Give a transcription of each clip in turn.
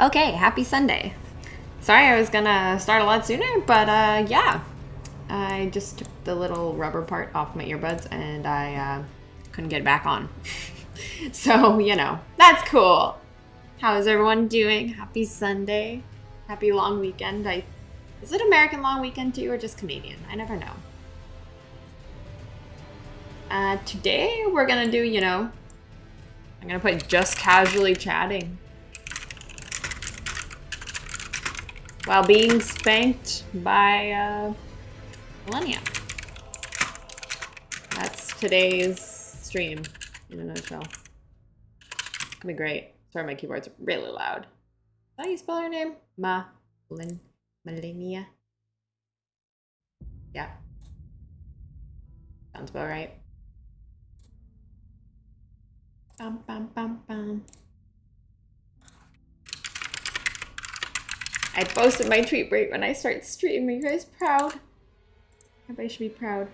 Okay, happy Sunday. Sorry I was gonna start a lot sooner, but uh, yeah. I just took the little rubber part off my earbuds and I uh, couldn't get it back on. so, you know, that's cool. How is everyone doing? Happy Sunday. Happy long weekend. I Is it American long weekend too or just Canadian? I never know. Uh, today we're gonna do, you know, I'm gonna put just casually chatting. While being spanked by uh, Malenia. That's today's stream in a nutshell. It's gonna be great. Sorry, my keyboard's really loud. How do you spell her name? Ma. Lin. Malenia. Yeah. Sounds about right. Bum, bum, bum, bum. I posted my tweet break when I start streaming. Are you guys proud? Everybody should be proud.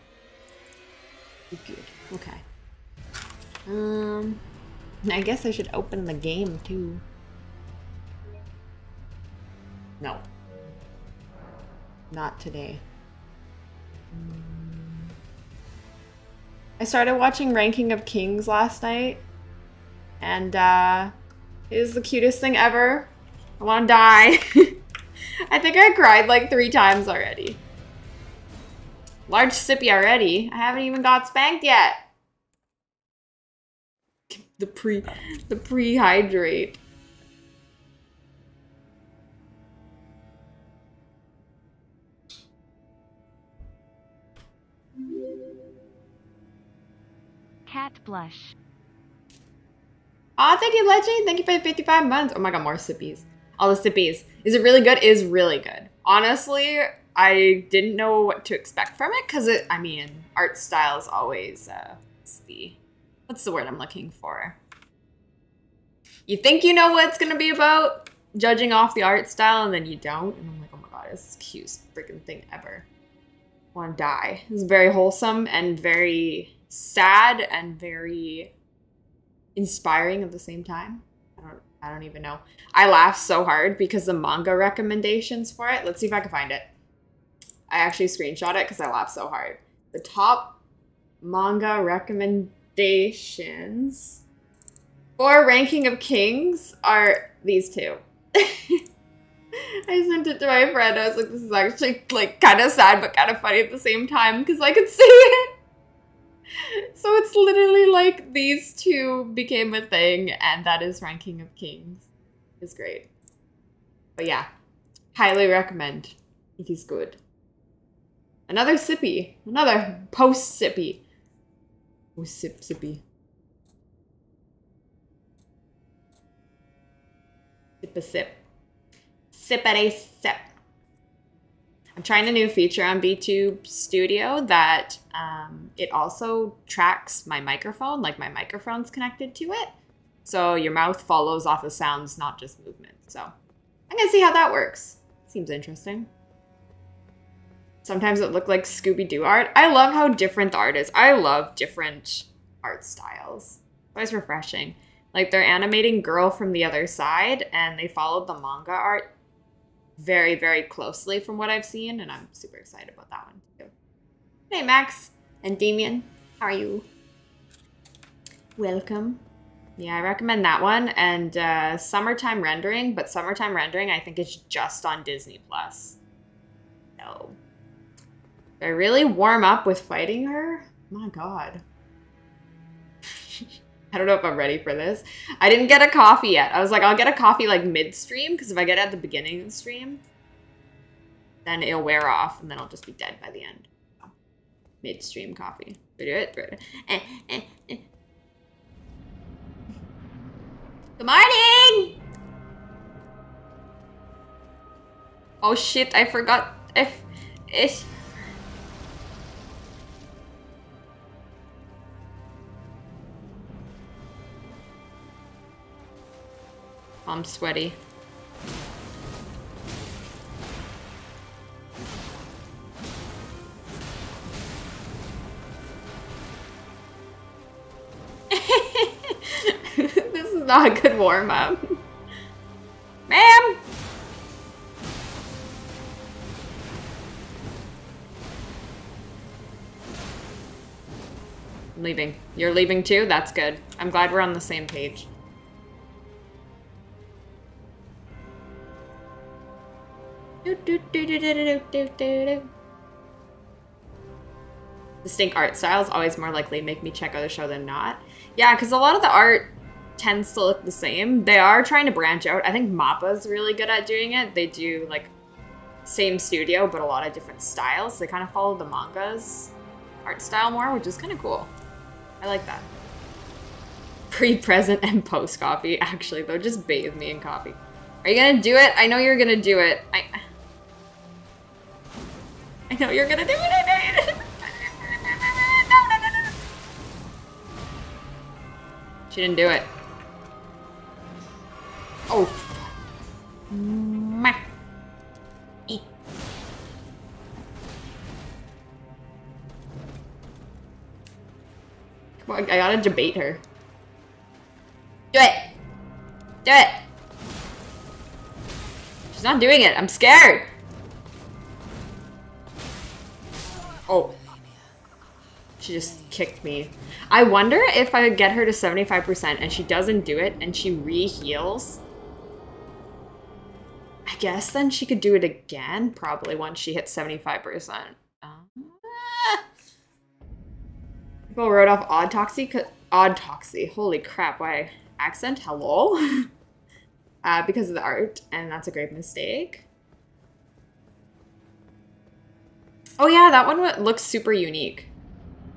Good. Okay. Um, I guess I should open the game too. No. Not today. I started watching Ranking of Kings last night, and uh, it is the cutest thing ever. I want to die. I think I cried like three times already. Large sippy already. I haven't even got spanked yet. The pre, the pre-hydrate. Cat blush. Aw, thank you, Legend. Thank you for the 55 months. Oh my god, more sippies. All the sippies. Is it really good? Is really good. Honestly, I didn't know what to expect from it because it, I mean, art style is always, uh, the, what's the word I'm looking for? You think you know what it's to be about, judging off the art style, and then you don't. And I'm like, oh my god, it's the cutest freaking thing ever. Want to die. It's very wholesome and very sad and very inspiring at the same time. I don't even know. I laughed so hard because the manga recommendations for it. Let's see if I can find it. I actually screenshot it because I laughed so hard. The top manga recommendations for ranking of kings are these two. I sent it to my friend. I was like, this is actually like kind of sad but kind of funny at the same time because I could see it. So it's literally like these two became a thing, and that is Ranking of Kings. Is great. But yeah, highly recommend. It is good. Another sippy. Another post sippy. Oh, sip sippy. Sip a sip. Sip at a sip. I'm trying a new feature on VTube Studio that um, it also tracks my microphone, like my microphone's connected to it. So your mouth follows off of sounds, not just movement. So I'm gonna see how that works. Seems interesting. Sometimes it looked like Scooby-Doo art. I love how different the art is. I love different art styles. Always refreshing. Like they're animating Girl from the Other Side and they followed the manga art very, very closely from what I've seen, and I'm super excited about that one too. Hey, Max and Damien, how are you? Welcome. Yeah, I recommend that one and uh, Summertime Rendering, but Summertime Rendering I think is just on Disney Plus. No. I really warm up with fighting her? My god. I don't know if I'm ready for this. I didn't get a coffee yet. I was like, I'll get a coffee like midstream because if I get it at the beginning of the stream, then it'll wear off and then I'll just be dead by the end. Midstream coffee. Eh, eh, eh. Good morning! Oh shit, I forgot. If, if, I'm sweaty. this is not a good warm-up. Ma'am! leaving. You're leaving too? That's good. I'm glad we're on the same page. Distinct art styles always more likely make me check out a show than not. Yeah, because a lot of the art tends to look the same. They are trying to branch out. I think Mappa's really good at doing it. They do like same studio, but a lot of different styles. They kind of follow the manga's art style more, which is kind of cool. I like that. Pre, present, and post coffee. Actually, though, just bathe me in coffee. Are you gonna do it? I know you're gonna do it. I. I know you're gonna do it. I know no, no, no, no. She didn't do it. Oh. Mwah. Come on, I gotta debate her. Do it! Do it! She's not doing it. I'm scared. Oh. She just kicked me. I wonder if I get her to 75% and she doesn't do it and she re-heals. I guess then she could do it again, probably once she hits 75%. Um, People wrote off Odd Toxie. Odd Toxie. Holy crap, why? Accent? Hello? uh, because of the art, and that's a great mistake. Oh yeah, that one looks super unique.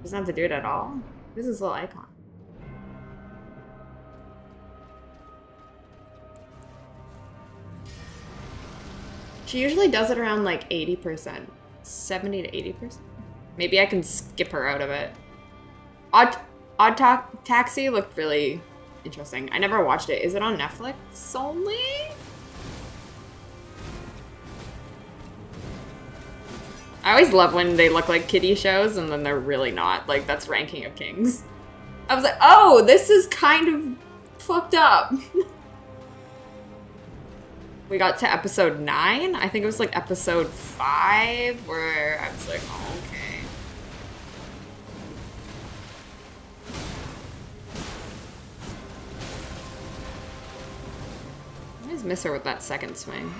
Doesn't have to do it at all. This is a little icon. She usually does it around like 80%. 70 to 80%. Maybe I can skip her out of it. Odd, Odd Ta- Taxi looked really interesting. I never watched it. Is it on Netflix only? I always love when they look like kiddie shows and then they're really not. Like, that's Ranking of Kings. I was like, oh, this is kind of fucked up. we got to episode 9. I think it was like episode 5 where I was like, oh, okay. I just miss her with that second swing.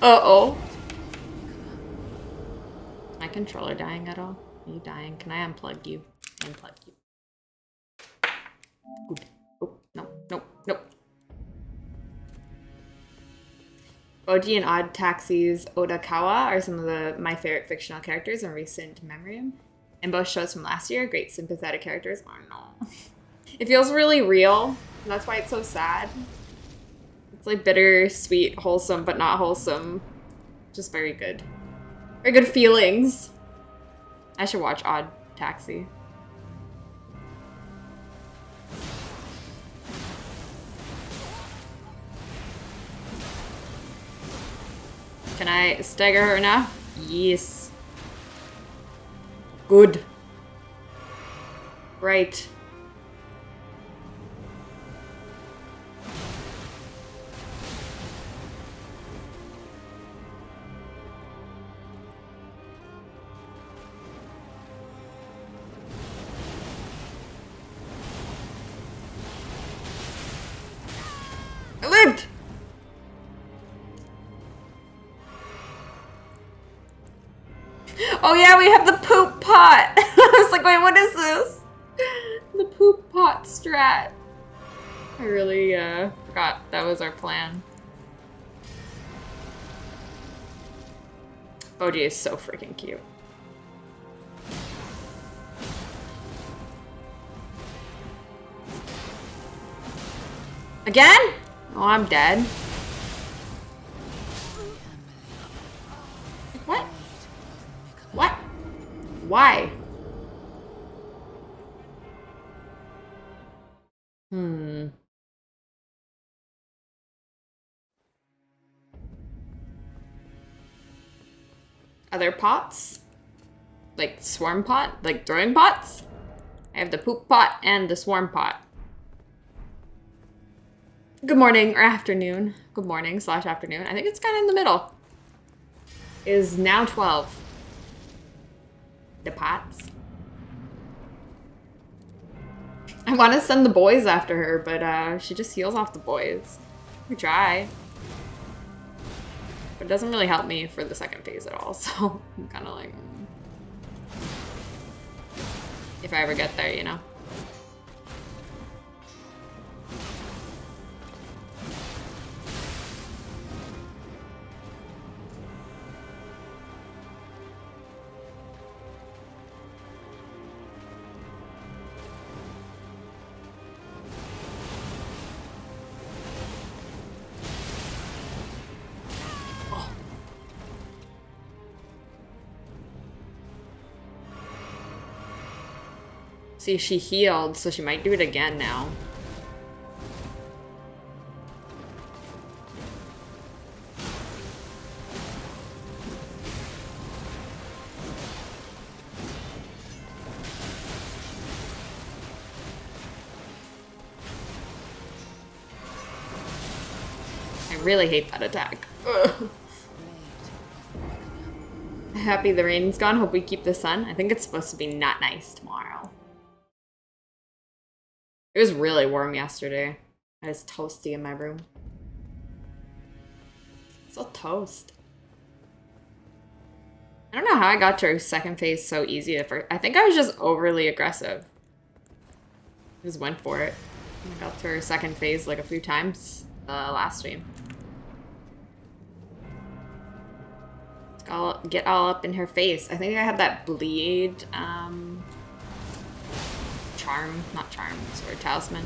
Uh-oh. My controller dying at all? Are you dying? Can I unplug you? Unplug you. Good. Oh, no, no, no. Bojji and Odd Taxi's Odokawa are some of the my favorite fictional characters in recent memory. In both shows from last year, great sympathetic characters. Oh no. It feels really real. That's why it's so sad. It's like bitter, sweet, wholesome, but not wholesome. Just very good. Very good feelings. I should watch Odd Taxi. Can I stagger her enough? Yes. Good. Right. Pot! I was like, wait, what is this? The poop pot strat. I really uh, forgot that was our plan. OG is so freaking cute. Again? Oh, I'm dead. Why? Hmm. other pots. Like swarm pot, like throwing pots. I have the poop pot and the swarm pot. Good morning or afternoon. Good morning slash afternoon. I think it's kind of in the middle. It is now 12. The pots. I want to send the boys after her, but uh, she just heals off the boys. We try. But it doesn't really help me for the second phase at all, so I'm kind of like... mm. If I ever get there, you know? See, she healed, so she might do it again now. I really hate that attack. Ugh. Happy the rain's gone. Hope we keep the sun. I think it's supposed to be not nice tomorrow. It was really warm yesterday. I was toasty in my room. So toast. I don't know how I got to her second phase so easy first. I think I was just overly aggressive. Just went for it. I got to her second phase like a few times uh, last stream. All, get all up in her face. I think I had that bleed um, charm, not charm, sorry, talisman.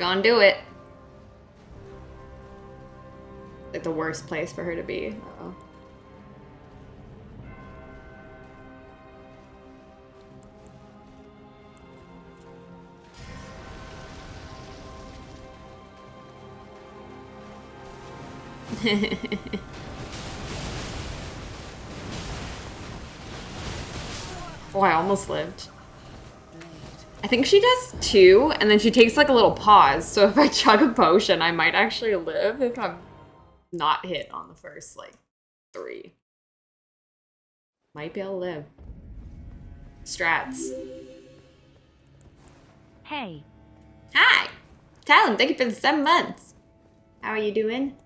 Gonna do it. Like the worst place for her to be. Uh oh. oh, I almost lived. I think she does two, and then she takes like a little pause. So if I chug a potion, I might actually live if I'm not hit on the first like three. Might be able to live. Strats. Hey, Hi! Talon, thank you for the seven months. How are you doing?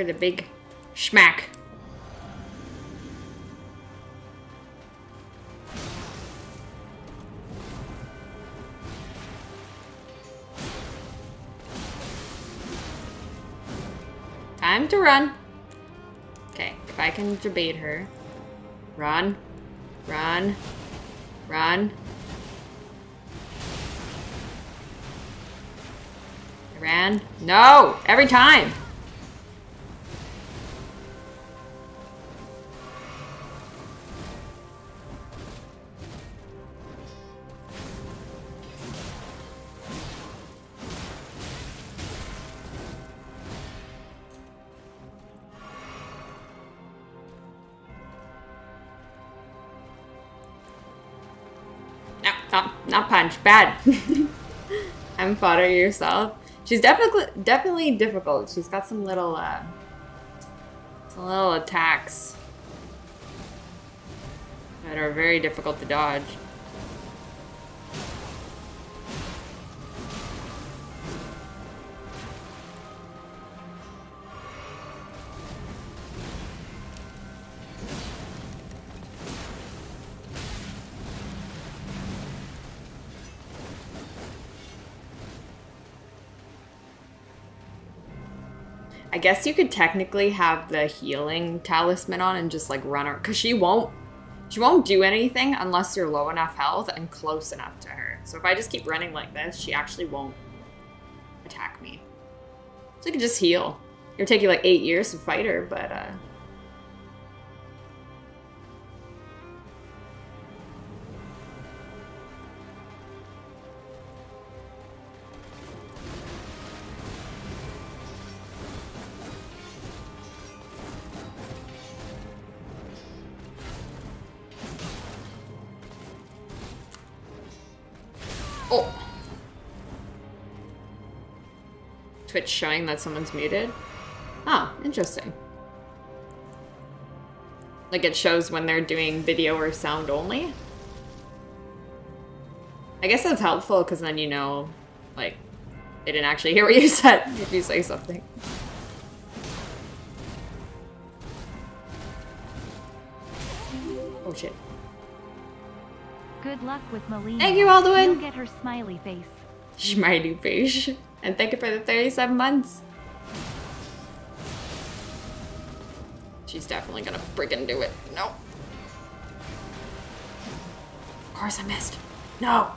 Her the big schmack. Time to run. Okay, if I can debate her. Run. Run. Run. I ran. No! Every time! Bad. I'm fodder yourself. She's definitely definitely difficult. She's got some little uh, some Little attacks that are very difficult to dodge. Guess you could technically have the healing talisman on and just like run her because she won't she won't do anything unless you're low enough health and close enough to her. So if I just keep running like this, she actually won't attack me. So you can just heal. It'll take you like eight years to fight her, but uh Twitch showing that someone's muted. Oh, interesting. Like it shows when they're doing video or sound only. I guess that's helpful because then you know, like, they didn't actually hear what you said if you say something. Oh shit. Good luck with Melina. Thank you, Alduin. You'll get her smiley face. Smiley face. And thank you for the 37 months. She's definitely gonna friggin' do it. No. Of course I missed. No.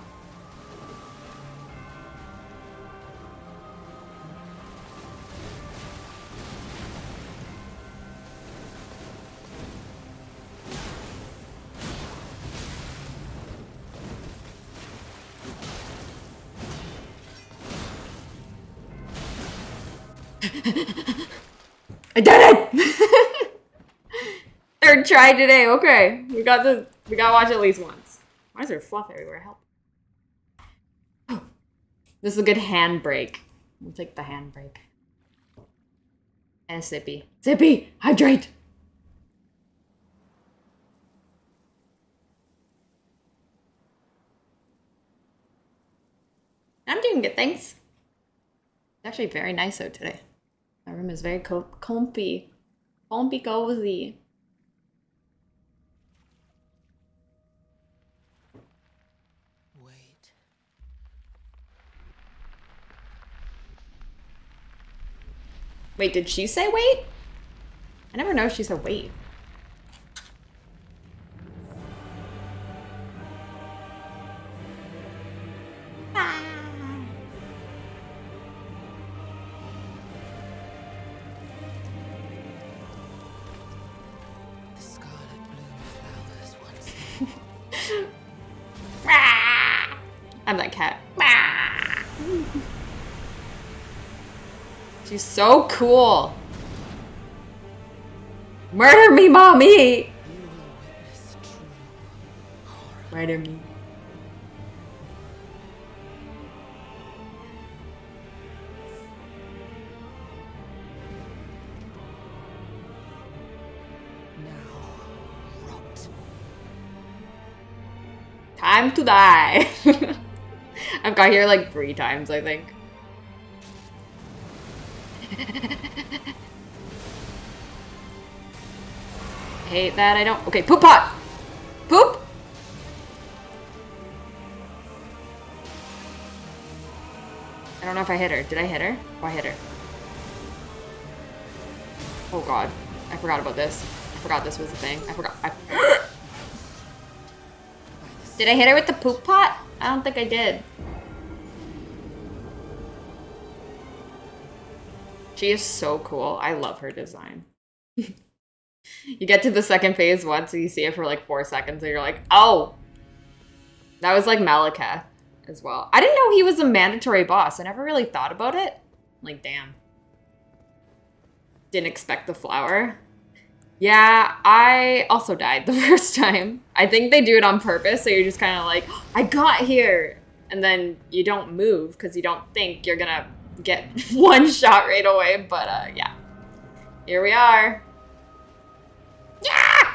Try today. Okay, we got the we got to watch at least once. Why is there fluff everywhere? Help! Oh. This is a good handbrake. We'll take the handbrake. And a sippy. Sippy, hydrate. I'm doing good, thanks. It's actually very nice out today. My room is very co- comfy. Comfy cozy. Wait, did she say wait? I never know if she said wait. So cool. Murder me, mommy! Murder me. Time to die. I've got here like three times, I think. Hate that I don't. Okay, poop pot. Poop. I don't know if I hit her. Did I hit her? Oh, I hit her. Oh god, I forgot about this. I forgot this was a thing. I forgot. I did I hit her with the poop pot? I don't think I did. She is so cool. I love her design. you get to the second phase once and you see it for like four seconds and you're like, oh, that was like Maliketh as well. I didn't know he was a mandatory boss. I never really thought about it. Like, damn. Didn't expect the flower. Yeah, I also died the first time. I think they do it on purpose, so you're just kind of like, I got here. And then you don't move because you don't think you're gonna get one shot right away. But uh, yeah, here we are. Yeah!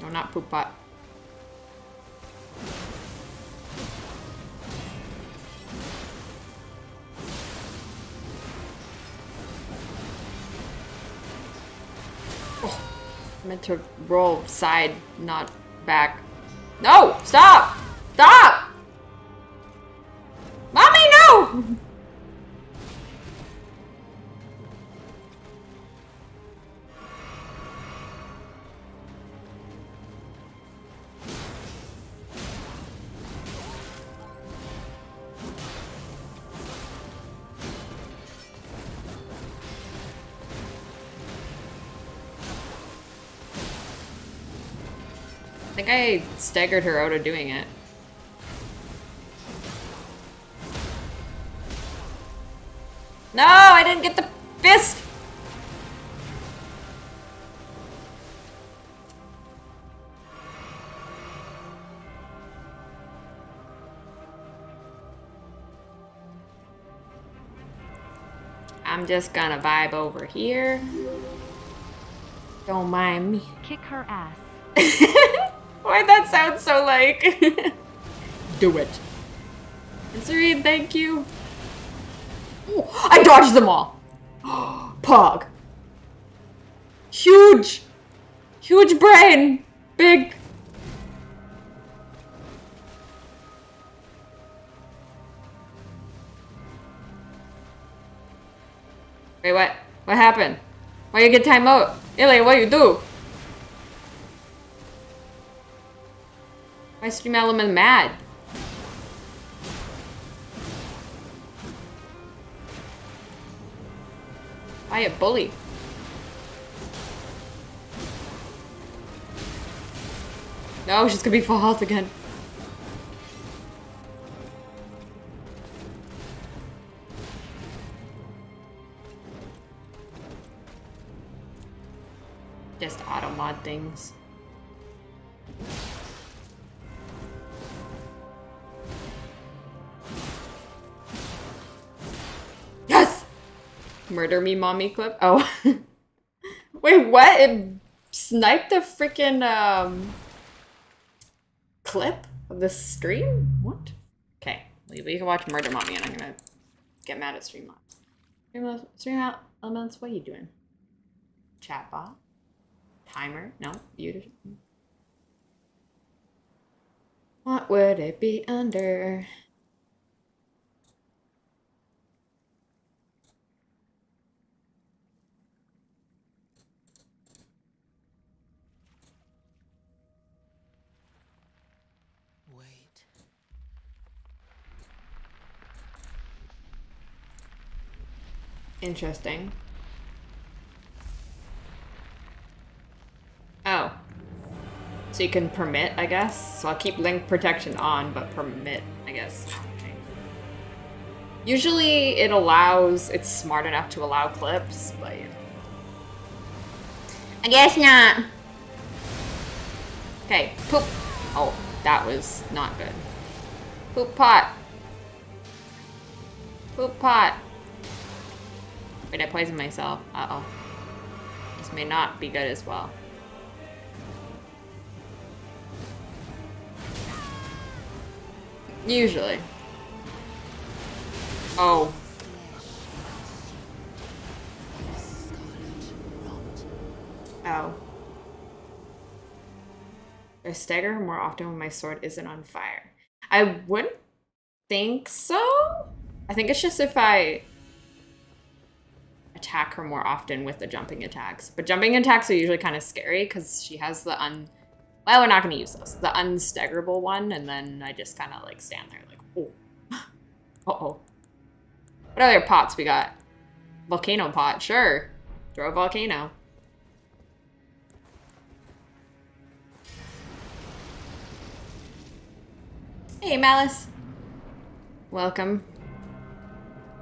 No, not poop pot. Oh, meant to roll side, not back. No! Stop! Stop! I think I staggered her out of doing it. No, I didn't get the fist! I'm just gonna vibe over here. Don't mind me. Kick her ass. Why'd that sound so like? Do it. And Serene, thank you. Ooh, I dodged them all. Pog. Huge. Huge brain. Big. Wait, what? What happened? Why you get time out? What you do? Why Stream Element mad? Why a bully? No, she's gonna be full health again. Just auto mod things. Murder me, mommy clip. Oh. Wait, what? It sniped a freaking um clip of the stream? What? Okay, we, can watch Murder Mommy and I'm gonna get mad at Streamlabs. Streamlabs, Stream Elements, what are you doing? Chatbot? Timer? No, beautiful. What would it be under? Interesting. Oh. So you can permit, I guess. So I'll keep link protection on, but permit, I guess. Okay. Usually it allows, it's smart enough to allow clips, but I guess not. Okay, poop. Oh, that was not good. Poop pot. Poop pot. Wait, I poisoned myself. Uh-oh. This may not be good as well. Usually. Oh. Oh. I stagger more often when my sword isn't on fire. I wouldn't think so. I think it's just if I attack her more often with the jumping attacks. But jumping attacks are usually kind of scary because she has the un... Well, we're not going to use those. The unstaggerable one, and then I just kind of like stand there like, oh. Uh-oh. What other pots we got? Volcano pot, sure. Throw a volcano. Hey, Malice. Welcome.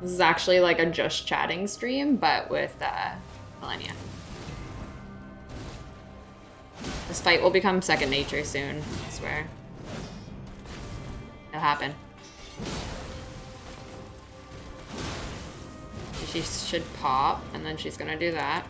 This is actually like a just chatting stream, but with uh, Malenia. This fight will become second nature soon, I swear. It'll happen. She should pop, and then she's gonna do that.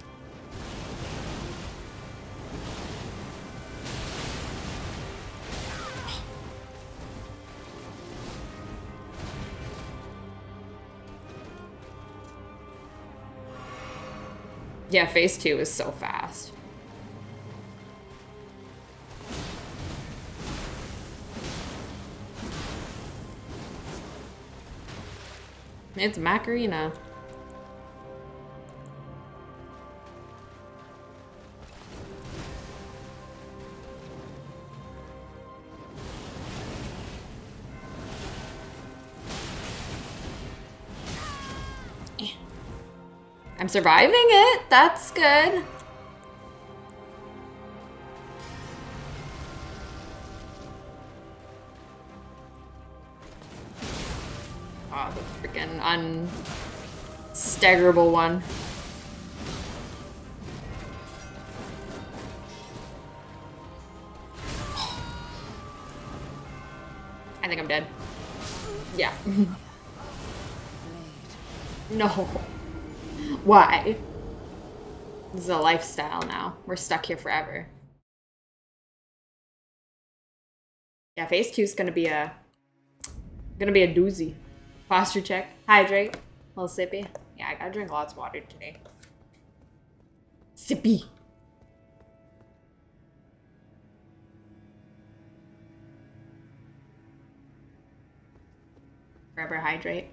Yeah, phase two is so fast. It's Macarena. I'm surviving it. That's good. Oh, the freaking unstaggerable one. I think I'm dead. Yeah. no. Why? This is a lifestyle now. We're stuck here forever. Yeah, phase two is gonna be a gonna be a doozy. Posture check. Hydrate. A little sippy. Yeah, I gotta drink lots of water today. Sippy. Forever hydrate.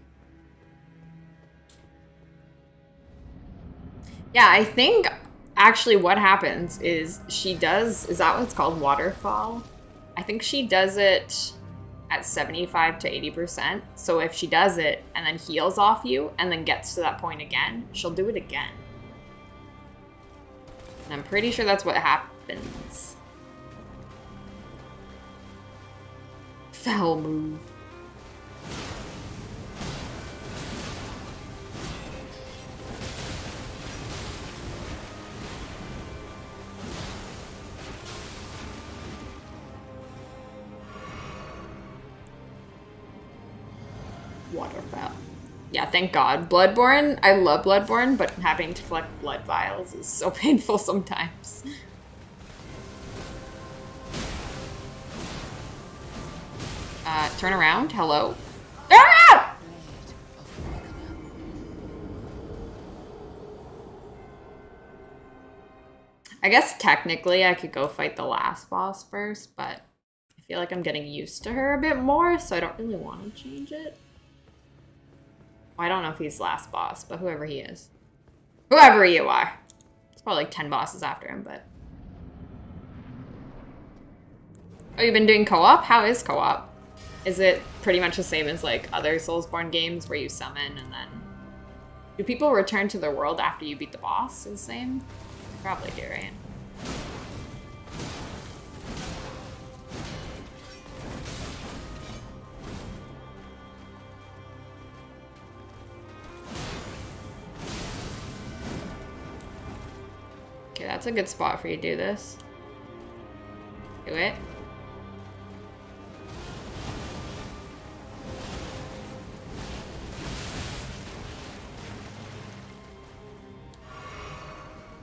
Yeah, I think actually what happens is she does, is that what it's called? Waterfall? I think she does it at 75 to 80%. So if she does it and then heals off you and then gets to that point again, she'll do it again. And I'm pretty sure that's what happens. Foul move. Yeah, thank God. Bloodborne, I love Bloodborne, but having to collect blood vials is so painful sometimes. Uh, turn around. Hello. Ah! I guess technically I could go fight the last boss first, but I feel like I'm getting used to her a bit more, so I don't really want to change it. Well, I don't know if he's last boss, but whoever he is. Whoever you are. It's probably like 10 bosses after him, but... Oh, you've been doing co-op? How is co-op? Is it pretty much the same as like other Soulsborne games where you summon and then... Do people return to their world after you beat the boss? Is the same? Probably do, right? Okay, that's a good spot for you to do this. Do it.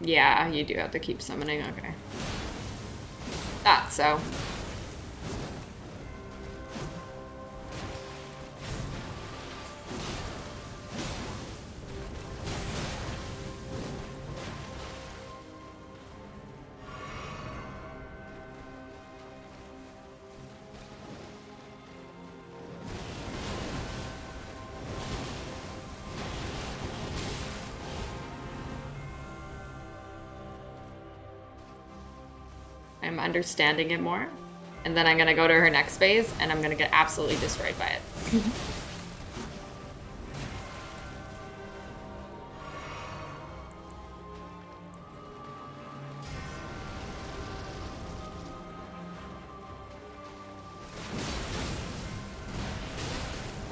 Yeah, you do have to keep summoning, okay. That so. Understanding it more. And then I'm gonna go to her next phase and I'm gonna get absolutely destroyed by it.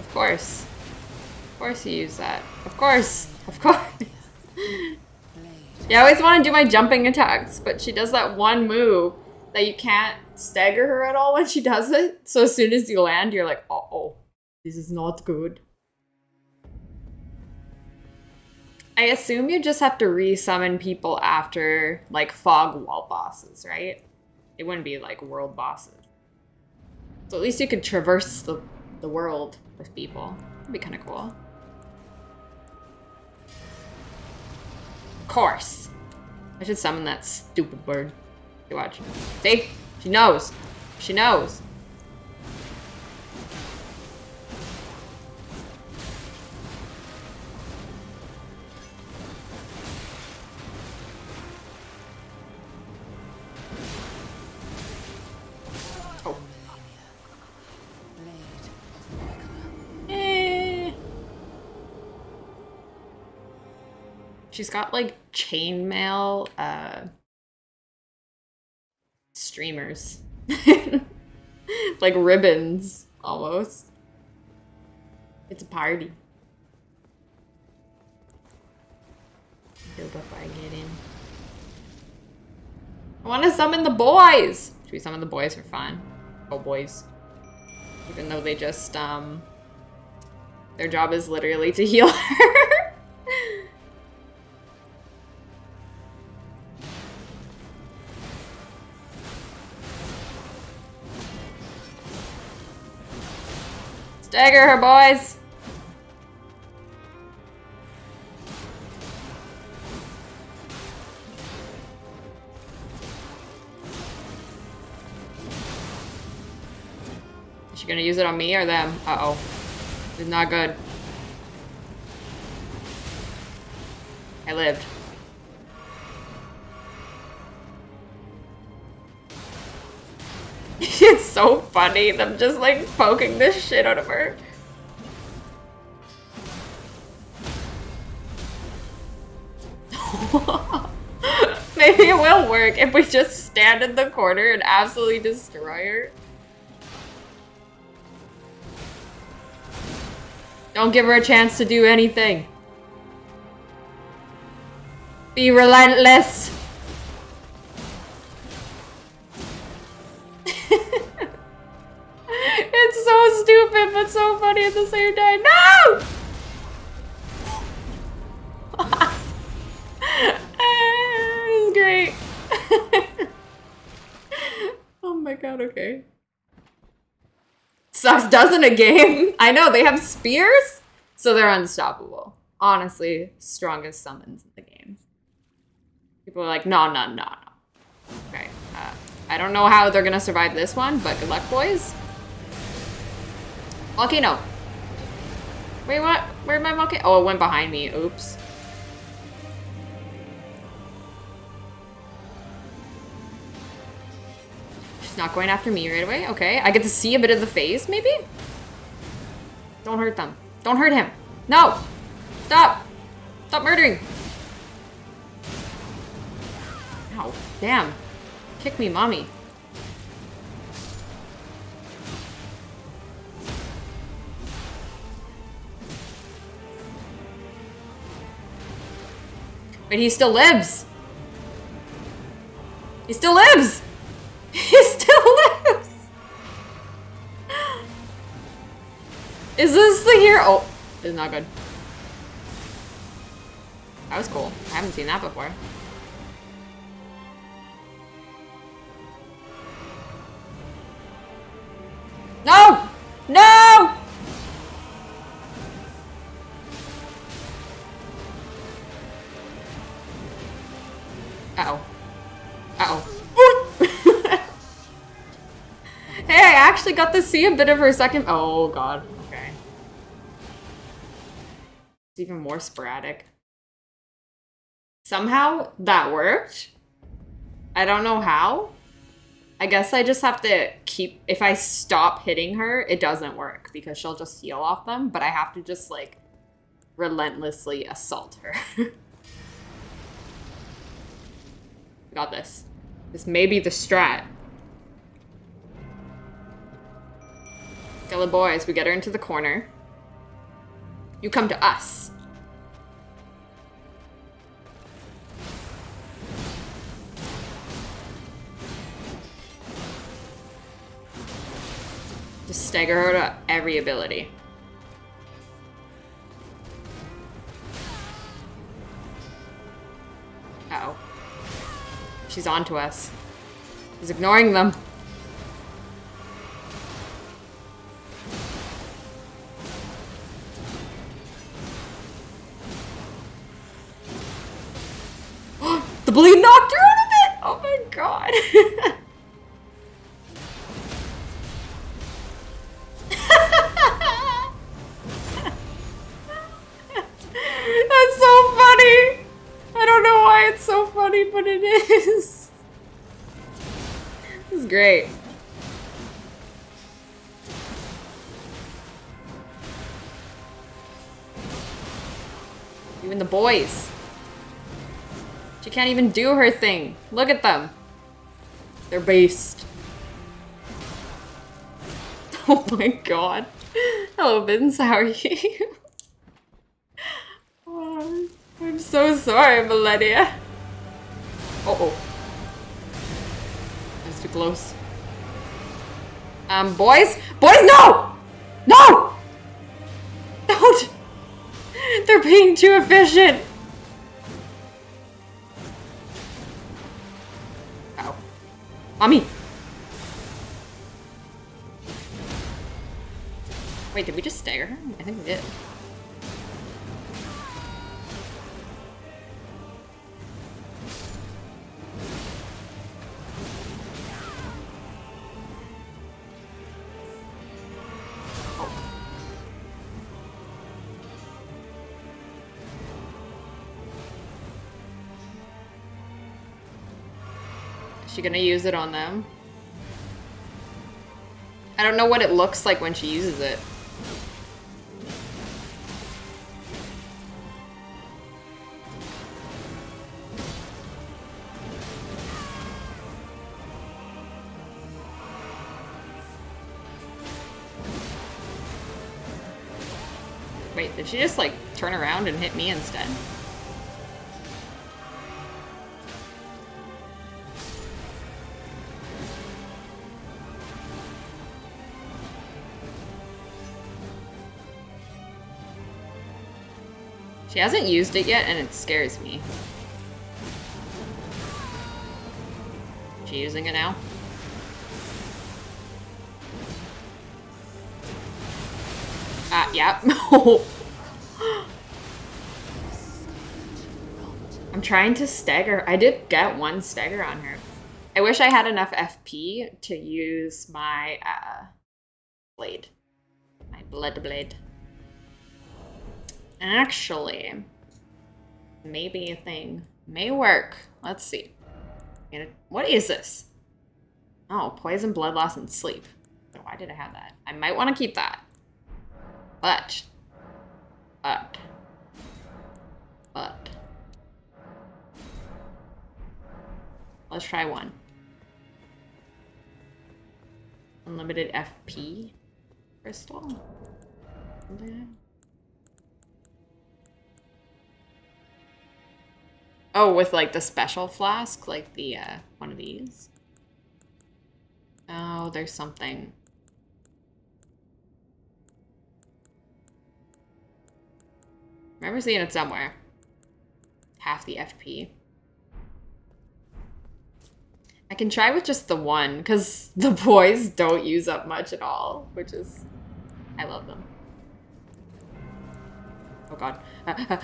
of course. Of course you use that. Of course. Of course. Yeah, I always want to do my jumping attacks, but she does that one move that you can't stagger her at all when she does it. So as soon as you land, you're like, uh oh, this is not good. I assume you just have to resummon people after like fog wall bosses, right? It wouldn't be like world bosses. So at least you could traverse the, the world with people. That'd be kind of cool. Of course. I should summon that stupid bird. Watch. See? She knows. She knows. Oh. Eh. She's got like chainmail uh streamers. like ribbons almost. It's a party. Go before I get in. I want to summon the boys. Should we summon the boys for fun? Oh, boys. Even though they just um their job is literally to heal her. Stagger her, boys! Is she gonna use it on me or them? Uh-oh. It's not good. I lived. it's so funny, them just like poking the shit out of her. Maybe it will work if we just stand in the corner and absolutely destroy her. Don't give her a chance to do anything. Be relentless. It's so stupid, but so funny at the same time. No! this is great. oh my god, okay. Sucks, doesn't a game? I know, they have spears, so they're unstoppable. Honestly, strongest summons in the game. People are like, no, no, no, no. Okay, uh, I don't know how they're gonna survive this one, but good luck, boys. Volcano. Wait, what? Where'd my volcano? Oh, it went behind me. Oops. She's not going after me right away. Okay, I get to see a bit of the face, maybe? Don't hurt them. Don't hurt him. No! Stop! Stop murdering! Ow. Damn. Kick me, mommy. But he still lives. He still lives. He still lives. Is this the hero? Oh, is not good. That was cool. I haven't seen that before. No! No! Uh-oh. Uh-oh. hey, I actually got to see a bit of her second- Oh, God. Okay. It's even more sporadic. Somehow, that worked. I don't know how. I guess I just have to keep- If I stop hitting her, it doesn't work because she'll just heal off them, but I have to just, like, relentlessly assault her. Got this. This may be the strat. Skella boys, we get her into the corner. You come to us. Just stagger her to every ability. Uh oh She's on to us. She's ignoring them. The bleed knocked her out of it! Oh my god. funny, but it is. This is great. Even the boys. She can't even do her thing. Look at them. They're based. Oh my god. Hello, Vince. How are you? Oh, I'm so sorry, Malenia. Uh oh. That's too close. Um, boys? Boys, no! No! Don't! They're being too efficient. Ow. Mommy! Wait, did we just stagger her? I think we did. Gonna use it on them? I don't know what it looks like when she uses it. Wait, did she just like turn around and hit me instead? She hasn't used it yet and it scares me. Is She using it now? Ah, yeah. I'm trying to stagger. I did get one stagger on her. I wish I had enough FP to use my uh, blade. My blood blade. Actually, maybe a thing may work. Let's see. What is this? Oh, poison, blood loss, and sleep. Why did I have that? I might want to keep that. But, but, but. Let's try one. Unlimited FP crystal. Oh, with like the special flask, like the uh, one of these. Oh, there's something. Remember seeing it somewhere. Half the FP. I can try with just the one, because the boys don't use up much at all, which is... I love them. Oh god.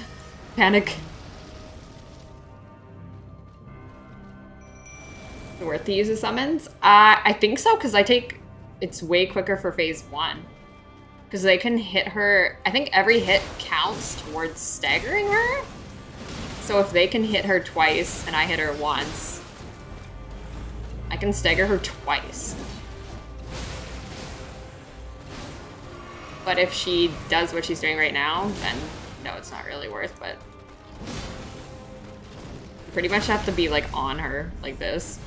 panic. Worth to use the summons? Uh, I think so, because I take... It's way quicker for phase one. Because they can hit her... I think every hit counts towards staggering her. So if they can hit her twice and I hit her once, I can stagger her twice. But if she does what she's doing right now, then no, it's not really worth, but... pretty much have to be, like, on her, like this.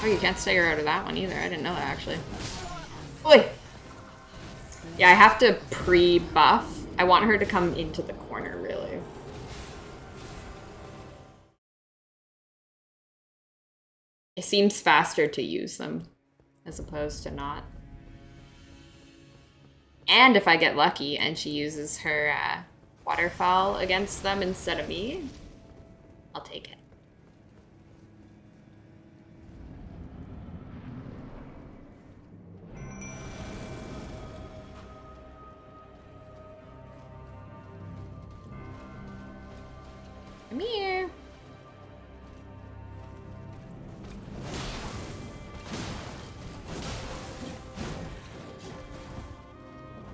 Oh, you can't stay her out of that one either. I didn't know that, actually. Oi! Yeah, I have to pre-buff. I want her to come into the corner, really. It seems faster to use them as opposed to not. And if I get lucky and she uses her uh, waterfowl against them instead of me, I'll take it. Come here.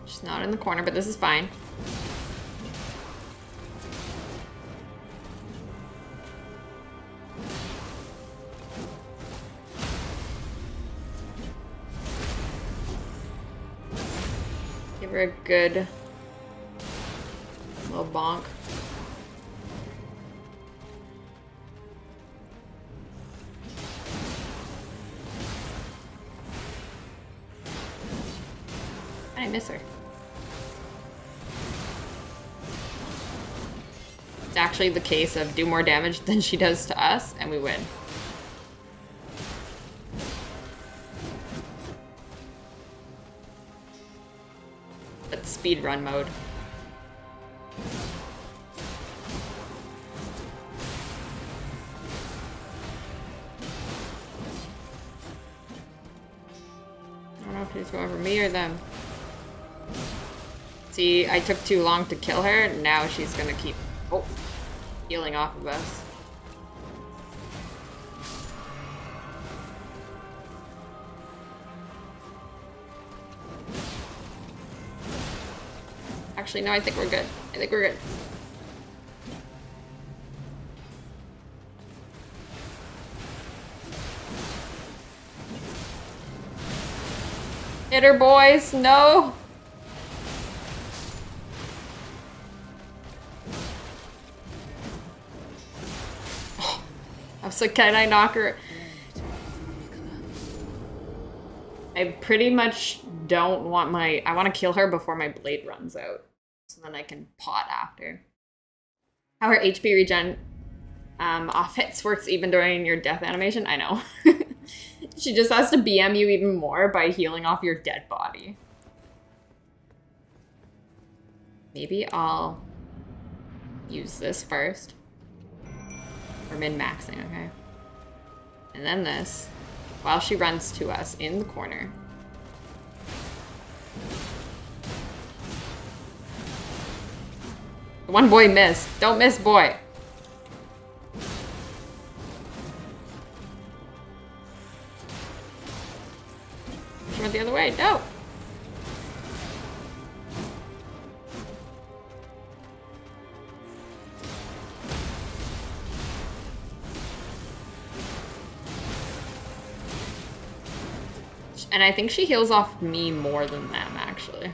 She's not in the corner, but this is fine. Give her a good little bonk. Miss her. It's actually the case of do more damage than she does to us, and we win. That's speed run mode. I don't know if he's going for me or them. See, I took too long to kill her. Now she's gonna keep oh, healing off of us. Actually, no, I think we're good. I think we're good. Hit her, boys. No. Like, can I knock her? I pretty much don't want my... I want to kill her before my blade runs out. So then I can pot after. How her HP regen um, off hits works even during your death animation? I know. she just has to BM you even more by healing off your dead body. Maybe I'll use this first. We're min-maxing, okay? And then this, while she runs to us in the corner. One boy missed. Don't miss, boy. She went the other way. No. And I think she heals off me more than them, actually.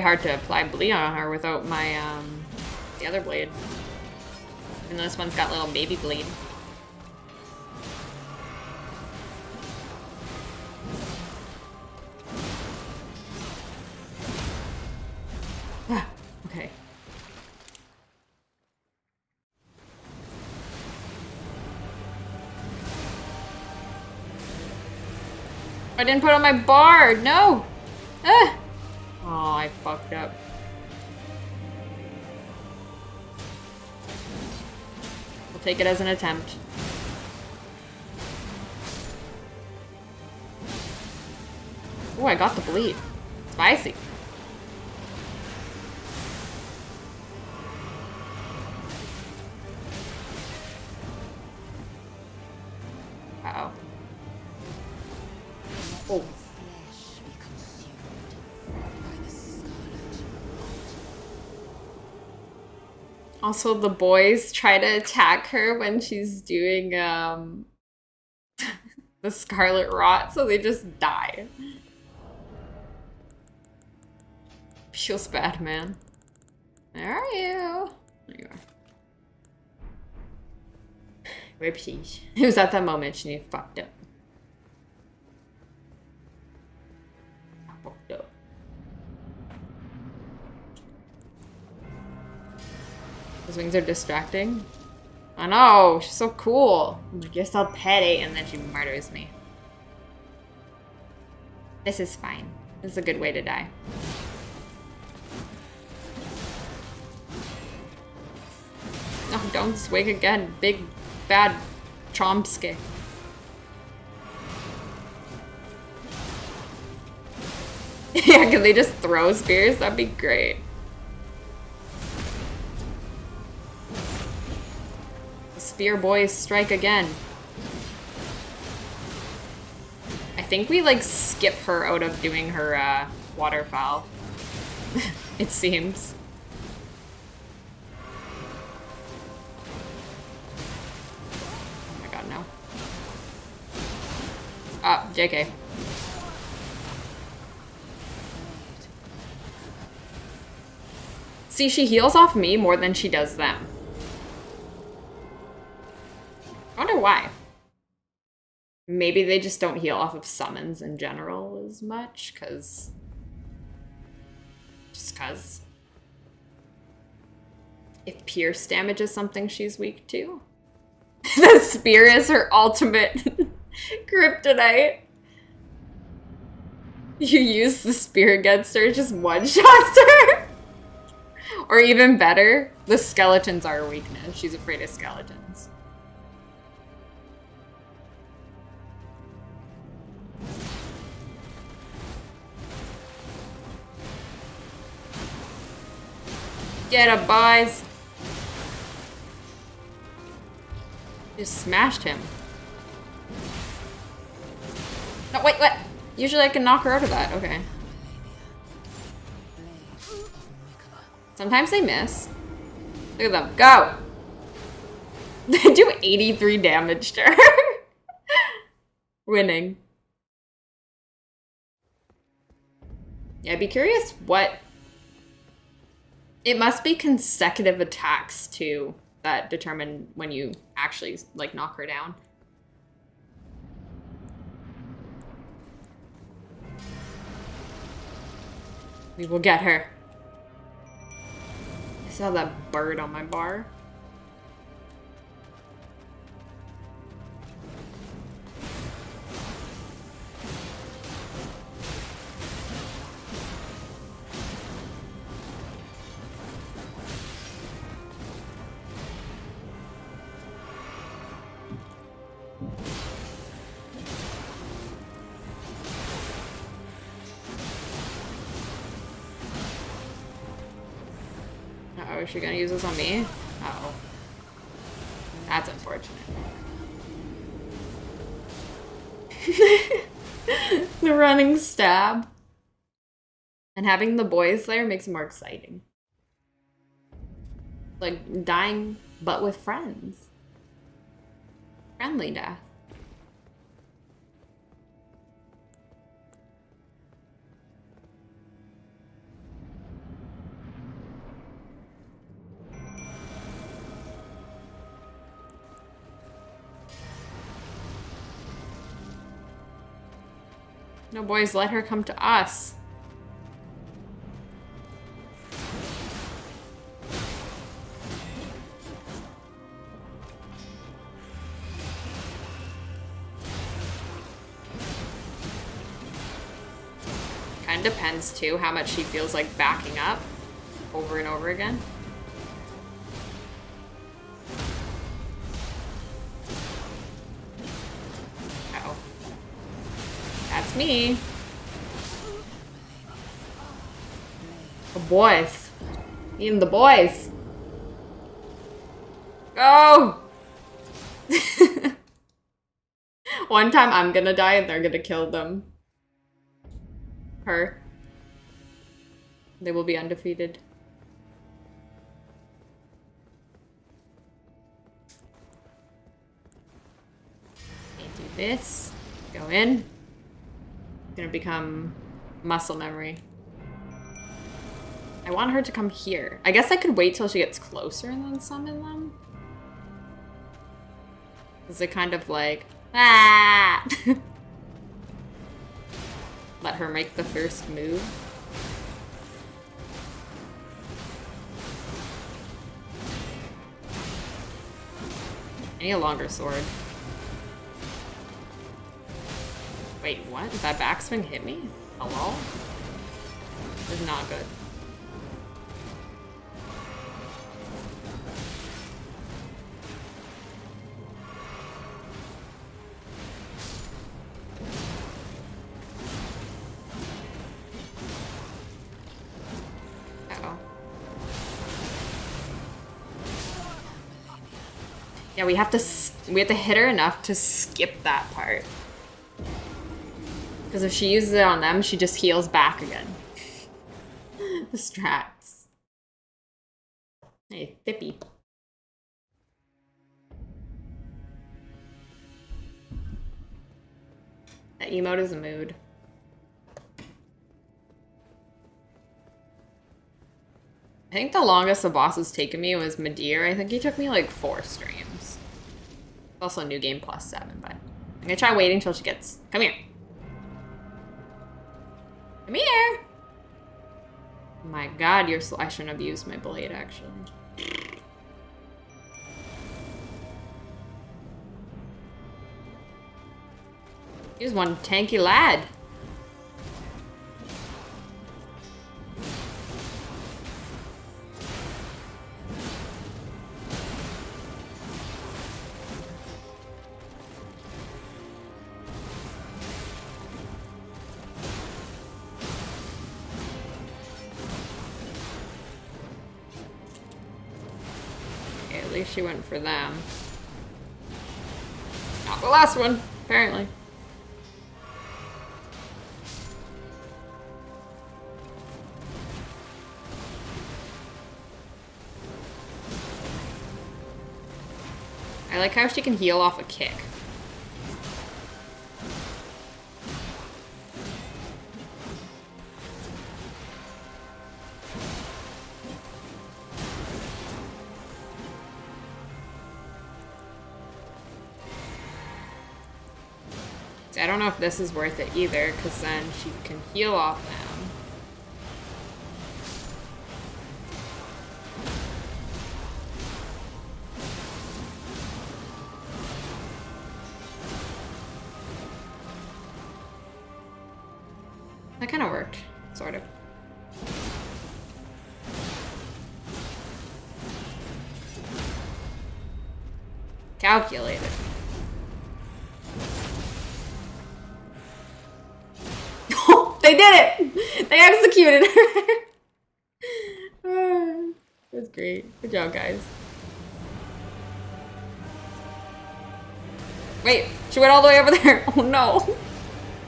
Hard to apply bleed on her without my, um, the other blade. Even though this one's got little baby bleed. Ah, okay. I didn't put on my bar. No. Ah. I fucked up. We'll take it as an attempt. Oh, I got the bleed. Spicy. Also, the boys try to attack her when she's doing um the scarlet rot, so they just die. Feels bad, man. Where are you? There you are. Whoopsies. It was at that moment she fucked up. Those wings are distracting. I know, she's so cool. I'm you're so petty, and then she murders me. This is fine. This is a good way to die. No, don't swing again. Big, bad Chomsky. yeah, can they just throw spears? That'd be great. Spear boys strike again. I think we like skip her out of doing her uh, waterfowl. it seems. Oh my god, no. Ah, JK. See, she heals off me more than she does them. Why. Maybe they just don't heal off of summons in general as much, because... Just because. If pierce damage is something she's weak to. the spear is her ultimate kryptonite. You use the spear against her, just one-shots her. or even better, the skeletons are her weakness. She's afraid of skeletons. Get up, boys! Just smashed him. No, wait, what? Usually I can knock her out of that. Okay. Sometimes they miss. Look at them. Go! They do 83 damage to her. Winning. Yeah, I'd be curious what... It must be consecutive attacks, too, that determine when you actually, like, knock her down. We will get her. I saw that bird on my bar. She gonna use this on me? Uh oh That's unfortunate. the running stab. And having the boys there makes it more exciting. Like dying, but with friends. Friendly death. No, boys, let her come to us. Kind of depends, too, how much she feels like backing up over and over again. ask me. The boys. Even the boys. Go! One time I'm gonna die and they're gonna kill them. Her. They will be undefeated. do this. Go in. Gonna become muscle memory. I want her to come here. I guess I could wait till she gets closer and then summon them. Is it kind of like, ah! Let her make the first move. I need a longer sword. Wait, what? That backswing hit me? Hello? This is not good. Yeah, we have to we have to hit her enough to skip that part. Because if she uses it on them, she just heals back again. the strats. Hey, Thippy. That emote is a mood. I think the longest the boss has taken me was Madir. I think he took me like four streams. Also new game plus seven, but I'm gonna try waiting till she gets. Come here. Come here. My God, you're. I shouldn't have used my blade actually. He's one tanky lad. For them. Not the last one, apparently. I like how she can heal off a kick. If this is worth it either, because then she can heal off them. That kind of worked, sort of. Calculated. Executed! That's great. Good job, guys. Wait, she went all the way over there. Oh no.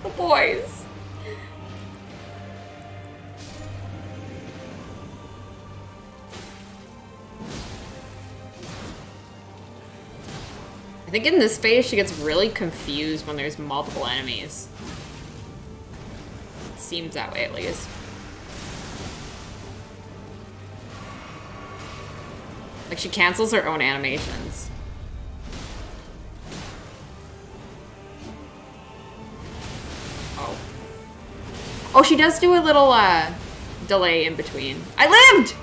The boys. I think in this phase she gets really confused when there's multiple enemies. It seems that way at least. Like she cancels her own animations. Oh. Oh, she does do a little uh delay in between. I lived!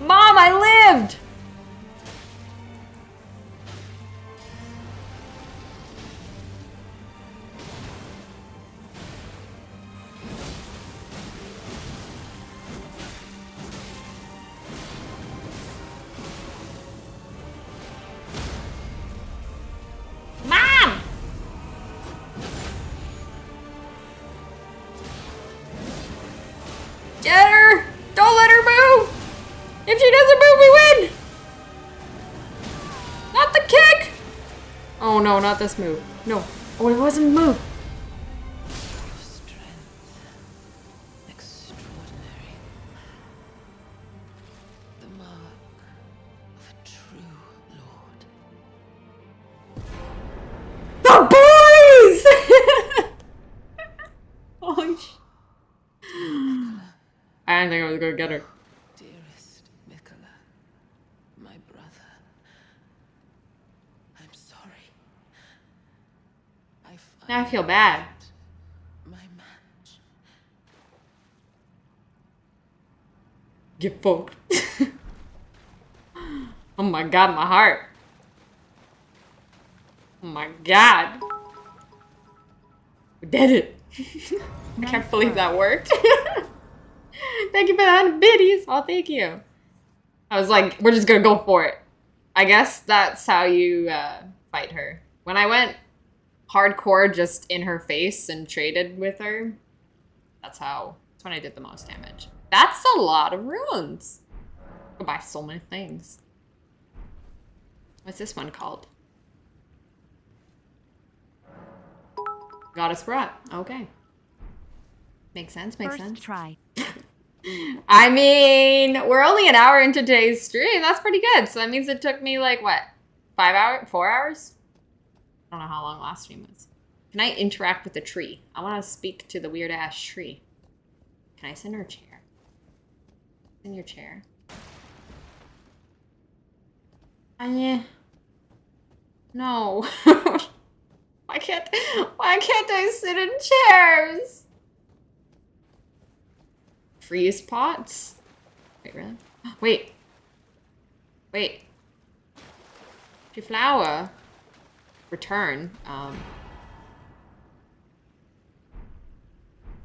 Mom, I lived! No, not this move. No. Oh, it wasn't move. Bad. My match. Get fucked. oh my god, my heart. Oh my god. We did it. I can't believe that worked. thank you for that biddies. Oh, thank you. I was like, we're just gonna go for it. I guess that's how you uh, fight her. When I went hardcore just in her face and traded with her, that's how, that's when I did the most damage. That's a lot of runes. Oh, I buy so many things. What's this one called? Goddess Brat. Okay. Makes sense, makes First sense. try. I mean, we're only an hour into today's stream. That's pretty good. So that means it took me like what? Five hours? Four hours? I don't know how long last stream was. Can I interact with the tree? I want to speak to the weird ass tree. Can I send her a chair? In your chair. Anya. No. why can't why can't I sit in chairs? Freeze pots? Wait, really? Wait. Wait. flower. Return. Um.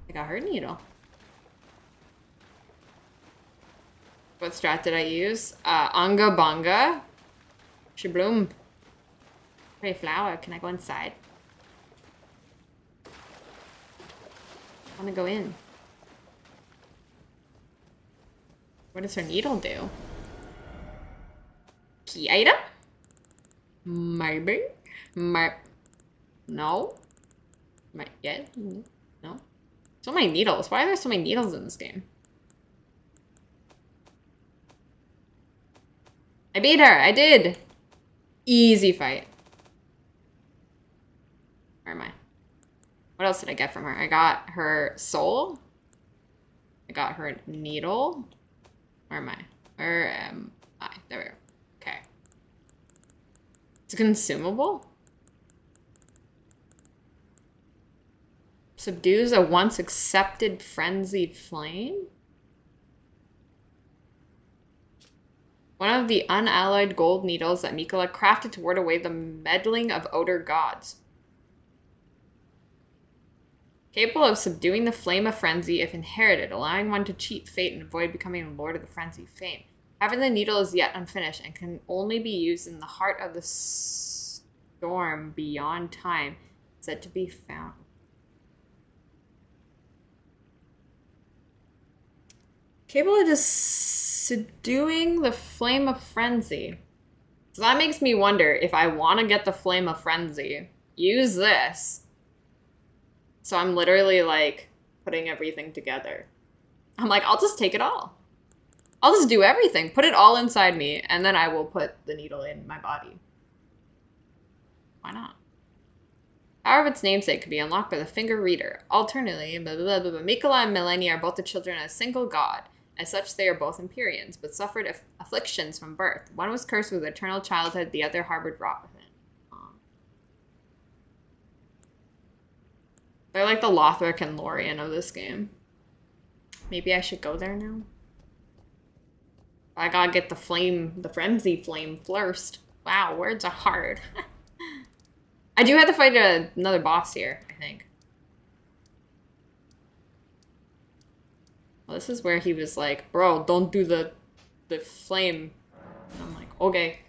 I got her needle. What strat did I use? Uh, Anga Bonga. Shabloom. Pretty flower. Can I go inside? I want to go in. What does her needle do? Key item? Maybe? My... No? My... Yeah? No? So many needles. Why are there so many needles in this game? I beat her. I did. Easy fight. Where am I? What else did I get from her? I got her soul. I got her needle. Where am I? Where am I? There we go. Okay. It's consumable? Subdues a once accepted frenzied flame? One of the unalloyed gold needles that Miquella crafted to ward away the meddling of Outer Gods. Capable of subduing the flame of frenzy if inherited, allowing one to cheat fate and avoid becoming lord of the frenzy fame. Having the needle is yet unfinished and can only be used in the heart of the storm beyond time, said to be found. Capable of just subduing the flame of frenzy. So that makes me wonder if I want to get the flame of frenzy, use this. So I'm literally like putting everything together. I'm like, I'll just take it all. I'll just do everything. Put it all inside me, and then I will put the needle in my body. Why not? Power of its namesake could be unlocked by the finger reader. Alternatively, blah, blah, blah, blah, Miquella and Malenia are both the children of a single god. As such, they are both Empyreans, but suffered aff- afflictions from birth. One was cursed with eternal childhood, the other harbored rot within. Aw. Um, They're like the Lothric and Lorien of this game. Maybe I should go there now. I gotta get the flame, the frenzy flame first. Wow, words are hard. I do have to fight another boss here, I think. This is where he was like, bro, don't do the the flame. And I'm like, okay.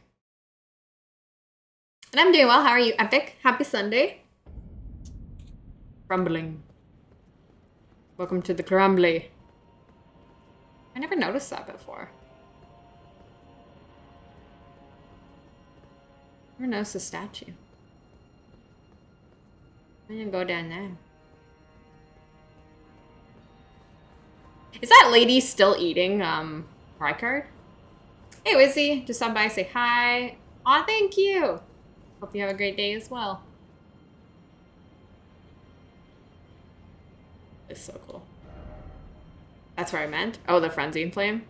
And I'm doing well. How are you, Epic? Happy Sunday. Crumbling. Welcome to the crumbly. I never noticed that before. Never noticed the statue. I'm gonna go down there. Is that lady still eating um Rykard? Hey Wizzy, just stop by say hi. Aw, thank you. Hope you have a great day as well. It's so cool. That's what I meant. Oh, the frenzied flame.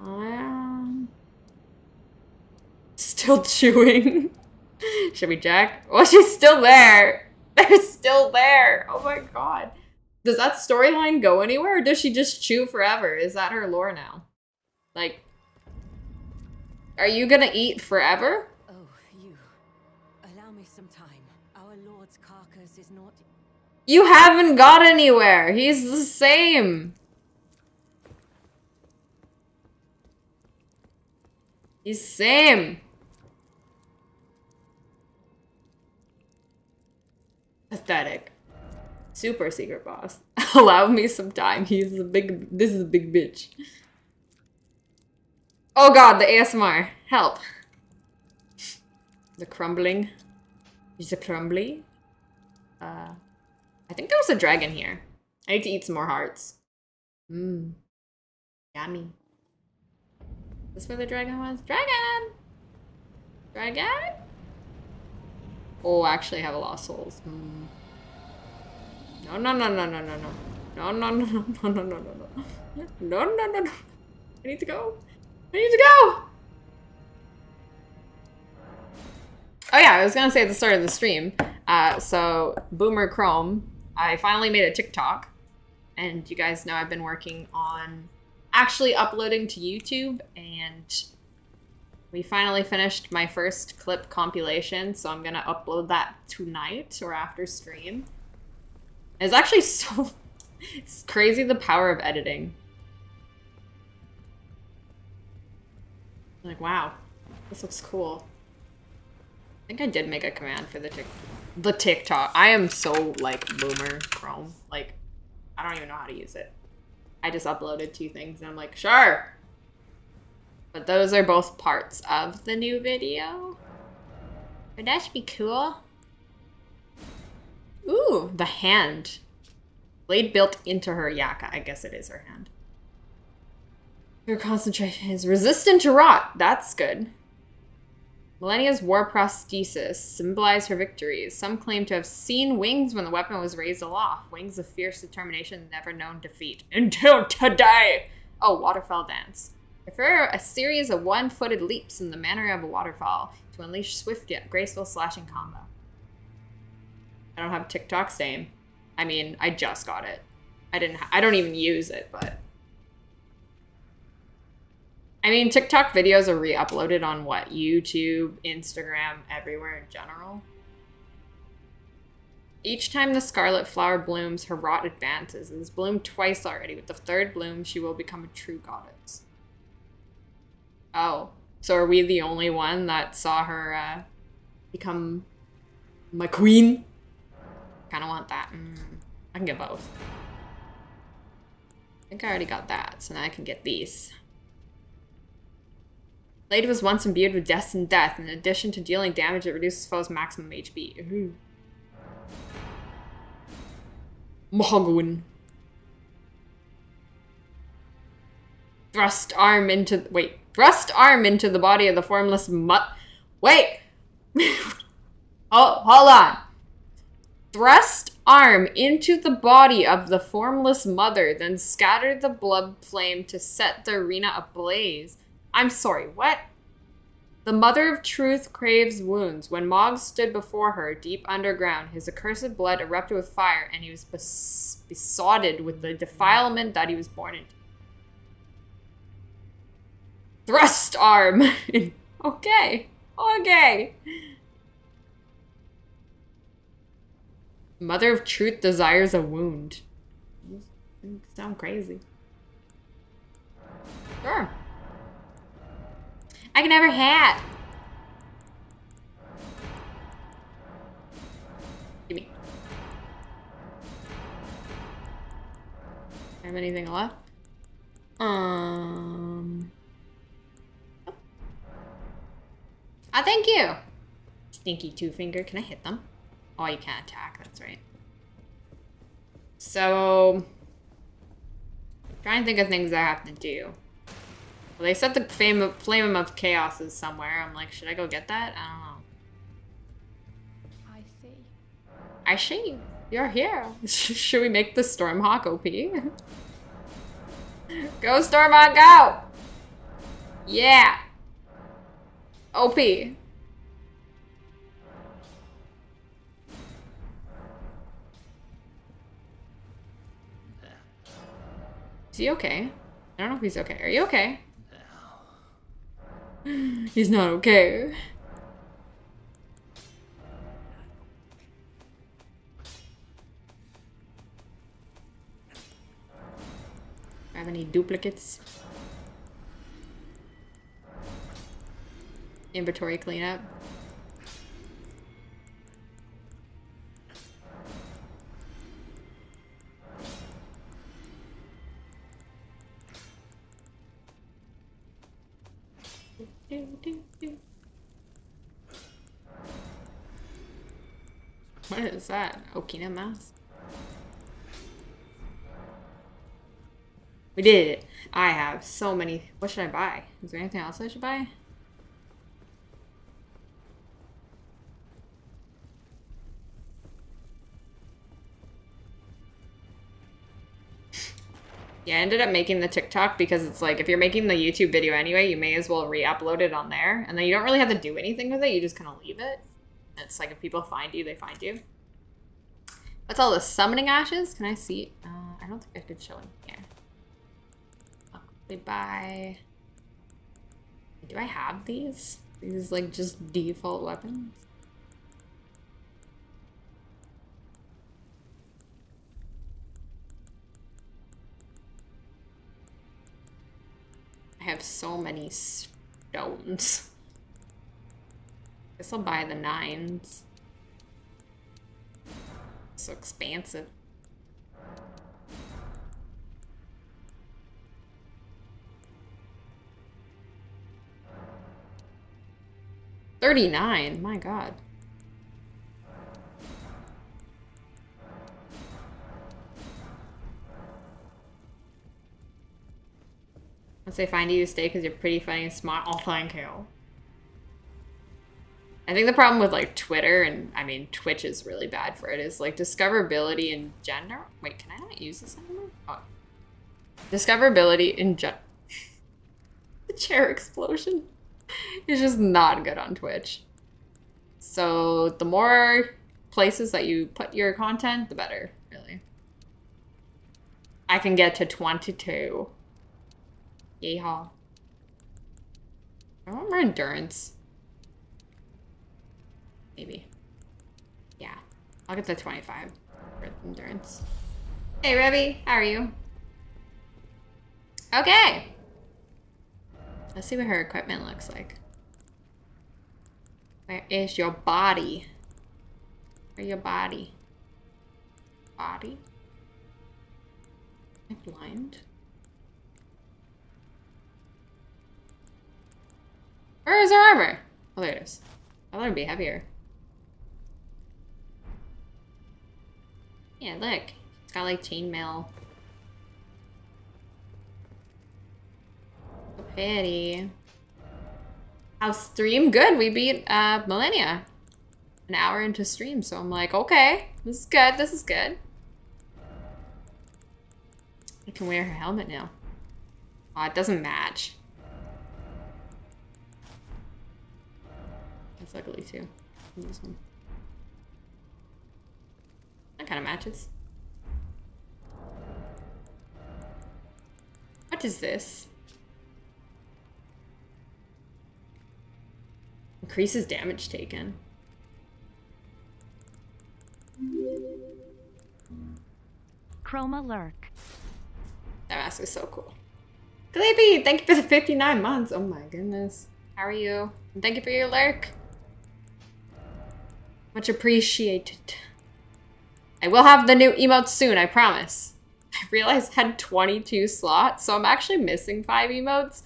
Um, still chewing. Should we check? Well, she's still there. They're still there. Oh my god. Does that storyline go anywhere or does she just chew forever? Is that her lore now? Like, are you gonna eat forever? Oh, you. Allow me some time. Our Lord's carcass is not. You haven't got anywhere. He's the same. He's same. Pathetic. Super secret boss. Allow me some time. He's a big. This is a big bitch. Oh god, the ASMR. Help. The crumbling. Is it crumbly? Uh, I think there was a dragon here. I need to eat some more hearts. Mmm. Yummy. Is this where the dragon was? Dragon! Dragon? Oh, actually, I have a lot of souls. Hmm. No, no, no, no, no, no, no. No, no, no, no, no, no, no, no. No, no, no, no. I need to go. I need to go! Oh yeah, I was gonna say at the start of the stream. Uh, so, Boomer Chrome, I finally made a TikTok. And you guys know I've been working on actually uploading to YouTube. And we finally finished my first clip compilation. So I'm gonna upload that tonight or after stream. It's actually so it's crazy the power of editing. Like wow, this looks cool. I think I did make a command for the tic the TikTok. I am so like boomer Chrome. Like I don't even know how to use it. I just uploaded two things and I'm like, sure. But those are both parts of the new video. Would that be cool? Ooh, the hand. Blade built into her yaka. I guess it is her hand. Her concentration is resistant to rot. That's good. Malenia's war prosthesis symbolize her victories. Some claim to have seen wings when the weapon was raised aloft. Wings of fierce determination, never known defeat. Until today! Oh, waterfowl dance. Prefer a series of one-footed leaps in the manner of a waterfowl to unleash swift yet graceful slashing combo. I don't have TikTok. Same. I mean, I just got it. I didn't. I don't even use it, but I mean, TikTok videos are re-uploaded on what YouTube, Instagram, everywhere in general. Each time the scarlet flower blooms, her rot advances. It has bloomed twice already. With the third bloom, she will become a true goddess. Oh, so are we the only one that saw her uh, become my queen? Kind of want that. Mm, I can get both. I think I already got that, so now I can get these. Blade was once imbued with death. And death in addition to dealing damage, it reduces foes' maximum HP. Ooh. Mohgwyn. Thrust arm into wait. Thrust arm into the body of the formless mutt. Wait. oh, hold on. Thrust arm into the body of the formless mother, then scatter the blood flame to set the arena ablaze. I'm sorry, what? The Mother of Truth craves wounds. When Mohg stood before her, deep underground, his accursed blood erupted with fire, and he was bes besotted with the defilement that he was born into. Thrust arm! okay. Okay. Mother of Truth desires a wound. Sound crazy. Sure. I can have her hat. Give me. Have anything left? Um. Ah, thank you. Stinky two finger. Can I hit them? Oh, you can't attack. That's right. So, try and think of things I have to do. Well, they said the flame of, flame of chaos is somewhere. I'm like, should I go get that? I don't know. I see. I see. You're here. Should we make the Stormhawk OP? go Stormhawk, go! Yeah! OP. Is he okay? I don't know if he's okay. Are you okay? No. He's not okay. Have any duplicates? Inventory cleanup. What is that? Okina mask? We did it. I have so many. What should I buy? Is there anything else I should buy? Yeah, I ended up making the TikTok because it's like if you're making the YouTube video anyway, you may as well re-upload it on there, and then you don't really have to do anything with it. You just kind of leave it. It's like if people find you, they find you. What's all the summoning ashes? Can I see? Uh, I don't think I could show them here. I'll quickly buy. Do I have these? These like just default weapons. I have so many stones. Guess I'll buy the nines. So expansive. Thirty-nine, my god. Once they find you, you stay because you're pretty funny and smart. Oh, thank you. I think the problem with like Twitter and I mean Twitch is really bad for it is like discoverability in general. Wait, can I not use this anymore? Oh. Discoverability in gen. the chair explosion is just not good on Twitch. So the more places that you put your content, the better, really. I can get to 22. Yeehaw. I want more endurance. Maybe. Yeah. I'll get the 25 for endurance. Hey, Revy. How are you? Okay. Let's see what her equipment looks like. Where is your body? Where your body? Body? Am I blind? Where is her armor? Oh, there it is. I thought it'd be heavier. Yeah, look. It's got like chainmail. So pretty. How's stream? Good. We beat uh, Malenia. An hour into stream, so I'm like, okay, this is good. This is good. I can wear her helmet now. Oh, it doesn't match. That's ugly too. This one. That kind of matches. What is this? Increases damage taken. Chroma Lurk. That mask is so cool. Gleepy, thank you for the 59 months. Oh my goodness. How are you? And thank you for your lurk. Much appreciated. I will have the new emotes soon, I promise. I realized I had 22 slots, so I'm actually missing five emotes.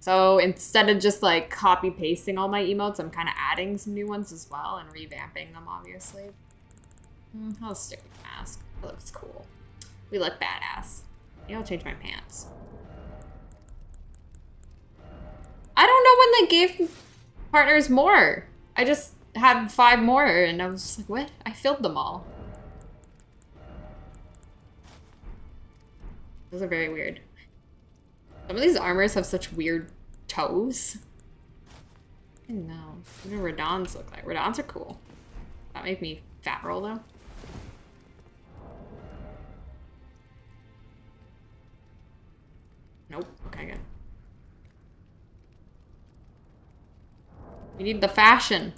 So instead of just like copy pasting all my emotes, I'm kind of adding some new ones as well and revamping them, obviously. I'll stick with the mask. It looks cool. We look badass. Maybe I'll change my pants. I don't know when they gave partners more. I just had five more and I was just like, what? I filled them all. Those are very weird. Some of these armors have such weird toes. Know. What do Radahn's look like? Radahn's are cool. That make me fat roll though. Nope. Okay, good. We need the fashion.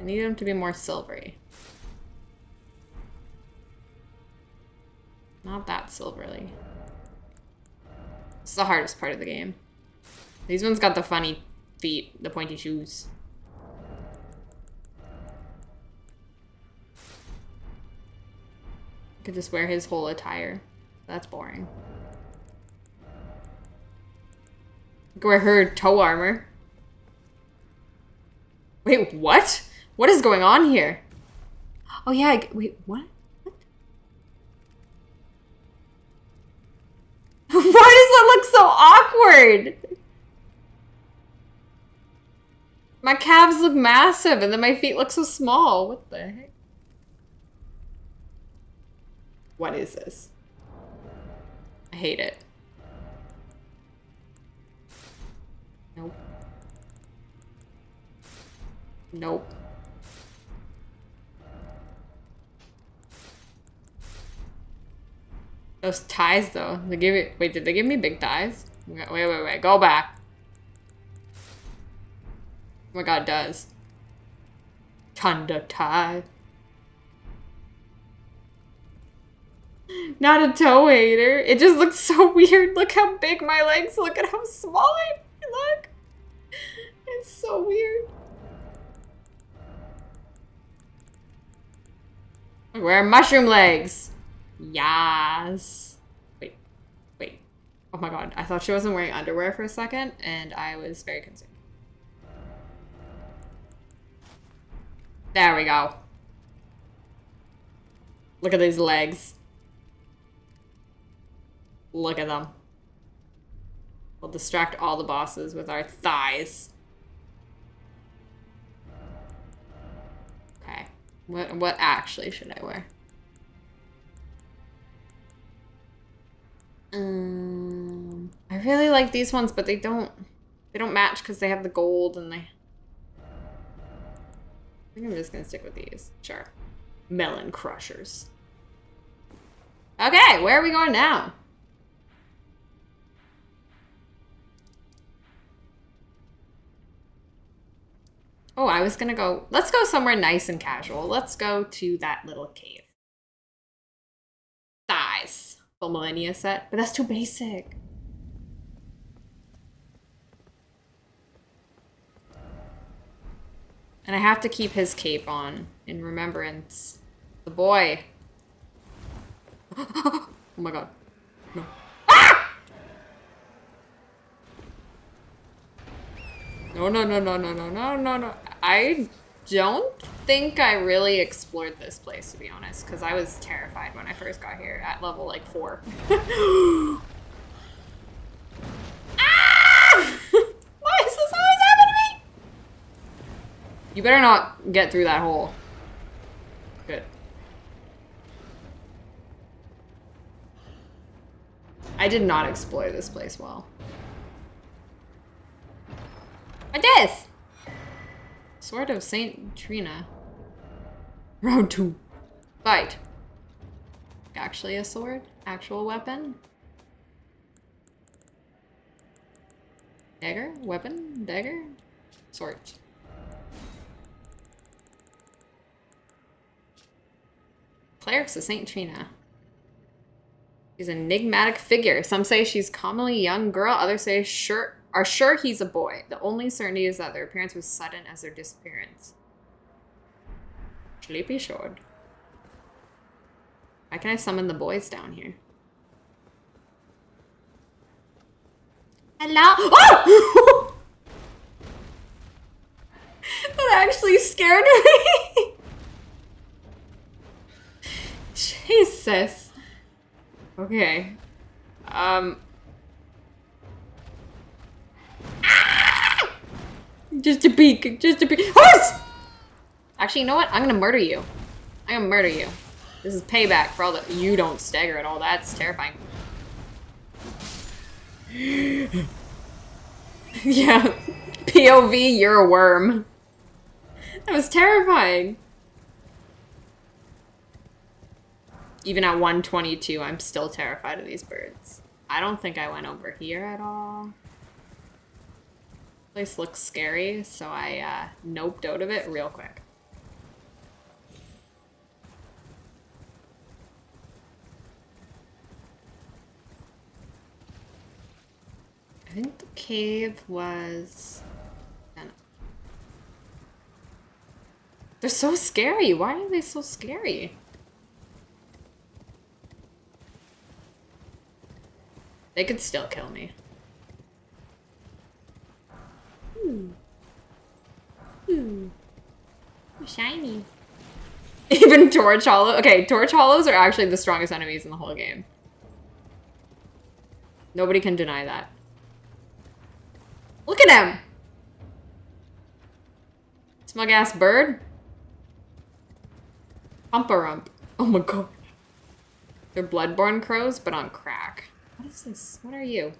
I need them to be more silvery. Not that silvery. It's the hardest part of the game. These ones got the funny feet, the pointy shoes. Could just wear his whole attire. That's boring. Could wear her toe armor. Wait, what? What is going on here? Oh yeah, I, wait, what? Why does that look so awkward? My calves look massive and then my feet look so small. What the heck? What is this? I hate it. Nope. Nope. Those ties though. They give it wait, did they give me big ties? Wait, wait, wait. Go back. Oh my god, does. Tunda tie. Not a toe hater. It just looks so weird. Look how big my legs look at how small I look. It's so weird. Wear mushroom legs. Yes. Wait. Wait. Oh my god. I thought she wasn't wearing underwear for a second, and I was very concerned. There we go. Look at these legs. Look at them. We'll distract all the bosses with our thighs. Okay. What what actually should I wear? Um, I really like these ones, but they don't they don't match because they have the gold and they. I think I'm just gonna stick with these. Sure. Melon crushers. Okay, where are we going now? Oh, I was gonna go. Let's go somewhere nice and casual. Let's go to that little cave. Malenia set, but that's too basic. And I have to keep his cape on in remembrance. The boy. oh my god. No. Ah! No, no, no, no, no, no, no, no, no. I don't think I really explored this place, to be honest, because I was terrified when I first got here at level, like, four. ah! Why is this always happening to me? You better not get through that hole. Good. I did not explore this place well. I did! Sword of Saint Trina. Round two. Fight. Actually a sword? Actual weapon? Dagger? Weapon? Dagger? Sword. Clerics of Saint Trina. She's an enigmatic figure. Some say she's commonly young girl, others say sure are sure he's a boy. The only certainty is that their appearance was sudden as their disappearance. Sleepy Sword. Why can I summon the boys down here? Hello? Oh! that actually scared me. Jesus. Okay. Um. Just a peek. Just a peek. Horse! Actually, you know what? I'm gonna murder you. I'm gonna murder you. This is payback for all that. You don't stagger at all. That's terrifying. yeah. POV, you're a worm. That was terrifying. Even at 122, I'm still terrified of these birds. I don't think I went over here at all. Place looks scary, so I uh, noped out of it real quick. I think the cave was. They're so scary. Why are they so scary? They could still kill me. Ooh. Ooh. Shiny. Even Torch Hollow. Okay, Torch Hollows are actually the strongest enemies in the whole game. Nobody can deny that. Look at him! Smug ass bird. Pumparump. Oh my god. They're bloodborne crows, but on crack. What is this? What are you?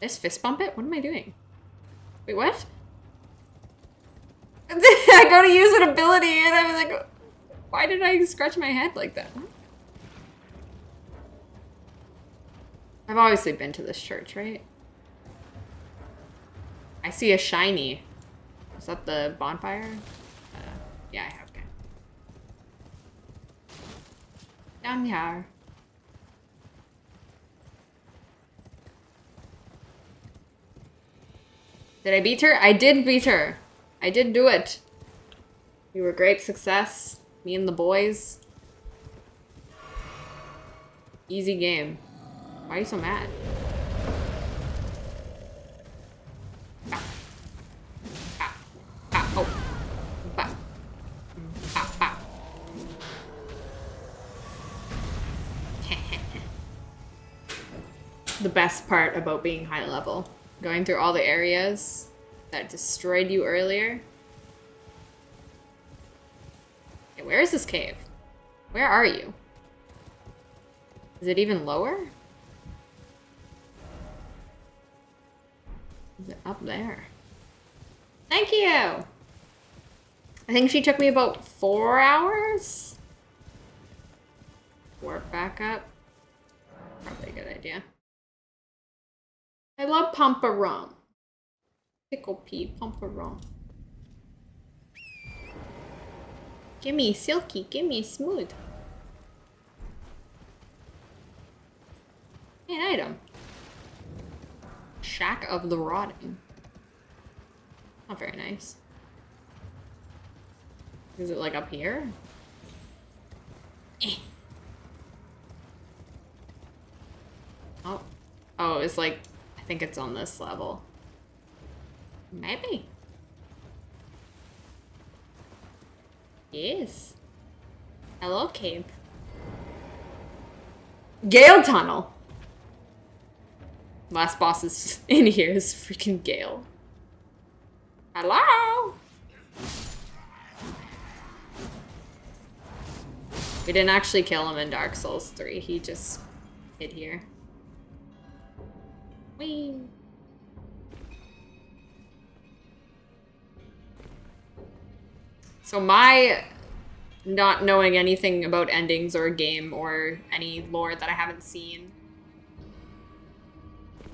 This fist bump it? What am I doing? Wait, what? I go to use an ability and I was like, why did I scratch my head like that? I've obviously been to this church, right? I see a shiny. Is that the bonfire? Uh, yeah, I have. Okay. Down here. Did I beat her? I did beat her. I did do it. We were great success. Me and the boys. Easy game. Why are you so mad? The best part about being high level. Going through all the areas that destroyed you earlier. Okay, where is this cave? Where are you? Is it even lower? Is it up there? Thank you! I think she took me about four hours? Warp back up. Probably a good idea. I love Pampa rum. Pickle pea, Pampa rum. Give me silky, give me smooth. An item. Shack of the Rotting. Not very nice. Is it like up here? Eh. Oh. Oh, it's like, I think it's on this level. Maybe. Yes. Hello, cave. Gael Tunnel! Last boss is in here is freaking Gael. Hello? We didn't actually kill him in Dark Souls 3. He just hid here. Whee! So my not knowing anything about endings or a game or any lore that I haven't seen.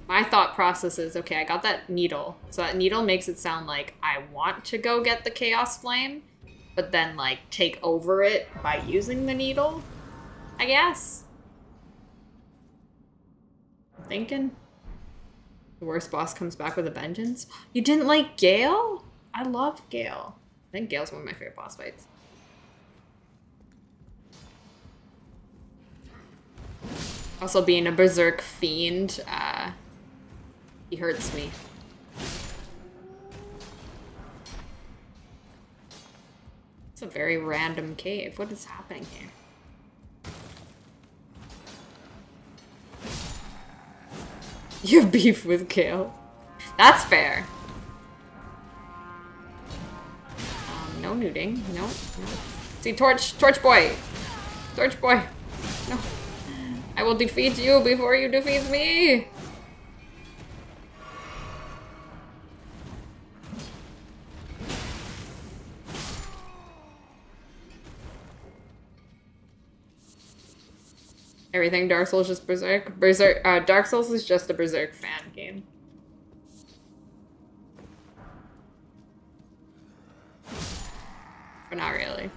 My thought process is, okay, I got that needle. So that needle makes it sound like I want to go get the Chaos Flame, but then like take over it by using the needle, I guess. I'm thinking. The worst boss comes back with a vengeance. You didn't like Gael? I love Gael. I think Gael's one of my favorite boss fights. Also, being a berserk fiend, uh, he hurts me. It's a very random cave. What is happening here? You have beef with Kale. That's fair. Um, no nuding. No, no. See, Torch, Torch Boy. Torch Boy. No. I will defeat you before you defeat me. Everything Dark Souls is just Berserk. Berserk. Uh, Dark Souls is just a Berserk fan game. But not really.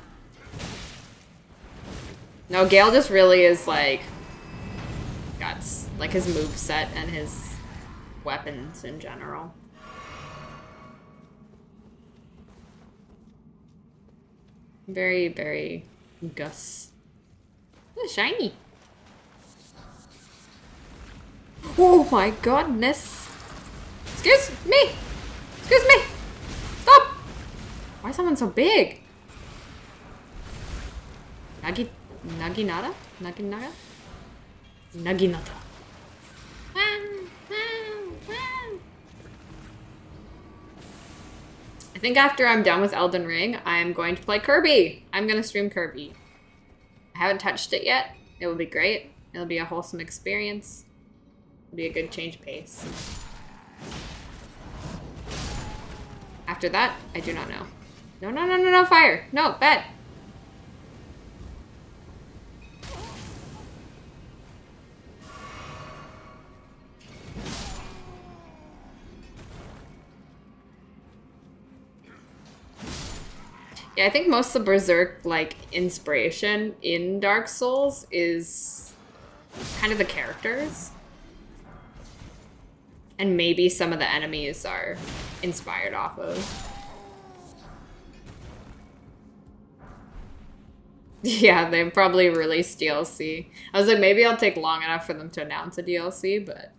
No, Gael just really is like got like his move set and his weapons in general. Very, very Guts. Ooh, shiny. Oh my goodness. Excuse me. Excuse me. Stop. Why is someone so big? Nagi, Naginata? Naginaga? Naginata. I think after I'm done with Elden Ring, I'm going to play Kirby. I'm going to stream Kirby. I haven't touched it yet. It will be great. It'll be a wholesome experience. Be a good change of pace. After that, I do not know. No, no, no, no, no, fire. No, bed. Yeah, I think most of the Berserk like inspiration in Dark Souls is kind of the characters. And maybe some of the enemies are inspired off of. Yeah, they probably released DLC. I was like, maybe I'll take long enough for them to announce a DLC, but...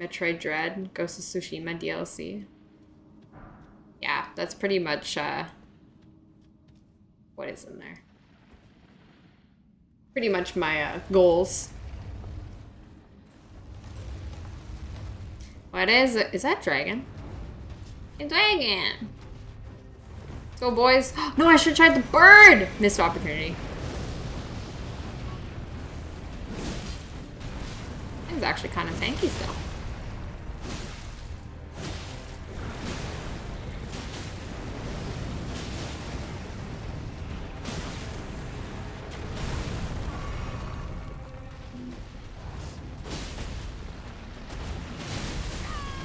Metroid Dread, Ghost of Tsushima DLC. Yeah, that's pretty much, uh... What is in there? Pretty much my, uh, goals. What is it? Is that dragon? A dragon! Go, boys. No, I should tried the bird! Missed opportunity. It's actually kind of tanky still.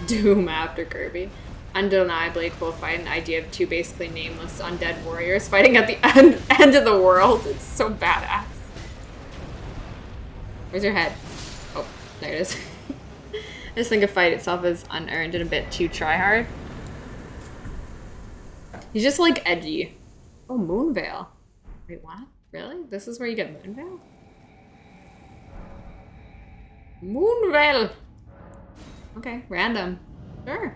Doom after Kirby. Undeniably cool fight, an idea of two basically nameless undead warriors fighting at the end, end of the world. It's so badass. Where's your head? Oh, there it is. I just think a fight itself is unearned and a bit too tryhard. He's just like edgy. Oh, Moonveil. Wait, what? Really? This is where you get Moonveil? Moonveil! Okay, random. Sure.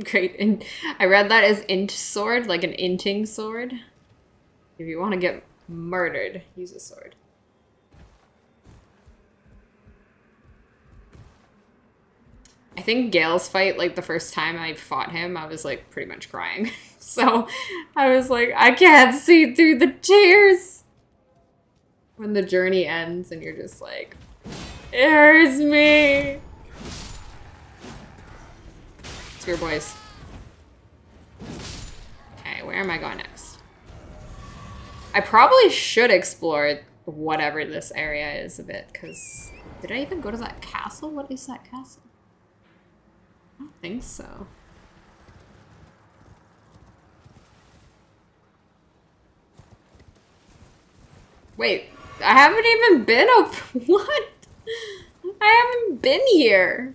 Great. And I read that as int sword, like an inting sword. If you want to get murdered, use a sword. I think Gael's fight, like the first time I fought him, I was like pretty much crying. so I was like, I can't see through the tears. When the journey ends and you're just like, it hurts me. Spear boys. Okay, where am I going next? I probably should explore whatever this area is a bit, because... Did I even go to that castle? What is that castle? I don't think so. Wait, I haven't even been up. What? I haven't been here.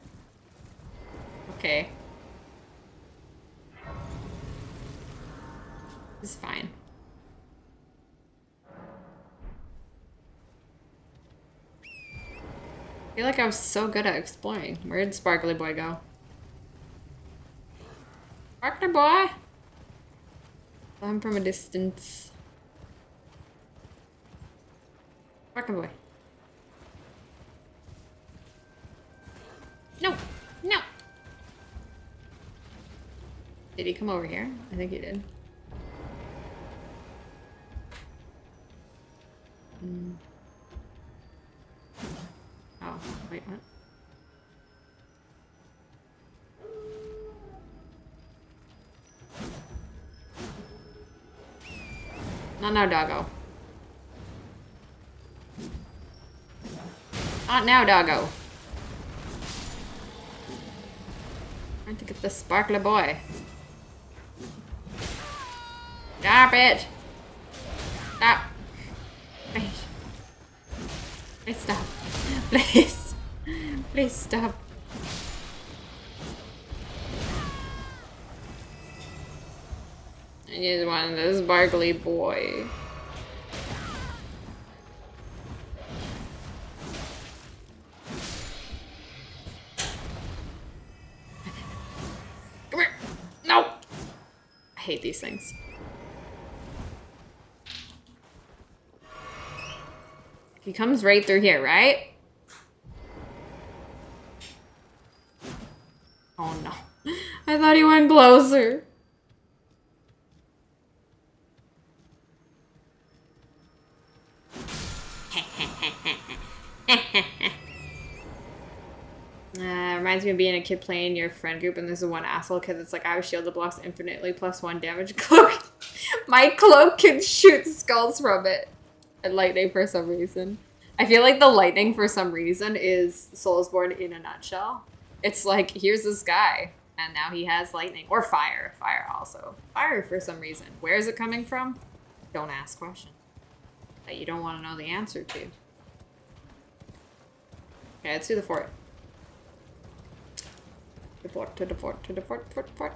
Okay. It's fine. I feel like I was so good at exploring. Where did Sparkly Boy go? Sparkly Boy! I'm from a distance. Sparkly Boy. No! No! Did he come over here? I think he did. Mm. Oh, wait, what? Not now, doggo. Not now, doggo. Trying to get the sparkler boy. Stop it! Stop. Please. Please stop. Please. Please stop. I need just want this sparkly boy. Hate these things. He comes right through here, right? Oh no. I thought he went closer. Uh, reminds me of being a kid playing your friend group, and there's a one asshole kid that's like, I have shield that blocks infinitely plus one damage cloak. My cloak can shoot skulls from it. And lightning for some reason. I feel like the lightning for some reason is Soulsborne in a nutshell. It's like, here's this guy, and now he has lightning. Or fire. Fire also. Fire for some reason. Where is it coming from? Don't ask questions that you don't want to know the answer to. Okay, let's do the fort. The fort, to the fort, to the fort, fort, fort.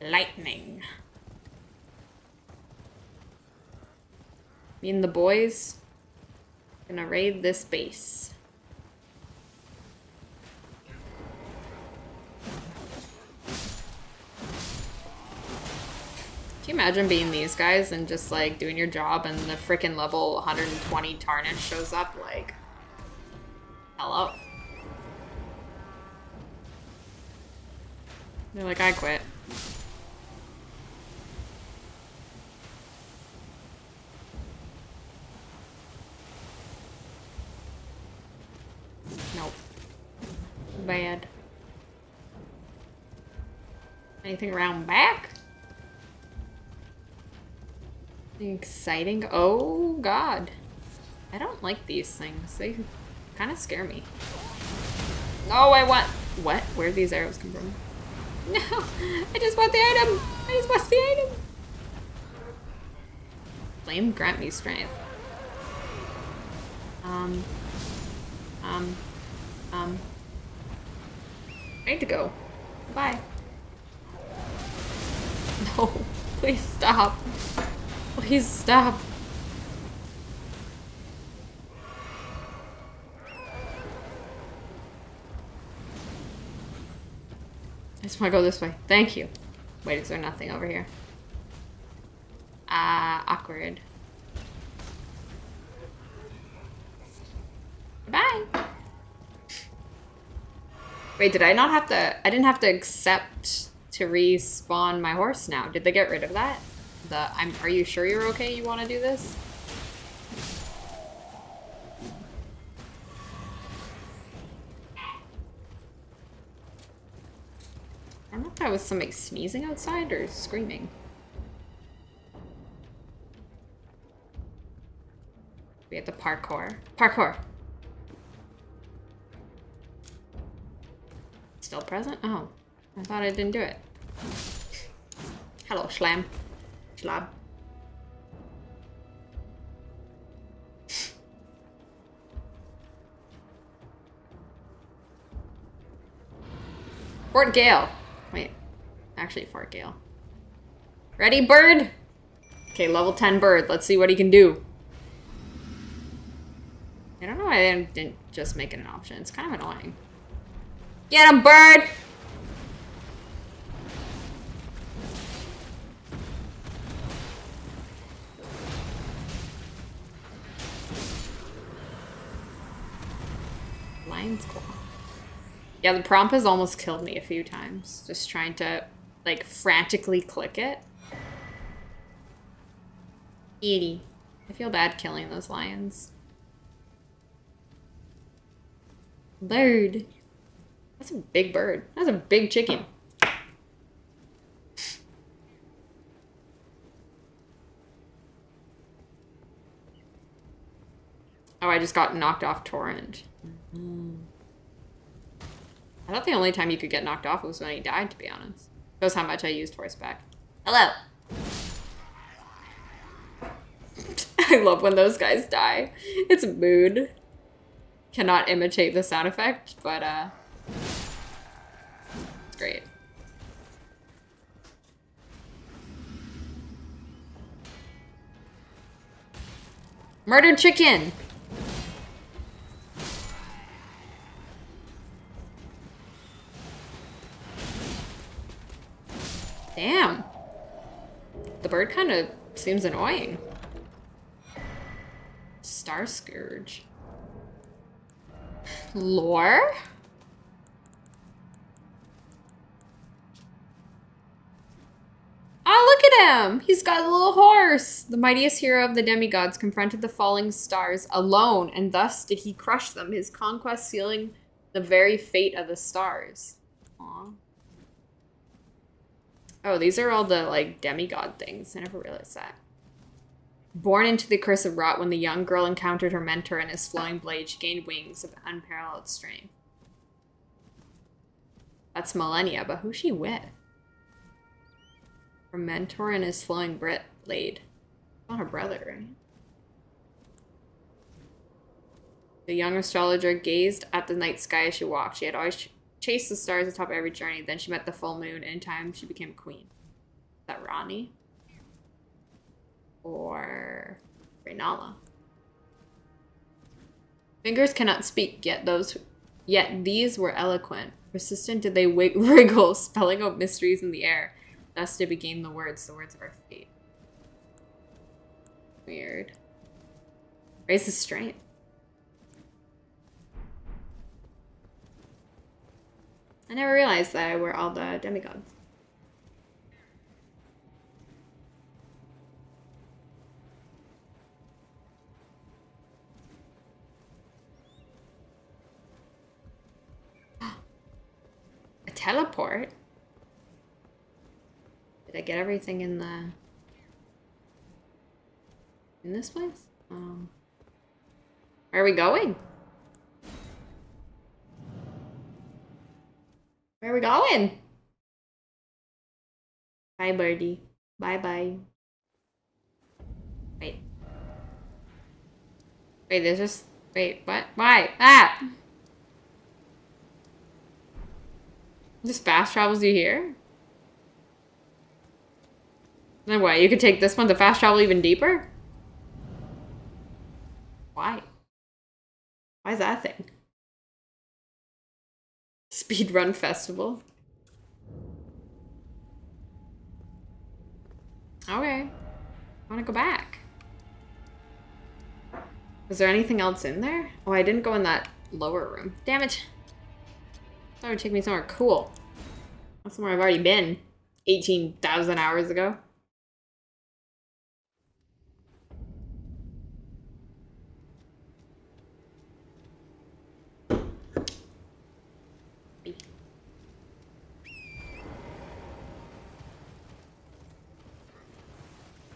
Lightning. Me and the boys gonna raid this base. Can you imagine being these guys and just like doing your job and the freaking level 120 tarnish shows up like hello? They're like, I quit. Nope. Bad. Anything around back? Exciting? Oh god. I don't like these things. They kind of scare me. No, I want... What? Where these arrows come from? No! I just want the item! I just want the item! Flame grant me strength. Um... Um... Um... I need to go. Bye. No, please stop. Please stop. I just want to go this way. Thank you. Wait, is there nothing over here? Ah, awkward. Bye. Wait, did I not have to... I didn't have to accept to respawn my horse now. Did they get rid of that? The I'm are you sure you're okay? You want to do this? I don't know if that was somebody sneezing outside or screaming. We have the parkour. Parkour! Still present? Oh. I thought I didn't do it. Hello, Schlam. Schlab. Fort Gael. Wait. Actually, Fort Gael. Ready, bird? Okay, level 10 bird. Let's see what he can do. I don't know why they didn't just make it an option. It's kind of annoying. Get him, bird! Lion's Claw. Yeah, the prompt has almost killed me a few times. Just trying to like frantically click it. Edie. I feel bad killing those lions. Bird. That's a big bird. That's a big chicken. Oh, I just got knocked off torrent. I thought the only time you could get knocked off was when he died, to be honest. Shows how much I used horseback. Hello. I love when those guys die. It's a mood. Cannot imitate the sound effect, but uh it's great. Murdered chicken! Damn. The bird kind of seems annoying. Star Scourge. Lore? Oh, look at him! He's got a little horse! The mightiest hero of the demigods confronted the falling stars alone, and thus did he crush them, his conquest sealing the very fate of the stars. Aww. Oh, these are all the, like, demigod things. I never realized that. Born into the curse of rot, when the young girl encountered her mentor and his flowing blade, she gained wings of unparalleled strength. That's Malenia, but who's she with? Her mentor and his flowing blade. Not her brother, right? The young astrologer gazed at the night sky as she walked. She had always chased the stars atop every journey. Then she met the full moon, and in time she became a queen. Is that Ranni? Or Rennala? Fingers cannot speak, yet those, yet these were eloquent. Persistent did they wriggle, spelling out mysteries in the air. Thus did we gain the words, the words of our fate. Weird. Raise the strength. I never realized that we're all the demigods. A teleport? Did I get everything in the... In this place? Um, where are we going? Where are we going? Bye, birdie. Bye bye. Wait. Wait, there's just. Wait, what? Why? Ah! Just fast travels you here? Then what? You could take this one to fast travel even deeper? Why? Why is that thing? Speedrun festival. Okay. I want to go back. Is there anything else in there? Oh, I didn't go in that lower room. Damn it. That would take me somewhere cool. That's somewhere I've already been. 18,000 hours ago.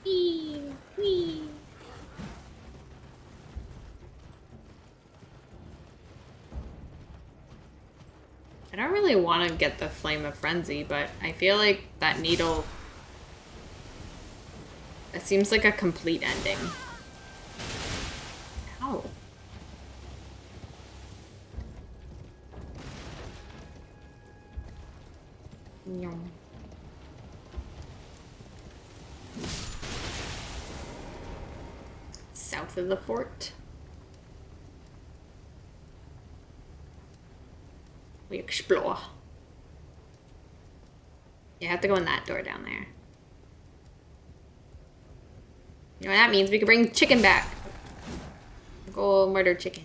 Whee, whee. I don't really want to get the Flame of Frenzy, but I feel like that needle... It seems like a complete ending. Ow. Yum. South of the fort. We explore. You have to go in that door down there. You know what that means? We can bring chicken back. Go murder chicken.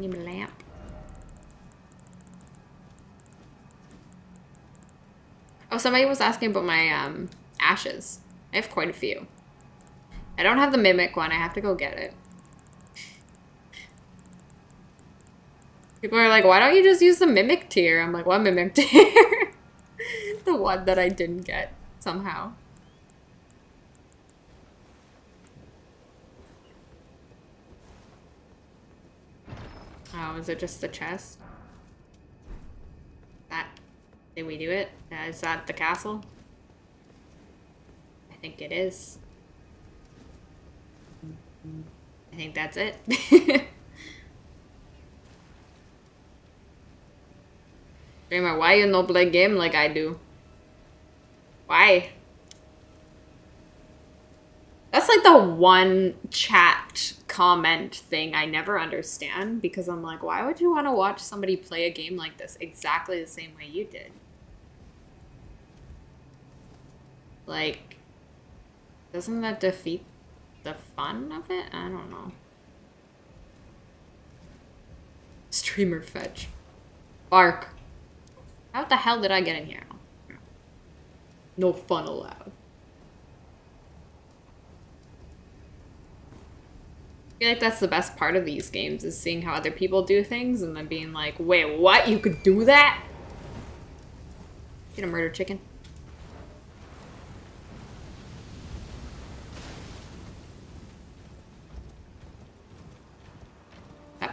Give me a lamp. Oh, somebody was asking about my um, ashes. I have quite a few. I don't have the mimic one. I have to go get it. People are like, why don't you just use the mimic tier? I'm like, what mimic tier? the one that I didn't get somehow. Oh, is it just the chest? That did we do it? Is that the castle? I think it is. I think that's it. Dreamer, why you no play game like I do? Why? That's like the one chat comment thing I never understand because I'm like, why would you want to watch somebody play a game like this exactly the same way you did? Like, doesn't that defeat the fun of it? I don't know. Streamer fetch. Bark. How the hell did I get in here? No fun allowed. I feel like that's the best part of these games is seeing how other people do things and then being like, wait, what? You could do that? Get a murder chicken.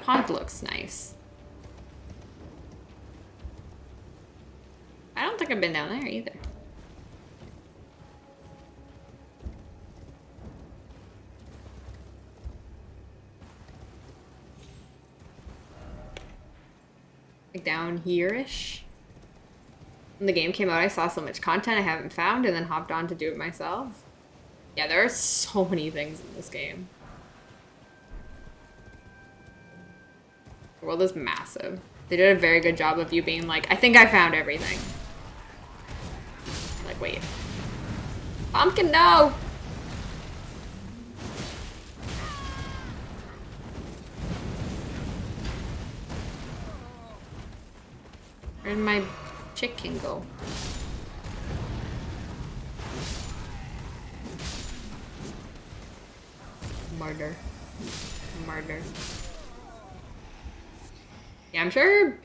Pond looks nice. I don't think I've been down there either. Like down here-ish. When the game came out, I saw so much content I haven't found and then hopped on to do it myself. Yeah, there are so many things in this game. The world is massive. They did a very good job of you being like, I think I found everything. Like, wait. Pumpkin, no! Where'd my chicken go? Murder. Murder. Yeah, I'm sure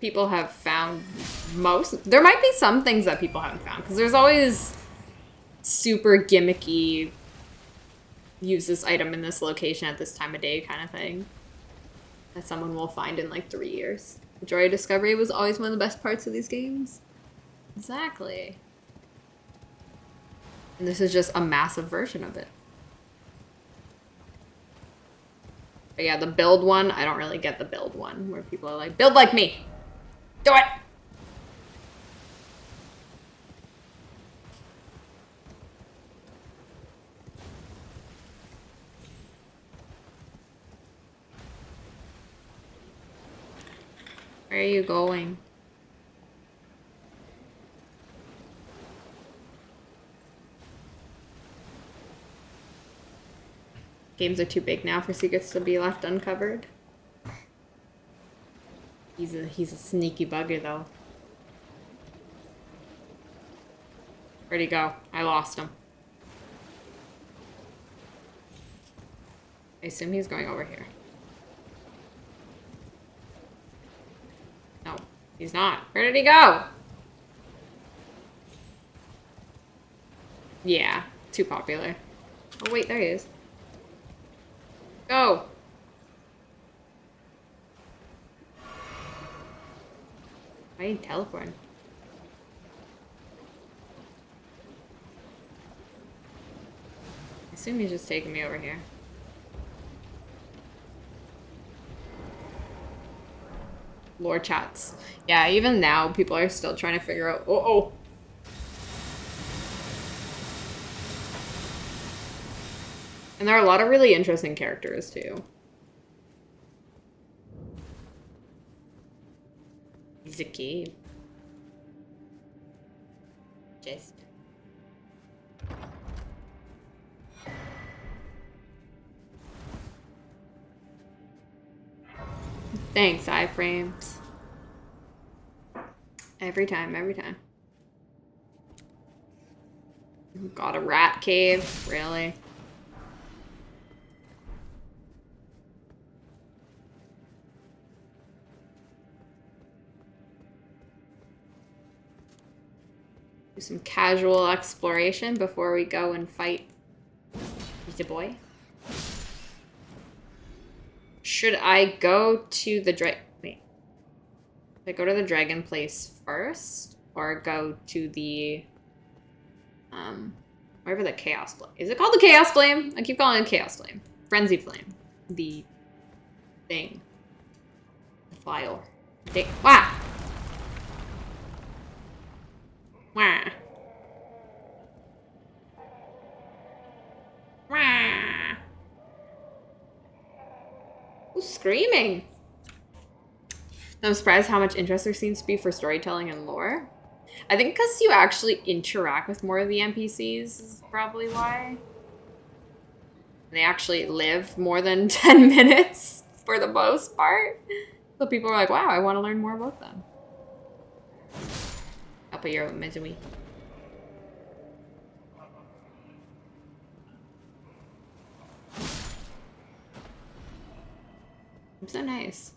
people have found most. There might be some things that people haven't found because there's always super gimmicky. Use this item in this location at this time of day kind of thing that someone will find in like three years. Joy of discovery was always one of the best parts of these games. Exactly. And this is just a massive version of it. But yeah, the build one, I don't really get the build one where people are like, build like me. Do it. Where are you going? Games are too big now for secrets to be left uncovered. He's a he's a sneaky bugger though. Where'd he go? I lost him. I assume he's going over here. No, he's not. Where did he go? Yeah, too popular. Oh wait, there he is. Go! Are you teleporting? I assume he's just taking me over here. Lore chats. Yeah, even now, people are still trying to figure out- oh, oh! And there are a lot of really interesting characters, too. Zaki. Just. Thanks, iframes. Every time, every time. Got a rat cave, really? Some casual exploration before we go and fight the boy. Should I go to the dra- wait? Should I go to the dragon place first, or go to the um wherever the chaos flame is? It called the chaos flame? I keep calling it chaos flame, frenzy flame, the thing, the file. Wow. Wah. Wah. Who's screaming? I'm surprised how much interest there seems to be for storytelling and lore. I think because you actually interact with more of the NPCs is probably why. They actually live more than 10 minutes for the most part. So people are like, wow, I want to learn more about them. Your Mizui. I'm so nice.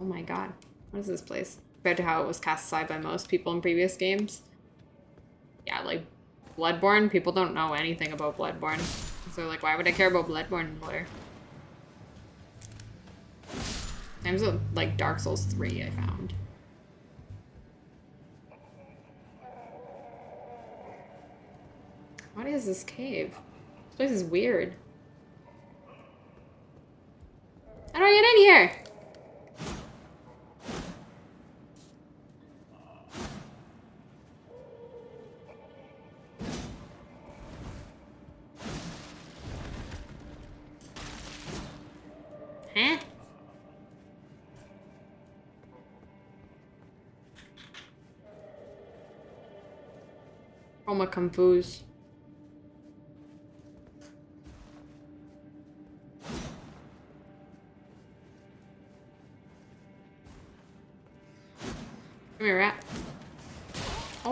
Oh my god. What is this place? Compared to how it was cast aside by most people in previous games. Yeah, like Bloodborne, people don't know anything about Bloodborne. So like why would I care about Bloodborne lore? Times like Dark Souls 3 I found. What is this cave? This place is weird. How do I get in here? Huh? I'm confused.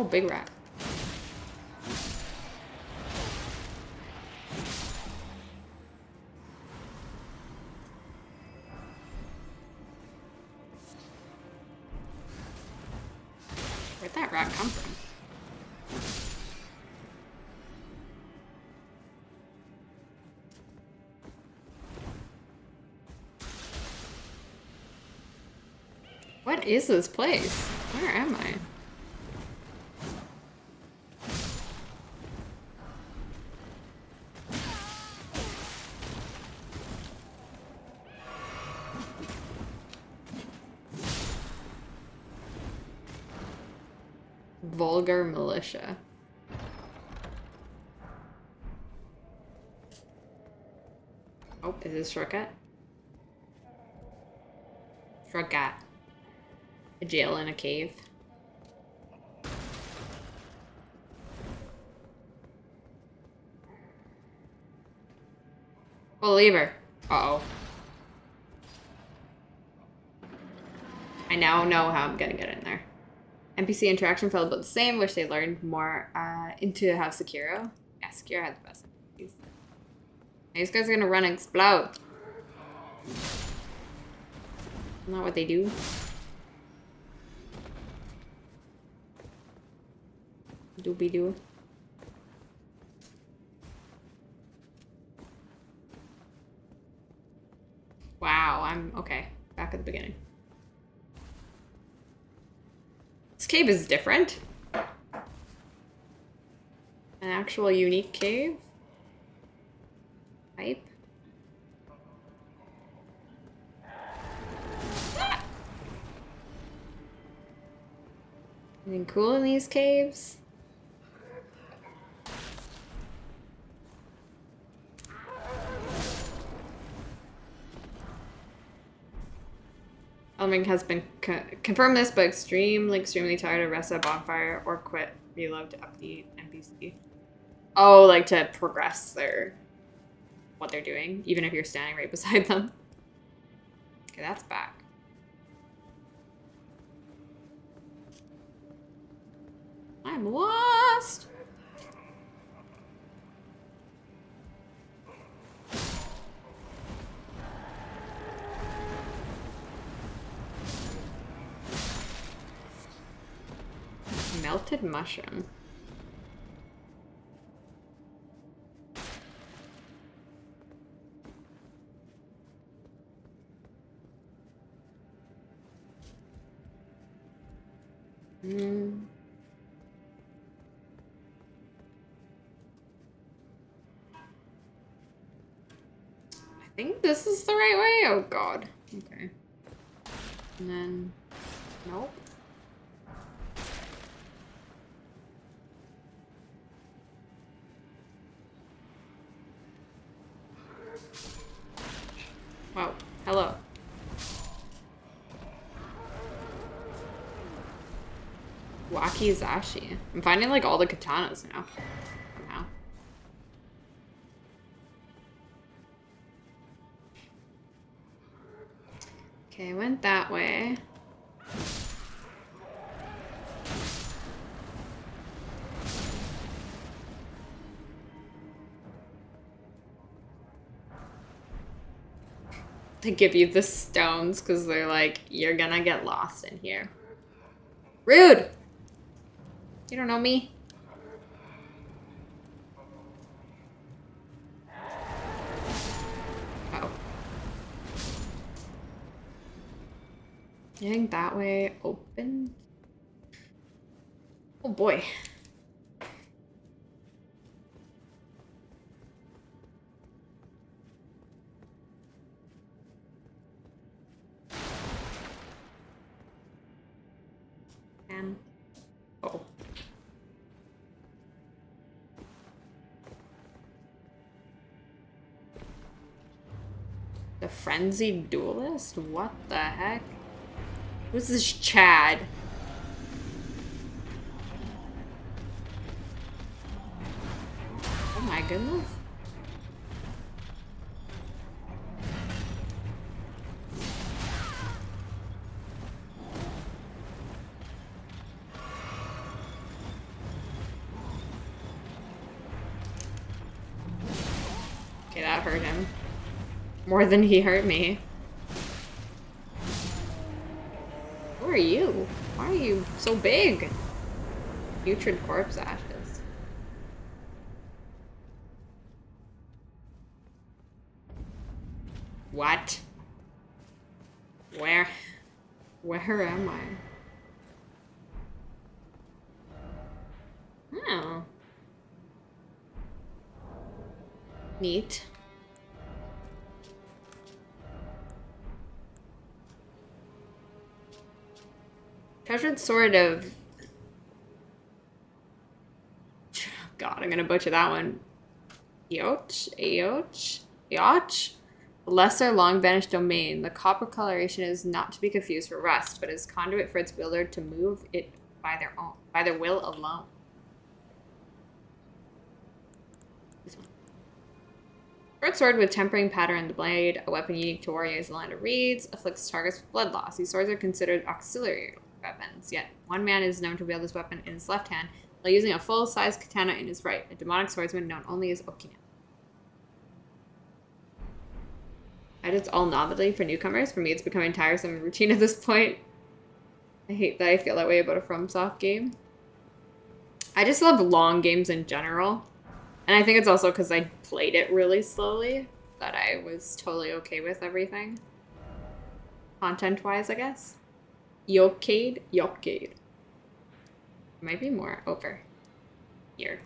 Big rat. Where'd that rat come from? What is this place? Where am I? Vulgar militia. Oh, is this shortcut? Shortcut. A jail in a cave. Oh, lever. Uh-oh. I now know how I'm gonna get in. NPC interaction felt about the same. Wish they learned more uh, into how Sekiro. Yeah, Sekiro had the best NPCs. These guys are gonna run and explode. Not what they do. Doobie doo. Wow, I'm okay. Back at the beginning. Cave is different. An actual unique cave. Pipe. Anything cool in these caves? Elming has been co- confirmed this, but extremely, extremely tired of rest at bonfire or quit. Reload to update NPC. Oh, like to progress their what they're doing, even if you're standing right beside them. Okay, that's back. I'm lost. Melted mushroom. Hmm. I think this is the right way. Oh god. Okay. And then nope. Wow. Hello. Wakizashi. I'm finding like all the katanas now. Somehow. Okay, went that way. They give you the stones because they're like, you're gonna get lost in here. Rude! You don't know me. Oh. I think that way open. Oh boy. Frenzied duelist? What the heck? Who's this Chad? Oh my goodness. More than he hurt me. Who are you? Why are you so big? Putrid corpse ashes. What? Where? Where am I? Oh. Neat. Sword of. God, I'm gonna butcher that one. Yoch? Aoch? Yoch? Lesser long vanished domain. The copper coloration is not to be confused for rust, but is conduit for its wielder to move it by their own by their will alone. This one. Short sword with tempering pattern in the blade, a weapon unique to warriors in the land of reeds, afflicts targets with blood loss. These swords are considered auxiliary weapons, yet one man is known to wield this weapon in his left hand while using a full-size katana in his right, a demonic swordsman known only as Okina. Just all novelty for newcomers. For me, it's becoming tiresome and routine at this point. I hate that I feel that way about a FromSoft game. I just love long games in general. And I think it's also because I played it really slowly that I was totally okay with everything. Content-wise, I guess. Yokade? Yokade. Might be more over here.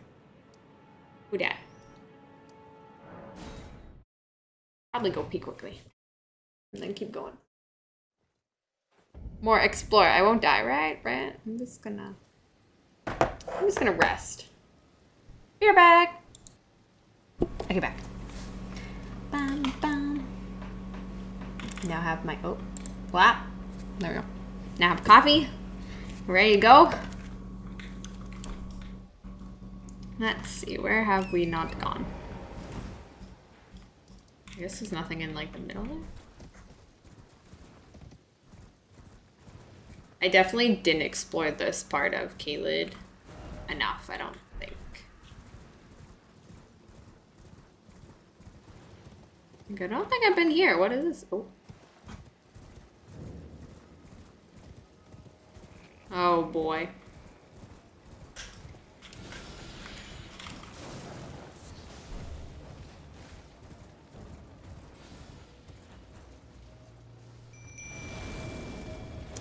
Who dat? Probably go pee quickly. And then keep going. More explore. I won't die, right? Right? I'm just gonna... I'm just gonna rest. You're back. Okay, back. Bum, bum. Now have my... Oh. Flap. There we go. Now have coffee. Ready to go. Let's see, where have we not gone? I guess there's nothing in like the middle there. I definitely didn't explore this part of Caelid enough, I don't think. I don't think I've been here. What is this? Oh. Oh boy.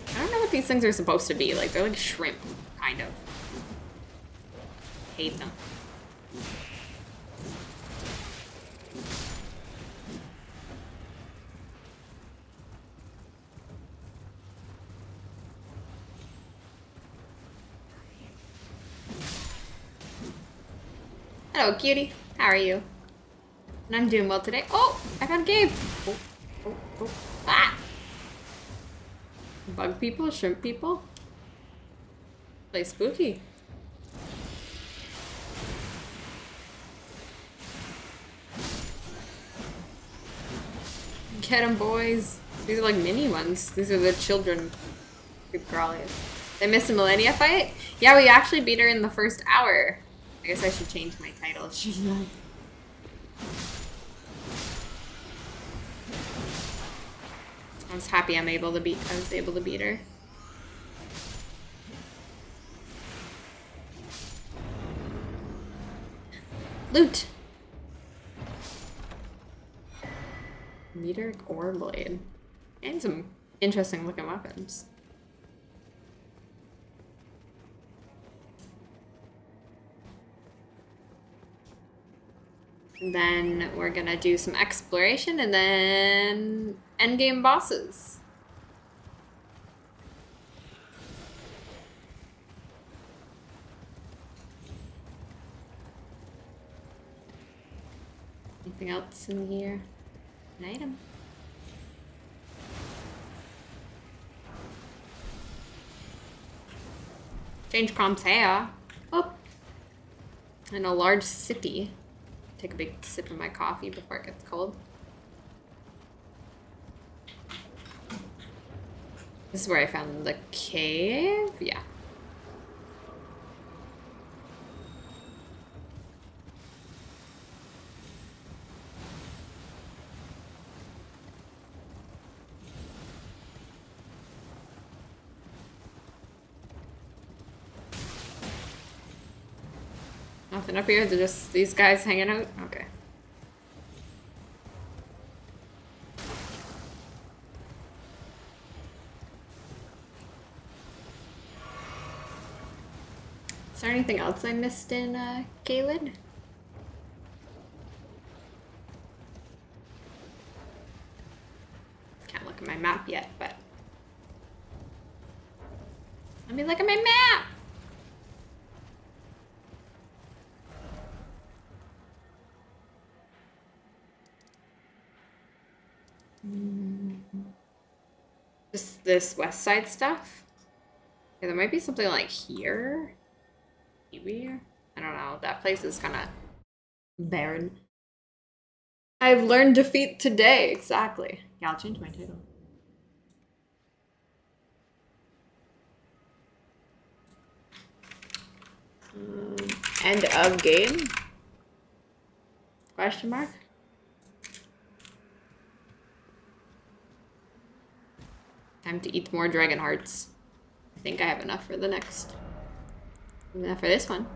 I don't know what these things are supposed to be. Like, they're like shrimp, kind of. Hate them. Hello, cutie. How are you? And I'm doing well today. Oh, I found Gabe. Oh, oh, oh. Ah! Bug people, shrimp people. Play spooky. Get 'em, boys. These are like mini ones. These are the children creep crawlies. They missed a Malenia fight? Yeah, we actually beat her in the first hour. I guess I should change my title, I? I was happy I'm able to beat I was able to beat her. Loot! Meteoric ore blade. And some interesting looking weapons. Then we're gonna do some exploration and then endgame bosses. Anything else in here? An item. Change Crom's hair. Oh. In a large city. Take a big sip of my coffee before it gets cold. This is where I found the cave? Yeah. Nothing up here? They're just these guys hanging out? Okay. Is there anything else I missed in uh, Caelid? Can't look at my map yet, but... Let me look at my map! Just this west side stuff? Yeah, there might be something like here. Maybe? I don't know. That place is kind of barren. I've learned defeat today. Exactly. Yeah, I'll change my title. Um, end of game? Question mark? Time to eat more dragon hearts. I think I have enough for the next. Enough for this one.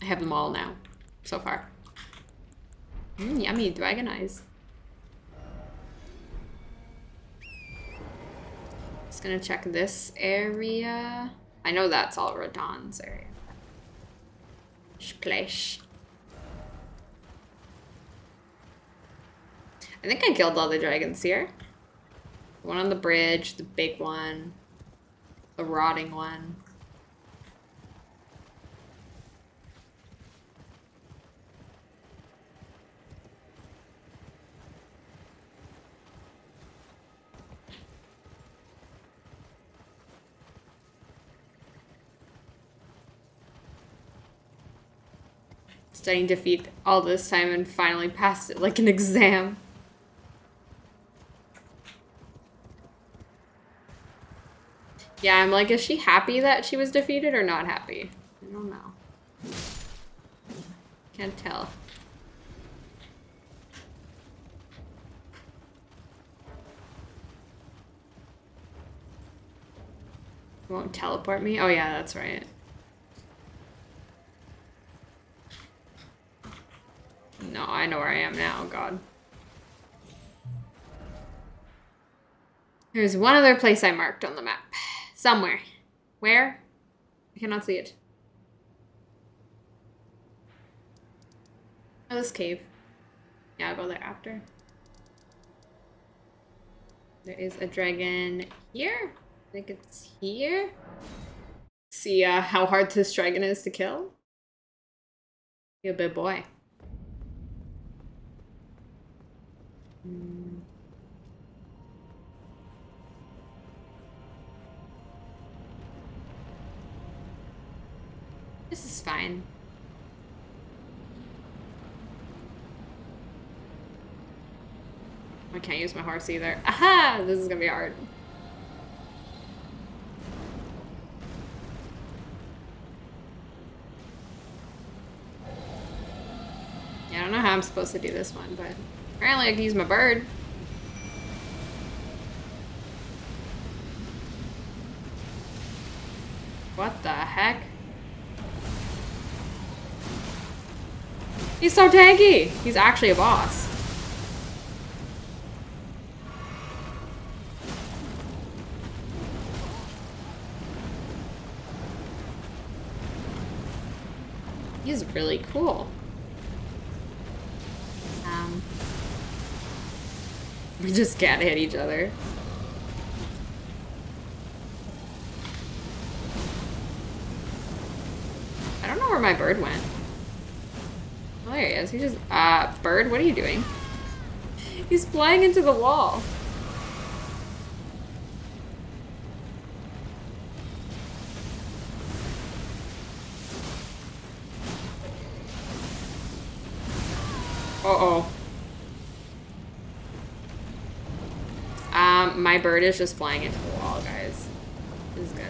I have them all now, so far. Mmm, yummy dragon eyes. Just gonna check this area. I know that's all Radahn's area. Splash. I think I killed all the dragons here. The one on the bridge, the big one, the rotting one. Studying defeat all this time and finally passed it like an exam. Yeah, I'm like, is she happy that she was defeated or not happy? I don't know. Can't tell. Won't teleport me? Oh yeah, that's right. No, I know where I am now, god. There's one other place I marked on the map. Somewhere. Where? I cannot see it. Oh, this cave. Yeah, I'll go there after. There is a dragon here. I think it's here. See uh, how hard this dragon is to kill? You a big boy. Hmm. Fine. I can't use my horse either. Aha! This is gonna be hard. Yeah, I don't know how I'm supposed to do this one, but apparently I can use my bird. What the He's so tanky! He's actually a boss. He's really cool. Um, we just can't hit each other. I don't know where my bird went. Oh, there he just, uh, bird, what are you doing? He's flying into the wall. Uh-oh. Um, my bird is just flying into the wall, guys. This is good.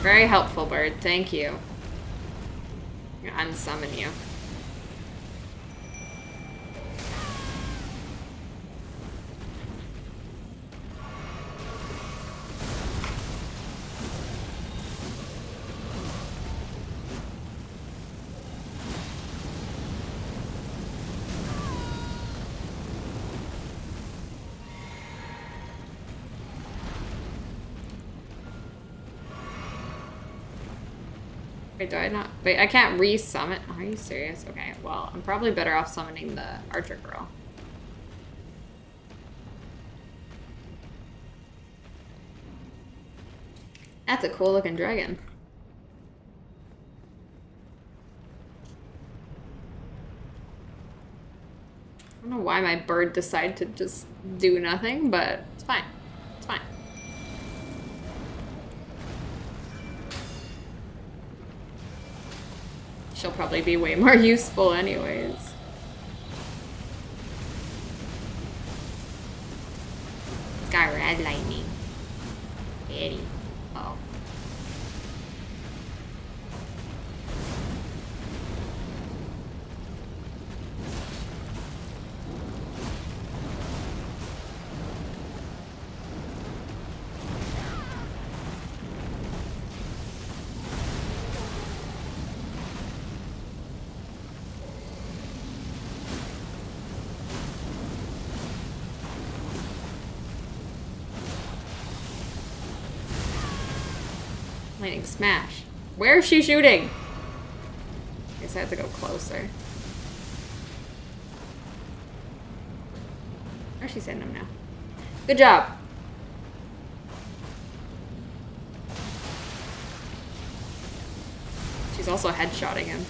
Very helpful, bird. Thank you. I'm gonna unsummon you. I not? Wait, I can't re-summon. Are you serious? Okay, well, I'm probably better off summoning the archer girl. That's a cool looking dragon. I don't know why my bird decided to just do nothing, but probably be way more useful anyways. Smash. Where is she shooting? I guess I have to go closer. Where's she sending him now? Good job. She's also headshotting him.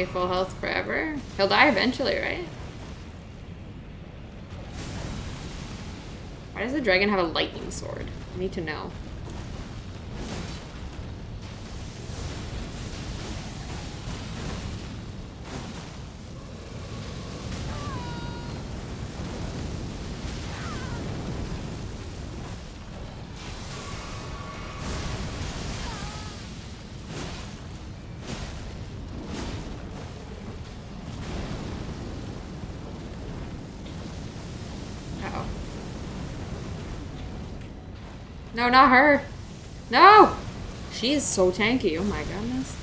Stay full health forever. He'll die eventually, right? Why does the dragon have a lightning sword? I need to know. Not her. No! She is so tanky. Oh my goodness.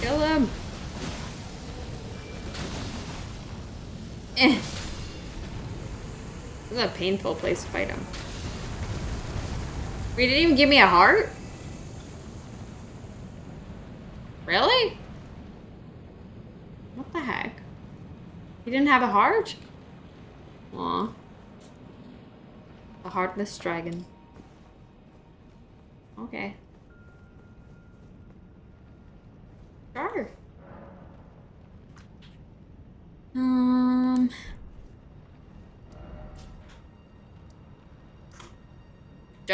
Kill him. Eh. This is a painful place to fight him. Wait, didn't even give me a heart? Really? What the heck? He didn't have a heart? Aw. A heartless dragon.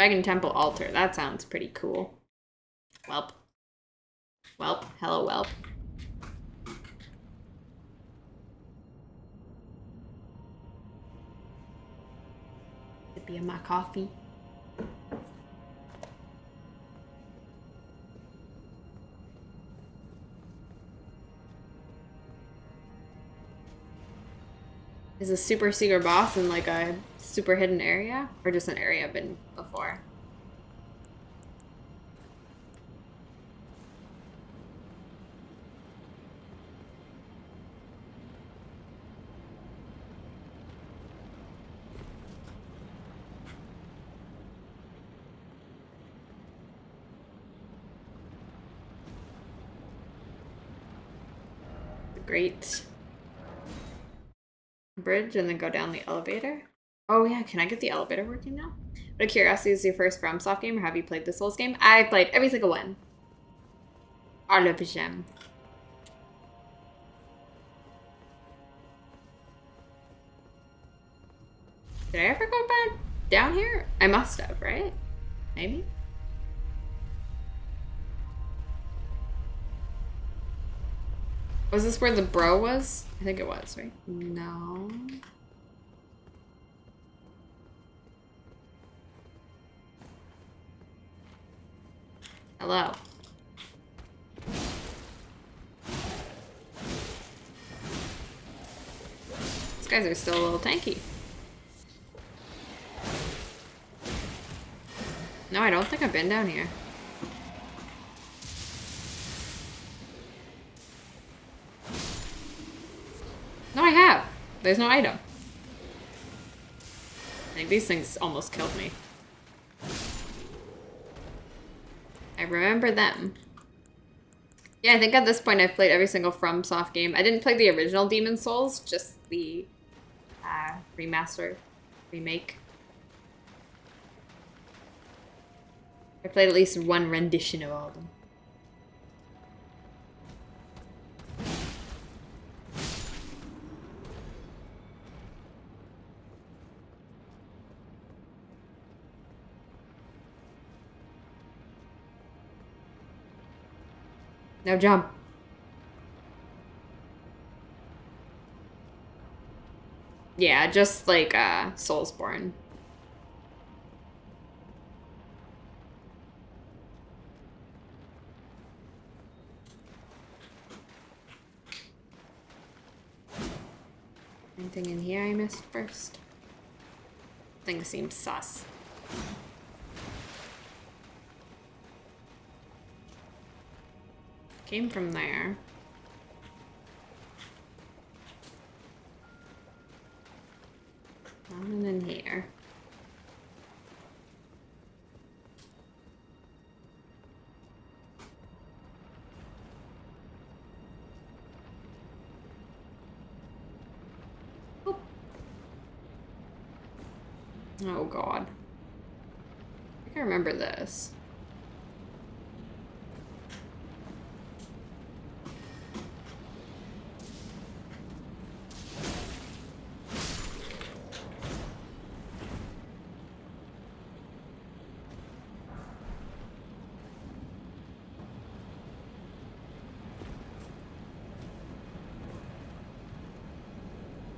Dragon Temple Altar. That sounds pretty cool. Welp. Welp. Hello, Welp. Sippy of my coffee. Is a super secret boss in like a super hidden area? Or just an area I've been before? Great bridge and then go down the elevator. Oh yeah, can I get the elevator working now? Of curiosity, is your first FromSoft game or have you played the Souls game? I've played every single one. All of them. Did I ever go back down here? I must have, right? Maybe? Was this where the bro was? I think it was, right? No. Hello. These guys are still a little tanky. No, I don't think I've been down here. There's no item. I think these things almost killed me. I remember them. Yeah, I think at this point I've played every single FromSoft game. I didn't play the original Demon's Souls, just the uh, remaster, remake. I played at least one rendition of all of them. Now jump. Yeah, just like uh Soulsborne. Anything in here I missed first? Thing seems sus. came from there. Down in here. Oh, oh God. I can remember this.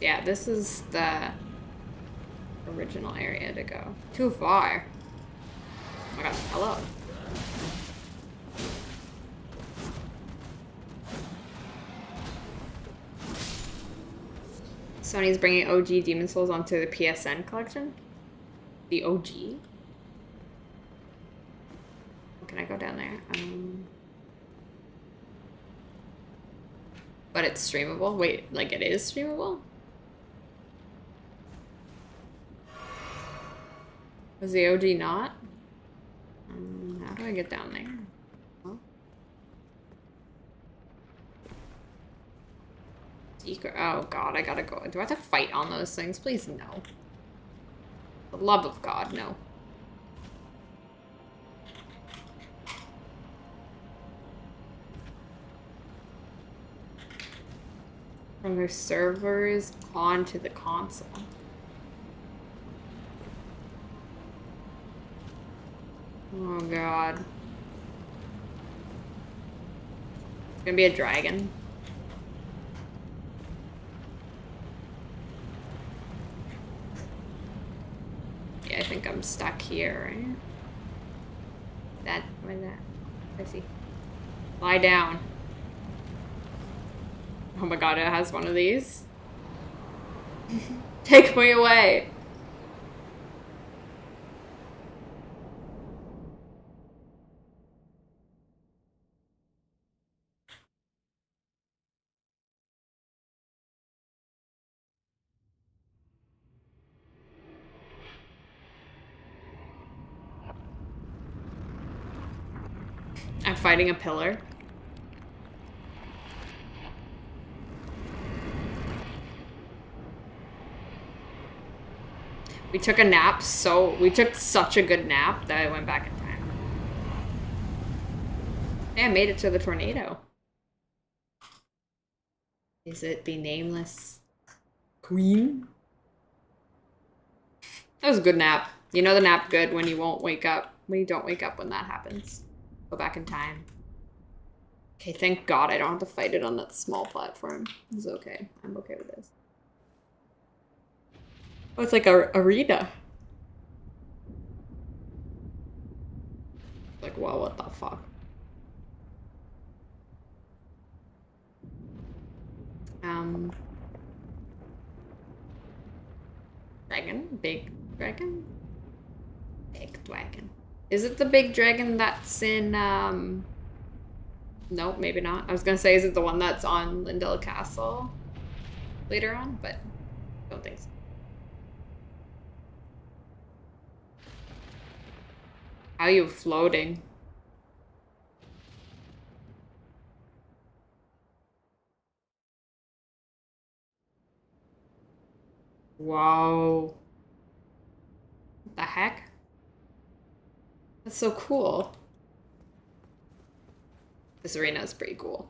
Yeah, this is the original area to go. Too far. Oh my god, hello. Sony's bringing OG Demon's Souls onto the PSN collection? The OG? Can I go down there? Um, but it's streamable? Wait, like it is streamable? Was the OG not? Um, how do I get down there? Oh god, I gotta go. Do I have to fight on those things? Please, no. The love of God, no. From their servers onto the console. Oh god. It's gonna be a dragon. Yeah, I think I'm stuck here, right? That, where that? I see. Lie down. Oh my god, it has one of these. Take me away. Fighting a pillar. We took a nap so we took such a good nap that I went back in time. Yeah, I made it to the tornado. Is it the nameless queen? That was a good nap. You know the nap good when you won't wake up. When you don't wake up when that happens. Go back in time. Okay, thank God I don't have to fight it on that small platform. It's okay. I'm okay with this. Oh, it's like a arena. Like, wow, what the fuck? Um. Dragon? Big dragon? Big dragon. Is it the big dragon that's in, um... Nope, maybe not. I was gonna say, is it the one that's on Leyndell Castle later on? But don't think so. How are you floating? Whoa. What the heck? That's so cool. This arena is pretty cool.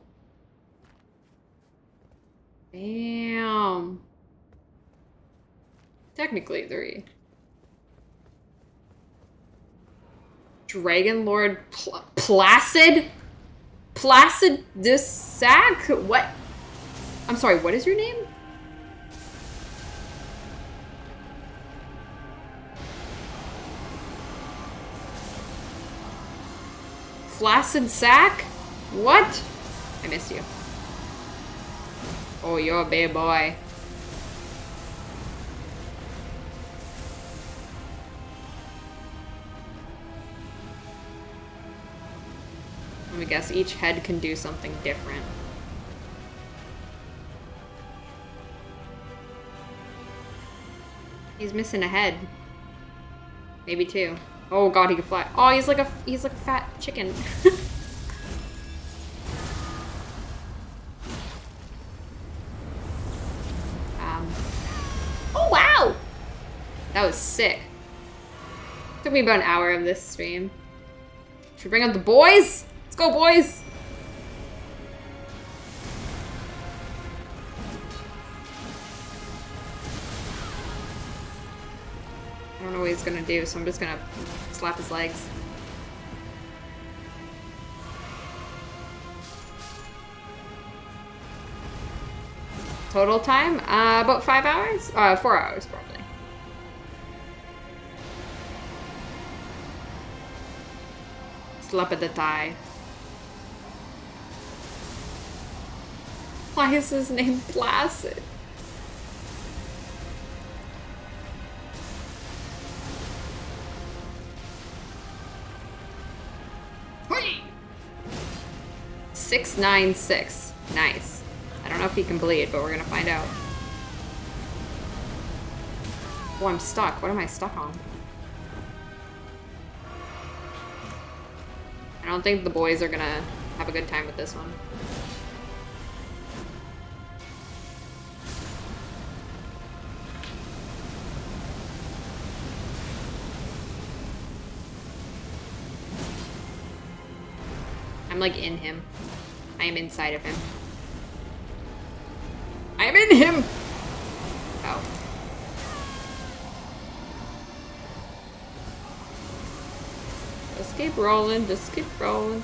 Damn. Technically three. Dragon Lord Pl Placid? Placid de Sac? What? I'm sorry, what is your name? Flaccid Sack? What? I miss you. Oh, you're a big boy. Me guess, each head can do something different. He's missing a head. Maybe two. Oh god, he can fly. Oh, he's like a he's like a fat chicken. um. Oh wow, that was sick. Took me about an hour of this stream. Should we bring out the boys? Let's go, boys! What he's gonna do, so I'm just gonna slap his legs. Total time? Uh, about five hours? Uh, four hours, probably. Slap at the thigh. Why is his name Placid? 696. Nice. I don't know if he can bleed, but we're gonna find out. Oh, I'm stuck. What am I stuck on? I don't think the boys are gonna have a good time with this one. I'm like in him. I am inside of him. I'm in him! Oh. Just keep rolling, just keep rolling.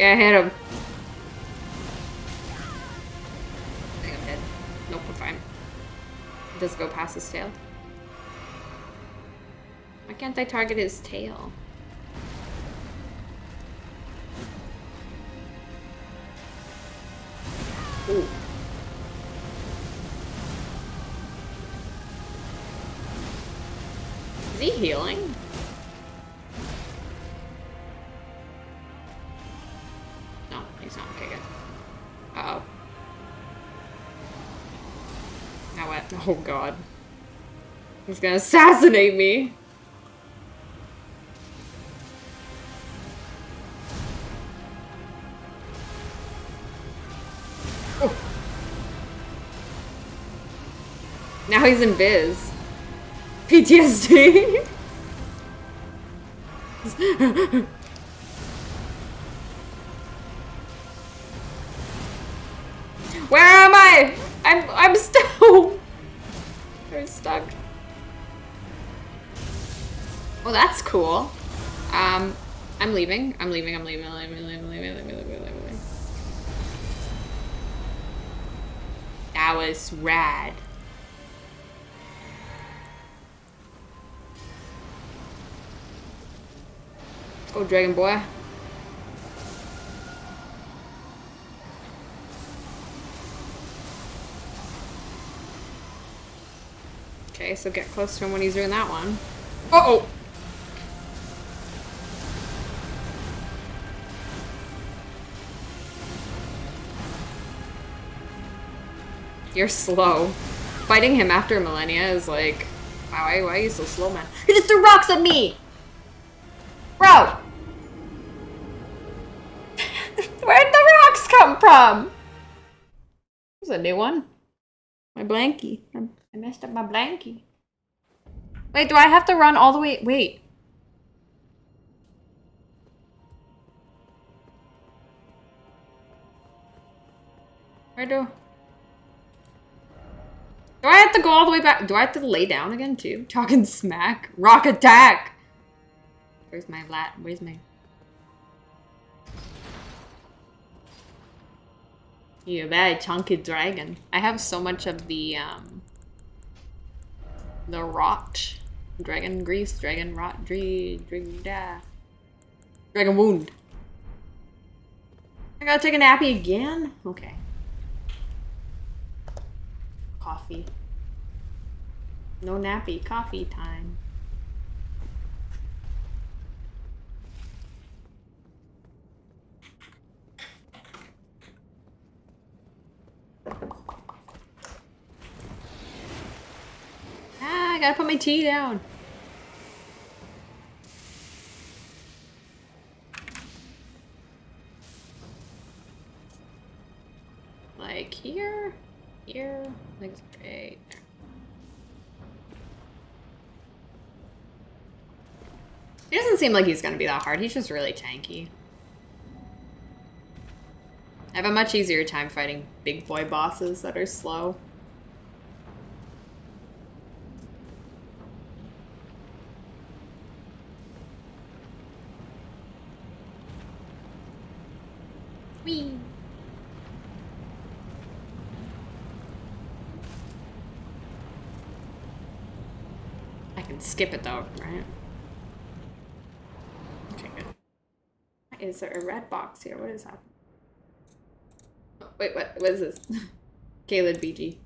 I hit him. I think I'm dead. Nope, I'm fine. It does go past his tail. Why can't I target his tail? Ooh. Is he healing? He's gonna assassinate me. Oh. Now he's in Biz. PTSD. cool. Um, I'm leaving. I'm leaving. I'm leaving. I'm leaving. I'm leaving. I'm leaving. I'm leaving. I'm leaving. Leaving. That was rad. Let's Dragon Boy. Okay, so get close to him when he's doing that one. Uh oh! You're slow. Fighting him after Malenia is like, why, why are you so slow, man? He just threw rocks at me! Bro! Where'd the rocks come from? There's a new one. My blankie. I messed up my blankie. Wait, do I have to run all the way? Wait. Where do... Do I have to go all the way back? Do I have to lay down again too? Talking smack? Rock attack! Where's my lat? Where's my... You bad chunky dragon. I have so much of the, um... The rot. Dragon grease, dragon rot, dre, dre, da. Dragon wound. I gotta take a nappy again? Okay. Coffee. No nappy, coffee time. Ah, I gotta put my tea down. Like here? Here. He doesn't seem like he's gonna be that hard. He's just really tanky. I have a much easier time fighting big boy bosses that are slow. Whee! I can skip it though, right? Okay, good. Is there a red box here? What is? Oh, Wait, what? What is this? Caleb BG.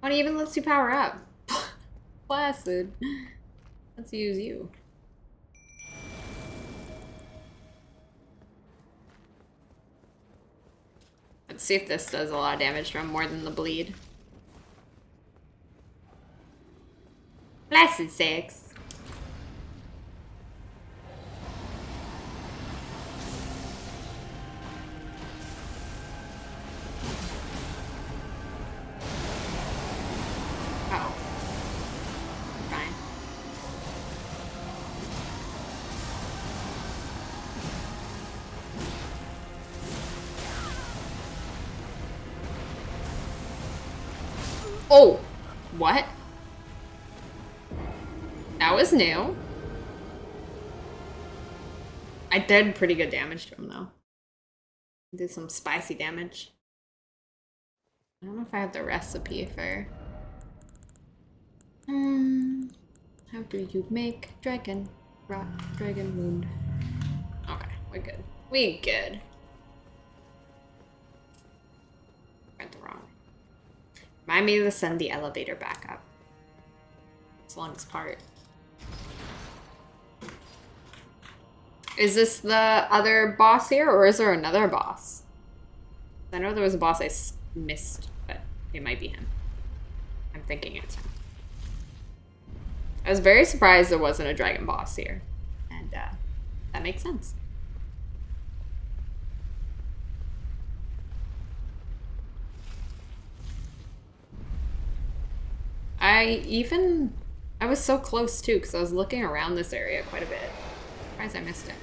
Oh, it even lets you power up. Placid. Let's use you. Let's see if this does a lot of damage from more than the bleed. Lesson 6 That was new. I did pretty good damage to him though. Did some spicy damage. I don't know if I have the recipe for. Um, How do you make dragon rock dragon wound? Okay, we're good. We good. Went the wrong. Remind me to send the elevator back up. It's the longest part. Is this the other boss here, or is there another boss? I know there was a boss I missed, but it might be him. I'm thinking it's him. I was very surprised there wasn't a dragon boss here, and uh, that makes sense. I even I was so close too because I was looking around this area quite a bit. Surprised I missed it.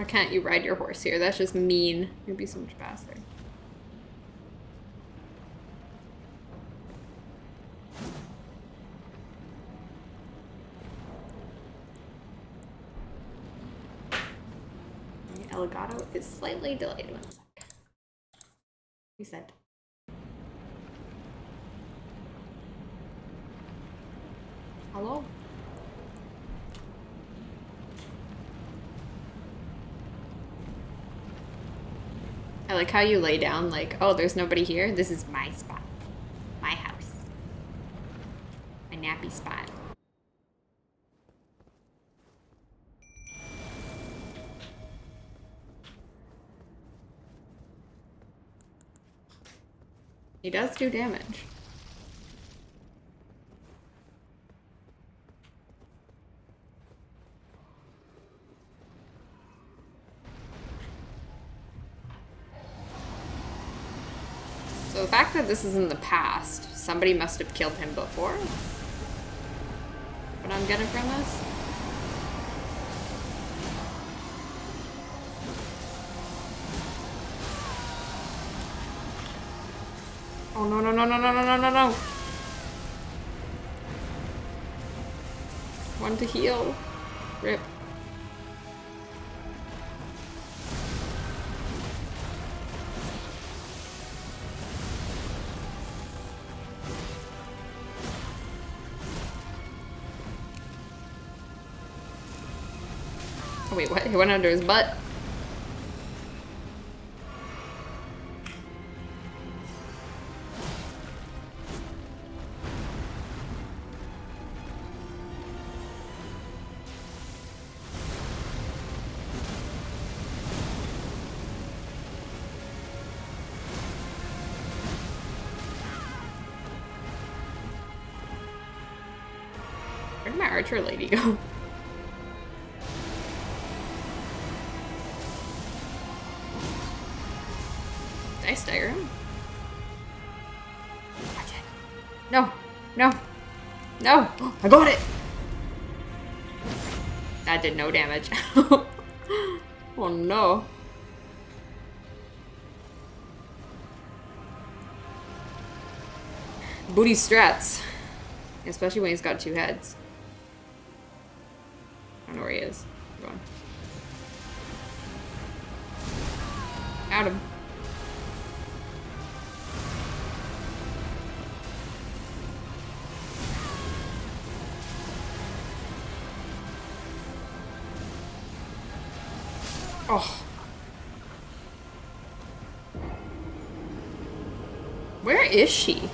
Why can't you ride your horse here? That's just mean. You'd be so much faster. Elgato is slightly delayed. One sec. He said. Hello? I like how you lay down like, oh, there's nobody here. This is my spot. My house. My nappy spot. He does do damage. This is in the past, somebody must have killed him before? What I'm getting from this? Oh no no no no no no no no no! One to heal. Rip. He went under his butt. Where did my archer lady go? did no damage. oh no. Booty strats. Especially when he's got two heads. Is she?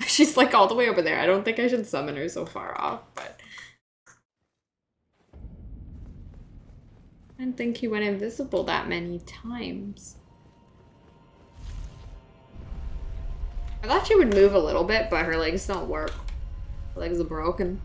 She's like all the way over there. I don't think I should summon her so far off, but. I didn't think he went invisible that many times. I thought she would move a little bit, but her legs don't work. Her legs are broken.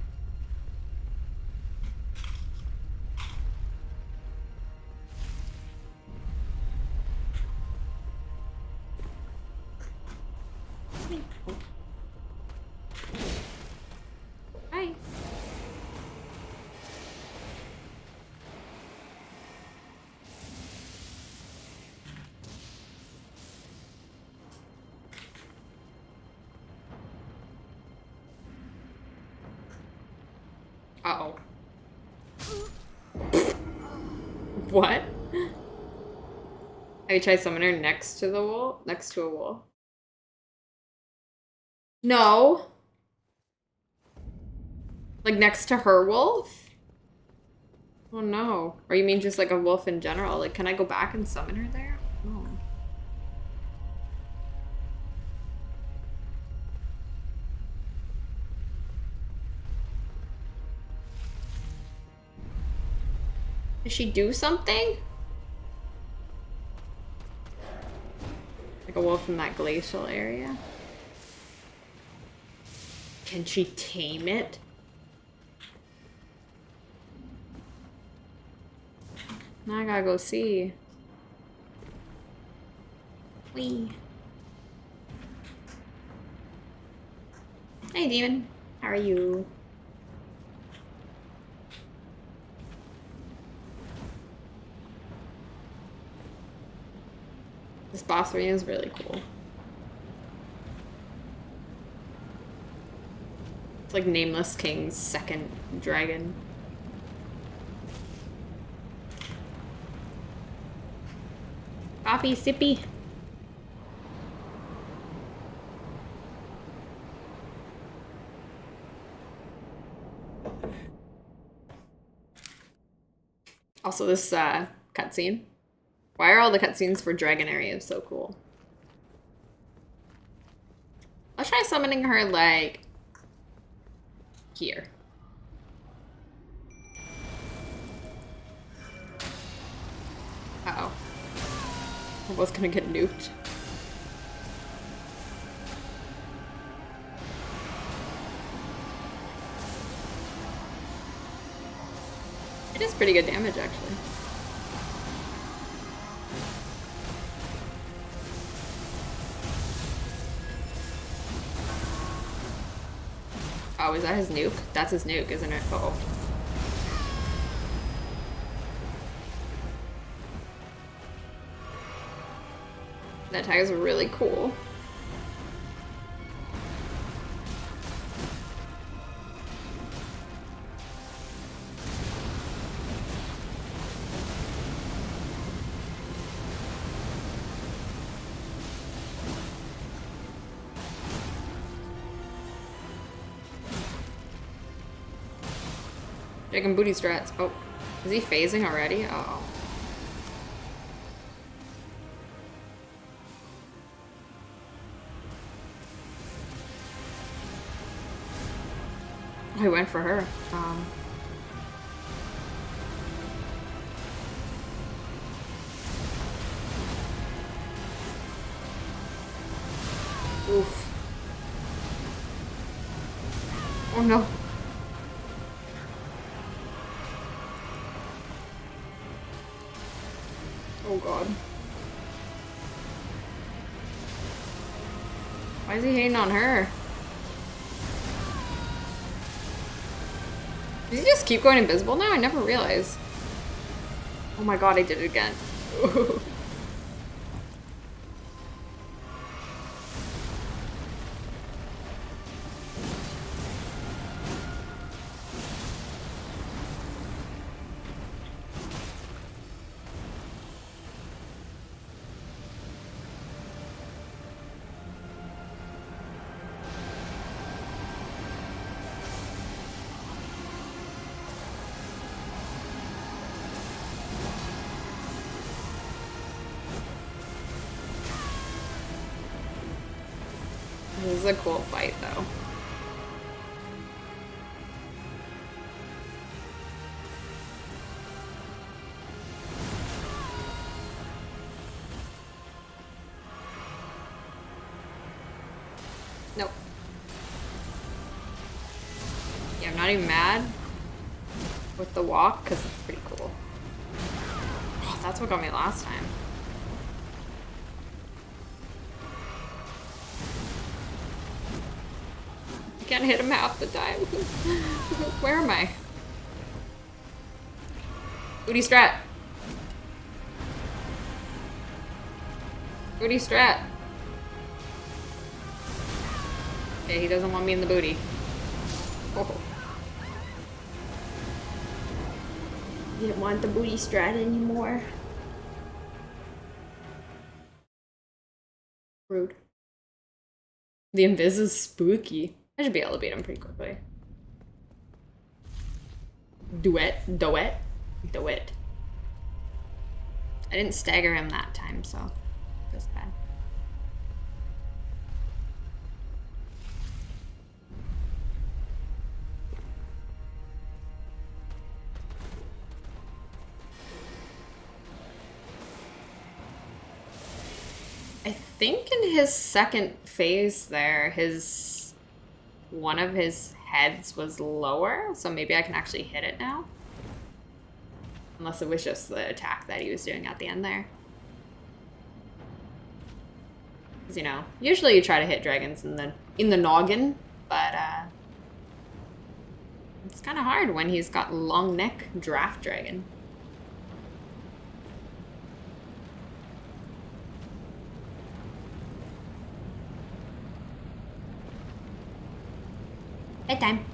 Tried summoning her next to the wall? Next to a wall? No. Like next to her wolf? Oh no. Or you mean just like a wolf in general? Like, can I go back and summon her there? No. Does she do something? A wolf in that glacial area? Can she tame it? Now I gotta go see. Wee. Hey, demon. How are you? Boss arena is really cool. It's like Nameless King's second dragon. Coffee, sippy. Also, this uh, cutscene. Why are all the cutscenes for Dragon Area so cool? Let's try summoning her, like, here. Uh-oh. I was gonna get nuked. It is pretty good damage, actually. Oh, is that his nuke? That's his nuke, isn't it? Uh oh. That tag is really cool. Dragon booty strats. Oh, is he phasing already? Uh oh. I went for her. Um, oof. Oh no. On her? Does he just keep going invisible now? I never realized. Oh my god, I did it again. the walk because it's pretty cool. That's what got me last time. I can't hit him half the time. Where am I? Booty strat. Booty strat. Okay, he doesn't want me in the booty. Oh. Didn't want the booty strat anymore. Rude. The invis is spooky. I should be able to beat him pretty quickly. Duet, duet, duet. I didn't stagger him that time, so his second phase there, his one of his heads was lower, so maybe I can actually hit it now. Unless it was just the attack that he was doing at the end there. Because, you know, usually you try to hit dragons in the in the noggin, but uh, it's kind of hard when he's got long neck draft dragon. Bedtime.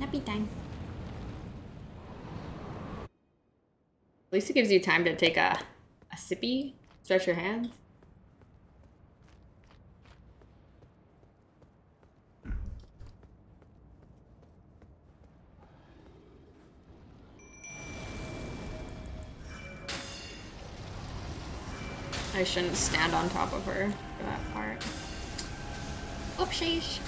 Nappy time. At least it gives you time to take a, a sippy, stretch your hands. I shouldn't stand on top of her for that part. Oopsies.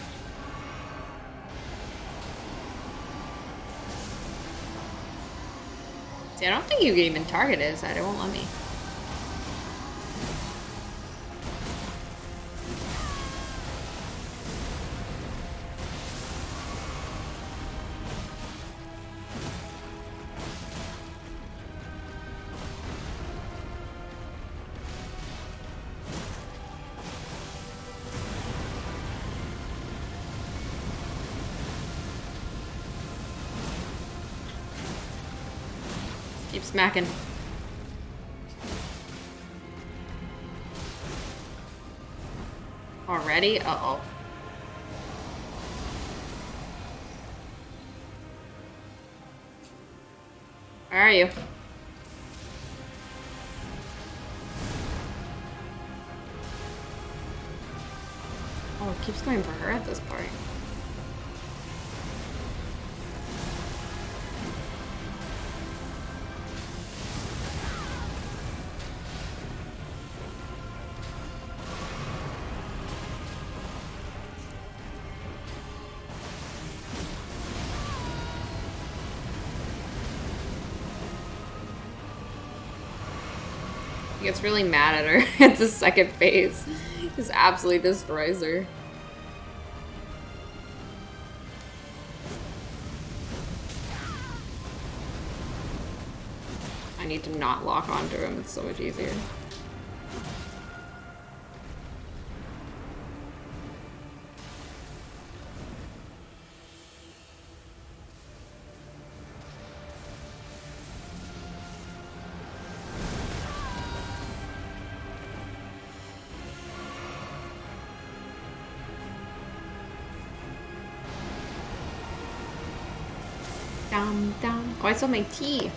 See, I don't think you can even target his side. It won't let me. Smacking. Already? Uh-oh. Where are you? Oh, it keeps going for gets really mad at her at the second phase. Just absolutely destroys her. I need to not lock onto him, it's so much easier. I still make tea.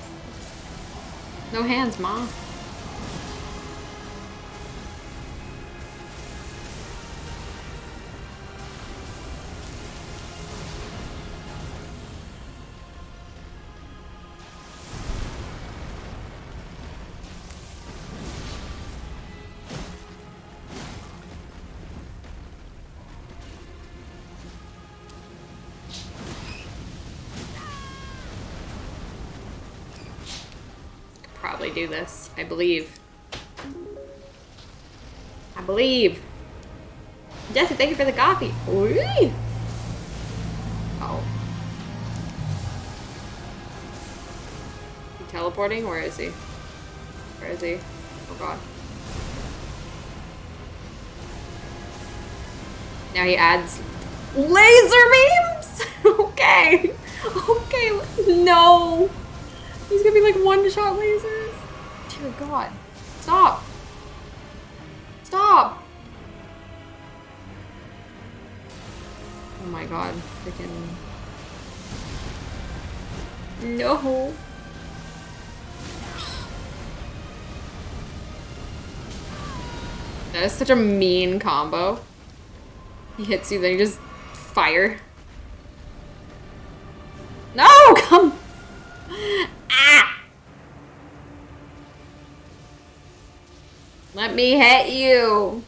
No hands, ma. Do this. I believe. I believe. Jesse, thank you for the coffee. Whee! Oh. He teleporting? Where is he? Where is he? Oh god. Now he adds laser beams? okay. Okay. No. He's gonna be like one shot lasers. Dear god. Stop. Stop. Oh my god. Freaking. No. That is such a mean combo. He hits you, then you just fire. No! Come! Ah! Let me hit you!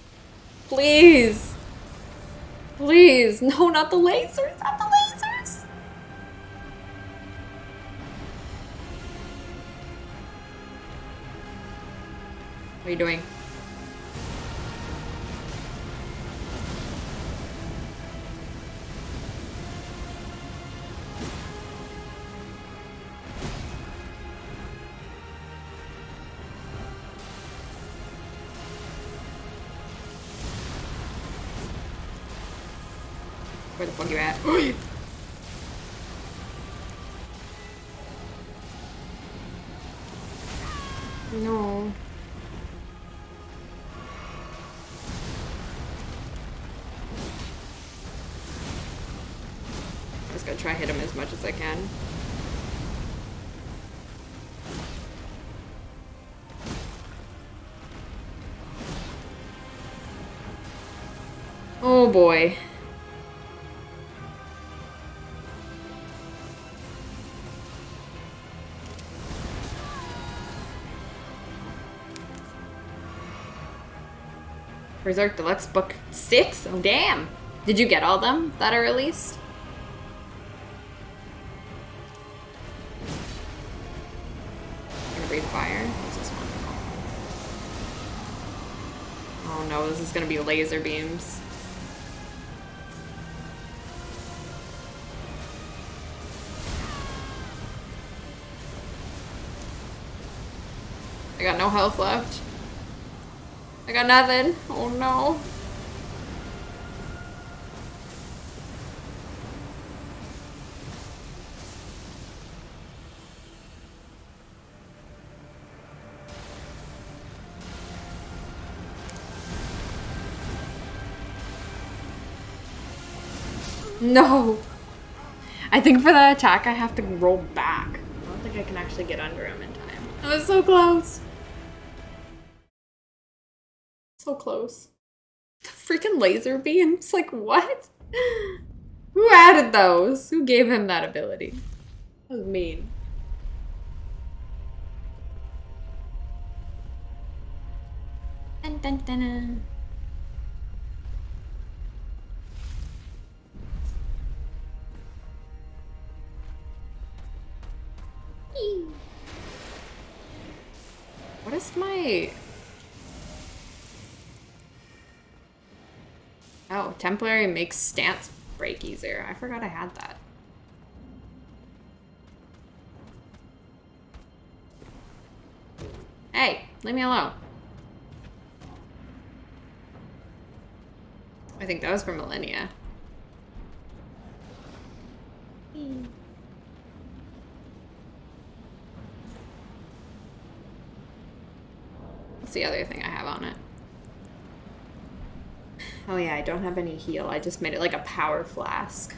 Please! Please! No, not the lasers! Not the lasers! What are you doing? Boy. Berserk Deluxe Book 6? Oh, damn. Did you get all them that are released? Gonna breathe fire. Oh no, this is gonna be laser beams. I got no health left. I got nothing. Oh no. No. I think for the attack I have to roll back. I don't think I can actually get under him in time. I was so close. Close. The freaking laser beams? Like, what? Who added those? Who gave him that ability? That was mean. Temporary makes stance break easier. I forgot I had that. Hey, leave me alone. I think that was for Malenia. What's the other thing I have on it? Oh yeah, I don't have any heal. I just made it like a power flask.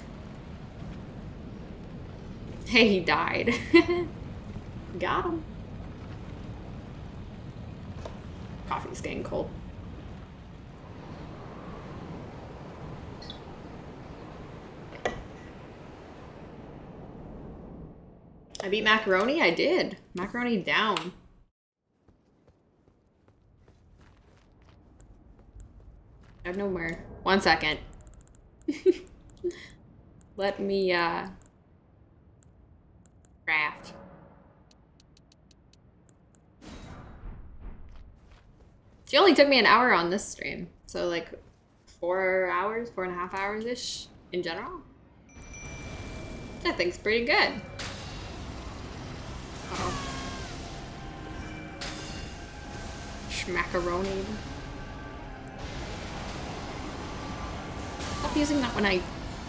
Hey, he died. Got him. Coffee's getting cold. I beat macaroni? I did. Macaroni down. I have no more. One second. Let me, uh, craft. She only took me an hour on this stream. So, like, four hours, four and a half hours-ish in general. I think's pretty good. Uh-oh. Schmacaroni. Using that when I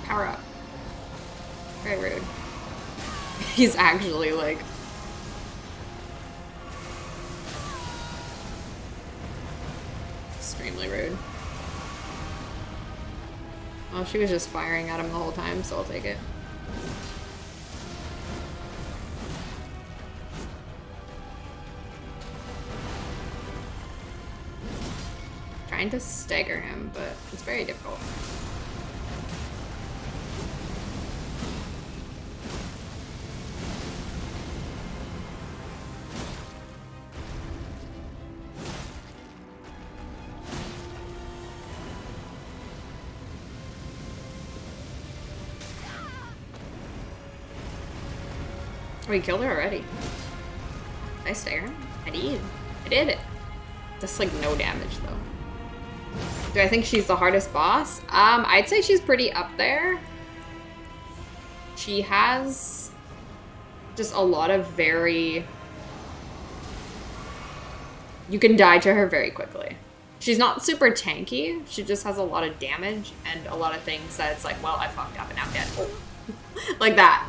power up. Very rude. He's actually like... Extremely rude. Well, she was just firing at him the whole time, so I'll take it. Trying to stagger him, but it's very difficult. We killed her already. Did I him? I did. I did it. That's like no damage though. Do I think she's the hardest boss? Um, I'd say she's pretty up there. She has just a lot of very... You can die to her very quickly. She's not super tanky. She just has a lot of damage and a lot of things that it's like, well, I fucked up and now I'm dead. Oh. like that.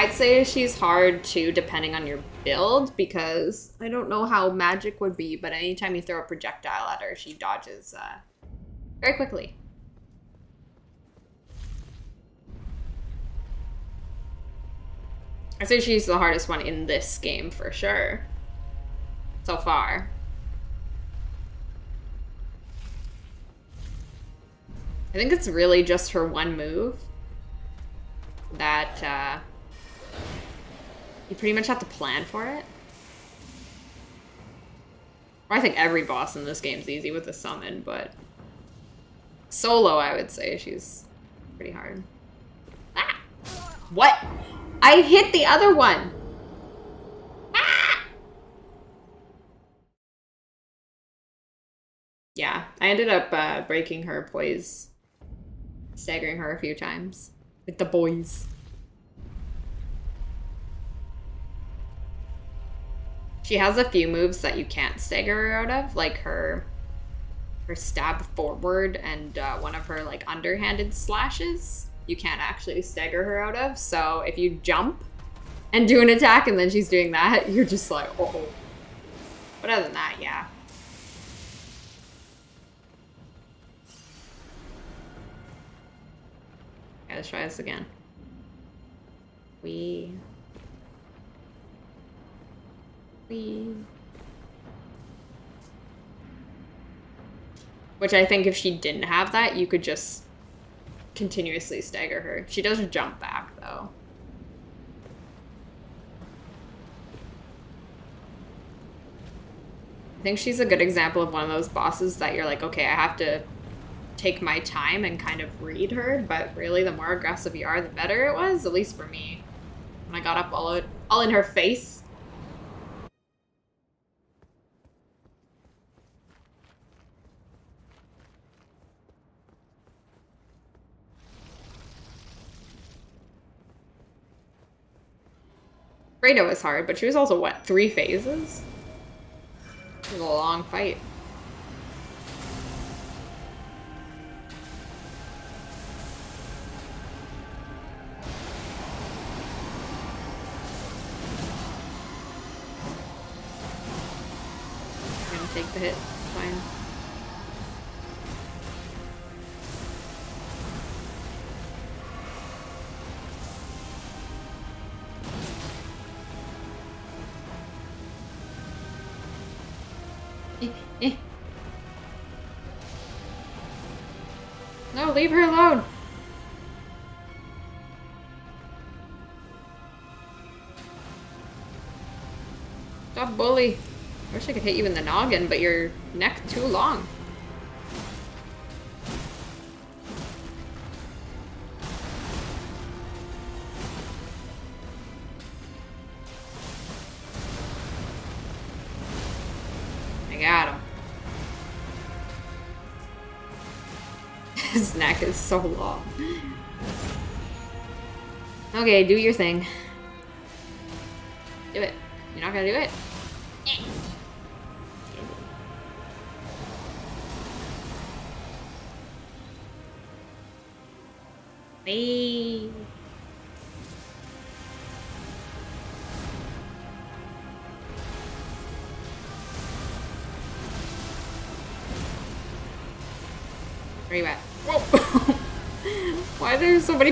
I'd say she's hard too, depending on your build, because I don't know how magic would be, but anytime you throw a projectile at her, she dodges uh, very quickly. I'd say she's the hardest one in this game for sure. So far. I think it's really just her one move that uh, you pretty much have to plan for it. I think every boss in this game is easy with a summon, but solo, I would say she's pretty hard. Ah! What? I hit the other one. Ah! Yeah, I ended up uh, breaking her poise, staggering her a few times. with the boys. She has a few moves that you can't stagger out of, like her her stab forward and uh, one of her like underhanded slashes. You can't actually stagger her out of. So if you jump and do an attack and then she's doing that, you're just like, oh. But other than that, yeah. Okay, let's try this again. We Please. Which I think if she didn't have that, you could just continuously stagger her. She does jump back, though. I think she's a good example of one of those bosses that you're like, okay, I have to take my time and kind of read her, but really the more aggressive you are, the better it was, at least for me. When I got up all, all in her face, Fredo was hard, but she was also, what, three phases? It was a long fight. Bully. I wish I could hit you in the noggin, but your neck too long. I got him. His neck is so long. Okay, do your thing. Do it. You're not gonna do it?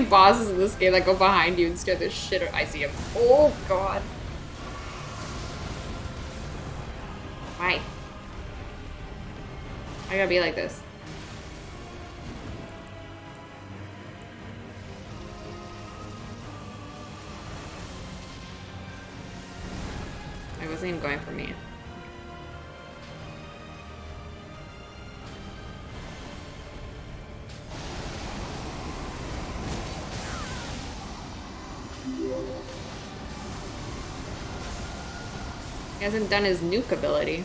Bosses in this game that go behind you and scare the shit out? I see him. Oh god. Why? I gotta be like this. Hasn't done his nuke ability.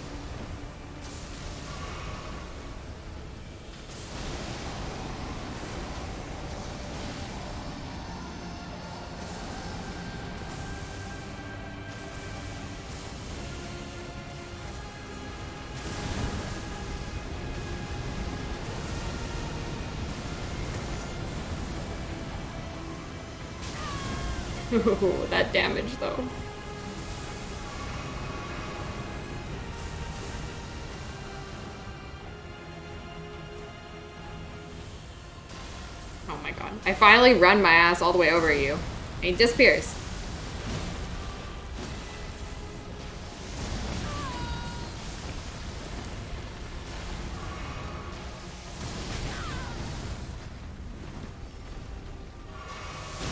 That damage though. I finally run my ass all the way over you. And he disappears.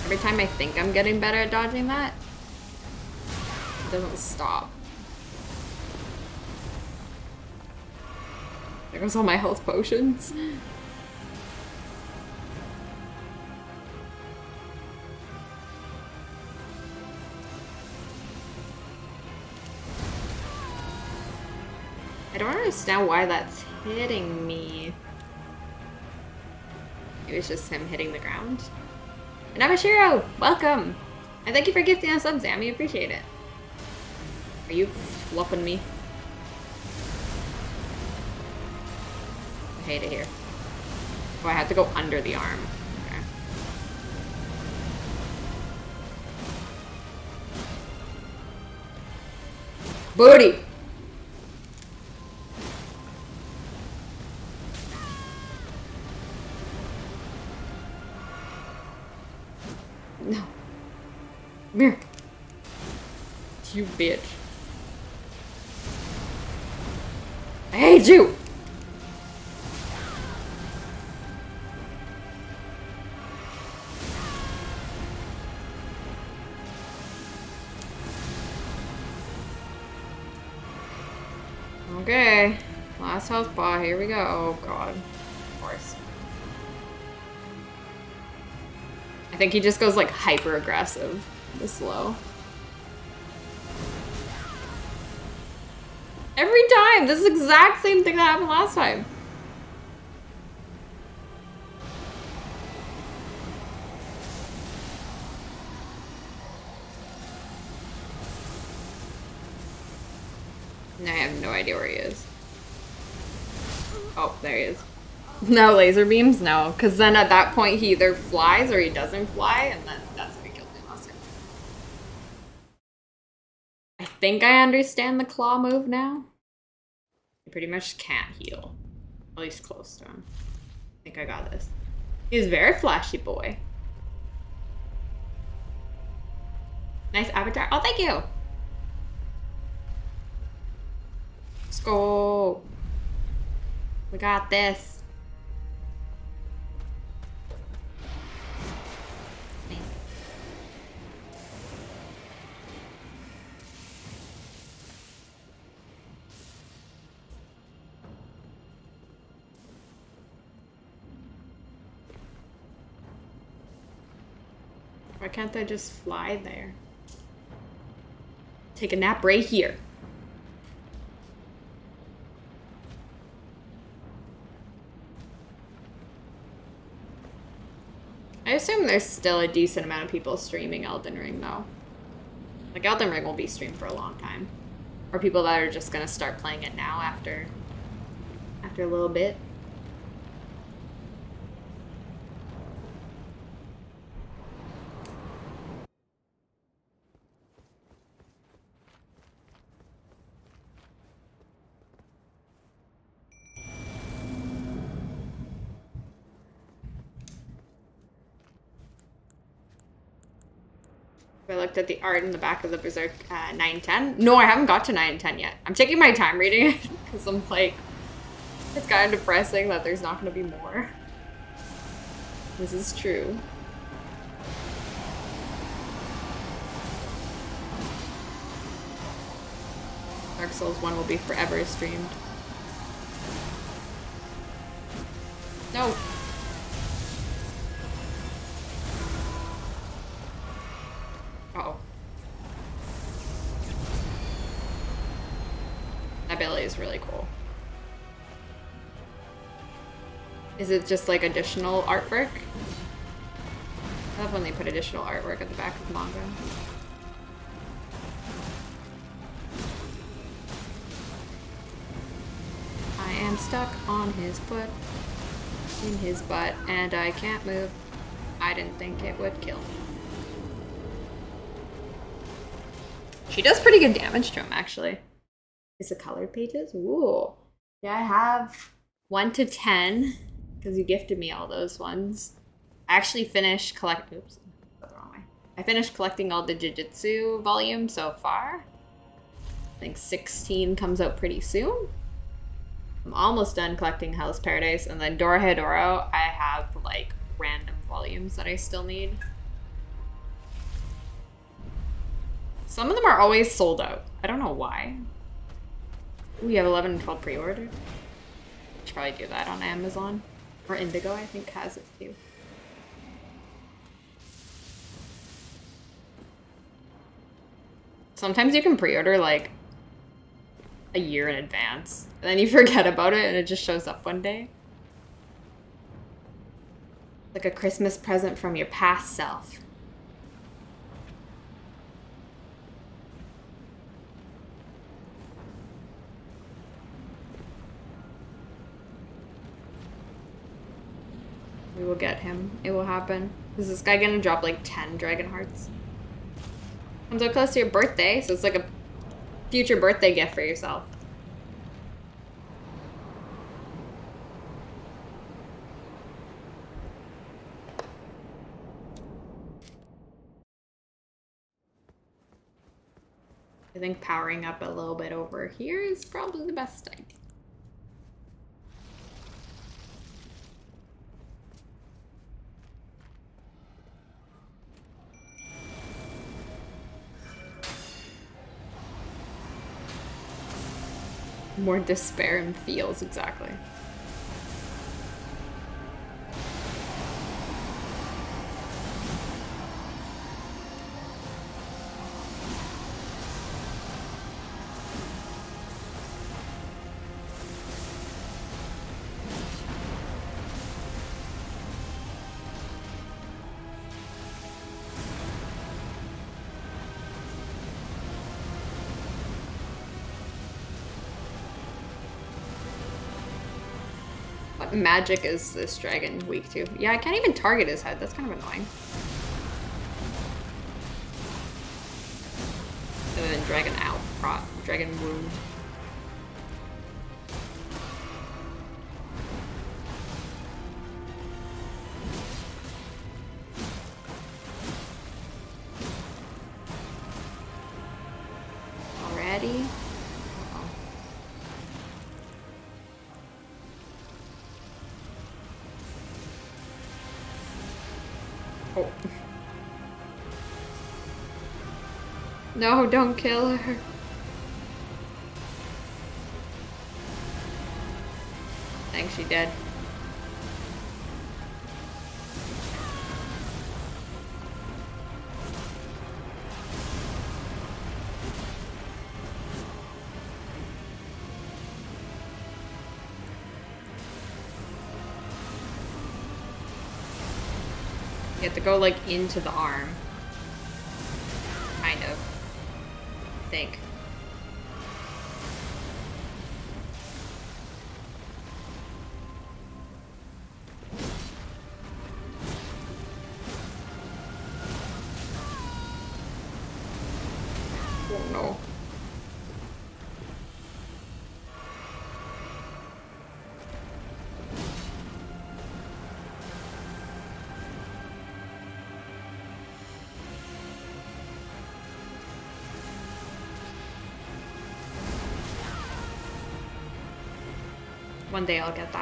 Every time I think I'm getting better at dodging that, it doesn't stop. There goes all my health potions. understand why that's hitting me. It was just him hitting the ground. And I'm a Shiro! Welcome! And thank you for gifting us up, Sammy. Appreciate it. Are you flopping me? I hate it here. Oh, I have to go under the arm. Booty! Here we go. Oh god. Of course. I think he just goes like hyper aggressive this low. Every time! This is the exact same thing that happened last time. No laser beams? No, because then at that point he either flies or he doesn't fly, and then that's how he killed time. I think I understand the claw move now. He pretty much can't heal. At least close to him. I think I got this. He's very flashy boy. Nice avatar. Oh, thank you. Let's go. We got this. Can't I just fly there? Take a nap right here. I assume there's still a decent amount of people streaming Elden Ring though. Like Elden Ring will be streamed for a long time. Or people that are just gonna start playing it now after after a little bit. Looked at the art in the back of the Berserk uh, 910. No, I haven't got to 910 yet. I'm taking my time reading it because I'm like, it's kind of depressing that there's not going to be more. This is true. Dark Souls 1 will be forever streamed. No. Is it just like additional artwork? I love when they put additional artwork at the back of manga. I am stuck on his foot, in his butt, and I can't move. I didn't think it would kill me. She does pretty good damage to him, actually. Is the colored pages? Ooh. Yeah, I have 1 to 10, because you gifted me all those ones. I actually finished collect. Oops, the wrong way. I finished collecting all the Jujutsu volumes so far. I think 16 comes out pretty soon. I'm almost done collecting Hell's Paradise, and then Dorohedoro, I have like random volumes that I still need. Some of them are always sold out. I don't know why. You have 11 and 12 pre-ordered. Should probably do that on Amazon. Or Indigo, I think, has it too. Sometimes you can pre-order like a year in advance. And then you forget about it and it just shows up one day. Like a Christmas present from your past self. We will get him. It will happen. Is this guy gonna drop like 10 dragon hearts? I'm so close to your birthday, so it's like a future birthday gift for yourself. I think powering up a little bit over here is probably the best idea. More despair and feels, exactly. Magic is this dragon weak to? Yeah, I can't even target his head. That's kind of annoying. Other than dragon out, pro dragon wound. No, don't kill her. I think she dead. You have to go like into the arm. One day I'll get that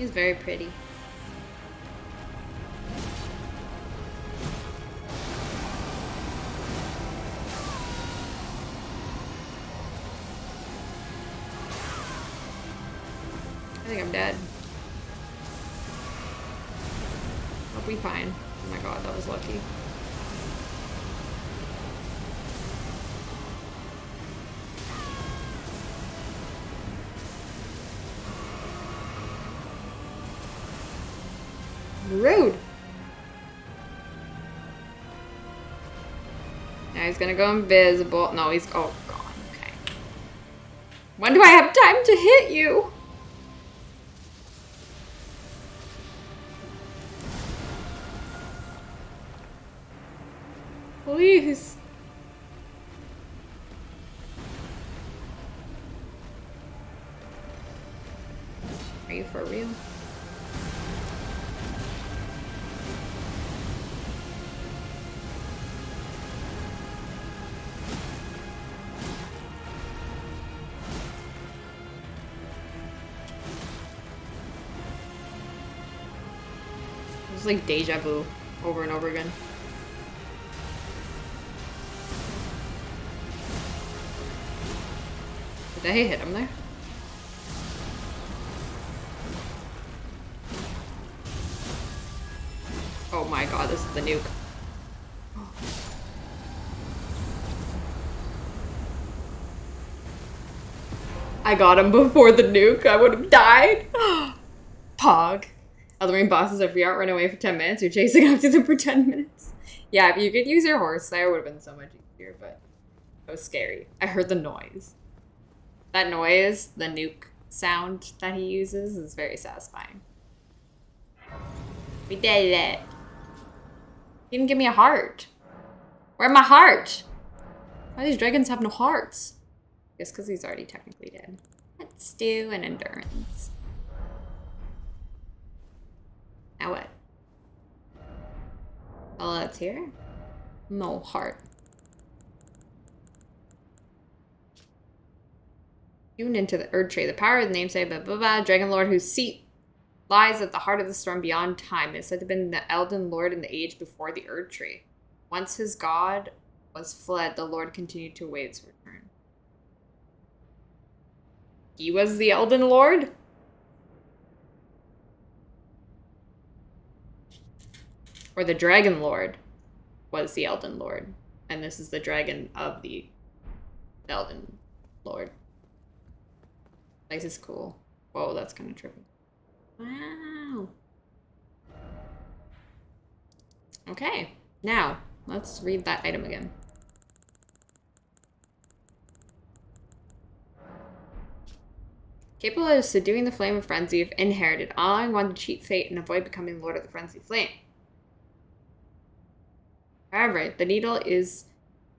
He's very pretty. He's gonna go invisible. No, he's oh god, okay. When do I have time to hit you? Like deja vu over and over again. Did I hit him there? Oh my god, this is the nuke. I got him before the nuke. I would have died. Pog. Other main bosses, if you outrun away for 10 minutes, you're chasing after them for 10 minutes. Yeah, if you could use your horse there, would have been so much easier, but it was scary. I heard the noise. That noise, the nuke sound that he uses, is very satisfying. We did it. He didn't give me a heart. Where's my heart? Why these dragons have no hearts? Guess because he's already technically dead. Let's do an endurance. Now what? Oh, that's here? No heart. Tuned into the Erd Tree, the power of the namesake, blah blah blah, Dragon Lord whose seat lies at the heart of the storm beyond time. It is said to have been the Elden Lord in the age before the Erd Tree. Once his god was fled, the Lord continued to await its return. He was the Elden Lord? Or the Dragon Lord was the Elden Lord. And this is the dragon of the Elden Lord. This is cool. Whoa, that's kind of trippy. Wow. Okay, now let's read that item again. Capable of subduing the flame of frenzy if inherited, allowing one to cheat fate and avoid becoming Lord of the Frenzy Flame. However, the needle is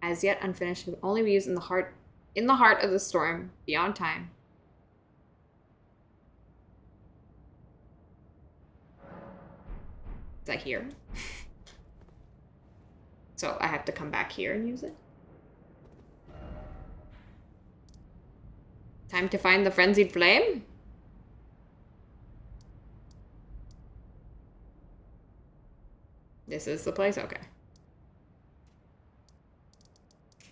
as yet unfinished and only be used in the heart in the heart of the storm, beyond time. Is that here? so I have to come back here and use it? Time to find the frenzied flame? This is the place? Okay.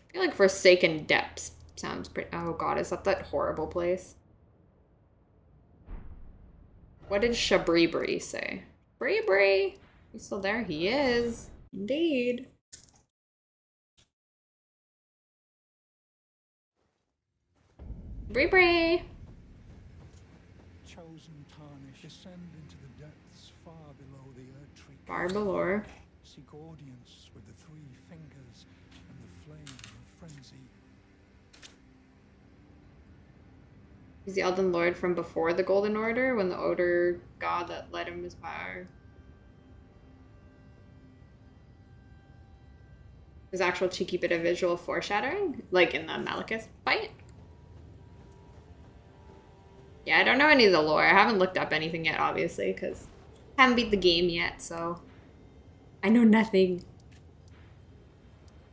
I feel like Forsaken Depths sounds pretty... Oh god, is that that horrible place? What did Shabriri say? Bree He's still there? He is. Indeed. Bree! Chosen tarnish, descend into the depths far below the Erd Tree. Barbalore. Seek audience with the three fingers and the flame of frenzy. He's the Elden Lord from before the Golden Order, when the Order god that led him was power. There's actual cheeky bit of visual foreshadowing, like in the Maliketh fight. Yeah, I don't know any of the lore. I haven't looked up anything yet, obviously, because I haven't beat the game yet, so I know nothing.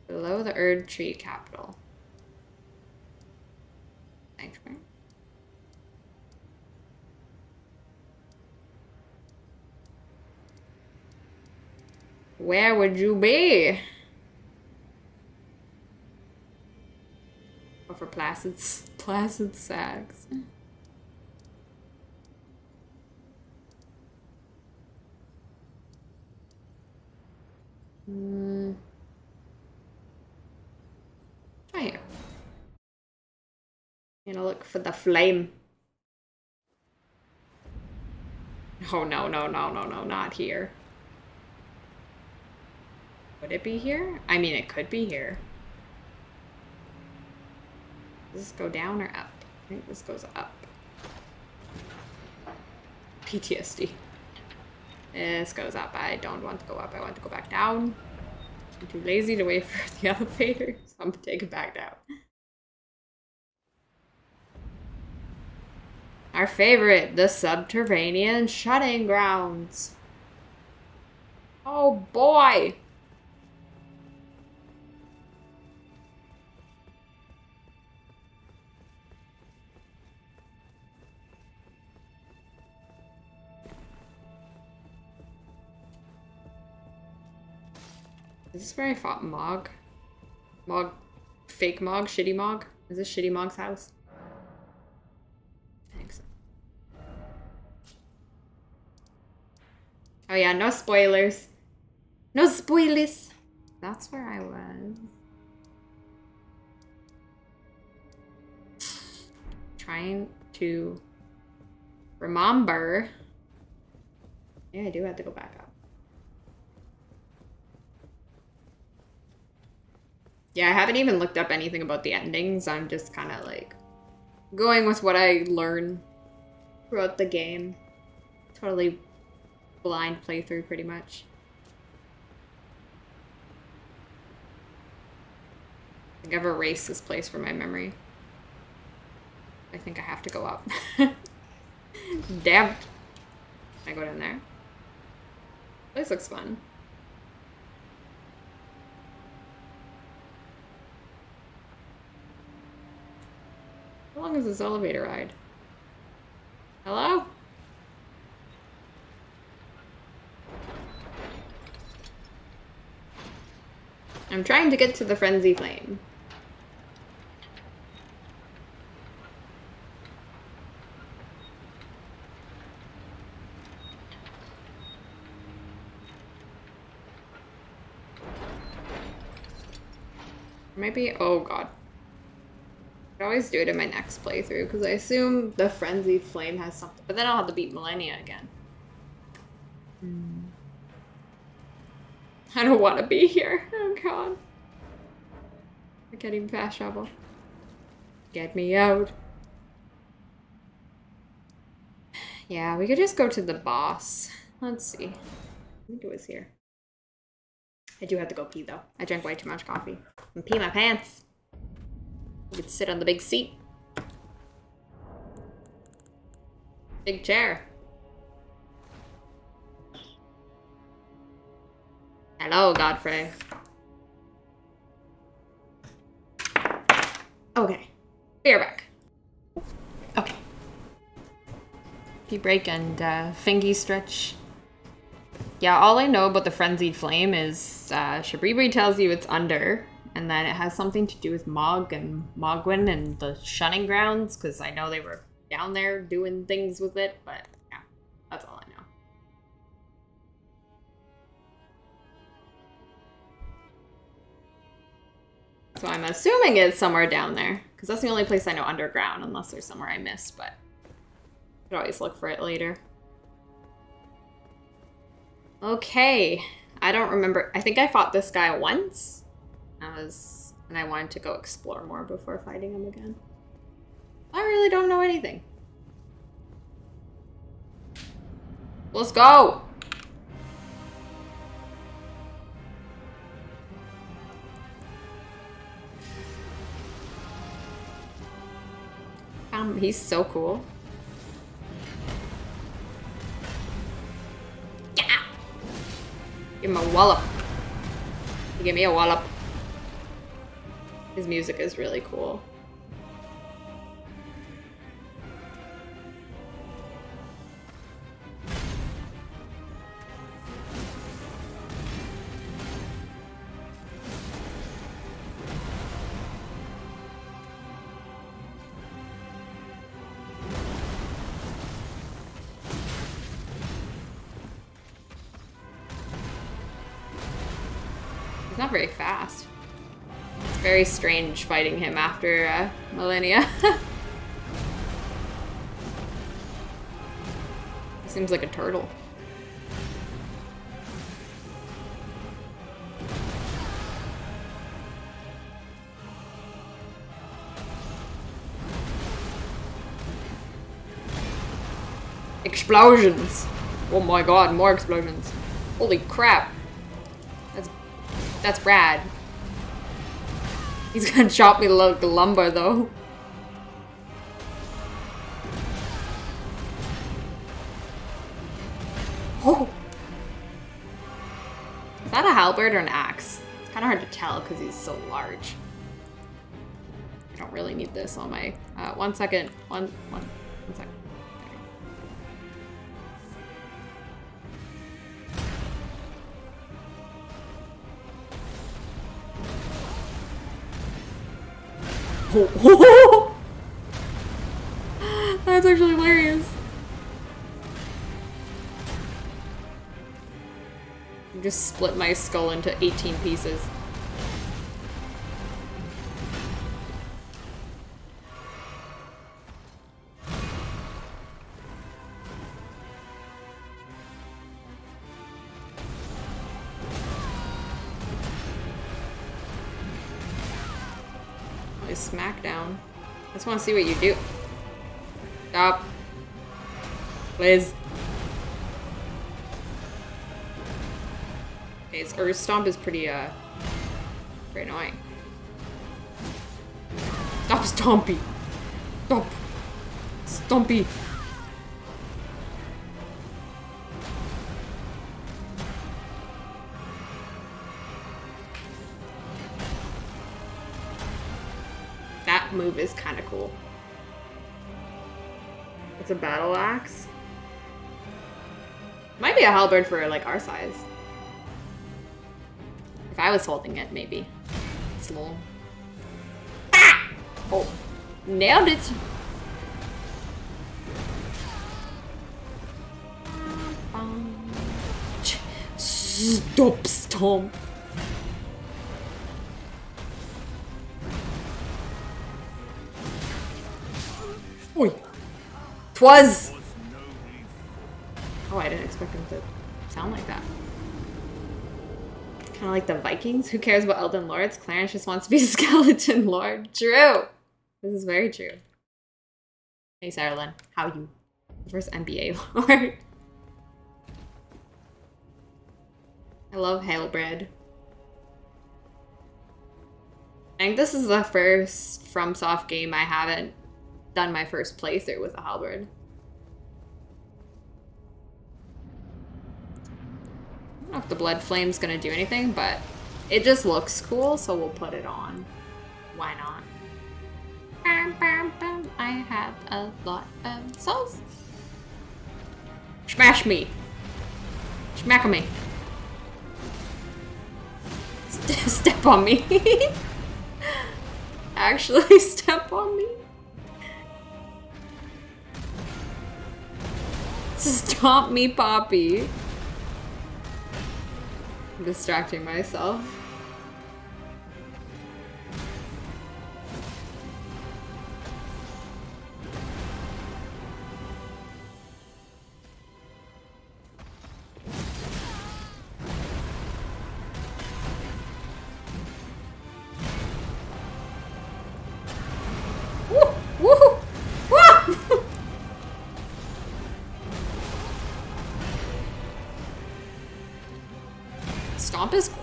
Below the Erd Tree capital. Where would you be? Or for placid, Placidusax. Hmm. Right here. Gonna look for the flame. Oh no, no, no, no, no, not here. Would it be here? I mean, it could be here. Does this go down or up? I think this goes up. PTSD. This goes up. I don't want to go up. I want to go back down. I'm too lazy to wait for the elevator, so I'm gonna take it back down. Our favorite, the subterranean shunning grounds. Oh boy! Is this where I fought Mohg? Mohg, fake Mohg, shitty Mohg? Is this shitty Mohg's house? So. Oh yeah, no spoilers. No spoilers. That's where I was. Trying to remember. Yeah, I do have to go back up. Yeah, I haven't even looked up anything about the endings. I'm just kind of like going with what I learn throughout the game. Totally blind playthrough, pretty much. I think I've erased this place from my memory. I think I have to go up. Damn. Can I go down there? This looks fun. How long is this elevator ride? Hello? I'm trying to get to the Frenzy Flame. Maybe, oh god. I always do it in my next playthrough because I assume the frenzy flame has something, but then I'll have to beat Malenia again. Hmm. I don't want to be here. Oh god. I can't even fast travel. Get me out. Yeah, we could just go to the boss. Let's see. I think it was here. I do have to go pee though. I drank way too much coffee. And pee my pants. You could sit on the big seat. Big chair. Hello, Godfrey. Okay. We are back. Okay. Pee break and uh, fingy stretch. Yeah, all I know about the frenzied flame is uh, Shabriri tells you it's under, and then it has something to do with Mohg and Mohgwyn and the shunning grounds, because I know they were down there doing things with it, but yeah, that's all I know. So I'm assuming it's somewhere down there, because that's the only place I know underground, unless there's somewhere I missed, but I could always look for it later. Okay. I don't remember. I think I fought this guy once. I was, and I wanted to go explore more before fighting him again. I really don't know anything. Let's go! Um, he's so cool. Yeah! Give him a wallop. Give me a wallop. His music is really cool. Very strange fighting him after uh, Malenia. he seems like a turtle. Explosions! Oh my god, more explosions. Holy crap. That's that's Brad. He's gonna chop me like lumber though. Oh! Is that a halberd or an axe? It's kind of hard to tell because he's so large. I don't really need this on my... Uh, one second. One, one, one second. That's actually hilarious. I just split my skull into 18 pieces. Want to see what you do. Stop. Liz. Okay, his Earth Stomp is pretty, uh, pretty annoying. Stop Stompy! Stop! Stompy! It's a battle axe. Might be a halberd for like our size. If I was holding it, maybe. It's little. Ah! Oh, nailed it. Stop, stomp. Twas. Oh, I didn't expect him to sound like that. Kind of like the Vikings. Who cares about Elden Lords? Clarence just wants to be a skeleton lord. True. This is very true. Hey, Sarah How you? First NBA lord. I love halberd. I think this is the first FromSoft game I haven't done my first playthrough with a halberd. I don't know if the blood flame's gonna do anything, but it just looks cool, so we'll put it on. Why not? I have a lot of souls. Smash me. Smack on me. St- step on me. Actually, step on me. Stop me, Poppy. I'm distracting myself.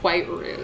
Quite rude.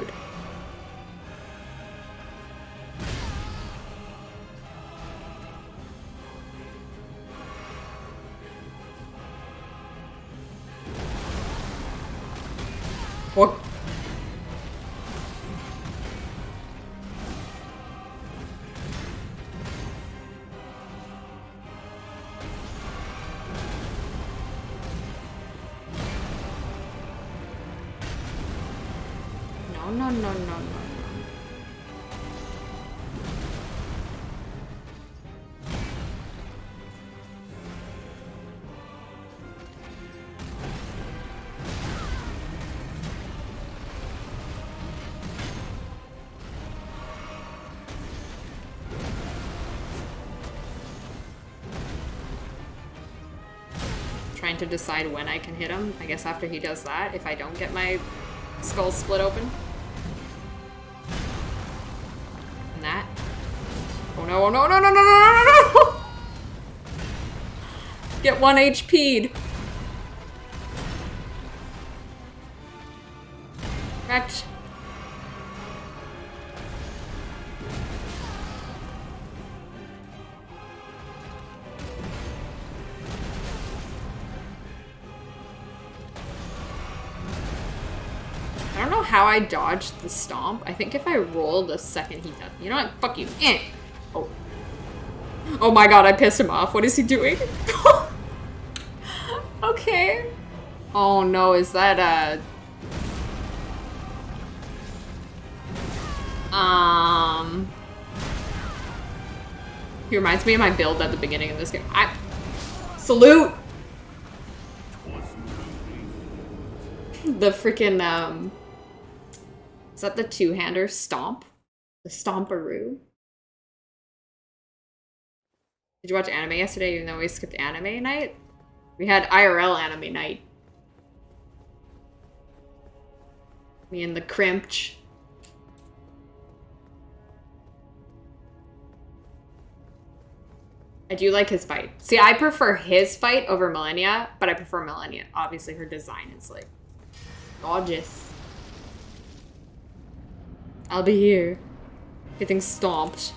To decide when I can hit him. I guess after he does that, if I don't get my skull split open. And that. Oh no, oh no, no, no, no, no, no, no, no! Get one HP'd. I dodged the stomp. I think if I roll the second he does. You know what? Fuck you. Eh. Oh. Oh my god, I pissed him off. What is he doing? okay. Oh no, is that a. Um. He reminds me of my build at the beginning of this game. I. Salute! the freaking um is that the two-hander stomp the stomparoo did you watch anime yesterday even though we skipped anime night we had irl anime night me and the crimpch I do like his fight. See, I prefer his fight over Malenia, but I prefer Malenia. Obviously, her design is like gorgeous. I'll be here, getting stomped.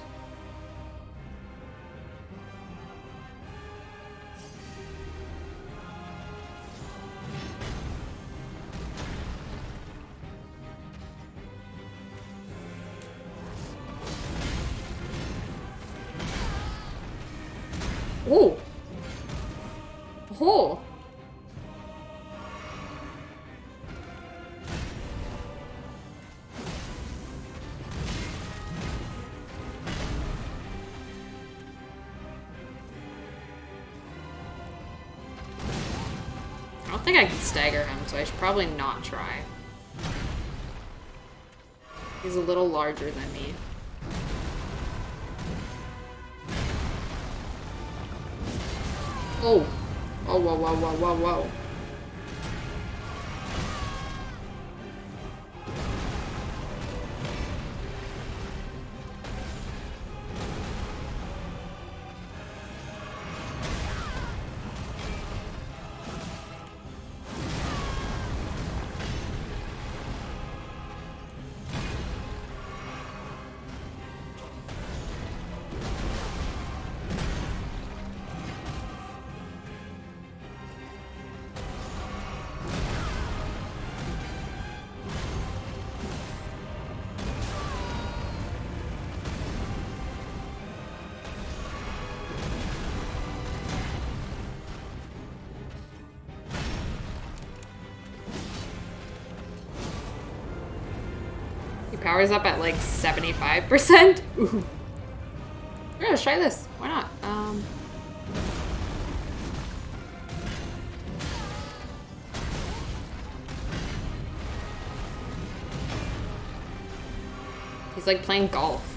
Larger than powers up at like 75%. Ooh. Yeah, let's try this. Why not? Um, he's like playing golf.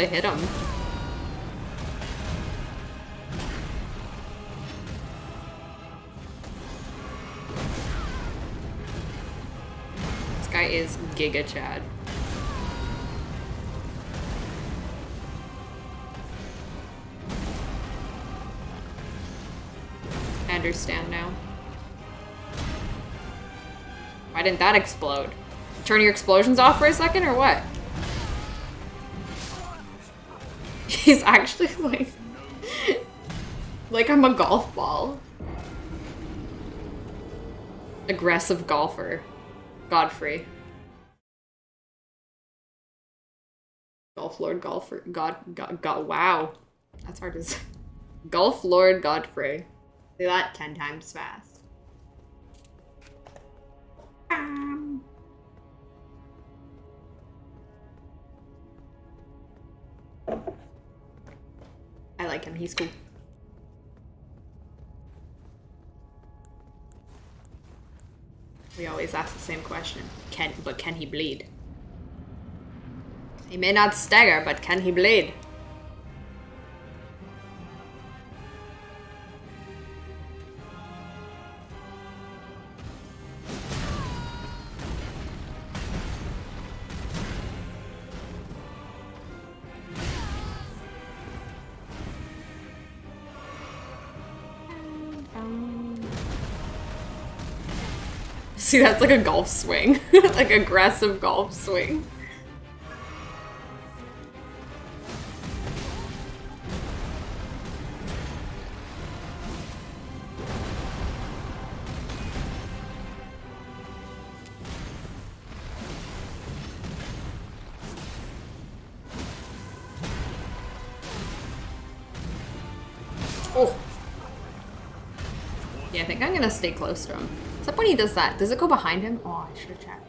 To hit him. This guy is Giga Chad. I understand now. Why didn't that explode? Turn your explosions off for a second or what? He's actually like like I'm a golf ball. Aggressive golfer. Godfrey. Golf Lord Golfer God God, God wow. That's hard to say. Golf Lord Godfrey. Say that ten times fast. He's cool. We always ask the same question. Can but can he bleed? He may not stagger, but can he bleed? See, that's like a golf swing. like aggressive golf swing. Think I'm gonna stay close to him. Except when he does that. Does it go behind him? Oh, I should have checked.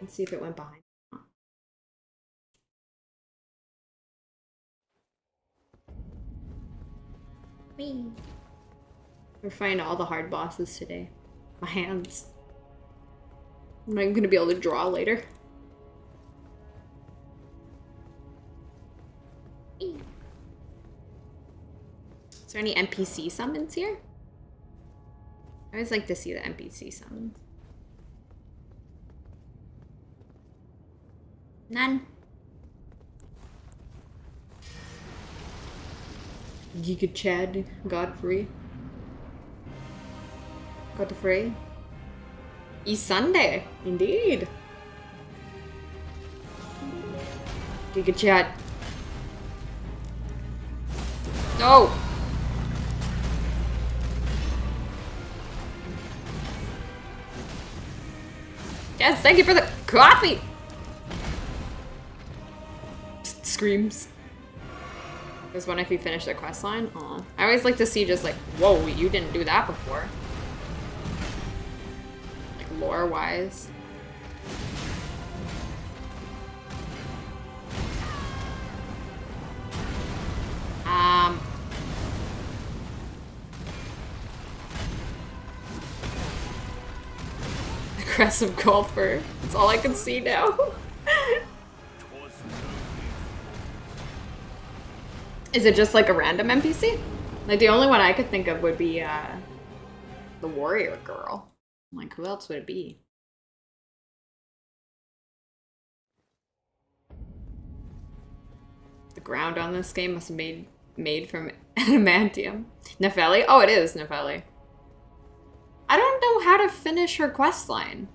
Let's see if it went behind. Whee. We're fighting all the hard bosses today. My hands. I'm not even gonna be able to draw later. Is there any NPC summons here? I always like to see the NPC summons. None. Giga Chad Godfrey. Godfrey. East Sunday, indeed. Giga Chad. No! Yes, thank you for the coffee! S- Screams. There's one if you finish the quest line. Aw. I always like to see just like, whoa, you didn't do that before. Like lore Aggressive golfer. That's all I can see now. Is it just like a random NPC? Like the only one I could think of would be uh the warrior girl. Like who else would it be? The ground on this game must have made made from adamantium. Nefeli? Oh, it is Nefeli. I don't know how to finish her quest line.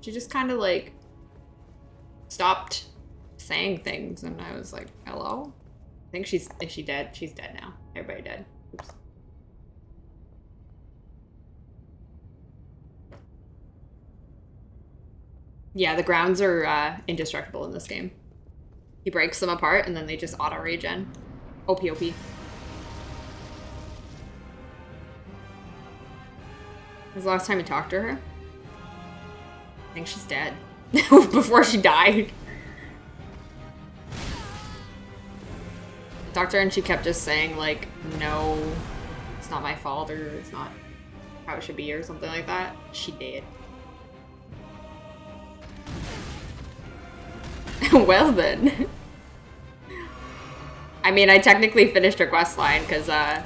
She just kind of like stopped saying things, and I was like, "Hello." I think she's is she dead? She's dead now. Everybody dead. Oops. Yeah, the grounds are uh, indestructible in this game. He breaks them apart and then they just auto regen. OP OP. When's the last time you talked to her? I think she's dead. Before she died. I talked to her and she kept just saying like, no, it's not my fault or it's not how it should be or something like that. She did. well then. I mean, I technically finished her quest line because uh,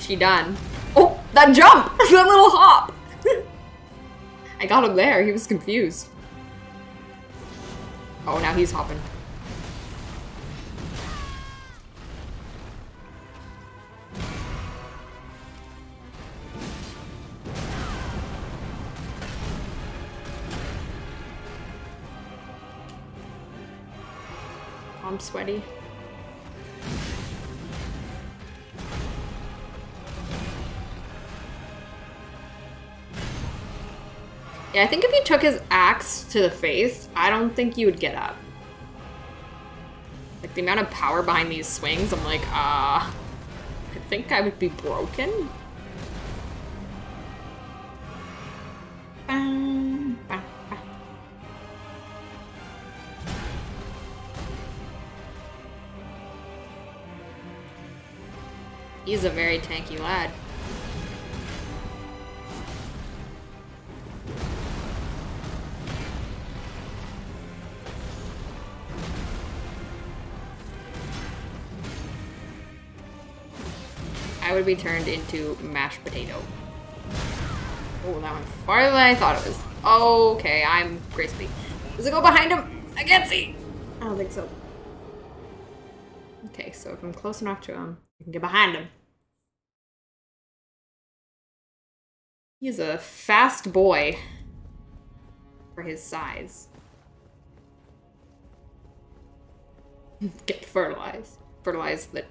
she done. That jump! that little hop! I got him there. He was confused. Oh, now he's hopping. I'm sweaty. Yeah, I think if he took his axe to the face, I don't think you would get up. Like, the amount of power behind these swings, I'm like, ah. Uh, I think I would be broken. He's a very tanky lad. I would be turned into mashed potato. Oh, that went farther than I thought it was. Okay, I'm crispy. Does it go behind him? I can't see. I don't think so. Okay, so if I'm close enough to him, I can get behind him. He's a fast boy for his size. Get fertilized. Fertilize the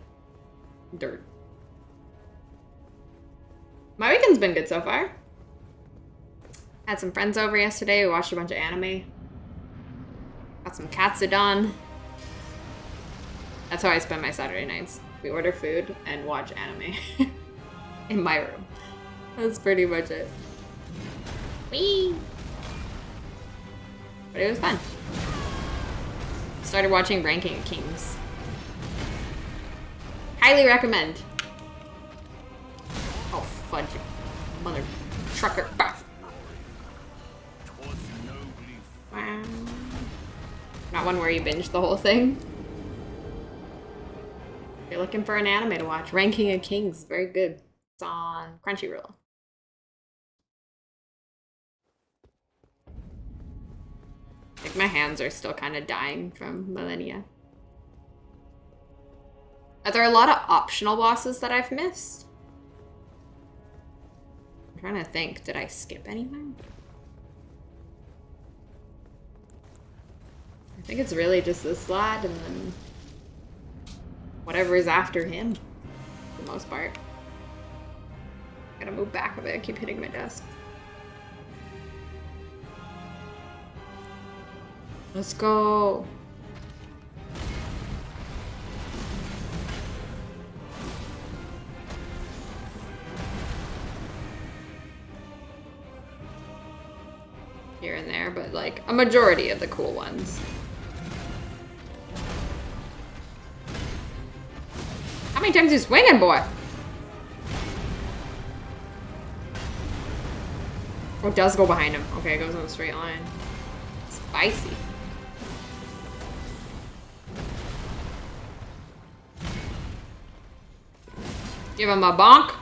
dirt. My weekend's been good so far. Had some friends over yesterday. We watched a bunch of anime. Got some Katsudon. That's how I spend my Saturday nights. We order food and watch anime in my room. That's pretty much it. Whee! But it was fun. Started watching Ranking of Kings. Highly recommend. Fudge. Mother trucker. Not one where you binge the whole thing. If you're looking for an anime to watch, Ranking of Kings, very good. It's on Crunchyroll. Like my hands are still kind of dying from Malenia. Are there a lot of optional bosses that I've missed? I'm trying to think. Did I skip anything? I think it's really just this lad and then whatever is after him, for the most part. Gotta move back a bit. I keep hitting my desk. Let's go. Here and there, but like a majority of the cool ones. How many times you swinging, boy? Oh, it does go behind him. Okay, it goes in a straight line. Spicy. Give him a bonk.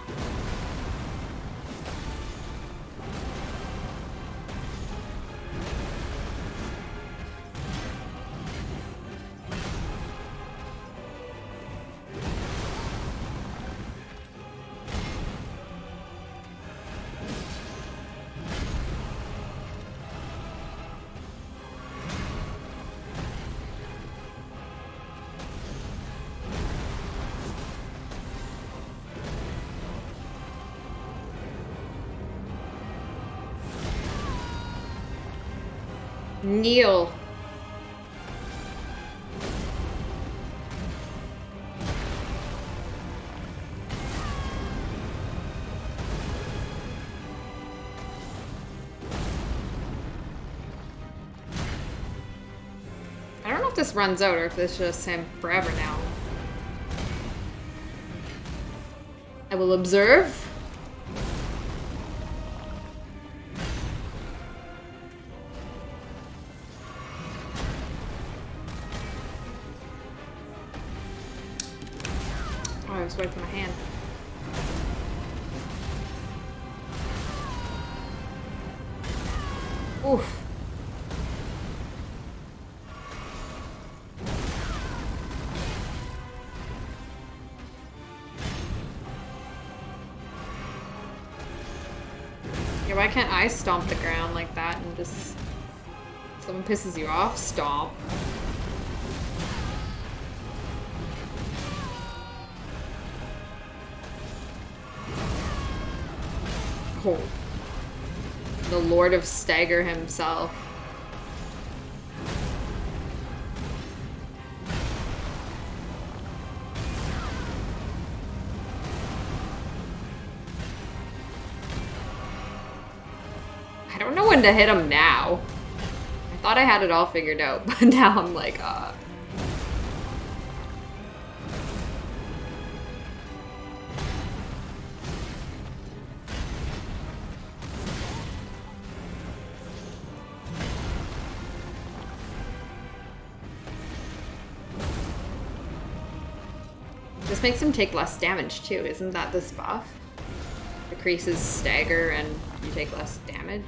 I don't know if this runs out or if this is just him forever now. I will observe. Can't I stomp the ground like that and just... Someone pisses you off, stomp. Oh. The Lord of Stagger himself. To hit him now. I thought I had it all figured out, but now I'm like, uh... This makes him take less damage too, isn't that this buff? Decreases stagger and you take less damage.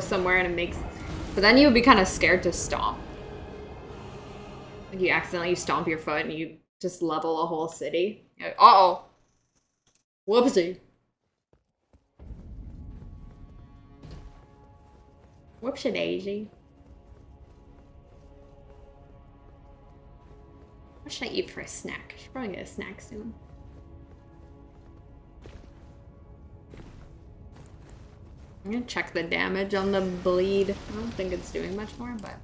Somewhere and it makes but then you would be kind of scared to stomp. Like you accidentally you stomp your foot and you just level a whole city. Uh oh. Whoopsie. Whoopsie daisy. What should I eat for a snack? I should probably get a snack soon. I'm gonna check the damage on the bleed. I don't think it's doing much more, but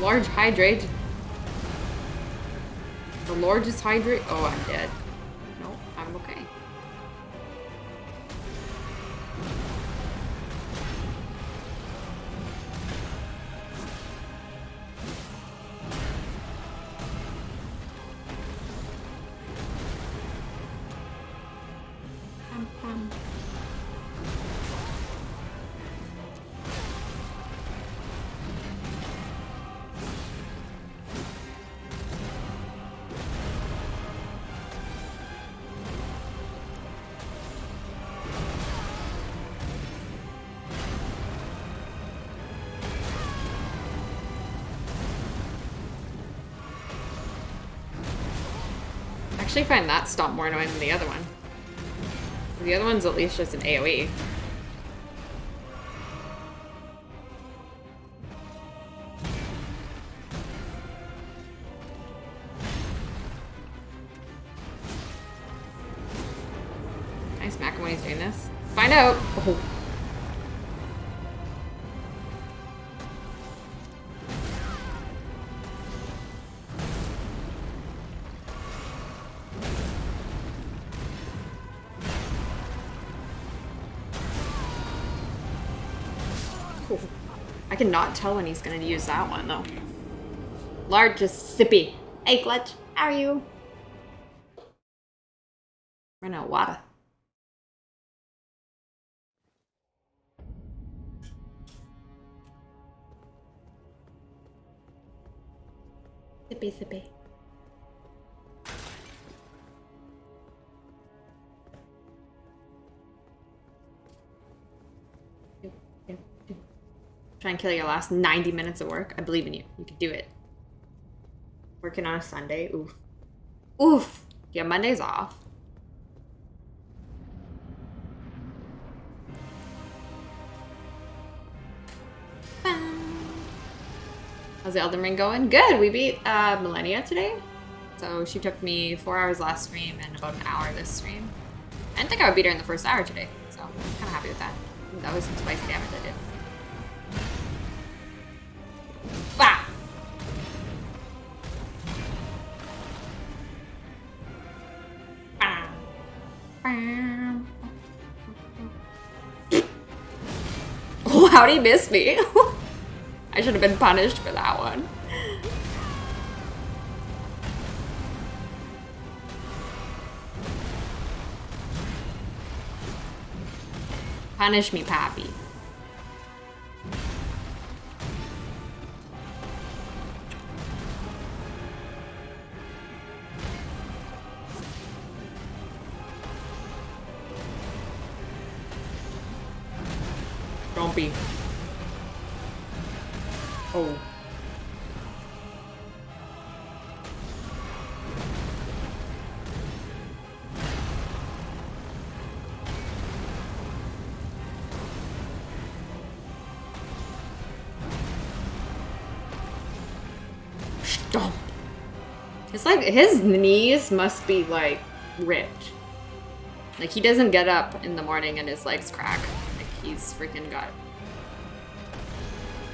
Large hydrate. The largest hydrate? Oh, I'm dead. Actually find that stomp more annoying than the other one. The other one's at least just an. AoE. Cannot tell when he's gonna use that one though. Large is sippy. Hey Glitch, how are you? And kill your last 90 minutes of work. I believe in you. You can do it. Working on a Sunday. Oof. Oof. Yeah, Monday's off. How's the Elden Ring going? Good. We beat uh, Malenia today. So she took me four hours last stream and about an hour this stream. I didn't think I would beat her in the first hour today. So I'm kind of happy with that. That was some spicy damage I did. How'd he miss me? I should have been punished for that one. Punish me, Pappy. Don't be. His knees must be like ripped. Like he doesn't get up in the morning and his legs crack. Like he's freaking got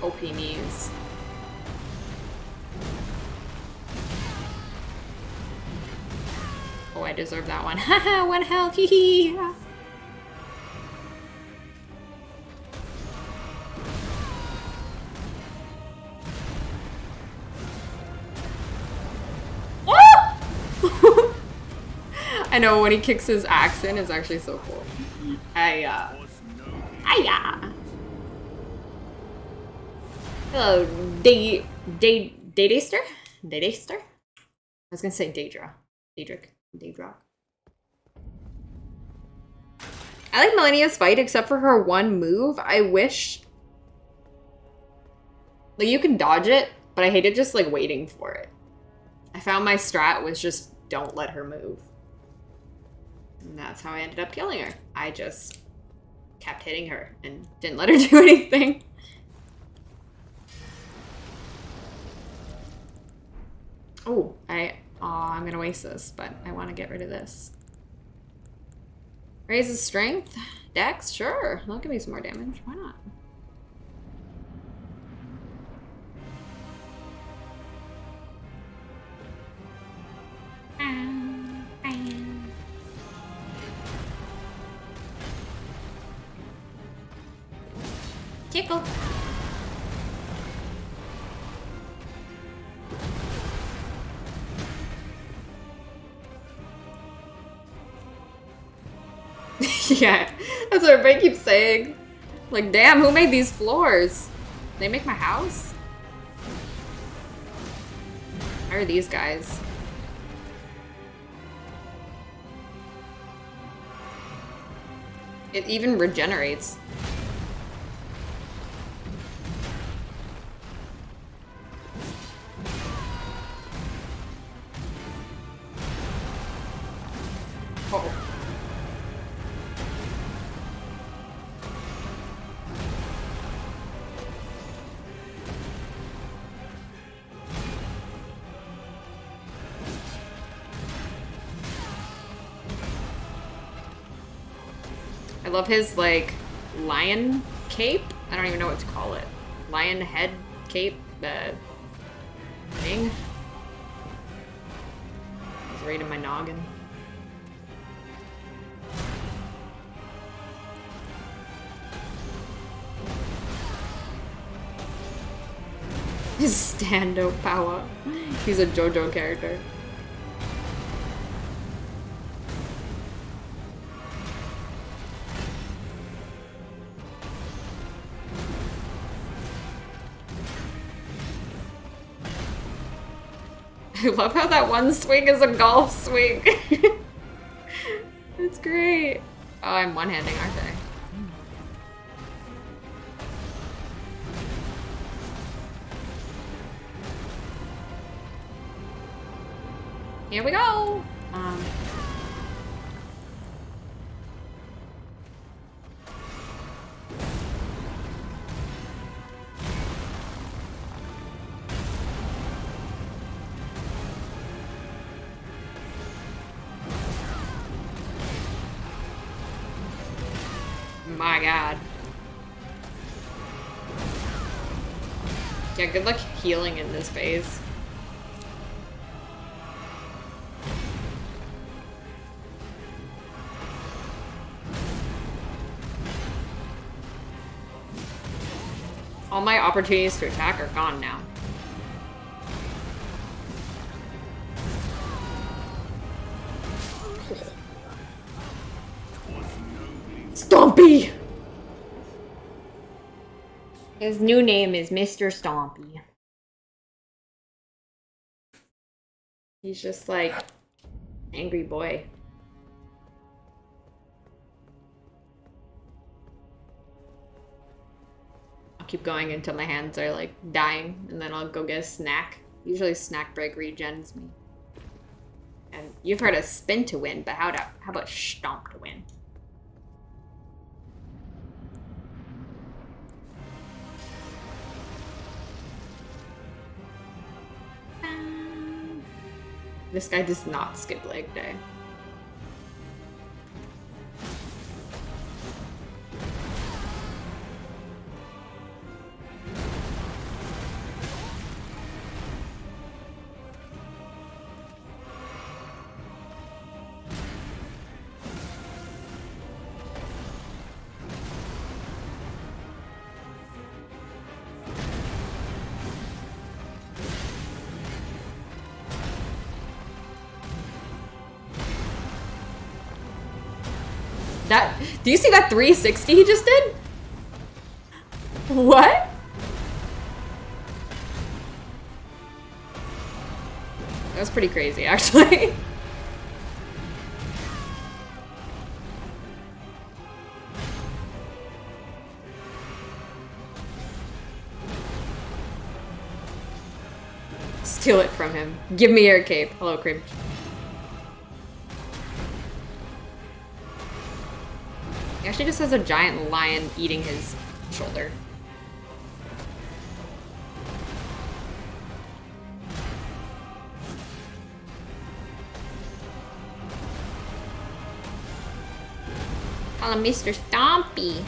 OP knees. Oh, I deserve that one. Haha, one health. Hee hee. I know when he kicks his axe in, it's actually so cool. Hiya. Uh, Hiya. Uh. Hello, Day Day Daydaster? Daydaster? I was gonna say Daedra. Daedric. Daedra. I like Malenia's fight except for her one move. I wish like you can dodge it, but I hated just like waiting for it. I found my strat was just don't let her move. And that's how I ended up killing her. I just kept hitting her and didn't let her do anything. Oh, I oh, I'm gonna waste this, but I want to get rid of this. Raises strength, dex, sure. that'll give me some more damage. Why not? Ah. Yeah, that's what everybody keeps saying. Like, damn, who made these floors? They make my house? How are these guys? It even regenerates. I love his like lion cape. I don't even know what to call it. Lion head cape. The thing. It's right my noggin. His stand-up power. He's a JoJo character. I love how that one swing is a golf swing. it's great. Oh, I'm one-handing, aren't I? Here we go. Um, my god. Yeah, good luck healing in this phase. Opportunities to attack are gone now. Stompy! His new name is Mr. Stompy. He's just like angry boy. Keep going until my hands are like dying, and then I'll go get a snack. Usually, snack break regens me. And you've heard of spin to win, but how, to, how about stomp to win? This guy does not skip leg day. Do you see that 360 he just did? What? That was pretty crazy, actually. Steal it from him. Give me your cape. Hello, Cream. Actually just has a giant lion eating his shoulder. Call him Mr. Stompy.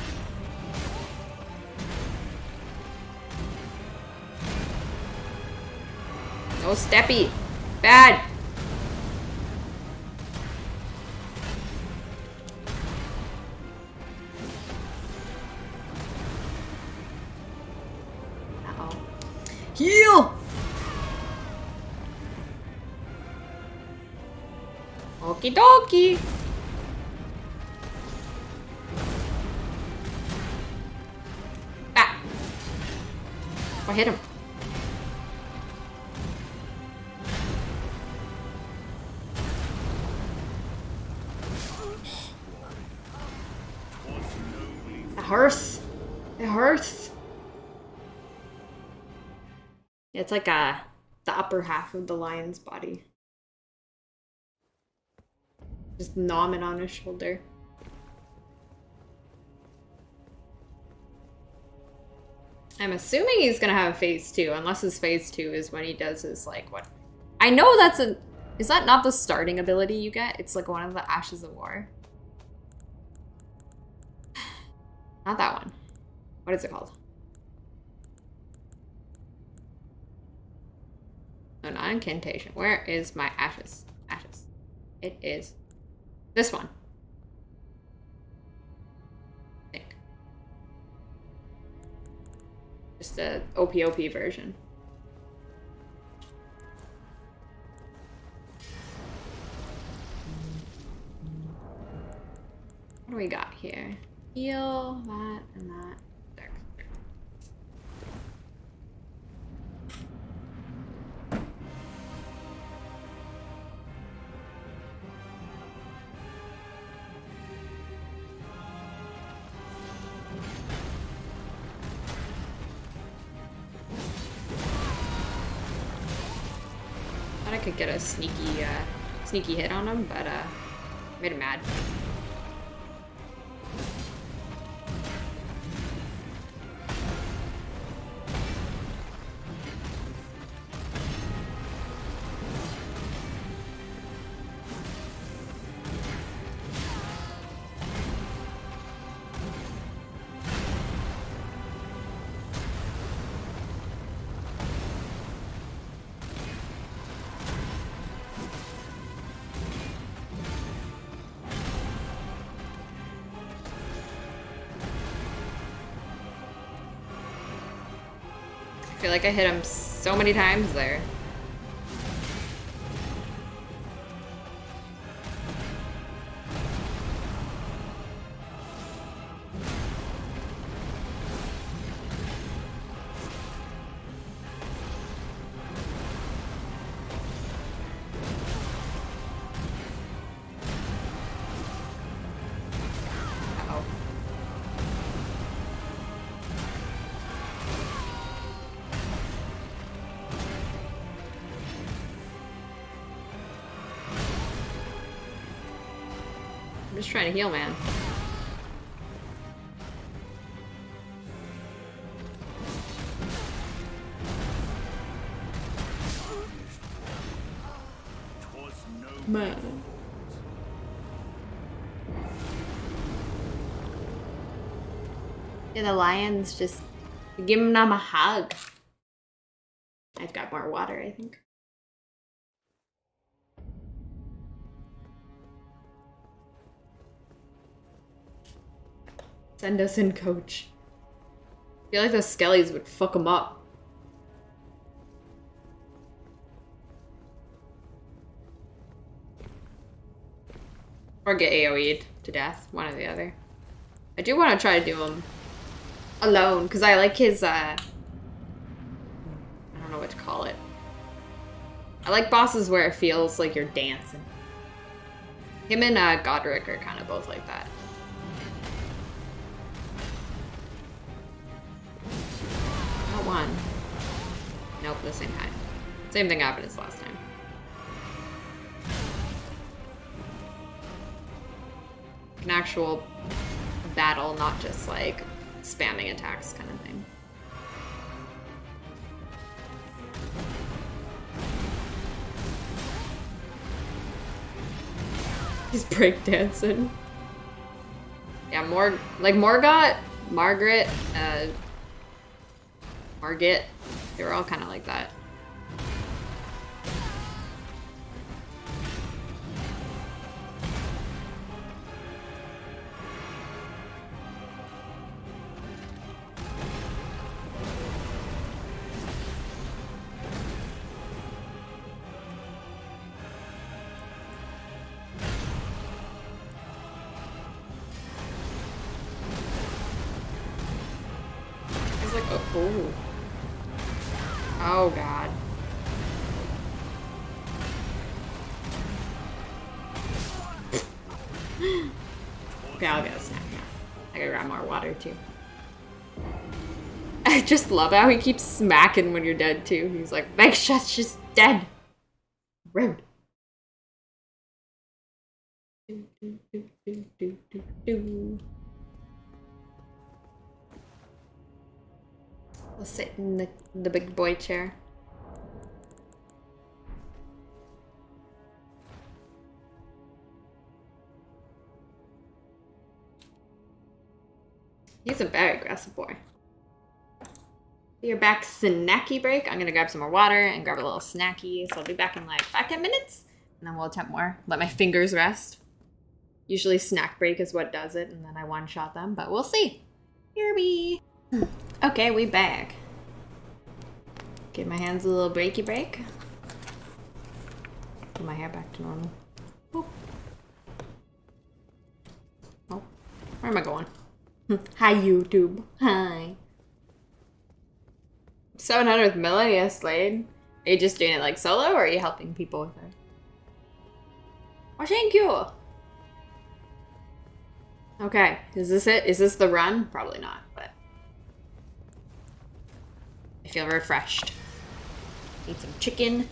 No steppy. Bad. Dokie. Ah! I hit him. It hurts. It hurts. It's like a the upper half of the lion's body. Just gnawing on his shoulder. I'm assuming he's gonna have a phase two, unless his phase two is when he does his like what? I know that's a. Is that not the starting ability you get? It's like one of the Ashes of War. Not that one. What is it called? No, not incantation. Where is my ashes? Ashes. It is this one. I think. Just the OPOP version. What do we got here? Heal, that, and that. Sneaky, uh, sneaky hit on him, but uh, made him mad. Like I hit him so many times there. To heal, man. Man. Yeah, the lions just give them a hug. Send us in, coach. I feel like those skellies would fuck them up. Or get AoE'd to death, one or the other. I do want to try to do him alone, because I like his, uh... I don't know what to call it. I like bosses where it feels like you're dancing. Him and uh, Godrick are kind of both like that. Same thing happened as last time. An actual battle, not just like spamming attacks kind of thing. He's breakdancing. Yeah, more like Morgott, Margaret, uh, Margit. They were all kind of like that. Love how he keeps smacking when you're dead, too. He's like, make sure dead. Rude. We'll sit in the, the big boy chair. He's a very aggressive boy. You're back snacky break. I'm gonna grab some more water and grab a little snacky. So I'll be back in like five, ten minutes. And then we'll attempt more. Let my fingers rest. Usually snack break is what does it, and then I one-shot them, but we'll see. Here we. Okay, we back. Give my hands a little breaky break. Put my hair back to normal. Boop. Oh, where am I going? Hi, YouTube. Hi. 700th Malenia Slade. Are you just doing it like solo, or are you helping people with it? Oh, thank you. Okay, is this it? Is this the run? Probably not, but I feel refreshed. Eat some chicken.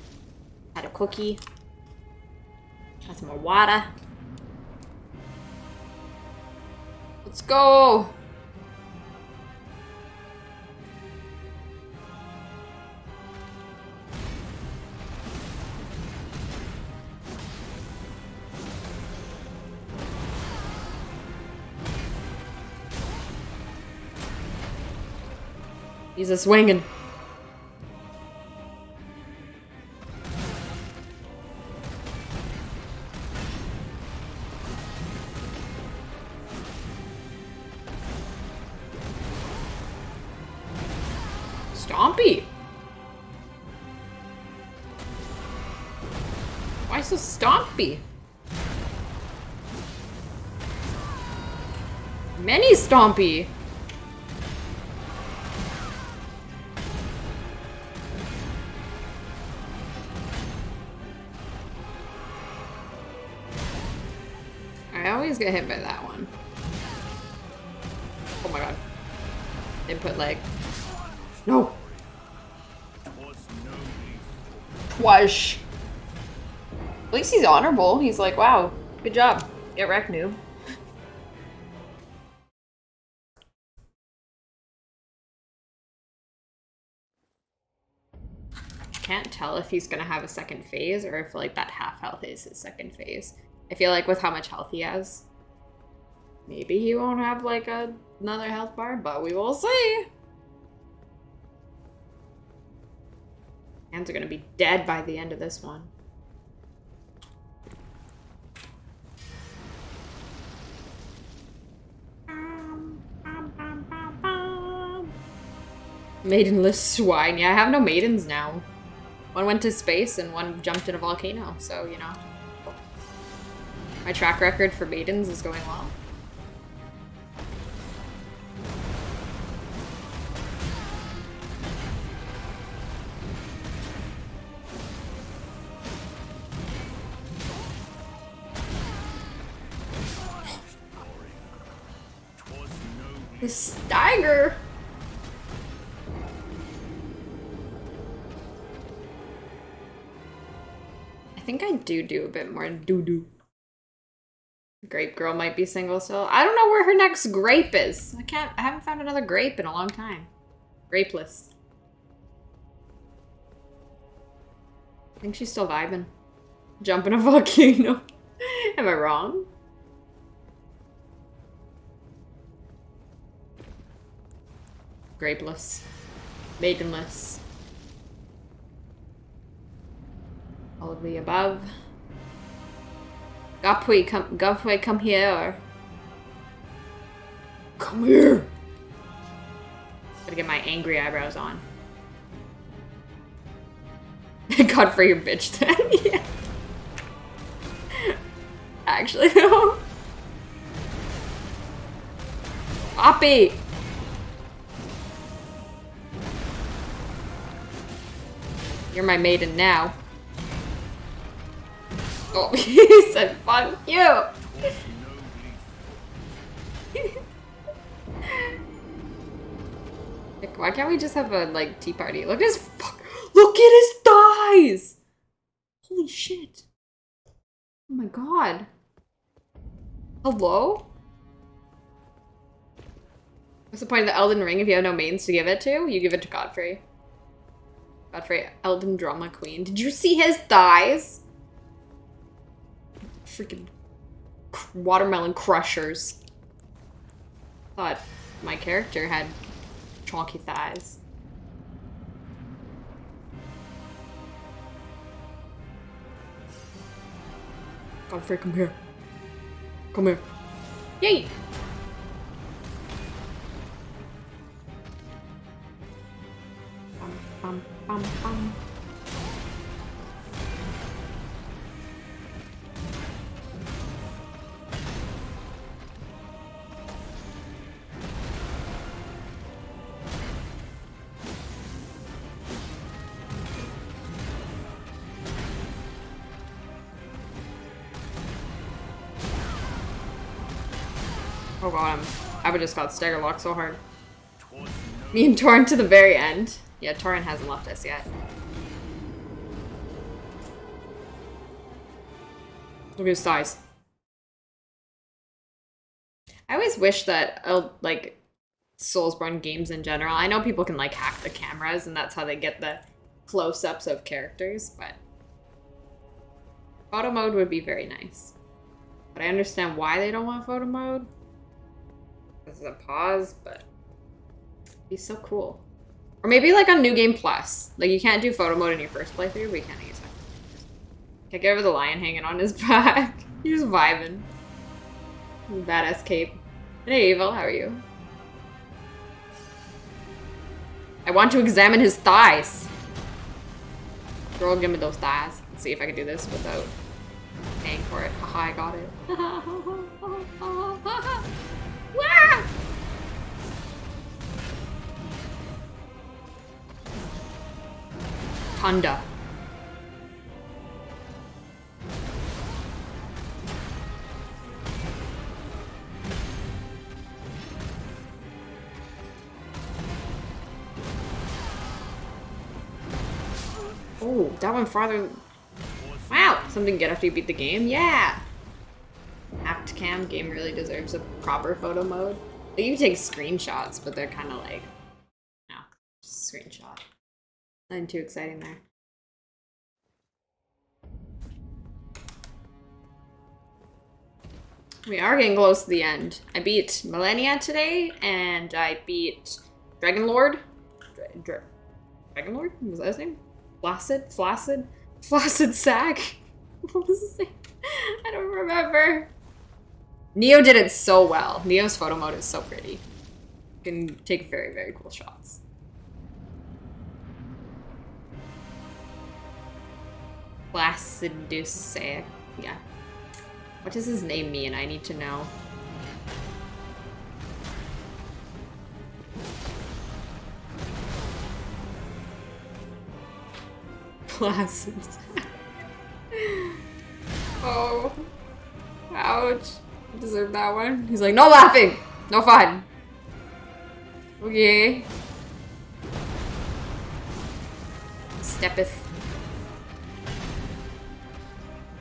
Had a cookie. Got some more water. Let's go. He's a swinging. Stompy. Why so stompy? Many stompy. Get hit by that one. Oh my god. Input leg. No. Twice. At least he's honorable. He's like, wow, good job. Get wrecked, noob. Can't tell if he's gonna have a second phase or if like that half health is his second phase. I feel like with how much health he has, maybe he won't have like a, another health bar, but we will see. Hands are gonna be dead by the end of this one. Maidenless swine. Yeah, I have no maidens now. One went to space and one jumped in a volcano, so you know. My track record for maidens is going well. Steiger! I think I do do a bit more doo-doo. Grape girl might be single still. I don't know where her next grape is. I can't, I haven't found another grape in a long time. Grapeless. I think she's still vibing. Jump in a volcano. Am I wrong? Grapeless. Maidenless. All of the above. Gopwe, come, Gopwe, come here. Come here. Gotta get my angry eyebrows on. God for your bitch then. yeah. Actually, no. Oppie! You're my maiden now. Oh, he said, fuck you! Like, why can't we just have a, like, tea party? Look at his fuck- Look at his thighs! Holy shit. Oh my god. Hello? What's the point of the Elden Ring if you have no mains to give it to? You give it to Godfrey. Godfrey, Elden Drama Queen. Did you see his thighs? Freaking watermelon crushers. Thought my character had chonky thighs. Godfrey, come here. Come here. Yay! Bum, bum, bum, bum. Oh god, I'm, um, I would just got stagger locked so hard. Me and Torrent to the very end. Yeah, Torrent hasn't left us yet. Look at his thighs. I always wish that, uh, like, Soulsborne games in general, I know people can, like, hack the cameras and that's how they get the close-ups of characters, but photo mode would be very nice. But I understand why they don't want photo mode. This is a pause, but he's so cool. Or maybe like on New Game Plus. Like you can't do photo mode in your first playthrough, but you can use it. Can't get over the lion hanging on his back. He's vibing. Badass cape. Hey Evil, how are you? I want to examine his thighs. Girl, give me those thighs. Let's see if I can do this without paying for it. Haha, I got it. Wah! Honda. Oh, that one farther. Wow, something good after you beat the game. Yeah. Act cam game really deserves a proper photo mode. You can take screenshots, but they're kind of like, no, screenshot. Nothing too exciting there. We are getting close to the end. I beat Malenia today, and I beat Dragon Lord. Dra Dra Dragon Lord? Was that his name? Flaccid? Flaccid? Flaccid Sack? What was his name? I don't remember. Neo did it so well. Neo's photo mode is so pretty. You can take very, very cool shots. Placidus, yeah. What does his name mean? I need to know. Placid. oh. Ouch. I deserve that one. He's like, no laughing! No fun! Okay. Steppeth.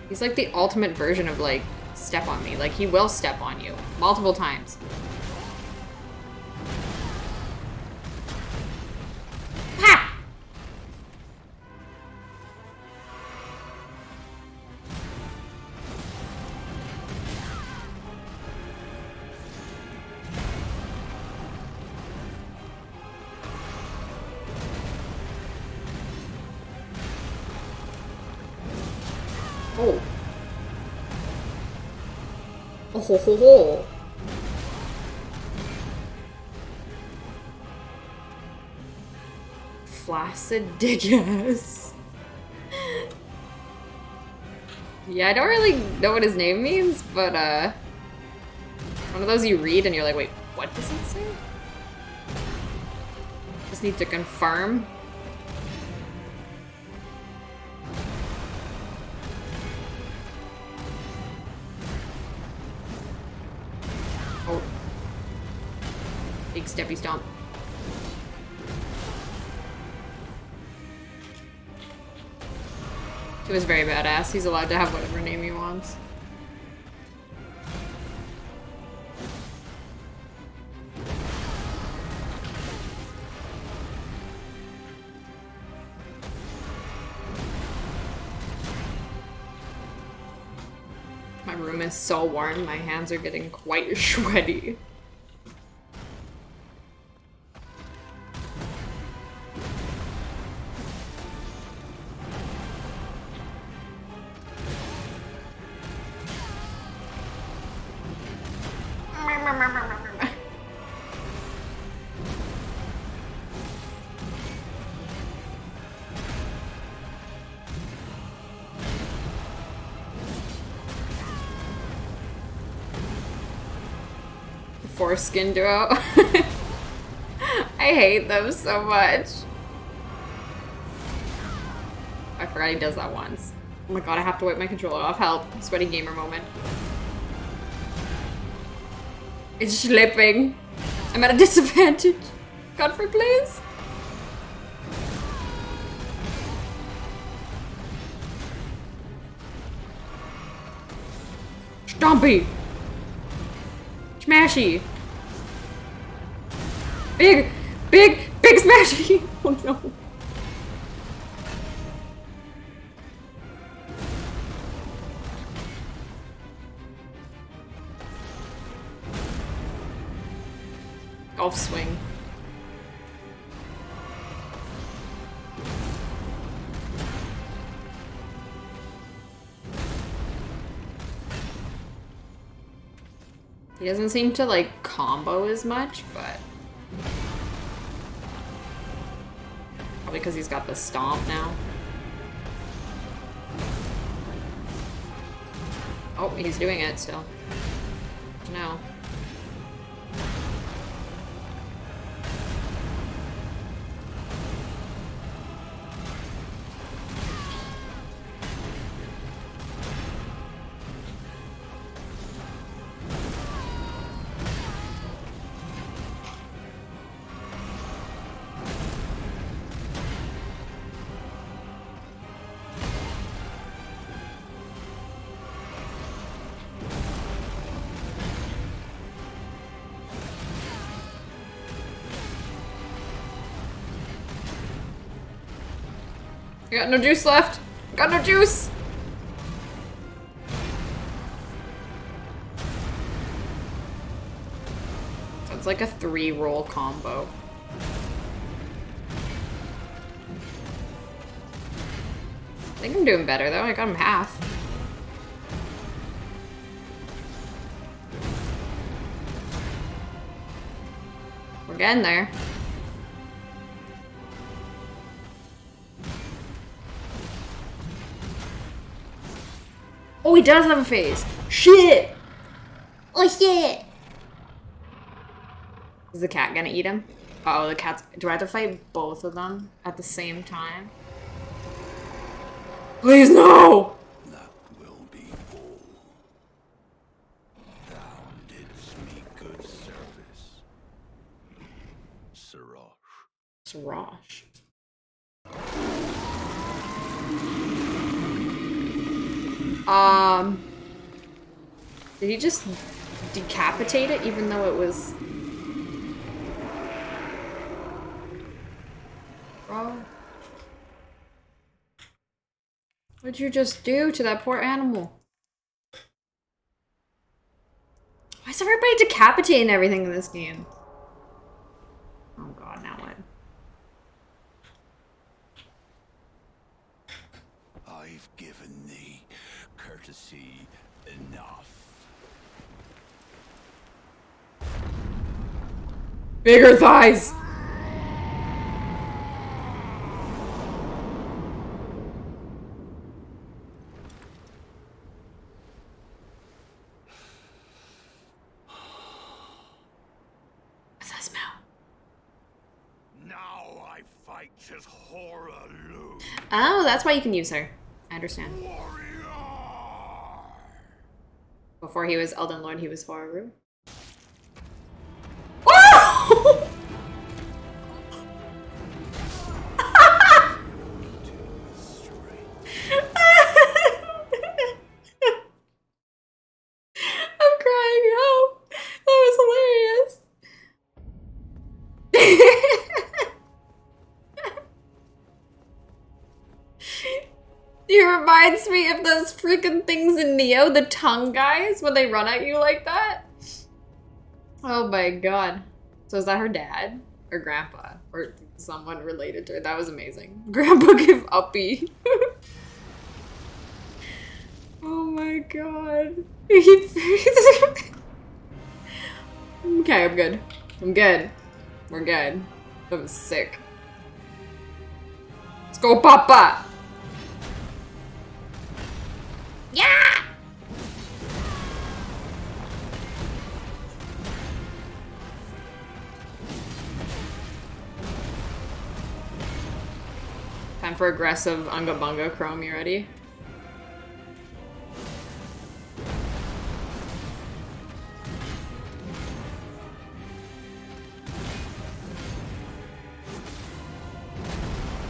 He's like the ultimate version of like, step on me. Like, he will step on you. Multiple times. Ho ho ho. Flaccid yeah, I don't really know what his name means, but uh one of those you read and you're like, wait, what does it say? Just need to confirm. Steppy stomp. He was very badass. He's allowed to have whatever name he wants. My room is so warm, my hands are getting quite sweaty. Foreskin duo. I hate them so much. I forgot he does that once. Oh my god, I have to wipe my controller off. Help. Sweaty gamer moment. It's slipping. I'm at a disadvantage. Godfrey, please. Stompy! Smashy! Big, big, big smashy! Oh no. Golf swing. He doesn't seem to like combo as much, but because he's got the stomp now. Oh, he's doing it still. No. I got no juice left. I got no juice. It's like a three roll combo. I think I'm doing better though. I got him half. We're getting there. Does have a face. Shit. Oh shit. Is the cat gonna eat him? Oh, the cat's. Do I have to fight both of them at the same time? Please no. That will be all. Thou didst me good service. Siraj. It's Rosh. Um. Did he just decapitate it even though it was. What'd you just do to that poor animal? Why is everybody decapitating everything in this game? Oh god, now what? I've given thee courtesy enough. Bigger thighs! What's that smell? Now I fight as Hoarah Loux. Oh, that's why you can use her. I understand. Warrior! Before he was Elden Lord, he was Hoarah Loux. The tongue guys, when they run at you like that. Oh my god. So is that her dad? Or grandpa? Or someone related to her? That was amazing. Grandpa give uppy. oh my god. okay, I'm good. I'm good. We're good. That was sick. Let's go, Papa! Yeah! Time for aggressive Unga Bunga Chrome, you ready?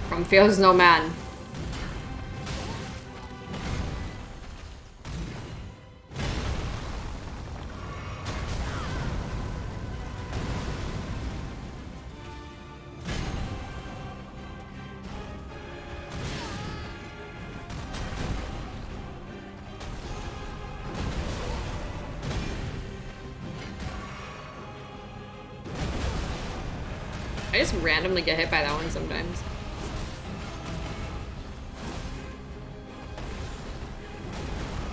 Chrome feels no man. Randomly get hit by that one sometimes.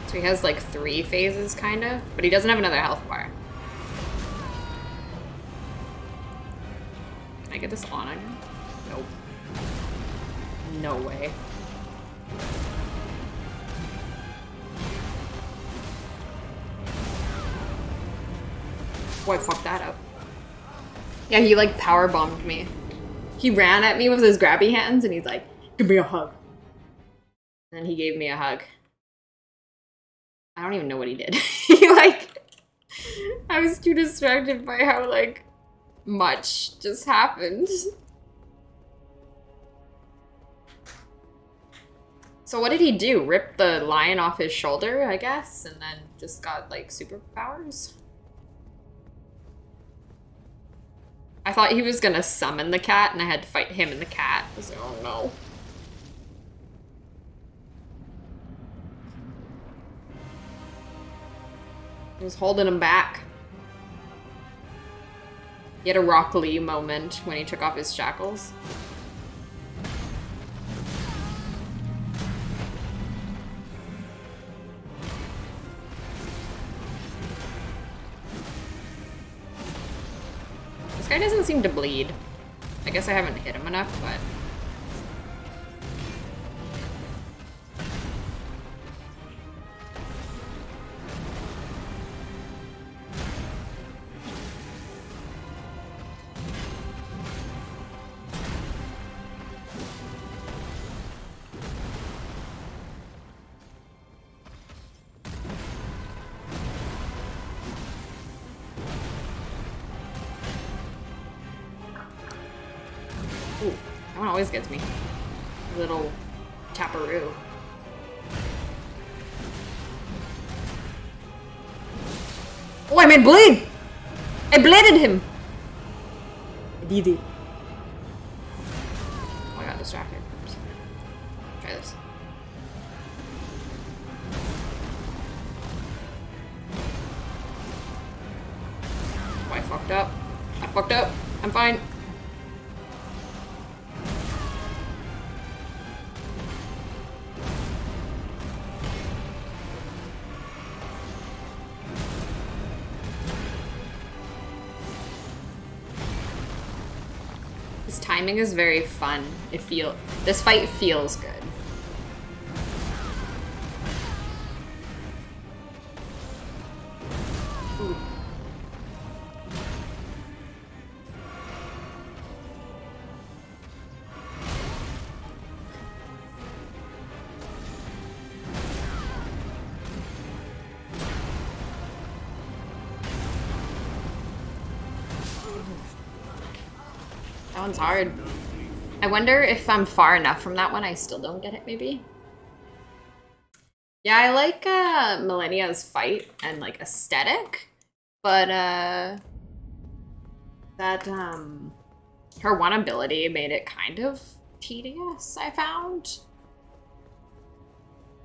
So he has like three phases, kind of, but he doesn't have another health bar. Can I get this on again? Nope. No way. Boy, fuck that up. Yeah, he like power bombed me. He ran at me with his grabby hands and he's like, give me a hug. And he gave me a hug. I don't even know what he did. he like I was too distracted by how like much just happened. So what did he do? Rip the lion off his shoulder, I guess, and then just got like superpowers? I thought he was gonna summon the cat and I had to fight him and the cat. I was like, oh no. He was holding him back. He had a Rock Lee moment when he took off his shackles. Guy doesn't seem to bleed. I guess I haven't hit him enough, but... I made bleed! I bladed him! I did it. Oh, I got distracted. Try this. Oh, I fucked up. I fucked up. I'm fine. Timing is very fun. It feel this fight feels good. Hard. I wonder if I'm far enough from that one I still don't get it, maybe? Yeah, I like uh, Malenia's fight and like aesthetic, but uh, that um, her one ability made it kind of tedious. I found.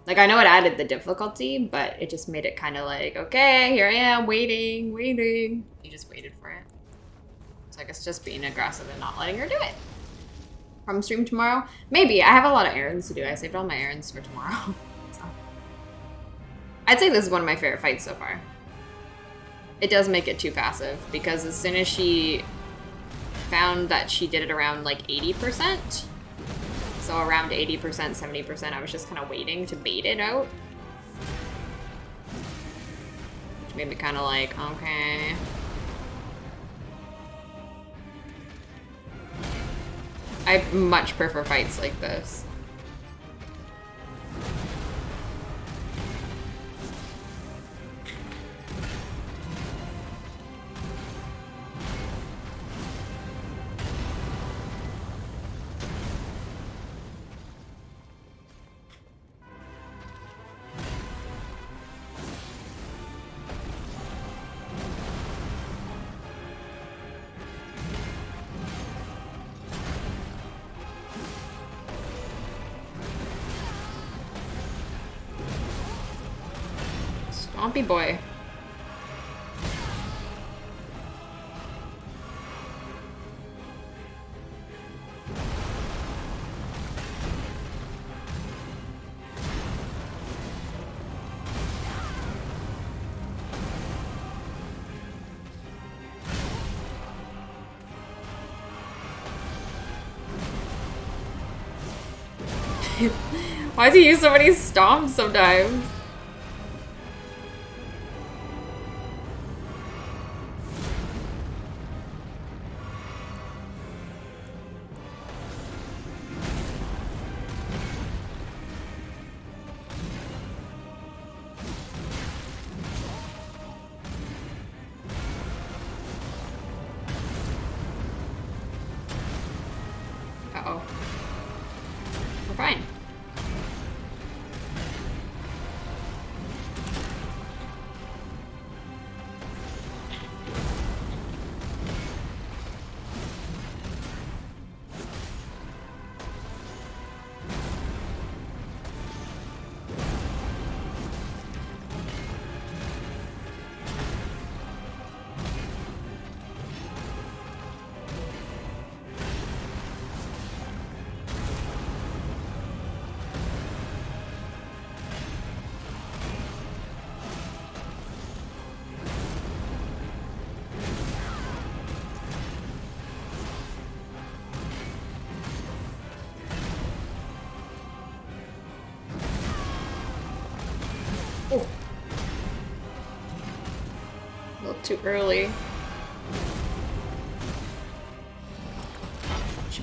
Like I know it added the difficulty, but it just made it kind of like, okay, here I am, waiting, waiting. You just waited for it. So I guess just being aggressive and not letting her do it. From stream tomorrow? Maybe. I have a lot of errands to do. I saved all my errands for tomorrow. so. I'd say this is one of my favorite fights so far. It does make it too passive because as soon as she found that she did it around like 80%, so around 80%, 70%, I was just kind of waiting to bait it out. Which made me kind of like, okay. I much prefer fights like this. Boy. Why does he use so many stomps sometimes?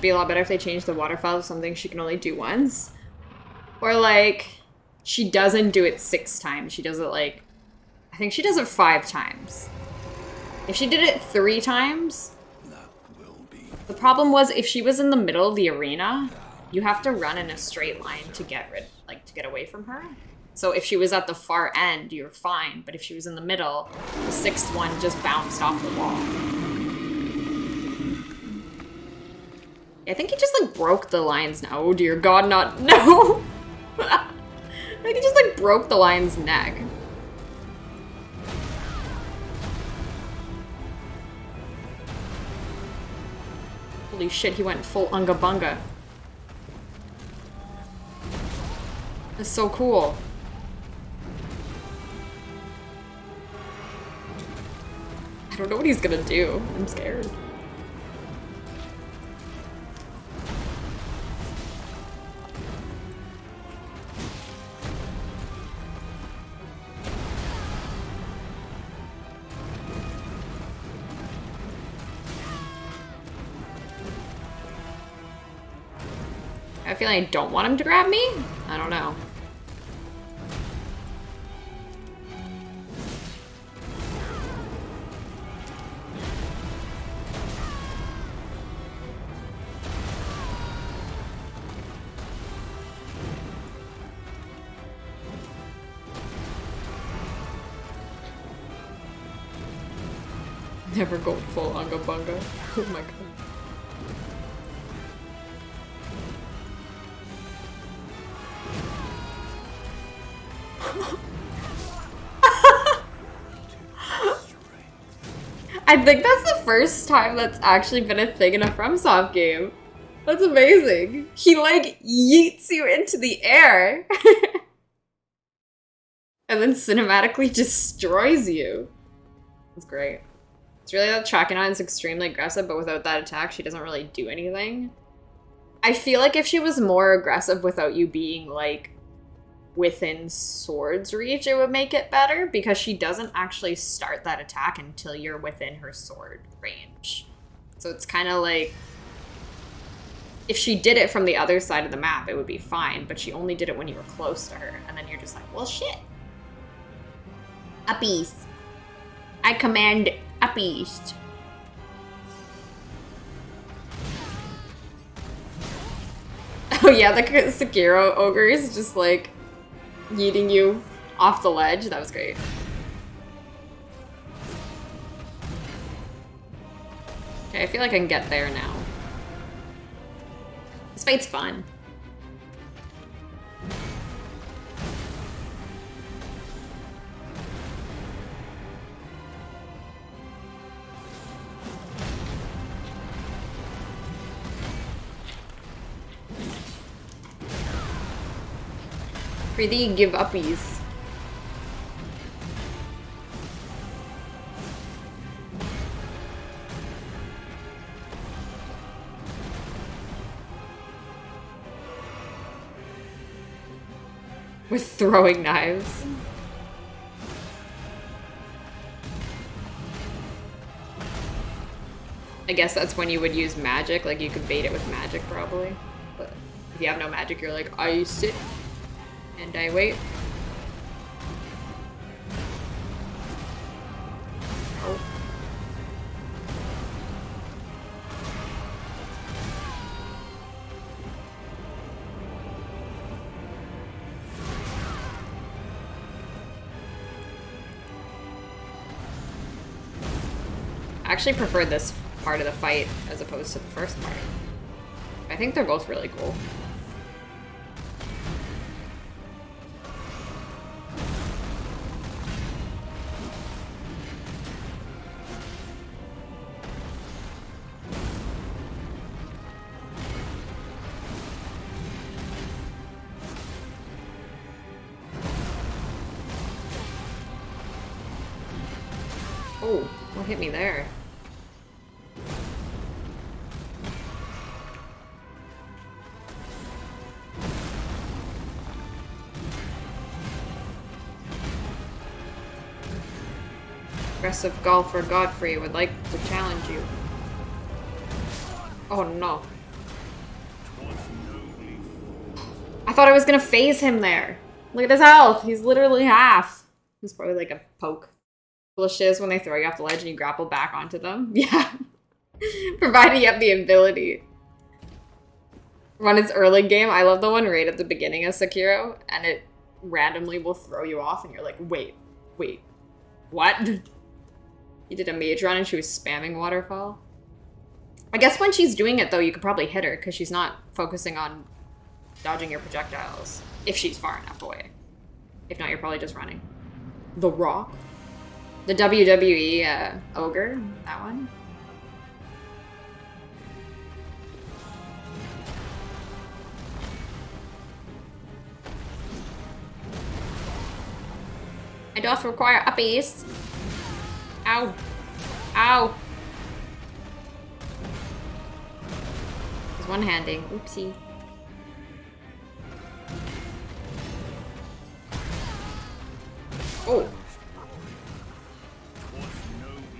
Be a lot better if they changed the waterfall to something she can only do once. Or like, she doesn't do it six times. She does it like, I think she does it five times. If she did it three times, That will be the problem was if she was in the middle of the arena, you have to run in a straight line to get rid, like to get away from her. So if she was at the far end, you're fine. But if she was in the middle, the sixth one just bounced off the wall. I think he just like broke the lion's now. Oh dear god, not no. I think he just like broke the lion's neck. Holy shit, he went full unga bunga. That's so cool. I don't know what he's gonna do. I'm scared. I I don't want him to grab me. I don't know. Never go full unga bunga. Oh my god. I think that's the first time that's actually been a thing in a FromSoft game. That's amazing. He like yeets you into the air. and then cinematically destroys you. That's great. It's really that Trachanon is extremely aggressive, but without that attack, she doesn't really do anything. I feel like if she was more aggressive without you being like within sword's reach, it would make it better because she doesn't actually start that attack until you're within her sword range. So it's kind of like if she did it from the other side of the map, it would be fine, but she only did it when you were close to her, and then you're just like, well, shit. Up east. I command up east. Oh yeah, the Sekiro ogre is just like yeeting you off the ledge. That was great. Okay, I feel like I can get there now. This fight's fun. Pretty give uppies. With throwing knives. I guess that's when you would use magic, like you could bait it with magic probably. But if you have no magic, you're like, I sit and I wait. Oh. I actually prefer this part of the fight as opposed to the first part. I think they're both really cool. Aggressive golfer Godfrey would like to challenge you. Oh no. I thought I was gonna phase him there. Look at his health. He's literally half. He's probably like a poke. Bullish is when they throw you off the ledge and you grapple back onto them. Yeah. Provided you have the ability. Run it's early game, I love the one right at the beginning of Sekiro, and it randomly will throw you off, and you're like, wait, wait, what? You did a mage run and she was spamming waterfall. I guess when she's doing it though, you could probably hit her because she's not focusing on dodging your projectiles if she's far enough away. If not, you're probably just running. The Rock. The WWE uh, ogre, that one. I doth require uppies. Ow. Ow. He's one-handing. Oopsie. Oh.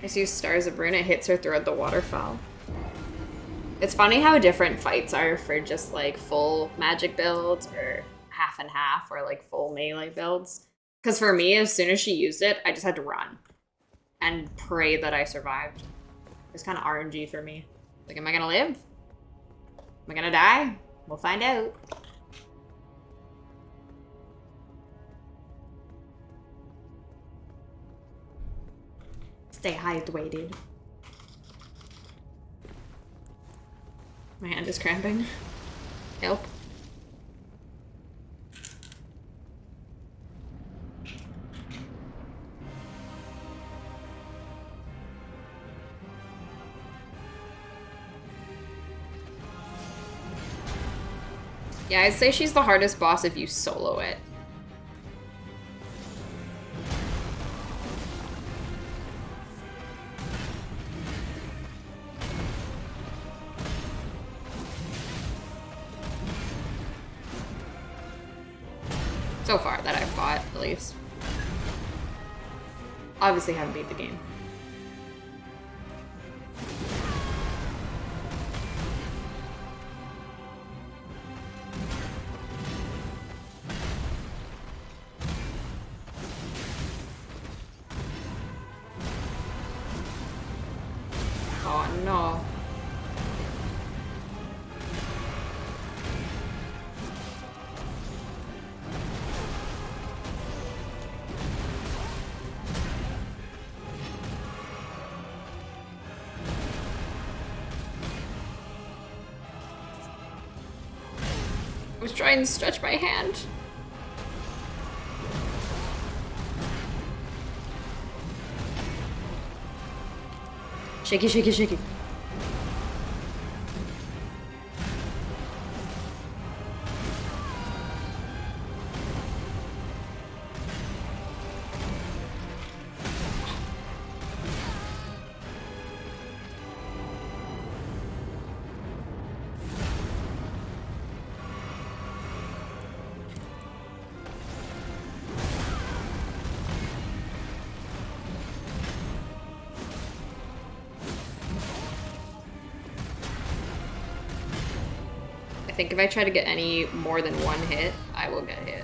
I see Stars of Ruin hits her throughout the waterfall. It's funny how different fights are for just like full magic builds or half and half or like full melee builds. Because for me, as soon as she used it, I just had to run and pray that I survived. It's kind of RNG for me. Like, am I gonna live? Am I gonna die? We'll find out. Stay hydrated. My hand is cramping. Help. Yeah, I'd say she's the hardest boss if you solo it. So far that I've fought, at least. Obviously haven't beat the game. To stretch my hand. Shaky, shaky, shaky. Think if I try to get any more than one hit, I will get hit.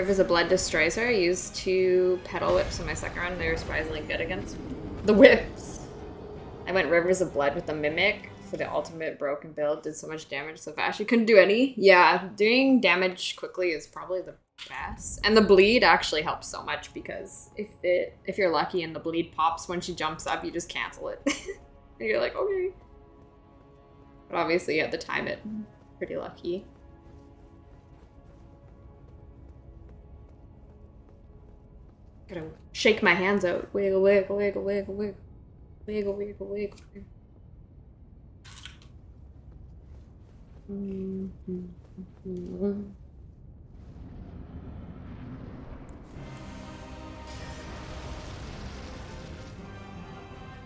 Rivers of Blood destroys her. I used two petal whips in my second run. They were surprisingly good against the whips. I went Rivers of Blood with the Mimic for the ultimate broken build. Did so much damage so fast. You couldn't do any. Yeah, doing damage quickly is probably the best. And the bleed actually helps so much because if it if you're lucky and the bleed pops when she jumps up, you just cancel it. and you're like, okay. But obviously at the time it pretty lucky. Shake my hands out. Wiggle, wiggle, wiggle, wiggle, wiggle. Wiggle, wiggle, wiggle. wiggle.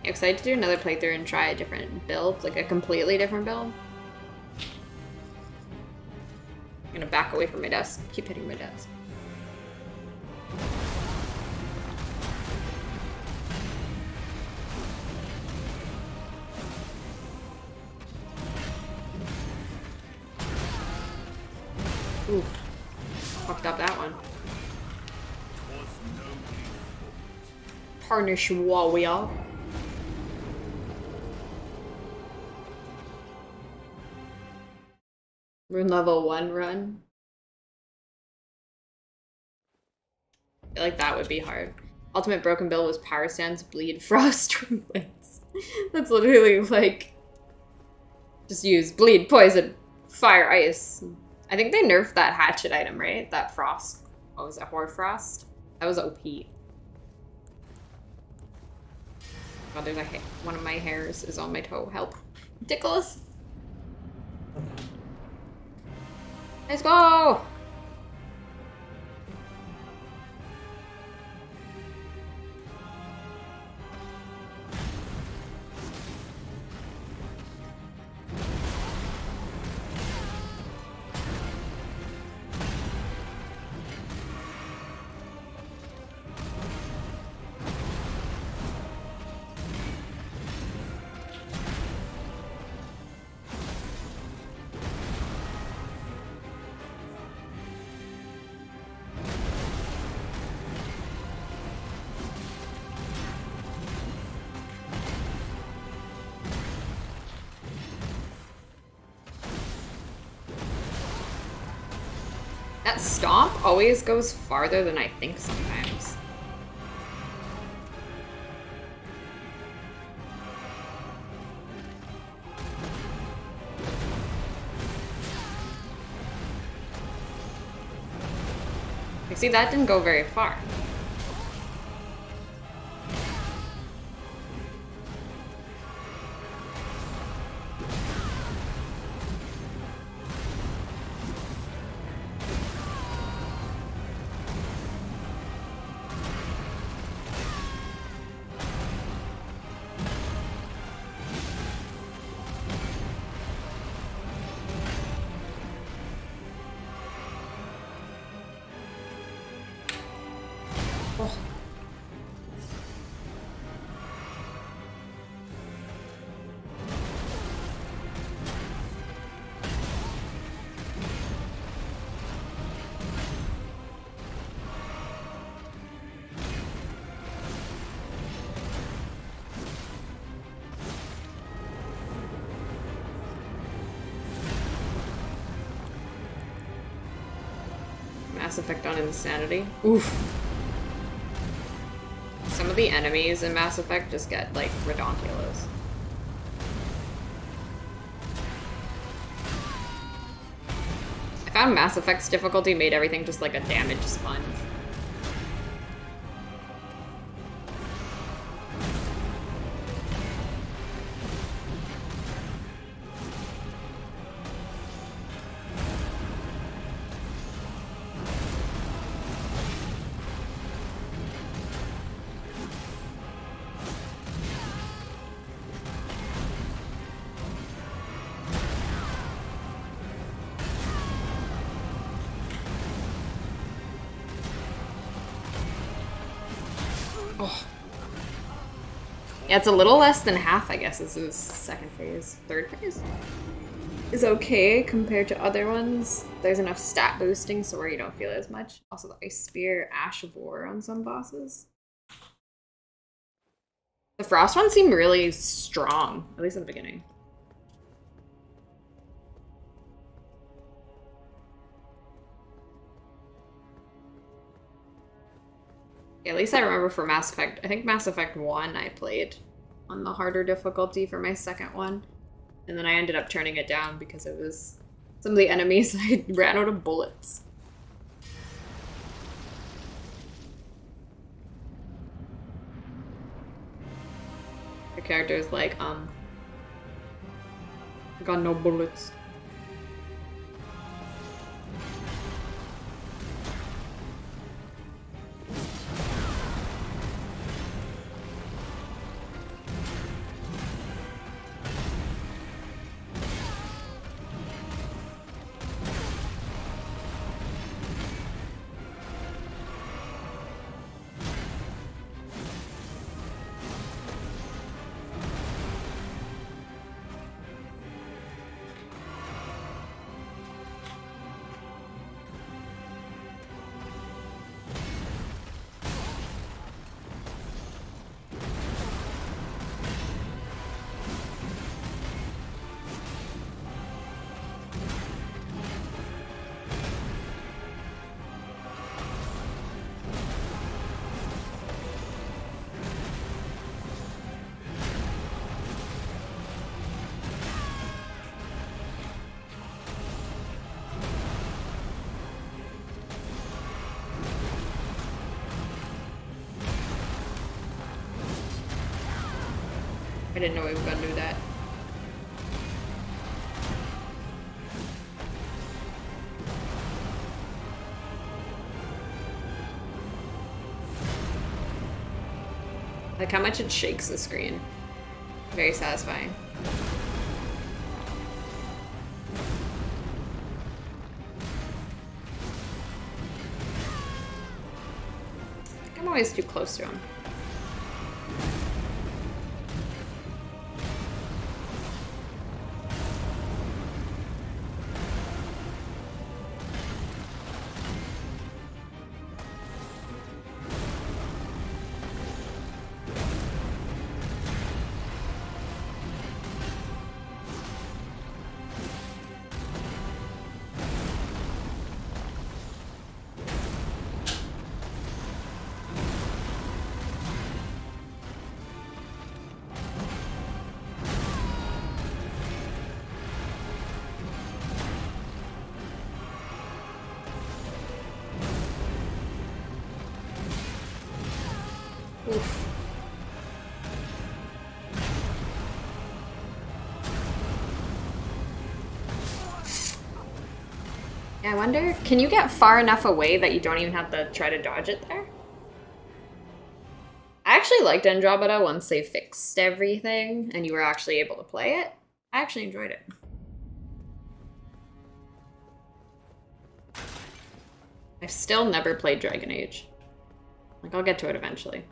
Excited to do another playthrough and try a different build, like a completely different build? I'm gonna back away from my desk. Keep hitting my desk. Tarnish warrior. Rune level one run. I feel like that would be hard. Ultimate broken bill was power stance, bleed, frost, triplets. That's literally like just use bleed, poison, fire, ice. I think they nerfed that hatchet item, right? That frost. What was it? Hoarfrost? That was OP. Oh, there's a ha- one of my hairs is on my toe. Help. Ridiculous. Let's go! That stomp always goes farther than I think sometimes. You see, that didn't go very far. Effect on Insanity. Oof. Some of the enemies in Mass Effect just get, like, redonkulous. I found Mass Effect's difficulty made everything just like a damage sponge. It's a little less than half, I guess, is his second phase. Third phase? Is okay compared to other ones. There's enough stat boosting so where you don't feel as much. Also, the Ice Spear, Ash of War on some bosses. The Frost ones seem really strong, at least in the beginning. Least I remember for Mass Effect. I think Mass Effect 1 I played on the harder difficulty for my second one. And then I ended up turning it down because it was some of the enemies I ran out of bullets. The character is like, um, I got no bullets. Didn't know we were gonna do that. Like how much it shakes the screen. Very satisfying. I'm always too close to him. I wonder, can you get far enough away that you don't even have to try to dodge it there? I actually liked Andromeda once they fixed everything and you were actually able to play it. I actually enjoyed it. I've still never played Dragon Age. Like, I'll get to it eventually.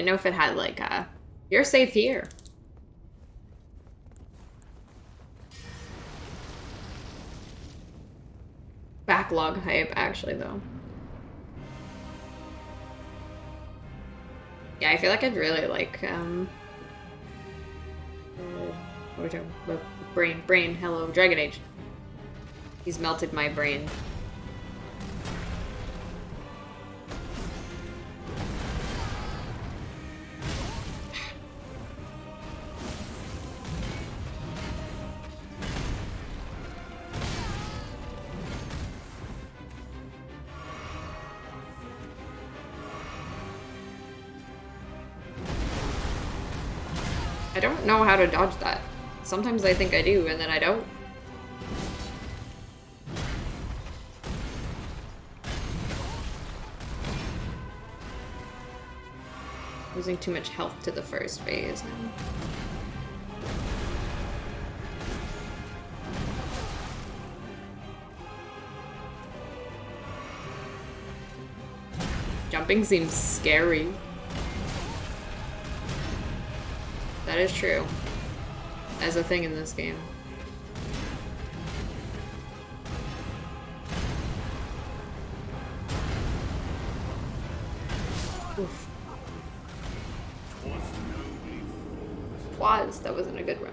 Didn't know if it had, like, a... You're safe here. Backlog hype, actually, though. Yeah, I feel like I'd really like, um... uh, about? Brain, brain, hello, Dragon Age. He's melted my brain. Sometimes I think I do, and then I don't. Losing too much health to the first phase now. Jumping seems scary. That is true. As a thing in this game. Oof. Was. That wasn't a good run.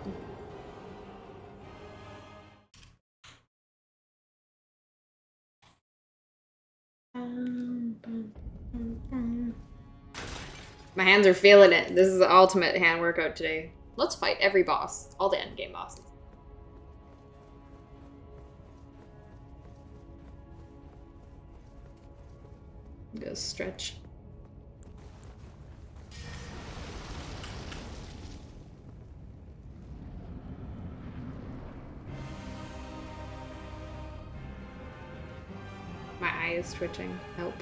My hands are feeling it. This is the ultimate hand workout today. Let's fight every boss. All the endgame bosses. Go stretch. My eye is twitching. Help.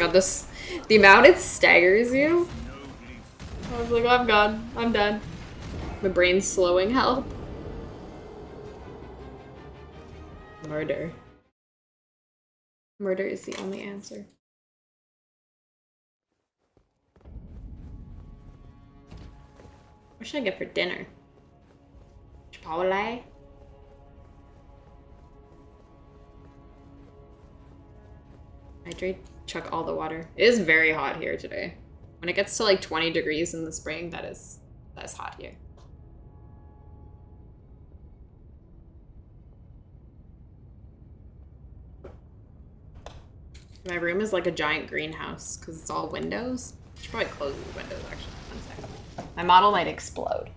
God, this the amount it staggers you. I was like, I'm gone. I'm done. My brain's slowing help. Murder. Murder is the only answer. What should I get for dinner? Chipotle? Hydrate, chuck all the water. It is very hot here today. When it gets to like 20 degrees in the spring, that is that is hot here. My room is like a giant greenhouse because it's all windows. I should probably close the windows actually. One second. My model might explode.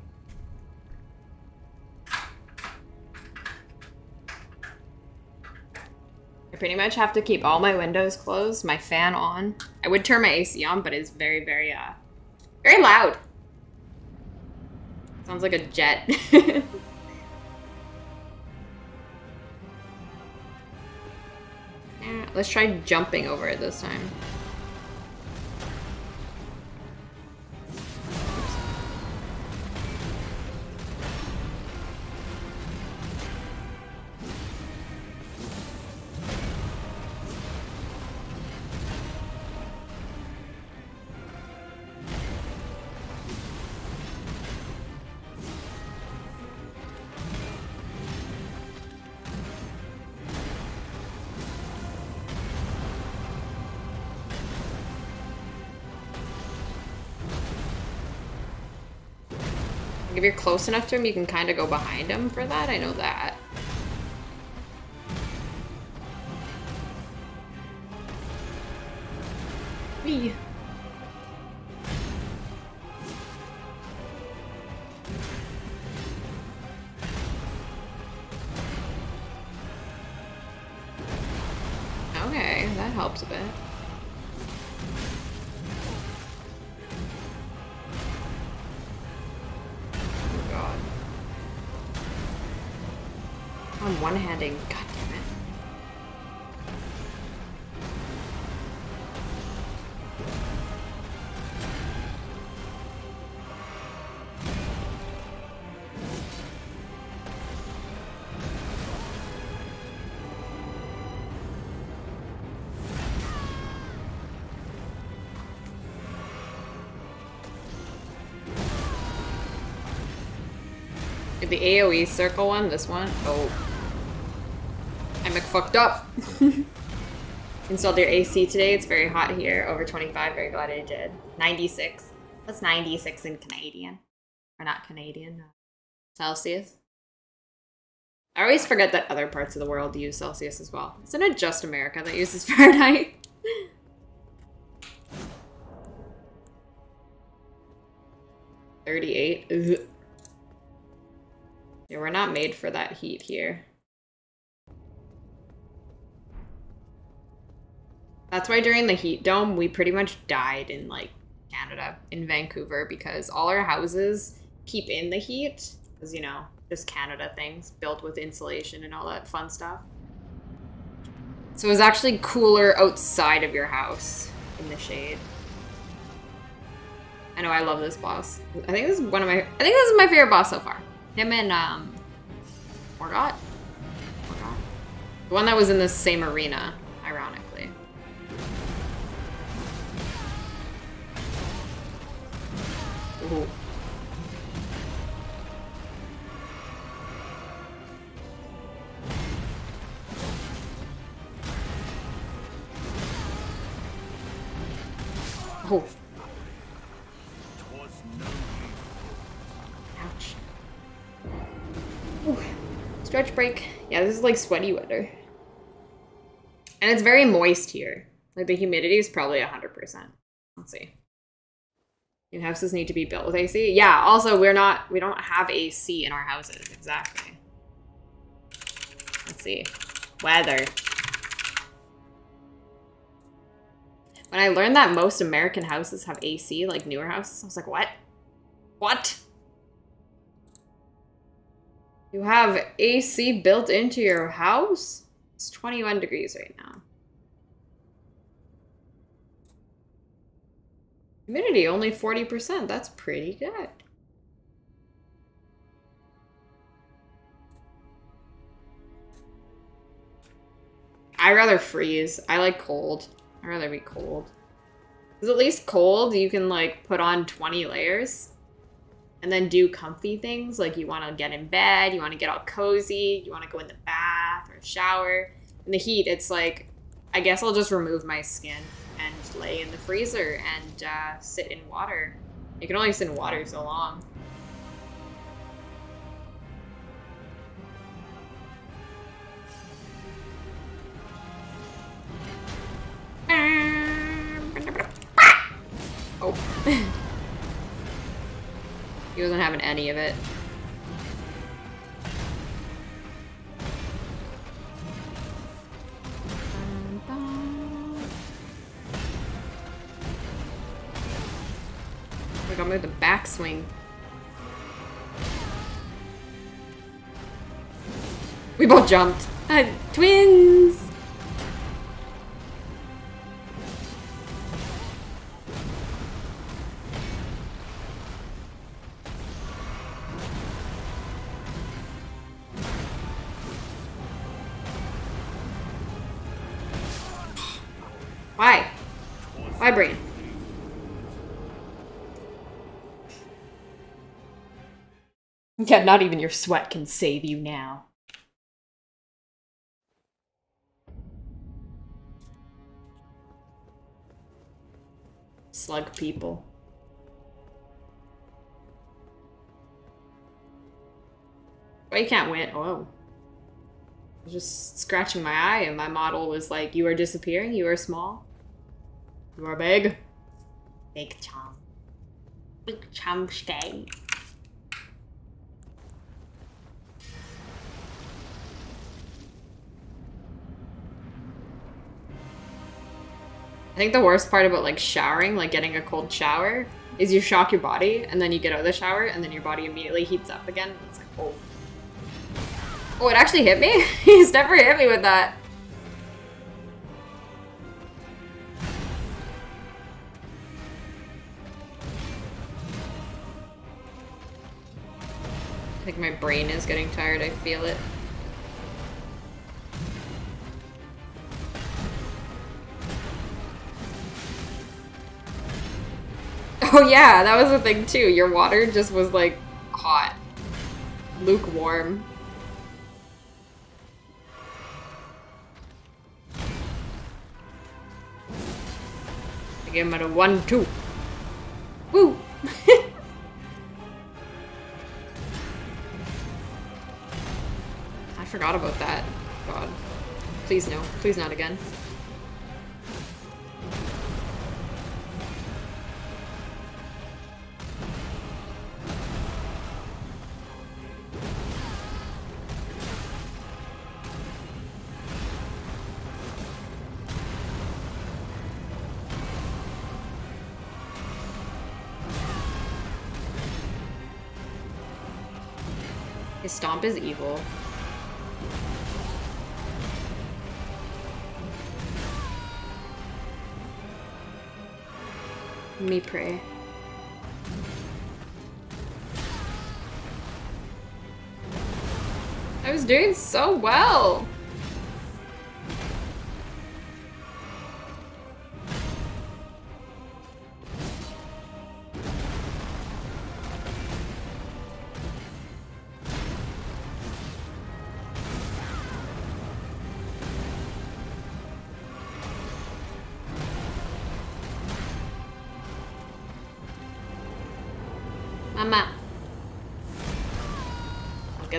Pretty much have to keep all my windows closed, my fan on. I would turn my AC on, but it's very, very, uh, very loud. Sounds like a jet. Yeah, let's try jumping over it this time. If you're close enough to him, you can kind of go behind him for that. I know that. The AoE circle one, this one. Oh. I'm fucked up. Installed your AC today. It's very hot here. Over 25. Very glad I did. 96. That's 96 in Canadian. Or not Canadian. uh, Celsius. I always forget that other parts of the world use Celsius as well. Isn't it just America that uses Fahrenheit? Thirty-eight. Yeah, we're not made for that heat here. That's why during the heat dome, we pretty much died in like Canada, in Vancouver, because all our houses keep in the heat. Because, you know, just Canada things built with insulation and all that fun stuff. So it was actually cooler outside of your house in the shade. I know I love this boss. I think this is one of my I think this is my favorite boss so far. Him and um Morgott? Morgott? The one that was in the same arena, ironically. Ooh. Oh. Stretch break. Yeah, this is like sweaty weather. And it's very moist here. Like the humidity is probably 100%. Let's see. New houses need to be built with AC. Yeah, also we're not, we don't have AC in our houses. Exactly. Let's see. Weather. When I learned that most American houses have AC, like newer houses, I was like, what? What? You have AC built into your house? It's 21 degrees right now. Humidity only 40%. That's pretty good. I rather freeze. I like cold. I'd rather be cold. Because at least cold, you can like put on 20 layers and then do comfy things like you want to get in bed, you want to get all cozy, you want to go in the bath or shower. In the heat, it's like, I guess I'll just remove my skin and lay in the freezer and uh, sit in water. You can only sit in water so long. Oh. he wasn't having any of it. We gotta move the backswing. We both jumped. Uh, twins! Yeah, not even your sweat can save you now. Slug people. Well, you can't win. Oh. I was just scratching my eye, and my model was like, You are disappearing, you are small. You are big. Big chomp. Big chomp stay. I think the worst part about like showering, like getting a cold shower, is you shock your body and then you get out of the shower and then your body immediately heats up again. It's like, oh. Oh, it actually hit me? He's never hit me with that. I think my brain is getting tired. I feel it. Oh yeah, that was the thing too. Your water just was like hot. Lukewarm. I gave him a one, two. Woo! I forgot about that. God. Please no. Please not again. Stomp is evil. Me pray. I was doing so well.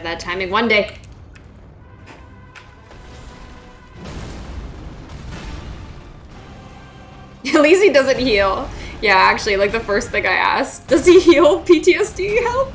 That timing one day. At least he doesn't heal. Yeah, actually, like the first thing I asked, does he heal PTSD help?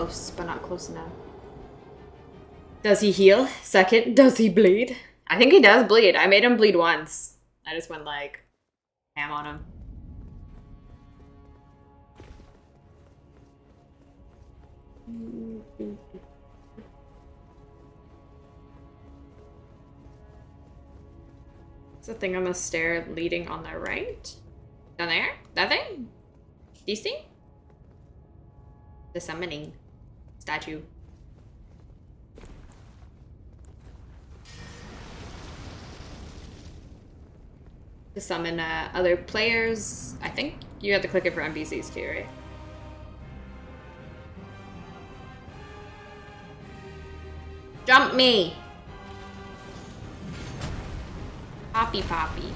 Close, but not close enough. Does he heal? Second, does he bleed? I think he does bleed. I made him bleed once. I just went like ham on him. It's a thing on the stair leading on the right. Down there? That thing? These thing? The summoning statue. To summon uh, other players. I think you have to click it for NPCs too, right? Jump me! Poppy Poppy.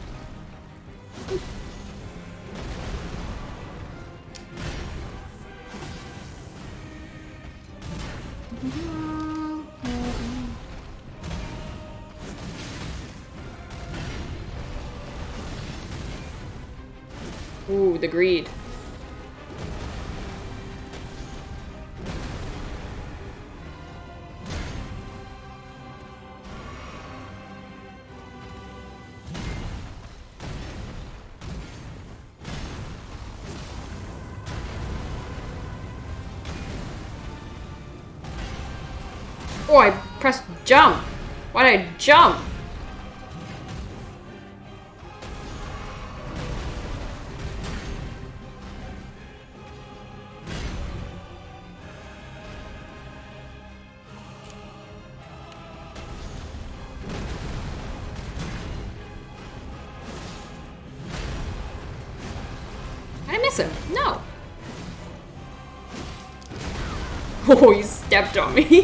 Ooh, the greed. press jump. Why did I jump? Did I miss him? No. Oh, you stepped on me.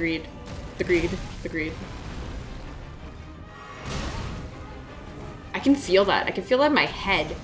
Agreed. The greed. I can feel that. I can feel that in my head.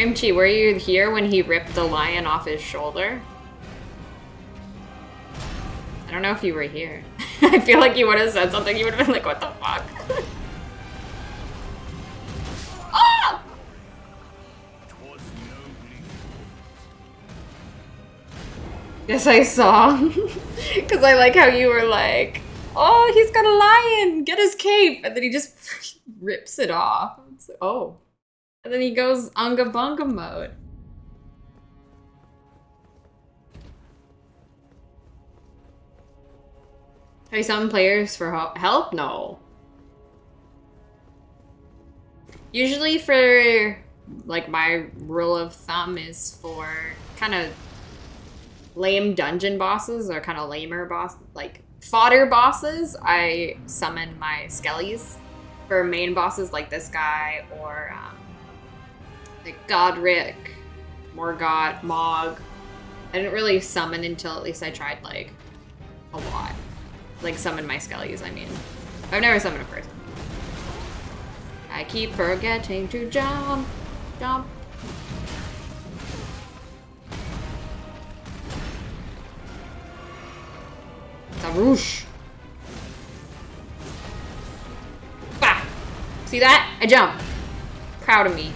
Kimchi, were you here when he ripped the lion off his shoulder? I don't know if you were here. I feel like you would have said something, you would have been like, what the fuck? ah! Yes, I saw. Because I like how you were like, oh, he's got a lion, get his cape. And then he just rips it off. Like, oh. And then he goes unga bunga mode. Have you summoned players for help? No. Usually for, like, my rule of thumb is for kind of lame dungeon bosses or kind of lamer boss, like fodder bosses, I summon my skellies. For main bosses like this guy or um, like Godrick, Morgott, Mohg. I didn't really summon until at least I tried like a lot. Like summon my skellies, I mean. I've never summoned a person. I keep forgetting to jump, jump. Sarouche. Bah! See that? I jump. Proud of me.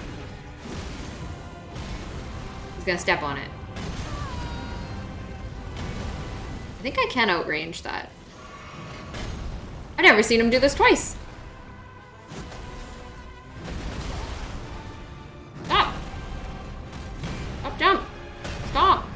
He's gonna step on it. I think I can outrange that. I've never seen him do this twice. Stop. Stop, jump. Stop.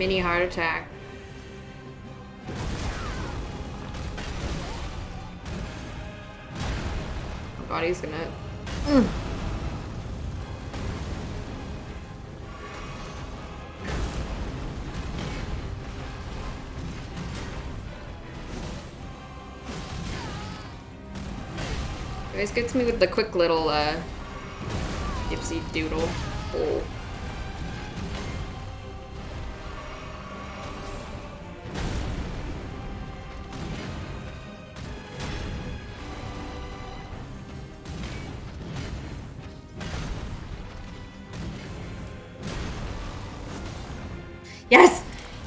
Mini heart attack. My body's gonna. Mm. Always gets me with the quick little uh dipsy doodle. Oh.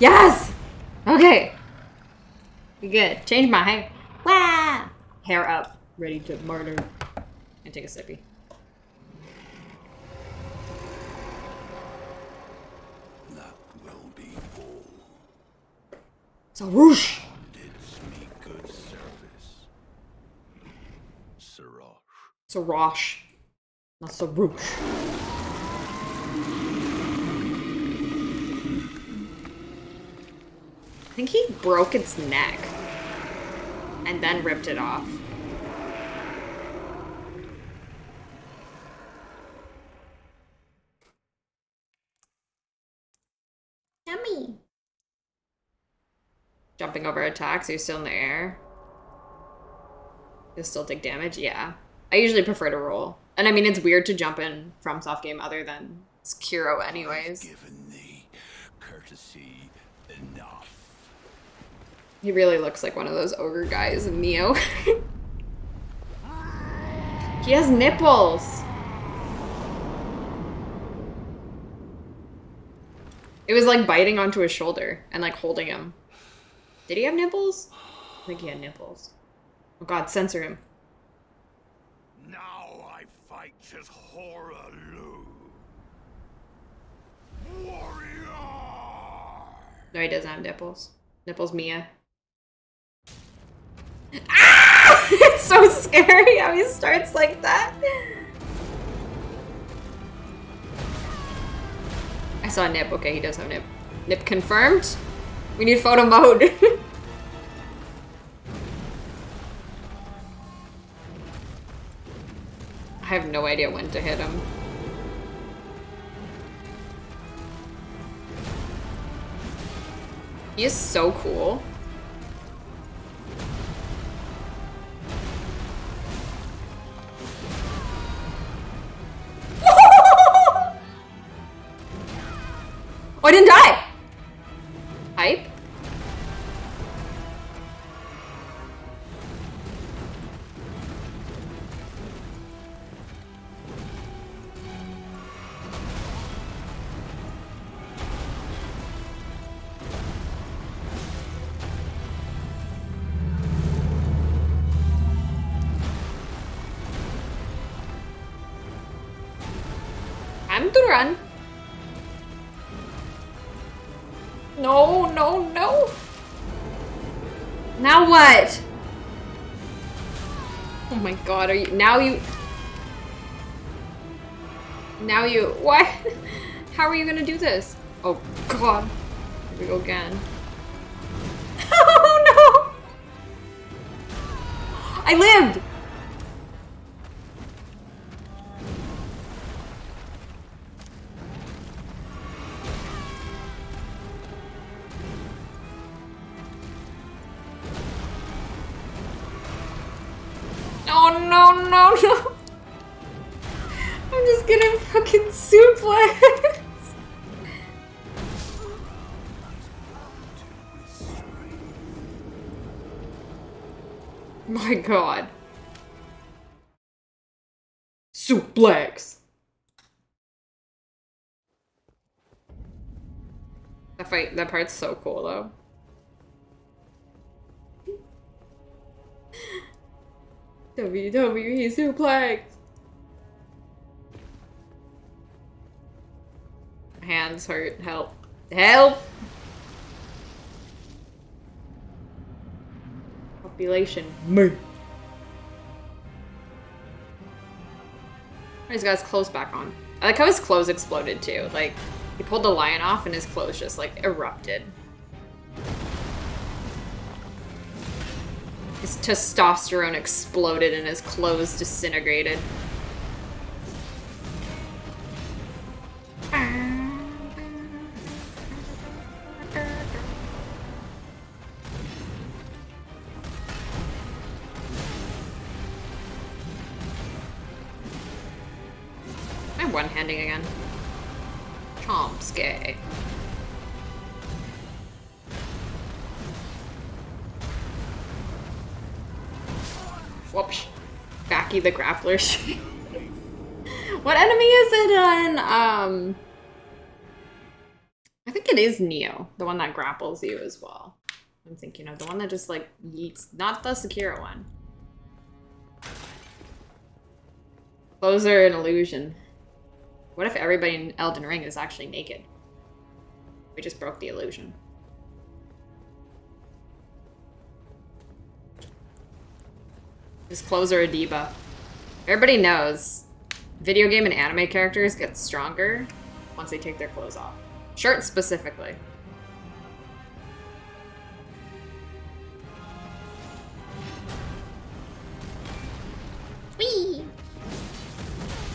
Yes! Okay. Good. Change my hair. Wow! Hair up. Ready to murder. And take a sippy. That will be all. So whoosh! Didst me good service. Serosh. Not so I think he broke its neck. And then ripped it off. Yummy. Jumping over attacks, you're still in the air? You'll still take damage? Yeah. I usually prefer to roll. And I mean, it's weird to jump in FromSoft game other than Sekiro anyways. Given thee courtesy. He really looks like one of those ogre guys in Nioh. he has nipples. It was like biting onto his shoulder and like holding him. Did he have nipples? I think he had nipples. Oh god, censor him. Now I fight as Hoarah Loux. Warrior! No, he doesn't have nipples. Nipples Mia. Ah! it's so scary how he starts like that. I saw Nip. Okay, he does have Nip. Nip confirmed. We need photo mode. I have no idea when to hit him. He is so cool. Run. No, no, no. Now what? Oh my god, are you now you Now you what? How are you gonna do this? Oh god. Here we go again. oh no! I lived! Part's so cool though. WWE suplex. Hands hurt. Help. Help! Population. Me. He's got his clothes back on. I like how his clothes exploded too. Like, he pulled the lion off and his clothes just like erupted. His testosterone exploded and his clothes disintegrated. The grappler. what enemy is it on, um... I think it is Nioh, the one that grapples you as well. I'm thinking of the one that just like yeets, not the Sekiro one. Those are an illusion. What if everybody in Elden Ring is actually naked? We just broke the illusion. Just clothes are a debuff. Everybody knows video game and anime characters get stronger once they take their clothes off. Shirts specifically. Whee!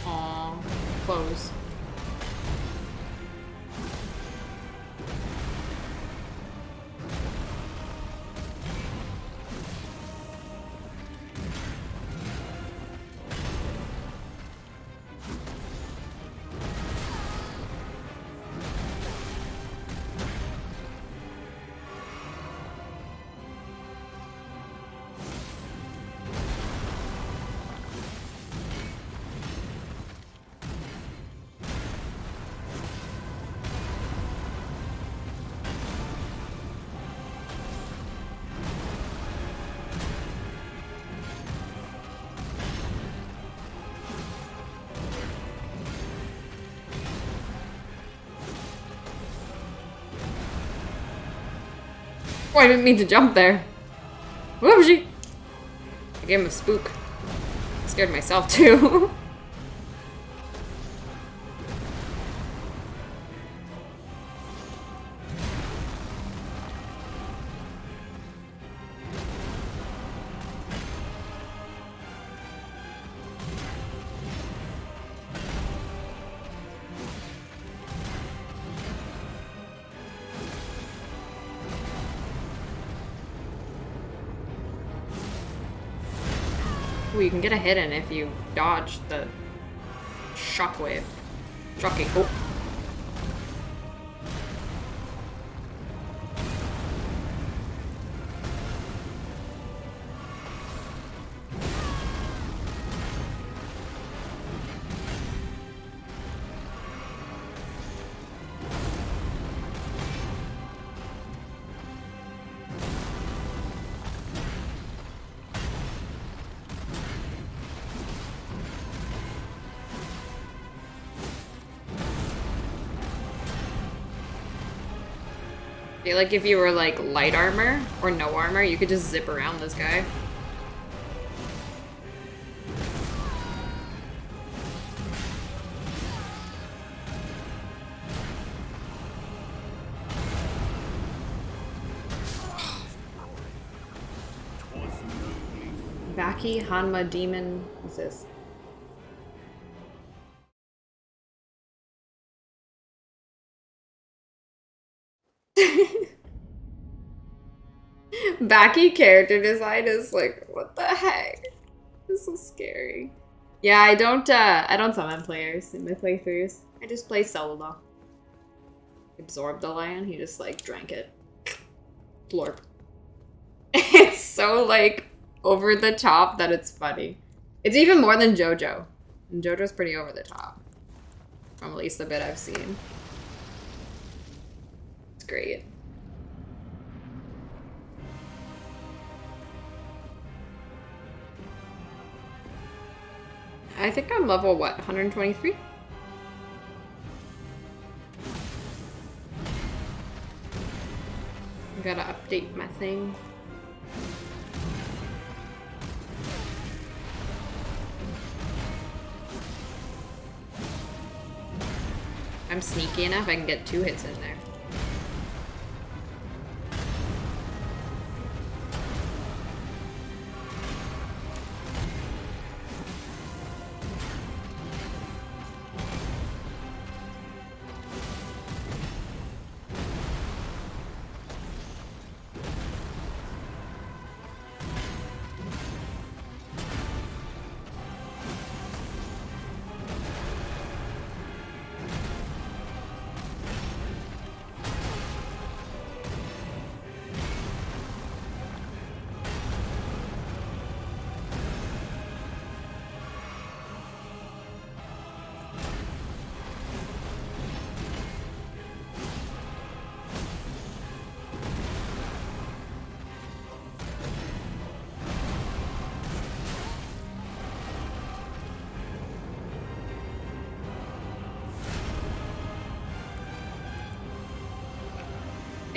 Aw, clothes. Oh, I didn't mean to jump there. Whoopsie! I gave him a spook. Scared myself too. can get a hit in if you dodge the shockwave. Shocking. Oh. Like if you were like light armor or no armor, you could just zip around this guy. Baki Hanma Demon. What's this? Baki character design is like, what the heck? This is scary. Yeah, I don't uh I don't summon players in my playthroughs. I just play solo. Absorb the lion, he just like drank it. Florp. It's so like over the top that it's funny. It's even more than JoJo. And JoJo's pretty over the top. From at least the bit I've seen. It's great. I think I'm level what, 123? I gotta update my thing. I'm sneaky enough, I can get two hits in there.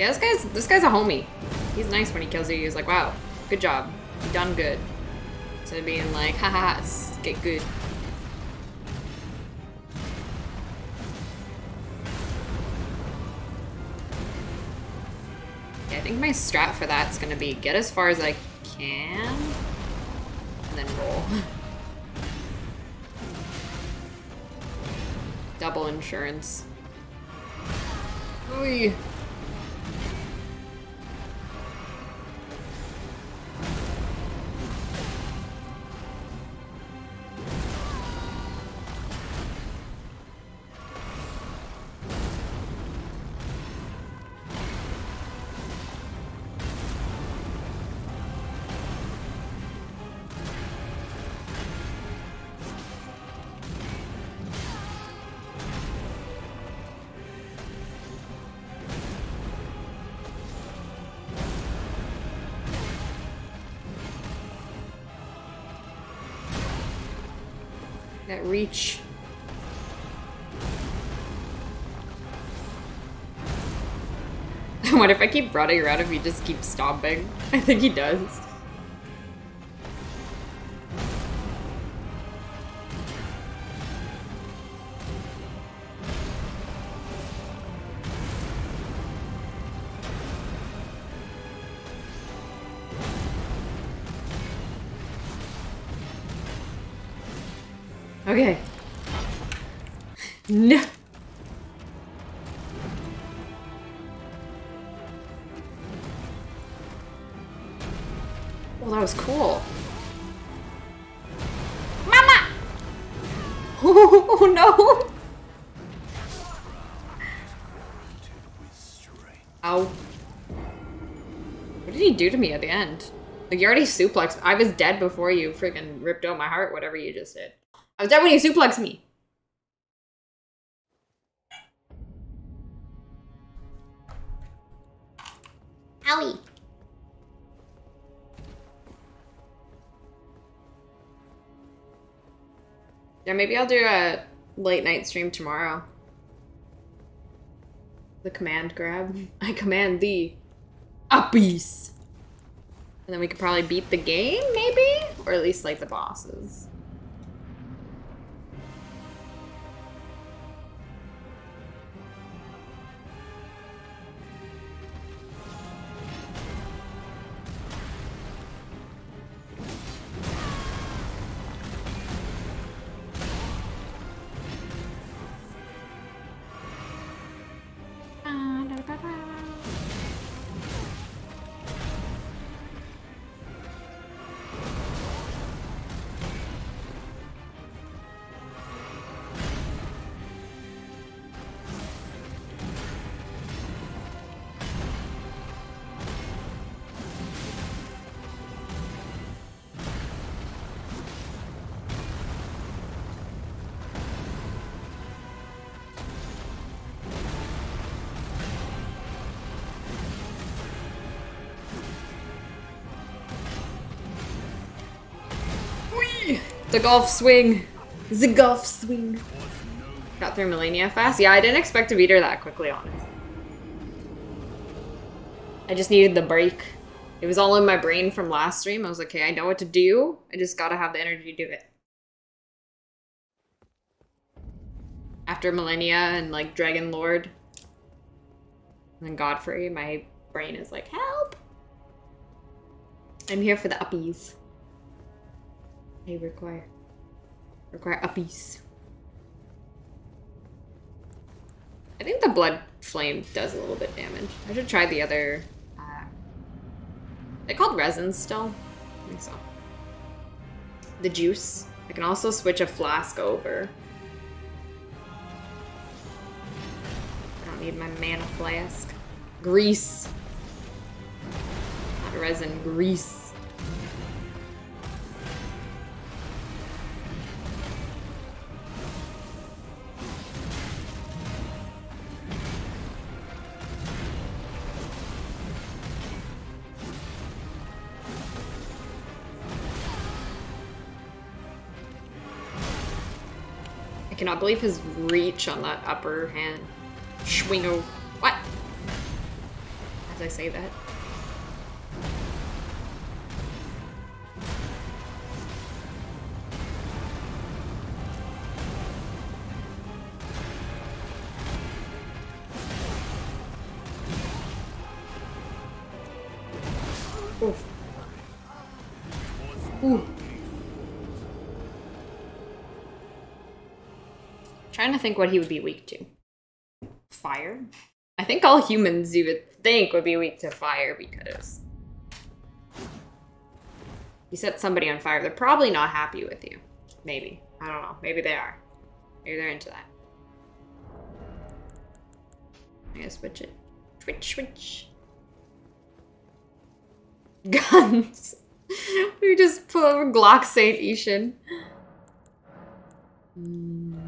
Yeah, this guy's this guy's a homie. He's nice when he kills you. He's like, wow, good job. You done good. Instead of being like, haha, get good. Yeah, I think my strat for that's gonna be get as far as I can and then roll. Double insurance. Ooh. Reach. what if I keep running around if he just keeps stomping? I think he does. Do to me at the end? Like, you already suplexed. I was dead before you freaking ripped out my heart, whatever you just did. I was dead when you suplexed me. Owie. Yeah, maybe I'll do a late night stream tomorrow. The command grab. I command thee. Uppies. And then we could probably beat the game, maybe? Or at least like the bosses. The golf swing. The golf swing. Got through Malenia fast. Yeah, I didn't expect to beat her that quickly, honestly. I just needed the break. It was all in my brain from last stream. I was like, okay, I know what to do. I just gotta have the energy to do it. After Malenia and like Dragon Lord and then Godfrey, my brain is like, help! I'm here for the uppies. I require require uppies. I think the blood flame does a little bit damage. I should try the other. Uh, they called resins still. I think so. The juice. I can also switch a flask over. I don't need my mana flask. Grease. Not resin, grease. I believe his reach on that upper hand. Schwingo. What? As I say that. Think what he would be weak to. Fire? I think all humans you would think would be weak to fire because you set somebody on fire. They're probably not happy with you. Maybe. I don't know. Maybe they are. Maybe they're into that. I gotta switch it. Switch, switch. Guns. we just pull over Glock Saint Ishin. Mm,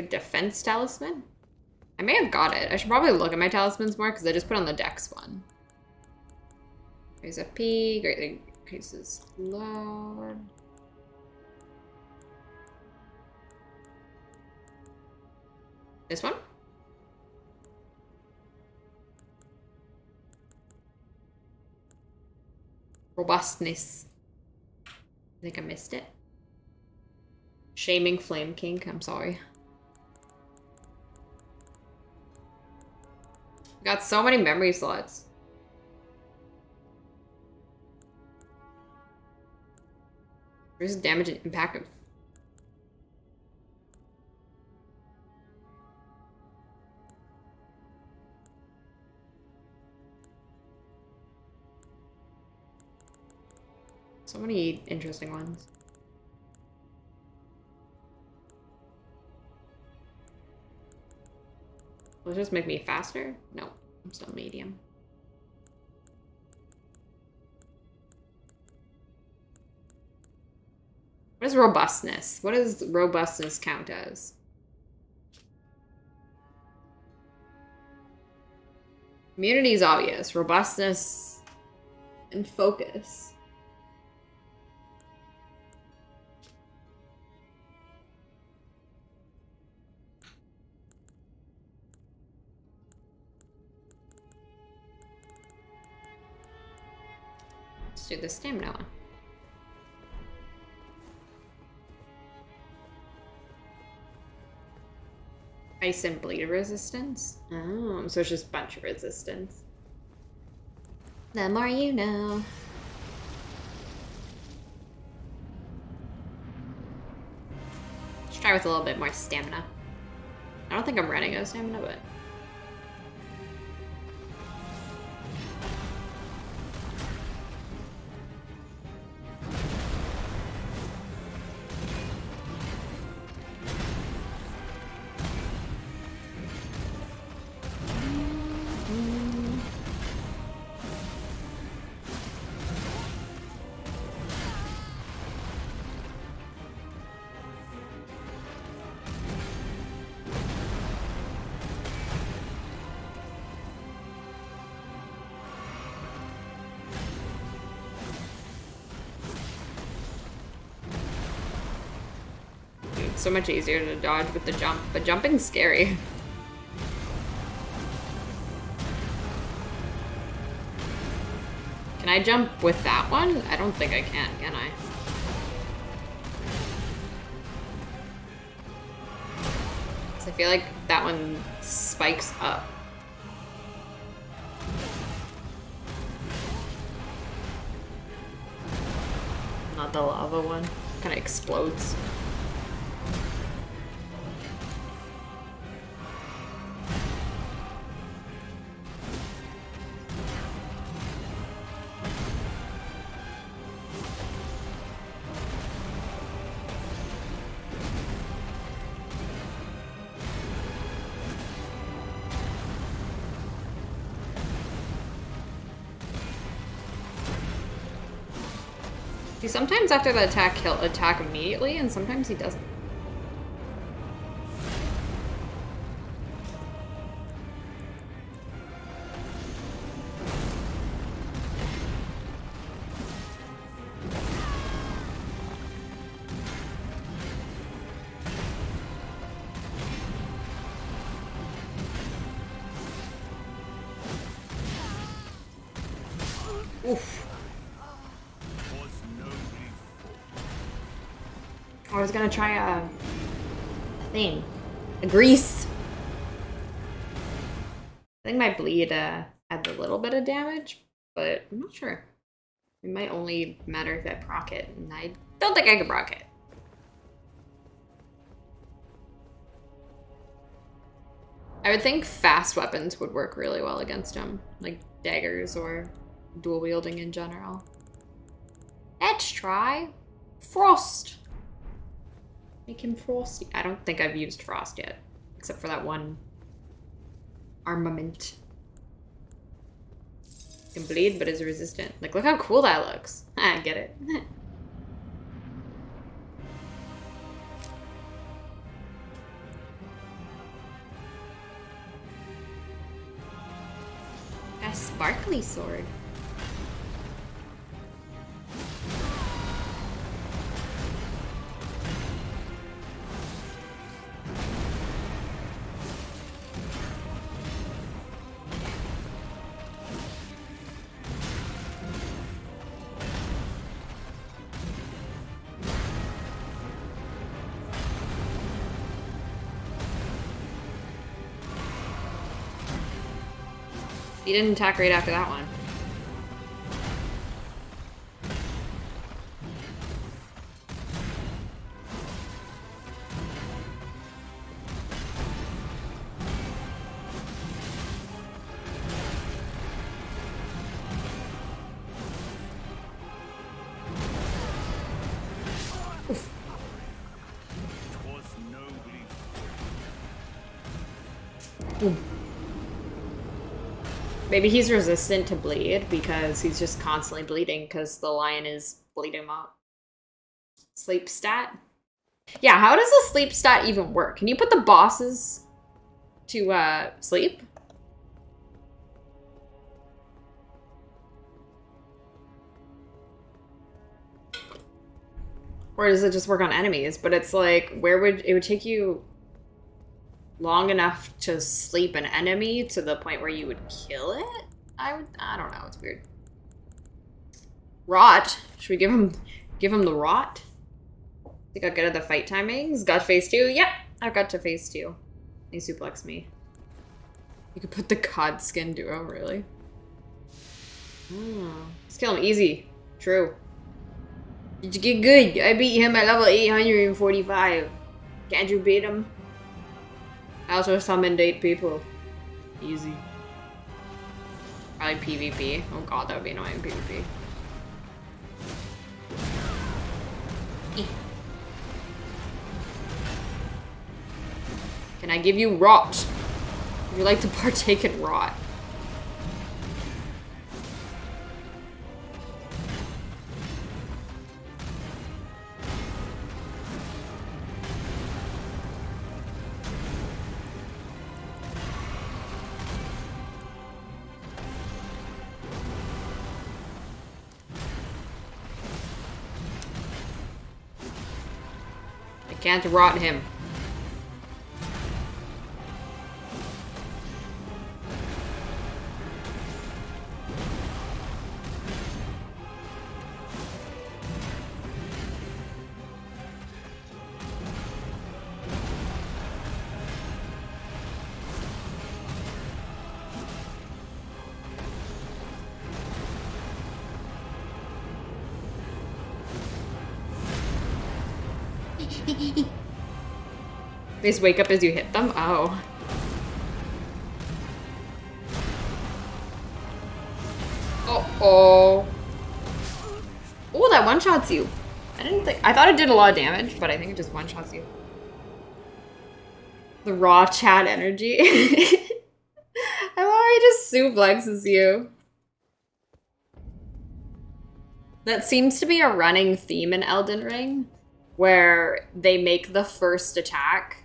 Good defense talisman? I may have got it. I should probably look at my talismans more because I just put on the dex one. Raise FP, greatly increases load. This one? Robustness. I think I missed it. Shaming Flame King, I'm sorry. Got so many memory slots. The damage and impact of So many interesting ones. Will just make me faster? No, I'm still medium. What is robustness? What does robustness count as? Immunity is obvious. Robustness and focus. Do the stamina one. Ice and bleed resistance? Oh, so it's just a bunch of resistance. The more you know. Let's try with a little bit more stamina. I don't think I'm running out of stamina, but... so much easier to dodge with the jump, but jumping's scary. Can I jump with that one? I don't think I can, can I? I feel like that one spikes up. Not the lava one. Kind of explodes. Sometimes after the attack he'll attack immediately, and sometimes he doesn't. Gonna try a, a thing. A grease. I think my bleed uh, adds a little bit of damage, but I'm not sure. It might only matter if I proc it, and I don't think I can proc it. I would think fast weapons would work really well against him, like daggers or dual wielding in general. Let's try Frost. Make him frosty. I don't think I've used Frost yet, except for that one armament. Can bleed, but is resistant. Like, look how cool that looks. I get it. A sparkly sword. He didn't attack right after that one. Maybe he's resistant to bleed because he's just constantly bleeding because the lion is bleeding him out. Sleep stat? Yeah, how does the sleep stat even work? Can you put the bosses to uh, sleep? Or does it just work on enemies? But it's like, where would it would take you long enough to sleep an enemy to the point where you would kill it? I would I don't know, it's weird. Rot. Should we give him give him the rot? I good at the fight timings? Got phase two? Yep, I've got to phase two. He suplex me. You could put the Godskin Duo, really? Hmm. Let's kill him easy. True. Did you get good? I beat him at level 845. Can't you beat him? I also summoned 8 people. Easy. Probably PvP. Oh god, that would be annoying PvP. Can I give you rot? Would you like to partake in rot? Can't rot him. Just wake up as you hit them? Oh. Oh oh. That one shots you. I didn't think I thought it did a lot of damage, but I think it just one shots you. The raw chat energy. I love how he just suplexes you. That seems to be a running theme in Elden Ring, where they make the first attack.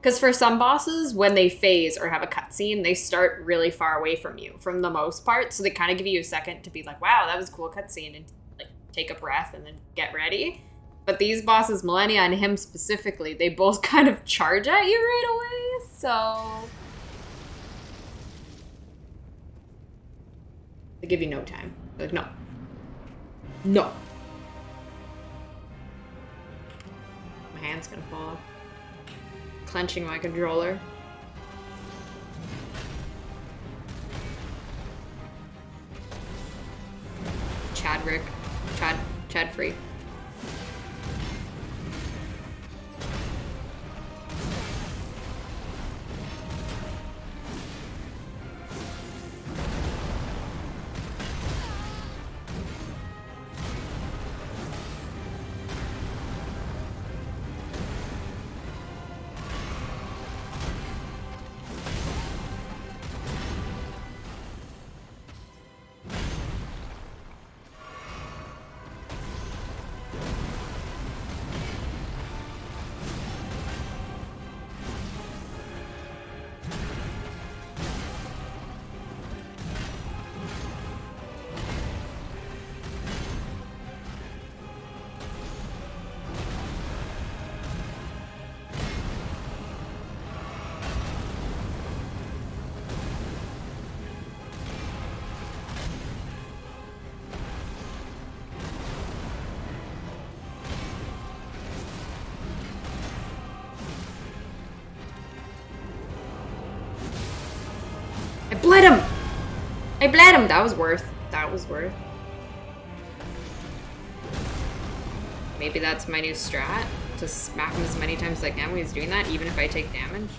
Because for some bosses, when they phase or have a cutscene, they start really far away from you, from the most part. So they kind of give you a second to be like, "Wow, that was a cool cutscene," and like take a breath and then get ready. But these bosses, Malenia and him specifically, they both kind of charge at you right away. So They give you no time. They're like, no. No. My hand's gonna fall off. Clenching my controller. Chadrick. Chad Chad free. Him! That was worth. That was worth. Maybe that's my new strat. To smack him as many times as I can when he's doing that, even if I take damage.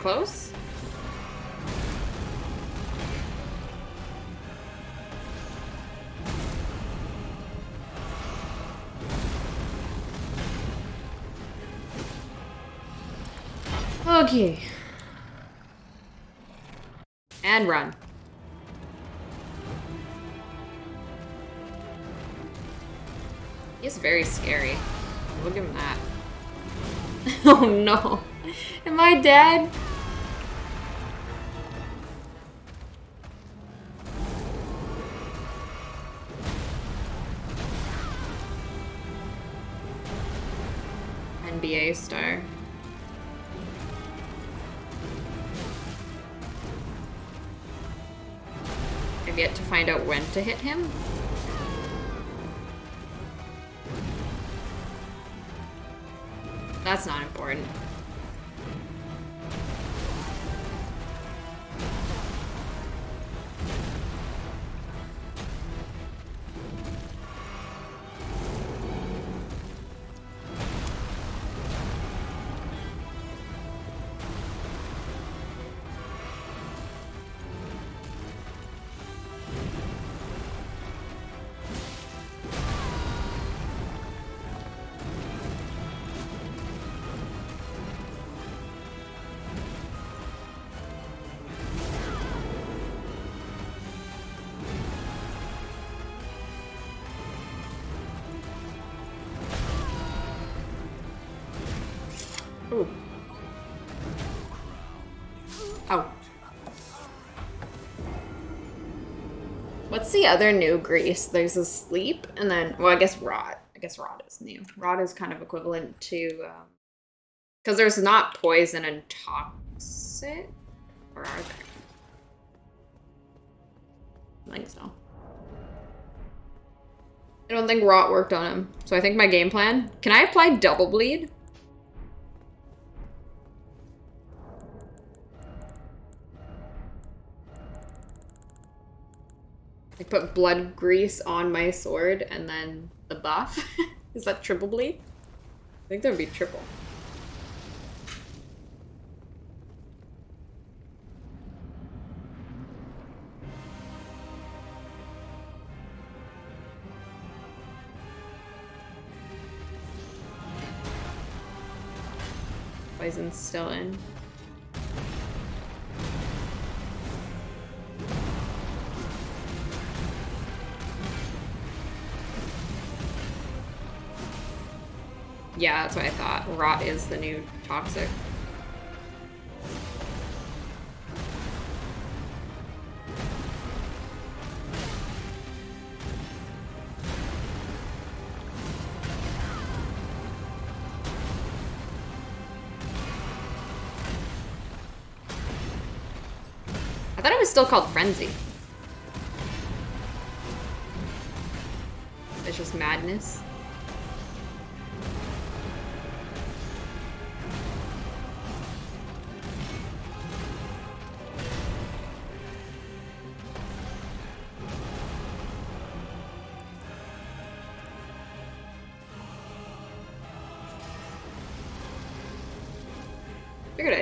Close? Okay. And run. He's very scary. Look at that. oh no. Am I dead? To hit him. That's not important. The other new grease? There's a sleep, and then, well, I guess rot. I guess rot is new. Rot is kind of equivalent to, um, because there's not poison and toxic, or are there? I think so. I don't think rot worked on him, so I think my game plan. Can I apply double bleed? blood grease on my sword and then the buff. Is that triple bleed? I think that would be triple. Bison's still in. Yeah, that's what I thought. Rot is the new toxic. I thought it was still called Frenzy. It's just madness.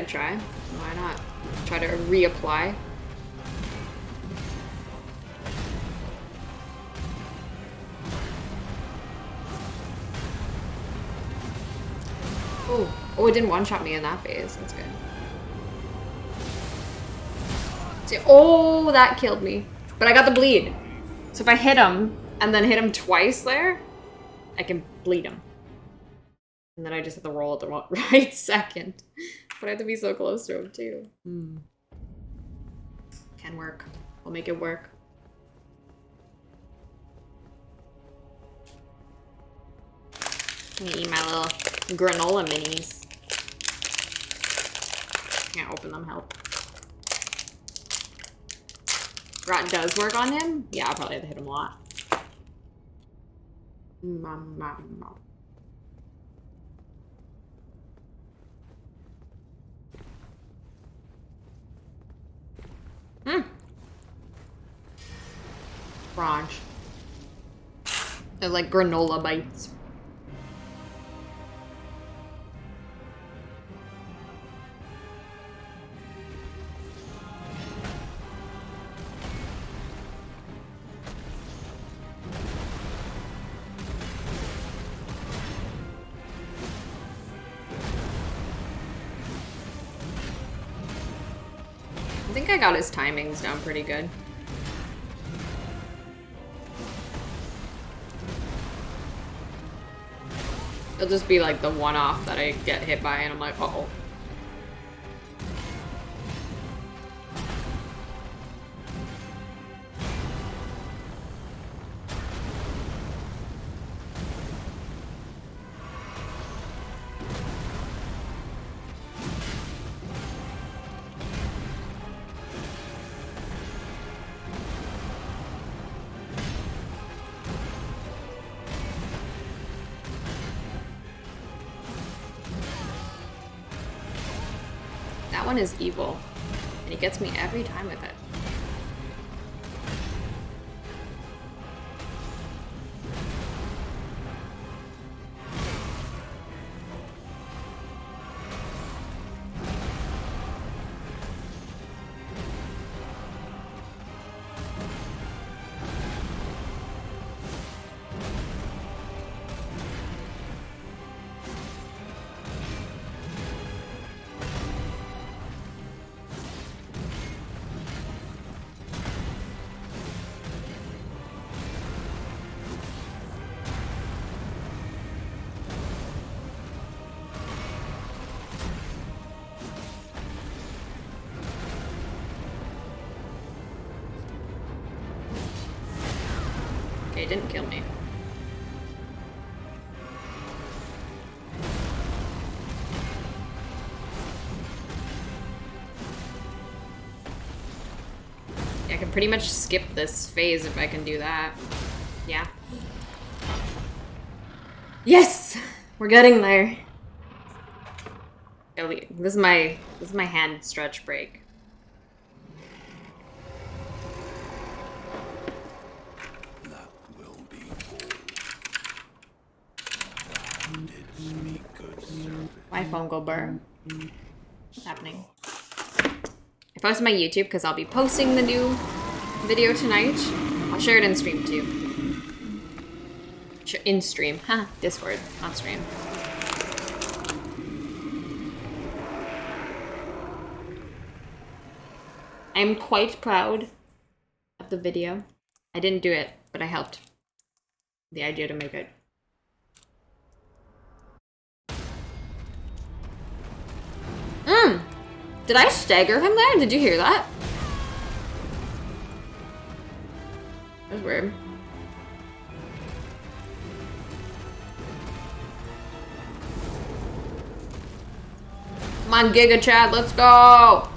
Try. Why not? Try to reapply. Oh, oh, it didn't one-shot me in that phase. That's good. Oh, that killed me. But I got the bleed. So if I hit him and then hit him twice there, I can bleed him. And then I just have to roll at the right second. But I have to be so close to him too. Hmm. Can work. We'll make it work. Let me eat my little granola minis. Can't open them, help. Rot does work on him? Yeah, I'll probably have to hit him a lot. Nom, nom, nom. Hmm. Crunch. They're like granola bites. I think I got his timings down pretty good. It'll just be like the one-off that I get hit by and I'm like, uh oh one is evil. And he gets me every time with it. Pretty much skip this phase if I can do that. Yeah. Yes! We're getting there. This is my this is my hand stretch break. That will be me good. My phone go burr. What's happening? I posted my YouTube because I'll be posting the new video tonight. I'll share it in stream too. In stream, huh? Discord, not stream. I'm quite proud of the video. I didn't do it, but I helped the idea to make it. Mmm! Did I stagger him there? Did you hear that? Was weird. Come on, Giga Chad, let's go!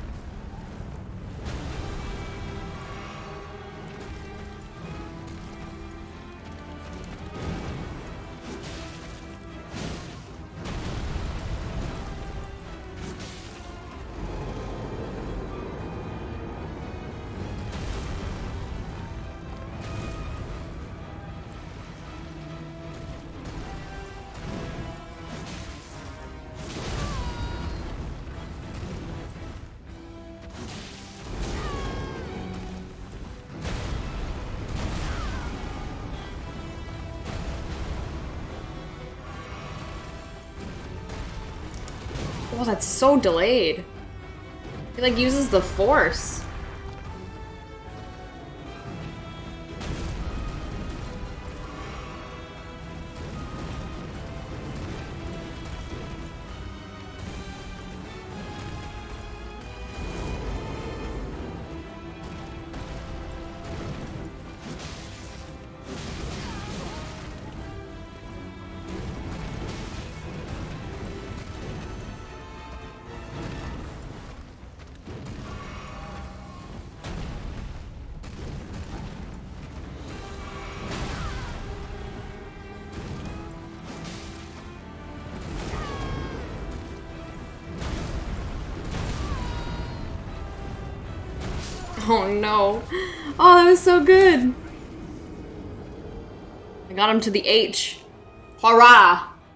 Oh, that's so delayed. He like uses the force. Oh no. Oh, that was so good. I got him to the H. Hurrah!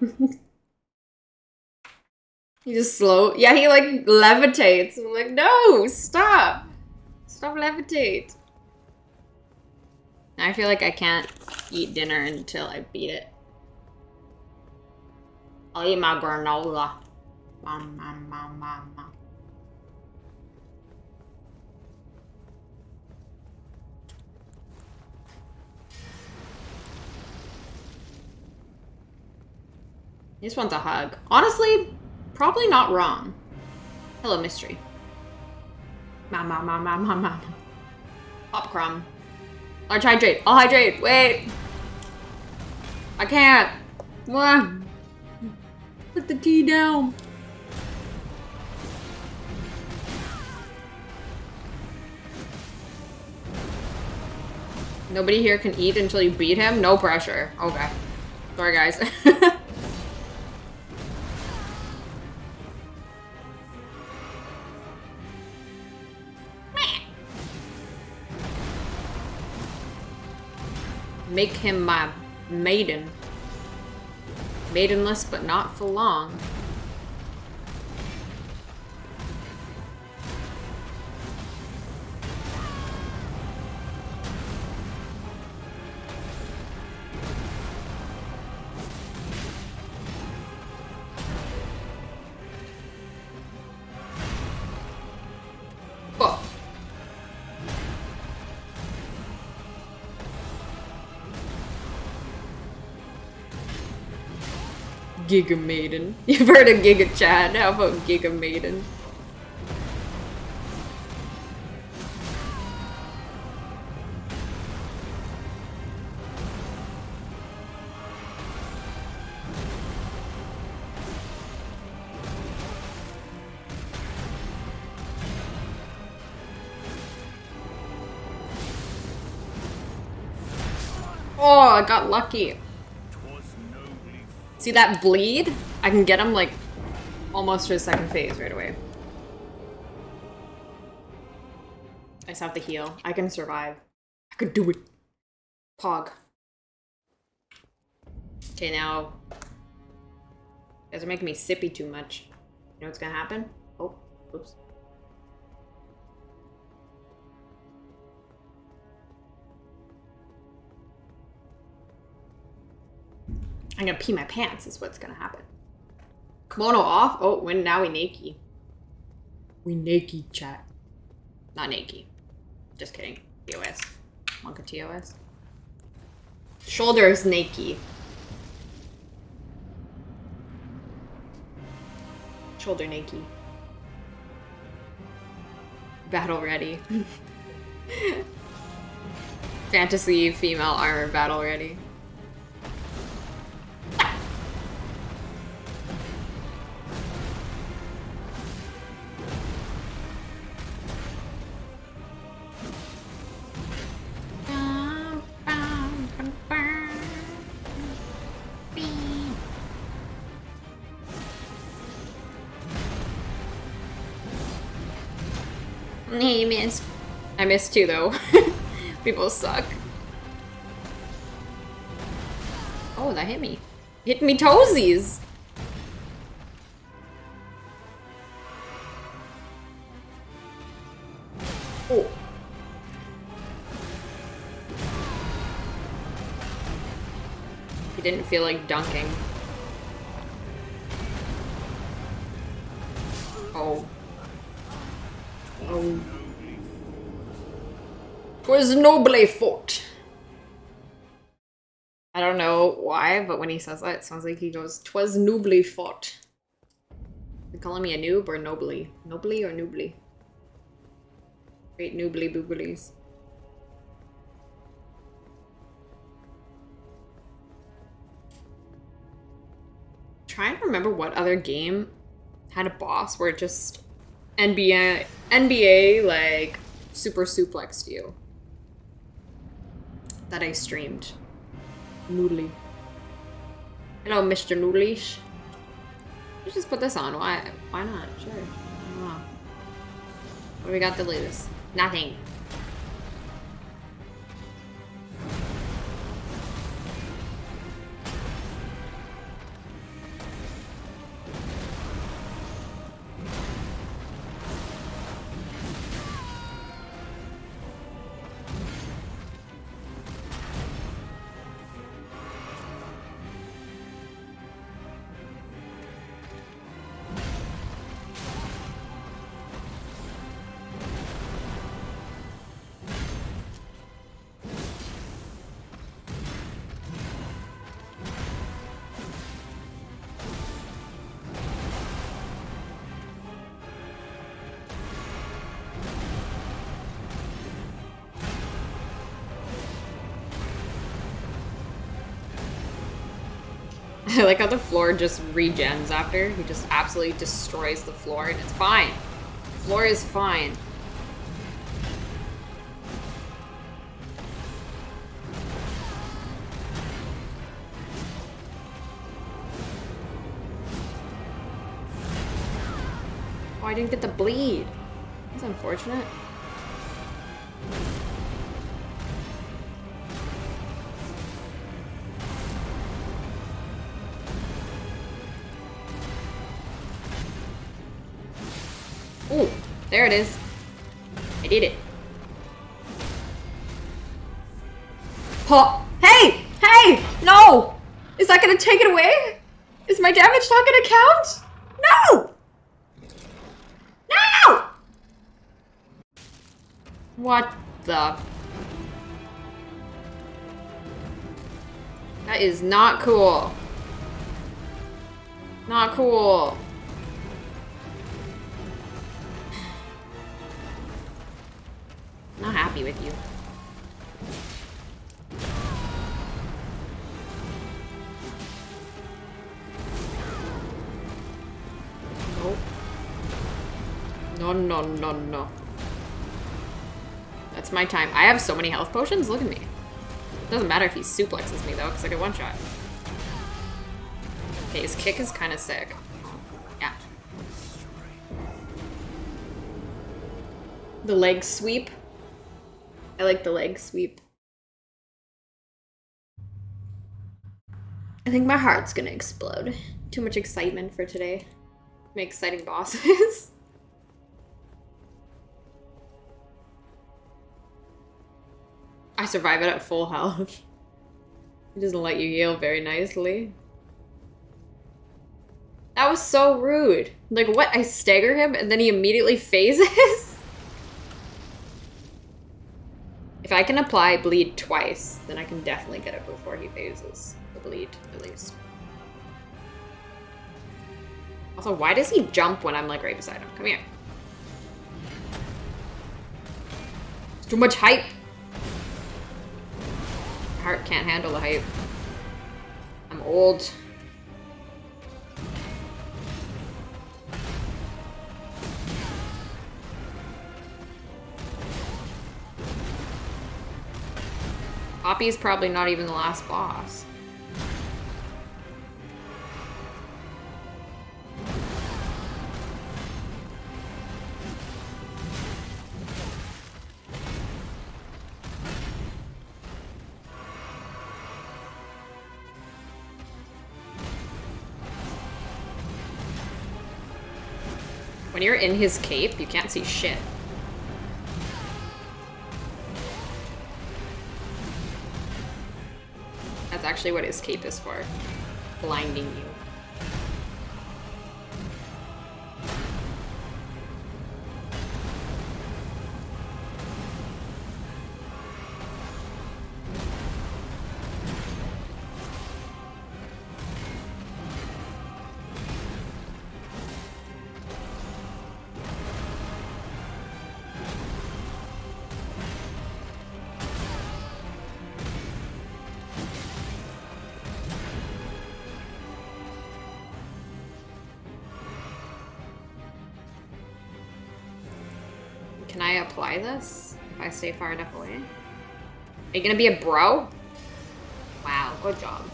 he just slow. Yeah, he like levitates. I'm like, no, stop. Stop levitate. I feel like I can't eat dinner until I beat it. I'll eat my granola. Nom, nom, nom, He just wants a hug. Honestly, probably not wrong. Hello, mystery. Mom, mom, mom, mom, mom, mom. Pop crumb. Large hydrate. I'll hydrate. Wait. I can't. Mwah. Put the tea down. Nobody here can eat until you beat him? No pressure. Okay. Sorry, guys. Make him my maiden. Maidenless, but not for long. Giga Maiden. You've heard of Giga Chad. How about Giga Maiden? Oh, I got lucky. See that bleed? I can get him like almost to his second phase right away. I just have to heal. I can survive. I could do it. Pog. Okay, now. You guys are making me sippy too much. You know what's gonna happen? Oh, oops. I'm gonna pee my pants is what's gonna happen. Kimono off? Oh, when now we naked. We naked chat. Not Nakey. Just kidding. TOS. Monka TOS. Shoulders Nakey. Shoulder Nakey. Battle ready. Fantasy female armor battle ready. I missed too, though. People suck. Oh, that hit me. Hit me toesies! Oh. He didn't feel like dunking. Oh. Oh. Was nobly fought. I don't know why, but when he says that, it sounds like he goes, "Twas nobly fought." You calling me a noob or nobly? Nobly or noobly? Great noobly booblies. Trying to remember what other game had a boss where it just NBA NBA like super suplexed you that I streamed. Noodly. Hello, Mr. Noodlish. Let's just put this on. Why? Why not? Sure. I don't know. What do we got to lose? Nothing. Just regens after. He just absolutely destroys the floor and it's fine. The floor is fine. Oh, I didn't get the bleed. That's unfortunate. There it is. I did it. Huh. Hey! Hey! No! Is that gonna take it away? Is my damage not gonna count? No! No! What the? That is not cool. Not cool. No, no. That's my time. I have so many health potions. Look at me. Doesn't matter if he suplexes me, though, because I get one shot. Okay, his kick is kind of sick. Yeah. The leg sweep. I like the leg sweep. I think my heart's gonna explode. Too much excitement for today. My exciting bosses. I survive it at full health. It doesn't let you heal very nicely. That was so rude. Like, what? I stagger him and then he immediately phases? If I can apply bleed twice, then I can definitely get it before he phases the bleed, at least. Also, why does he jump when I'm like right beside him? Come here. It's too much hype. Heart can't handle the hype. I'm old. Poppy's probably not even the last boss. You're in his cape, you can't see shit. That's actually what his cape is for. Blinding you. Apply this if I stay far enough away? Are you gonna be a bro? Wow, good job.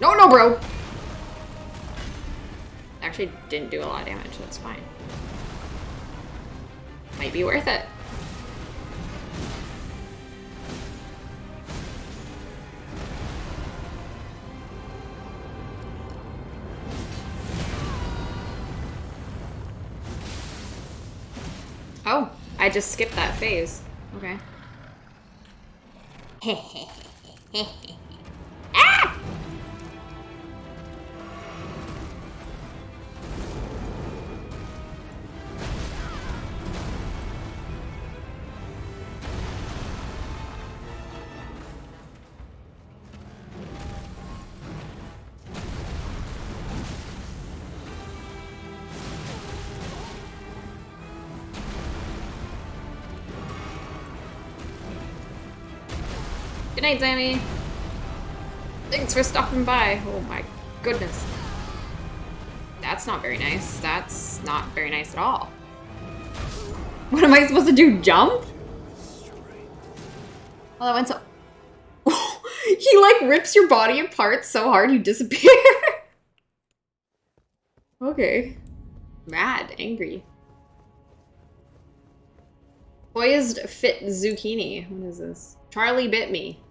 No, no, bro! Actually didn't do a lot of damage, that's fine. Might be worth it. I just skipped that phase. Okay. night, Sammy. Thanks for stopping by. Oh my goodness. That's not very nice. That's not very nice at all. What am I supposed to do? Jump? Oh, that went so. he like rips your body apart so hard you disappear. okay. Mad, angry. Poised fit zucchini. What is this? Charlie bit me.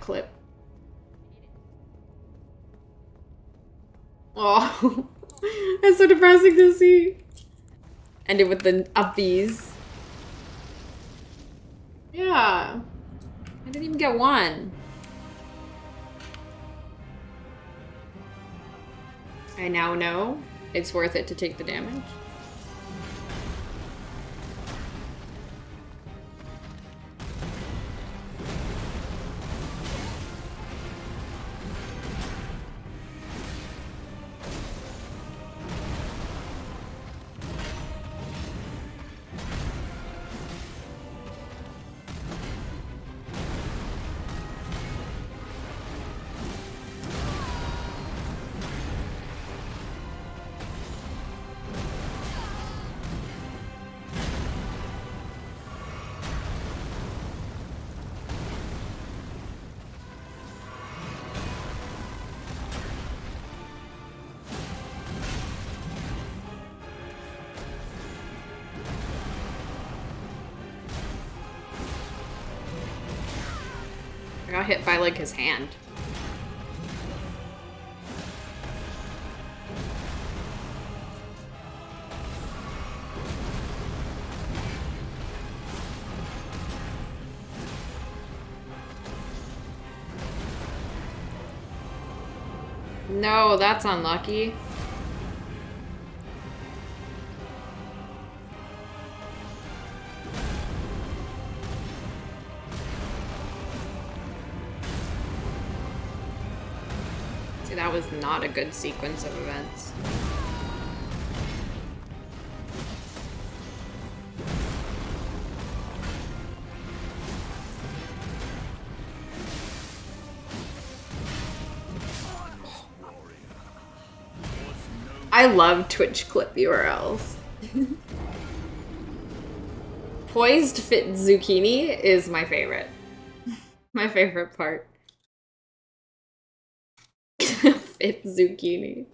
Clip. Oh, that's so depressing to see. Ended with the uppies. Yeah. I didn't even get one. I now know it's worth it to take the damage. By like his hand. No, that's unlucky. Was not a good sequence of events. I love Twitch clip URLs. Poised fit zucchini is my favorite. my favorite part. Fit zucchini.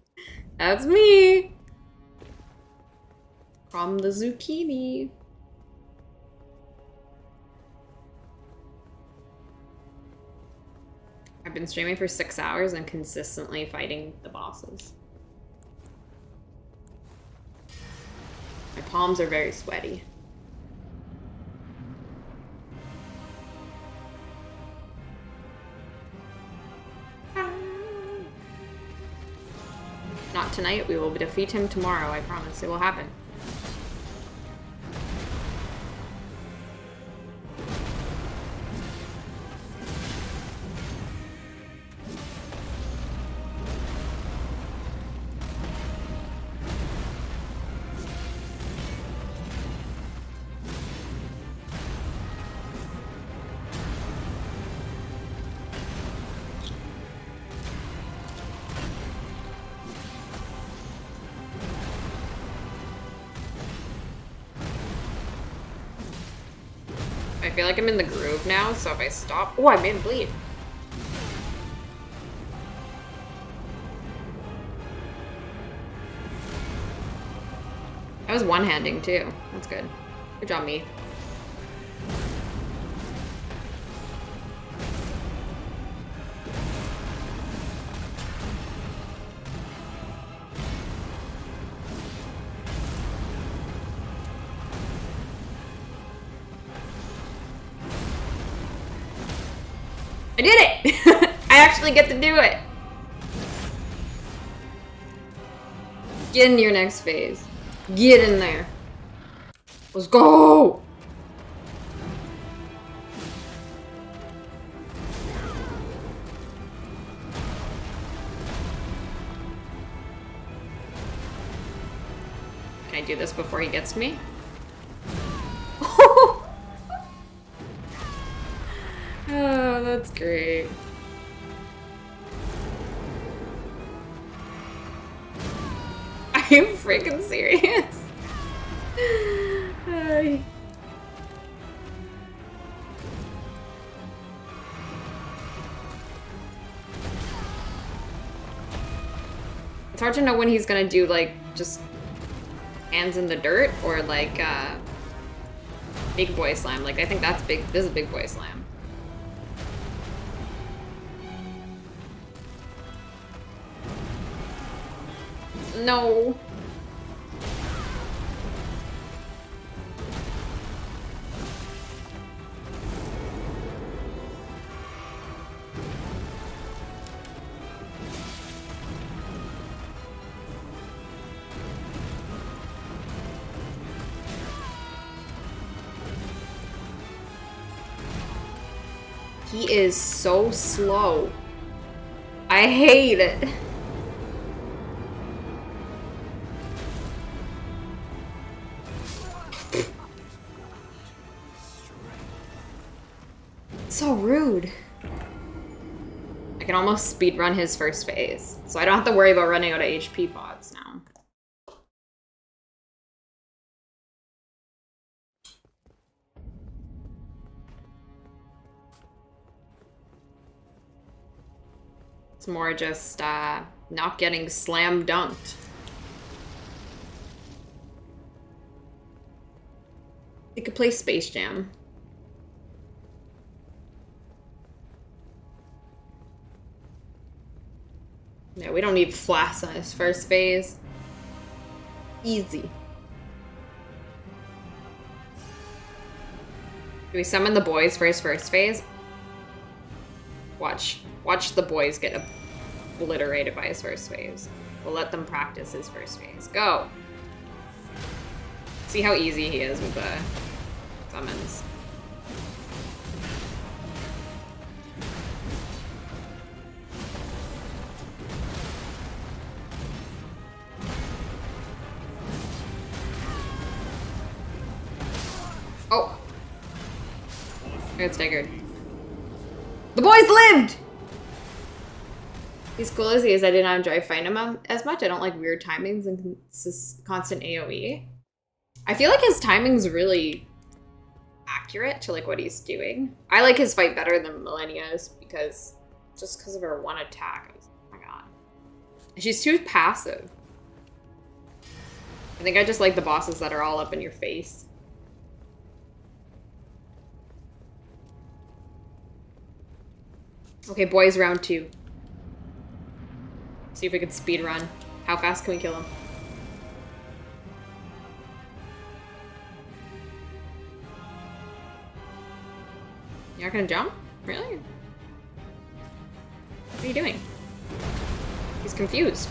That's me. From the zucchini. I've been streaming for six hours and consistently fighting the bosses. My palms are very sweaty. Tonight, we will defeat him tomorrow, I promise. It will happen. Feel like I'm in the groove now, so if I stop... Oh, I made him bleed. I was one-handing, too. That's good. Good job, me. Actually get to do it! Get into your next phase. Get in there. Let's go! Can I do this before he gets me? Oh, that's great. You freaking serious? It's hard to know when he's gonna do like just hands in the dirt or like uh big boy slam. Like I think that's big this is big boy slam. No. Slow. I hate it. So rude. I can almost speedrun his first phase, so I don't have to worry about running out of HP It's more just uh, not getting slam dunked. You could play Space Jam. Yeah, we don't need Flass on his first phase. Easy. Do we summon the boys for his first phase? Watch, watch the boys get obliterated by his first phase. We'll let them practice his first phase. Go! See how easy he is with the summons. Oh! It's staggered lived! He's cool as he is. I did not enjoy fighting him as much. I don't like weird timings and constant AoE. I feel like his timing's really accurate to like what he's doing. I like his fight better than Malenia's because just because of her one attack. Was, oh my god. She's too passive. I think I just like the bosses that are all up in your face. Okay, boys, round two. See if we can speed run. How fast can we kill him? You're not gonna jump? Really? What are you doing? He's confused.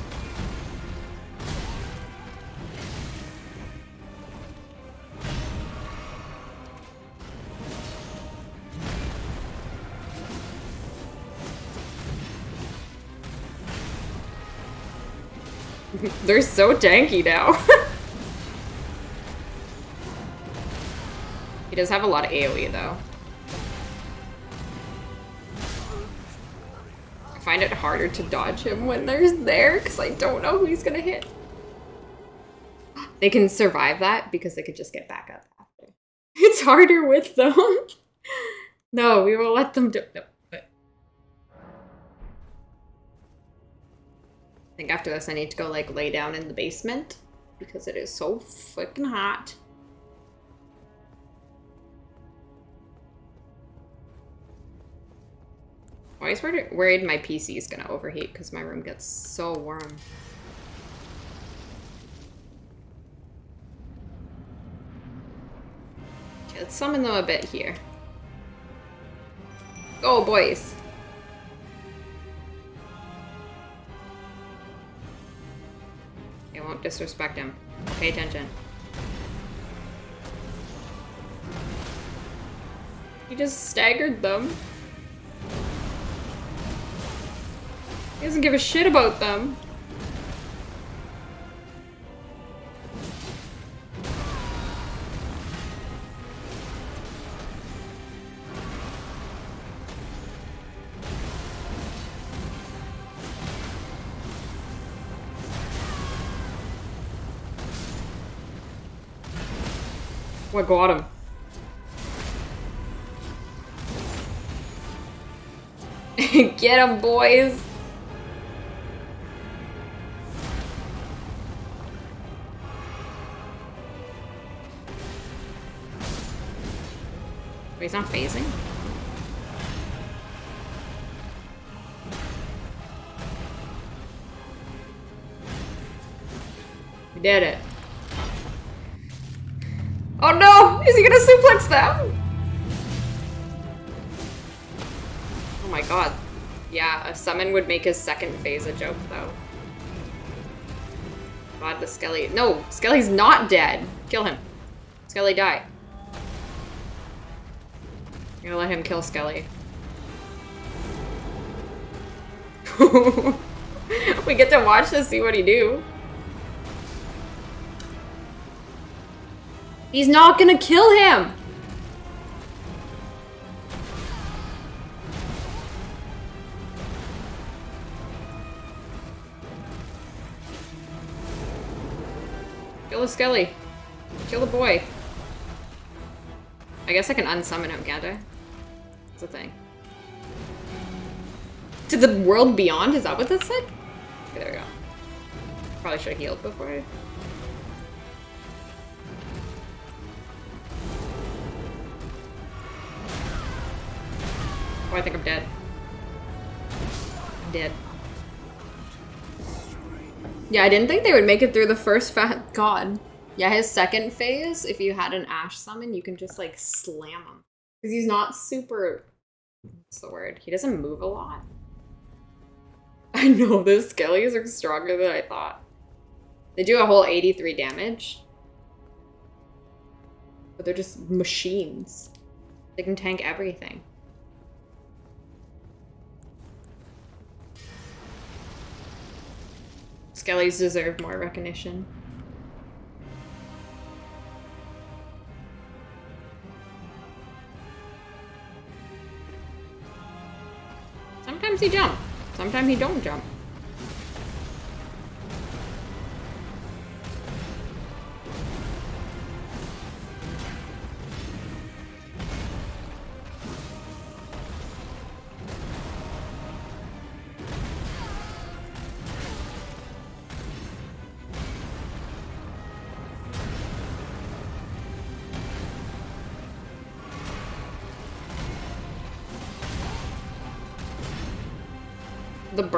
They're so tanky now. he does have a lot of AoE though. I find it harder to dodge him when there's there because I don't know who he's gonna hit. They can survive that because they could just get back up after. It's harder with them. no, we will let them do no. I think after this I need to go like lay down in the basement because it is so freaking hot. Always worried worried my PC is gonna overheat because my room gets so warm. Okay, let's summon them a bit here. Go, boys! I won't disrespect him. Pay attention. He just staggered them. He doesn't give a shit about them. Got him? Get him, boys! Wait, he's not phasing? We did it. Oh no! Is he gonna suplex them? Oh my god. Yeah, a summon would make his second phase a joke though. God, the Skelly. No, Skelly's not dead. Kill him. Skelly, die. You're gonna let him kill Skelly. we get to watch to see what he do. He's not gonna kill him! Kill the Skelly. Kill the boy. I guess I can unsummon him, can't I? That's a thing. To the world beyond? Is that what that said? Okay, there we go. Probably should have healed before. Oh, I think I'm dead. I'm dead. Yeah, I didn't think they would make it through the first fa- God. Yeah, his second phase, if you had an Ash summon, you can just like slam him. Because he's not super. What's the word? He doesn't move a lot. I know, those skellies are stronger than I thought. They do a whole 83 damage. But they're just machines. They can tank everything. Skellies deserve more recognition. Sometimes he jump. Sometimes he don't jump.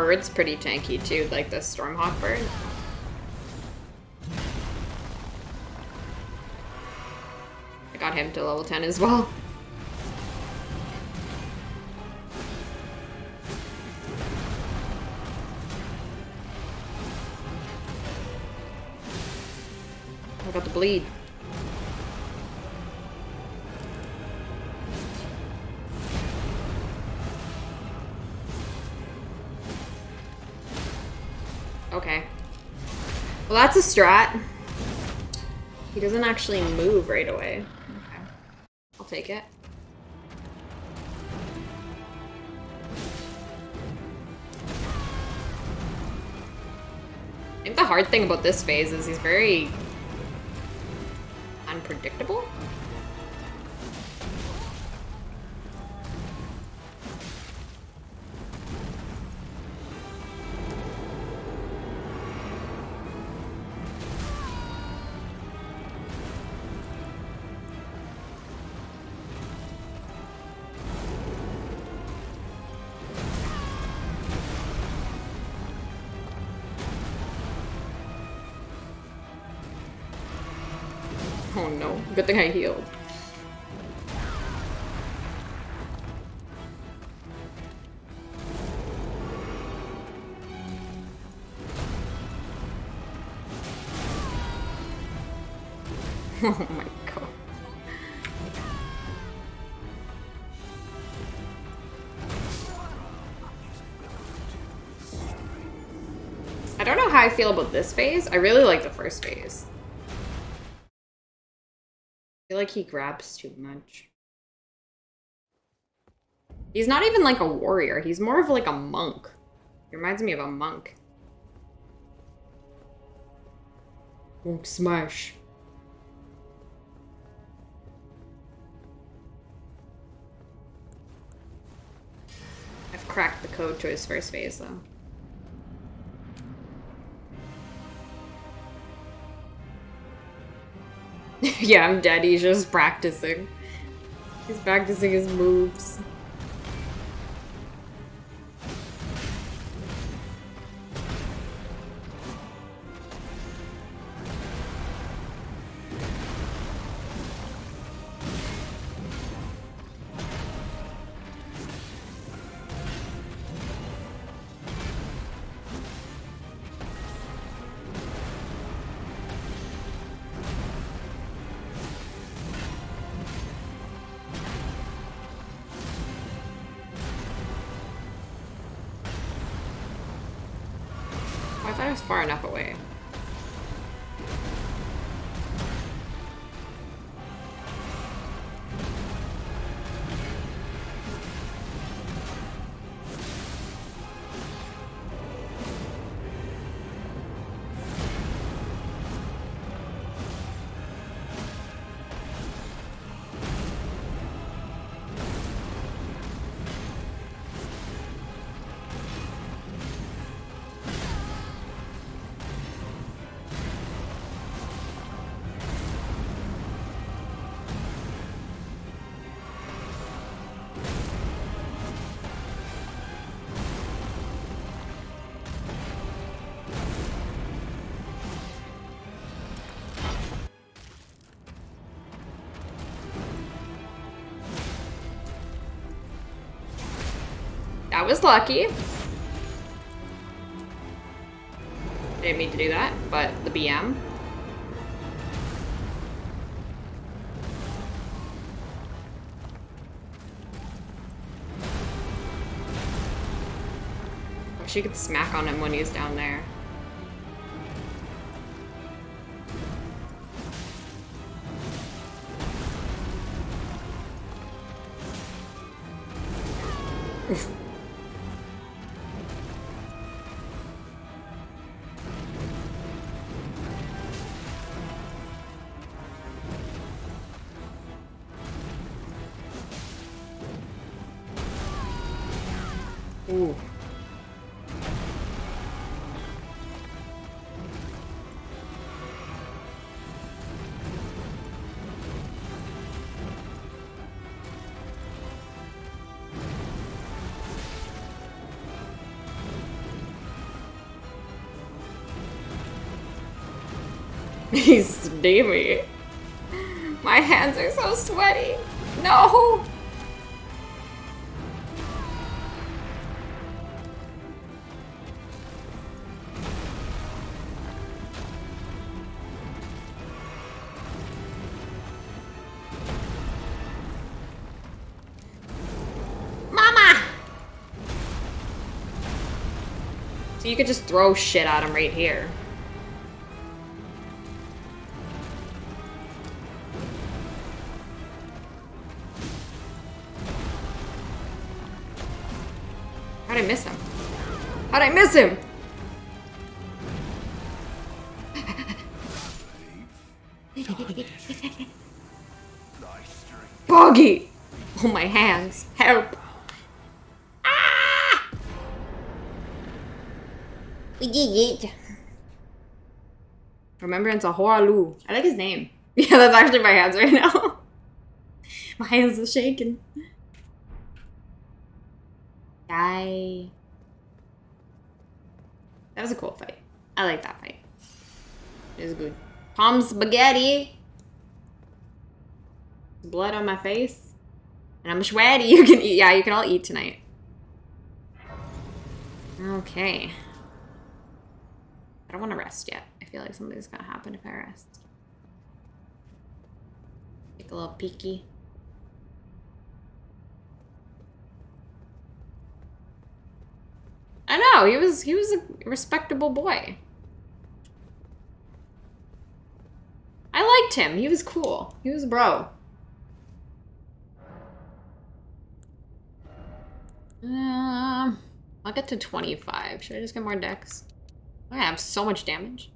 Bird's pretty tanky too, like the Stormhawk bird. I got him to level 10 as well. I got the bleed. A strat. He doesn't actually move right away. Okay. I'll take it. I think the hard thing about this phase is he's very unpredictable. Good thing I healed. Oh my god. I don't know how I feel about this phase. I really like the first phase. Like he grabs too much. He's not even like a warrior. He's more of like a monk. He reminds me of a monk. Monk smash. I've cracked the code to his first phase though. yeah, I'm dead. He's just practicing. He's practicing his moves. Was lucky. Didn't mean to do that, but the BM. She could smack on him when he's down there. Steamy. My hands are so sweaty. No! Mama! So you could just throw shit at him right here. Of Hoarah Loux. I like his name. Yeah, that's actually my hands right now. my hands are shaking. Die. That was a cool fight. I like that fight. It was good. Tom spaghetti. Blood on my face. And I'm sweaty. You can eat. Yeah, you can all eat tonight. Okay. I don't want to rest yet. I feel like something's gonna happen if I rest. Take a little peeky. I know he was he was a respectable boy. I liked him. He was cool. He was bro. Um, I'll get to 25. Should I just get more dex? I have so much damage.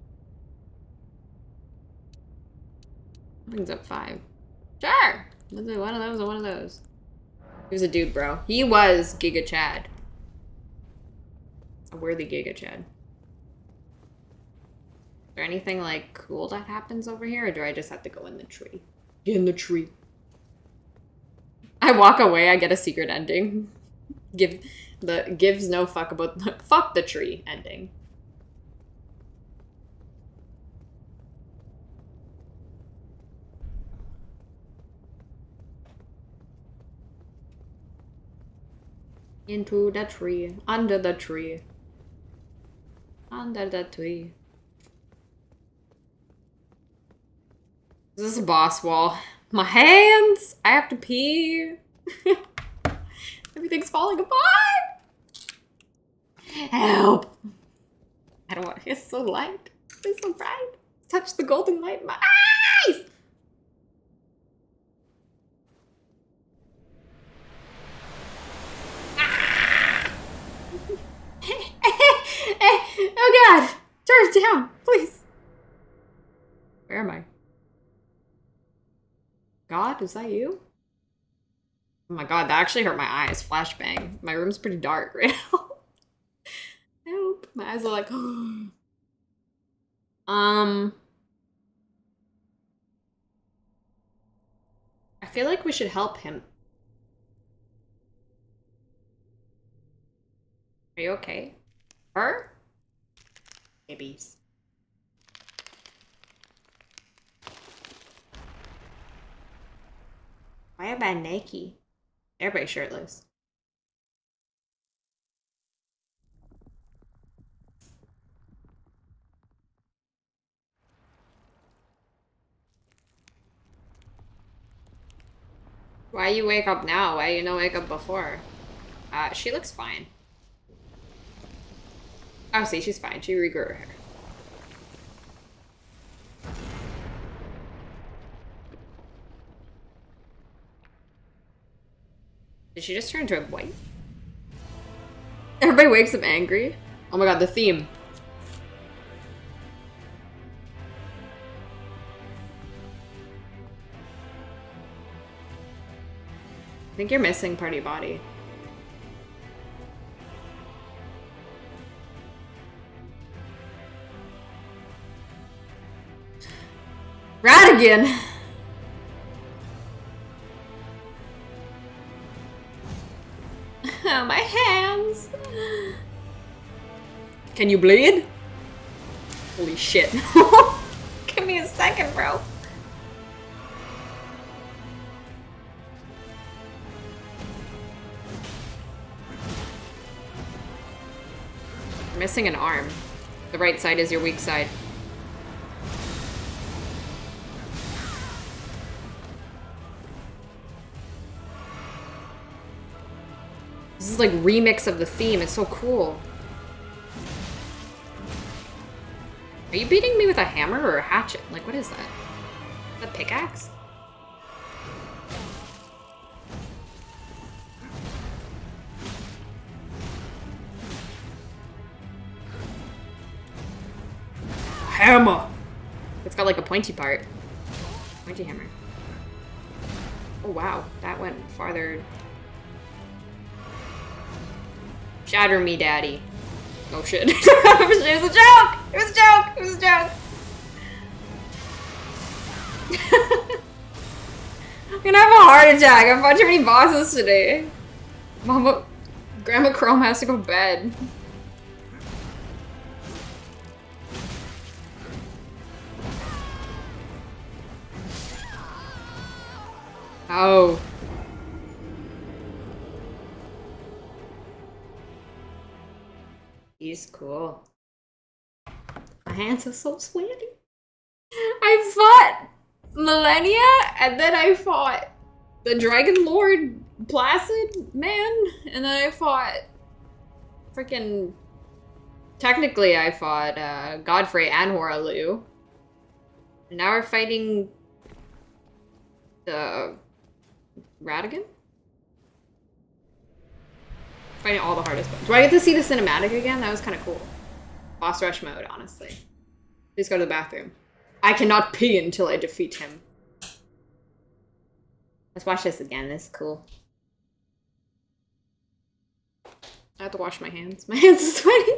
Brings up five. Sure. Was it one of those or one of those? He was a dude, bro. He was Giga Chad. A worthy Giga Chad. Is there anything like cool that happens over here, or do I just have to go in the tree? Get In the tree. I walk away, I get a secret ending. Give the gives no fuck about the fuck the tree ending. Into the tree, under the tree. Under the tree. This Is a boss wall? My hands! I have to pee. Everything's falling apart. Help! I don't want. It's so light. It's so bright. Touch the golden light in my eyes. Ah! oh God! Turn it down, please. Where am I? God, is that you? Oh my god, that actually hurt my eyes. Flashbang. My room's pretty dark right now. Help. My eyes are like, um. I feel like we should help him. Are you okay? Her? Babies. Why am I naked? Everybody shirtless. Why you wake up now? Why you no wake up before? Uh, she looks fine. Oh, see, she's fine. She regrew her hair. Did she just turn into a white? Everybody wakes up angry. Oh my god, the theme. I think you're missing party body. Again. My hands. Can you bleed? Holy shit. Give me a second, bro. Missing an arm. The right side is your weak side. Like remix of the theme. It's so cool. Are you beating me with a hammer or a hatchet? Like, what is that? that pickaxe? Hammer! It's got like a pointy part. Pointy hammer. Oh wow, that went farther. Shatter me, daddy. Oh shit. it was a joke! It was a joke! It was a joke! I'm gonna have a heart attack. I've fought too many bosses today. Mama, Grandma Chrome has to go to bed. Oh. Cool. My hands are so sweaty. I fought Malenia, and then I fought the Dragon Lord Placid man, and then I fought freaking. Technically, I fought uh, Godfrey and Hoarah Loux. And now we're fighting the Radagon? Fighting all the hardest ones. Do I get to see the cinematic again? That was kind of cool. Boss rush mode, honestly. Please go to the bathroom. I cannot pee until I defeat him. Let's watch this again. This is cool. I have to wash my hands. My hands are sweaty.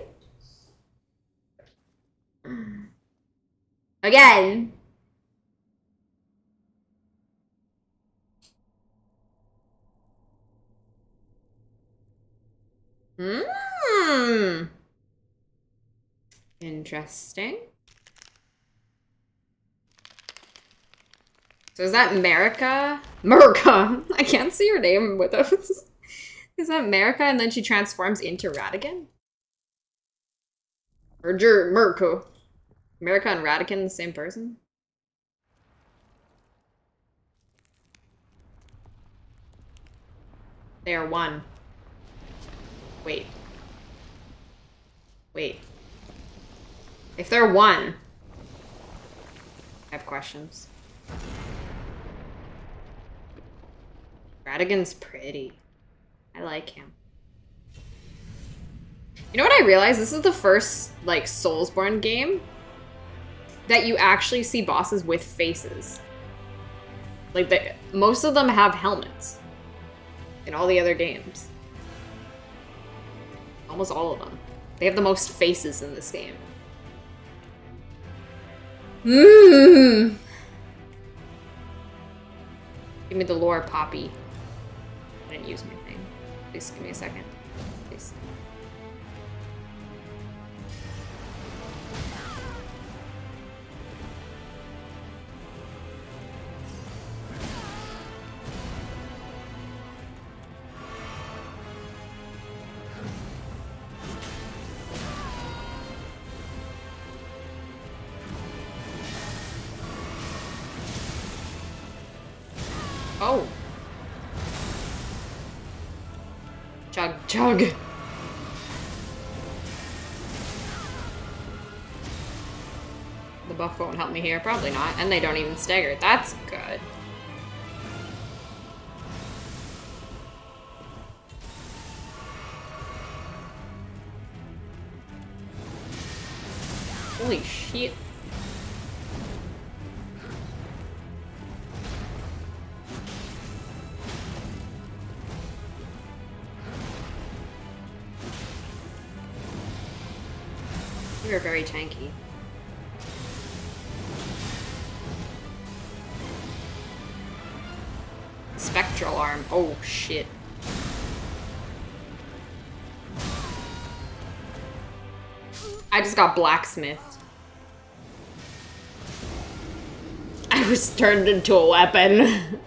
Again. Hmm. Interesting. So is that America? America! I can't see her name with those. is that America and then she transforms into Radagon? Or Jer Mirko. America and Radagon the same person? They are one. Wait. Wait. If they're one, I have questions. Radagon's pretty. I like him. You know what I realized? This is the first, like, Soulsborne game that you actually see bosses with faces. Like, most of them have helmets in all the other games. Almost all of them. They have the most faces in this game. Mmm. Give me the lore, Poppy. I didn't use my thing. Please give me a second. Chug. The buff won't help me here. Probably not. And they don't even stagger. That's good. Holy shit. You're very tanky. Spectral arm. Oh, shit. I just got blacksmith. I was turned into a weapon.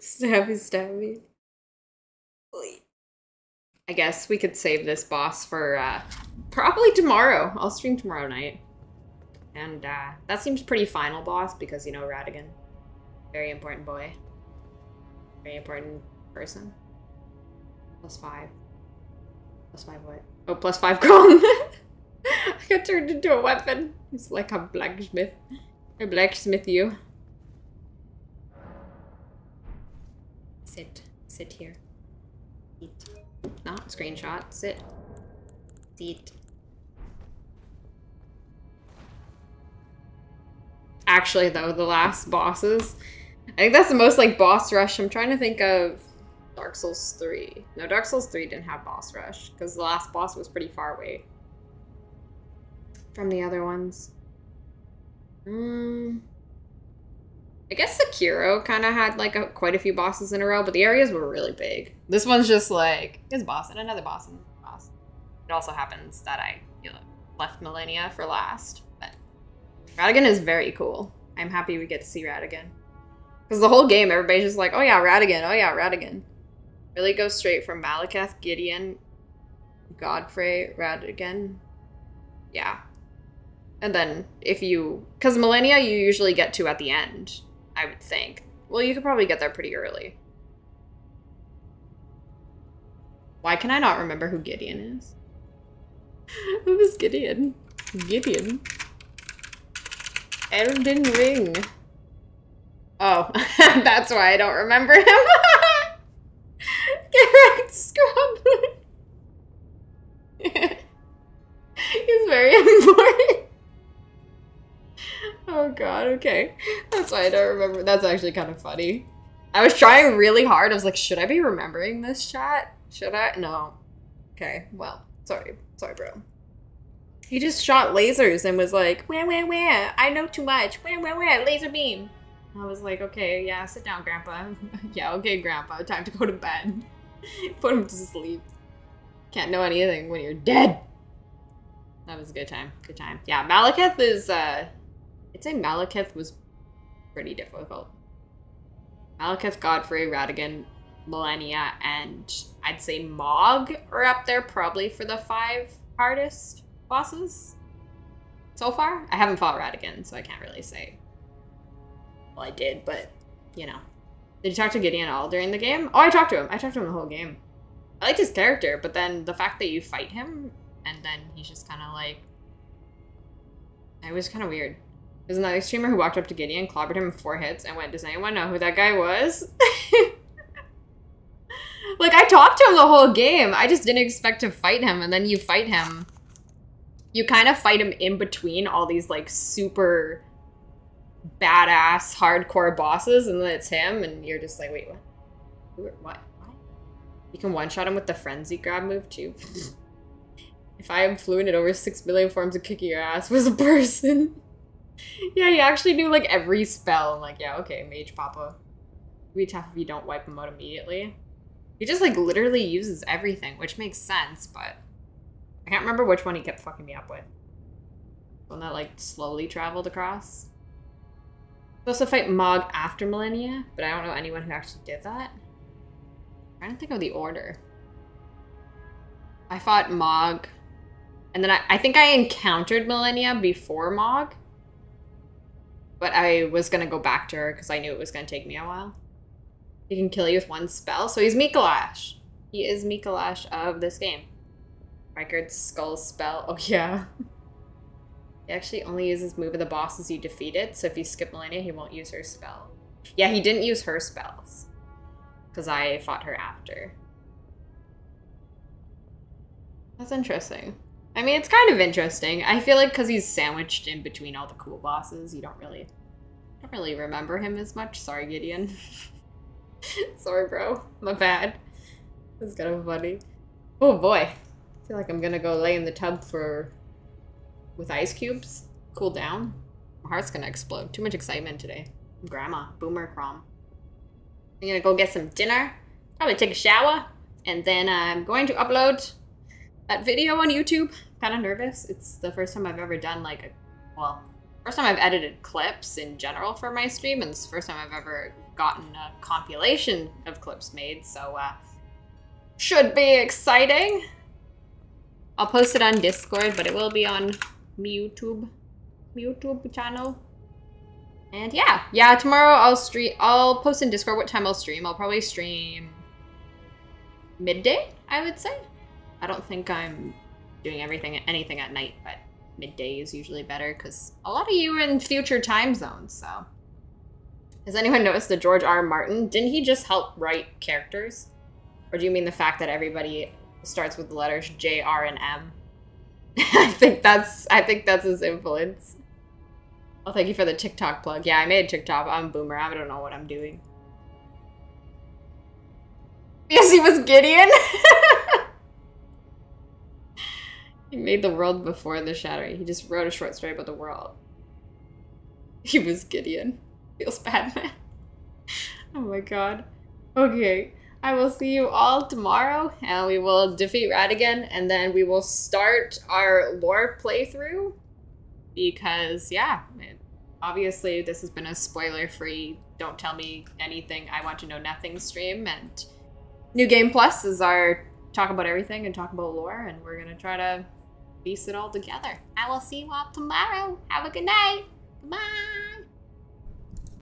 stabby, stabby. Guess we could save this boss for uh, probably tomorrow. I'll stream tomorrow night. And uh, that seems pretty final boss because, you know, Radagon. Very important boy. Very important person. Plus five. Plus five what? Oh, plus five Chrome. I got turned into a weapon. It's like a blacksmith. I blacksmith you. Sit. Sit here. Eat. Not screenshot. Sit. Sit. Actually, though, the last bosses, I think that's the most like boss rush. I'm trying to think of Dark Souls 3. No, Dark Souls 3 didn't have boss rush because the last boss was pretty far away from the other ones. Hmm. I guess Sekiro kind of had like a, quite a few bosses in a row, but the areas were really big. This one's just like boss and another boss and boss. It also happens that I you know, left Malenia for last, but Radagon is very cool. I'm happy we get to see Radagon. Because the whole game, everybody's just like, oh yeah, Radagon, oh yeah, Radagon. Really goes straight from Maliketh, Gideon, Godfrey, Radagon. Yeah. And then if you, because Malenia you usually get to at the end, I would think. Well, you could probably get there pretty early. Why can I not remember who Gideon is? who is Gideon? Gideon. Elden Ring. Oh, that's why I don't remember him. Geralt Scrub. He's very important. Oh god, okay. That's why I don't remember. That's actually kind of funny. I was trying really hard. I was like, should I be remembering this chat? Should I? No. Okay, well, sorry. Sorry, bro. He just shot lasers and was like, where, where, where? I know too much. Where, where, where? Laser beam. I was like, okay, yeah, sit down, Grandpa. yeah, okay, Grandpa. Time to go to bed. Put him to sleep. Can't know anything when you're dead. That was a good time. Good time. Yeah, Maliketh is, uh, I'd say Maliketh was pretty difficult. Maliketh, Godfrey, Radagon, Malenia, and I'd say Mohg are up there probably for the five hardest bosses so far. I haven't fought Radagon, so I can't really say. Well, I did, but, you know. Did you talk to Gideon at all during the game? Oh, I talked to him. I talked to him the whole game. I liked his character, but then the fact that you fight him, and then he's just kind of like... It was kind of weird. There's another streamer who walked up to Gideon, clobbered him four hits, and went, does anyone know who that guy was? like, I talked to him the whole game. I just didn't expect to fight him, and then you fight him. You kind of fight him in between all these, like, super badass, hardcore bosses, and then it's him, and you're just like, wait, what? What? You can one-shot him with the Frenzy grab move, too. if I am fluent in over six million forms of kicking your ass was a person. yeah, he actually knew like every spell. I'm like, yeah, okay, Mage Papa. Be tough if you don't wipe him out immediately. He just like literally uses everything, which makes sense, but I can't remember which one he kept fucking me up with. One that like slowly traveled across. Supposed to fight Mohg after Malenia, but I don't know anyone who actually did that. I don't think of the order. I fought Mohg, and then I, I think I encountered Malenia before Mohg. But I was gonna go back to her because I knew it was gonna take me a while. He can kill you with one spell, so he's Mikolash. He is Mikolash of this game. Rykard's skull spell. Oh yeah. he actually only uses move of the bosses you defeated, so if you skip Malenia, he won't use her spell. Yeah, he didn't use her spells. Because I fought her after. That's interesting. I mean, it's kind of interesting. I feel like because he's sandwiched in between all the cool bosses, you don't really, don't really remember him as much. Sorry, Gideon. Sorry, bro. My bad. That's kind of funny. Oh boy, I feel like I'm gonna go lay in the tub for with ice cubes, cool down. My heart's gonna explode. Too much excitement today. grandma, Boomer Crom. I'm gonna go get some dinner, probably take a shower, and then I'm going to upload that video on YouTube. Kind of nervous. It's the first time I've ever done like a, well, first time I've edited clips in general for my stream, and it's the first time I've ever gotten a compilation of clips made. So uh, should be exciting. I'll post it on Discord, but it will be on YouTube, YouTube channel. And yeah, yeah, tomorrow I'll stream, I'll post in Discord what time I'll stream. I'll probably stream midday, I would say. I don't think I'm doing everything, anything at night, but midday is usually better because a lot of you are in future time zones, so. Has anyone noticed that George R. Martin, didn't he just help write characters? Or do you mean the fact that everybody starts with the letters J, R, and M? I think that's I think that's his influence. Oh, thank you for the TikTok plug. Yeah, I made a TikTok. I'm a boomer. I don't know what I'm doing. Yes, he was Gideon. he made the world before the shattering. He just wrote a short story about the world. He was Gideon. Feels bad, man. Oh my god. Okay. I will see you all tomorrow, and we will defeat Radagon, and then we will start our lore playthrough. Because, yeah, it, obviously this has been a spoiler-free, don't tell me anything, I want to know nothing stream, and New Game Plus is our talk about everything and talk about lore, and we're gonna try to piece it all together. I will see you all tomorrow. Have a good night. Bye.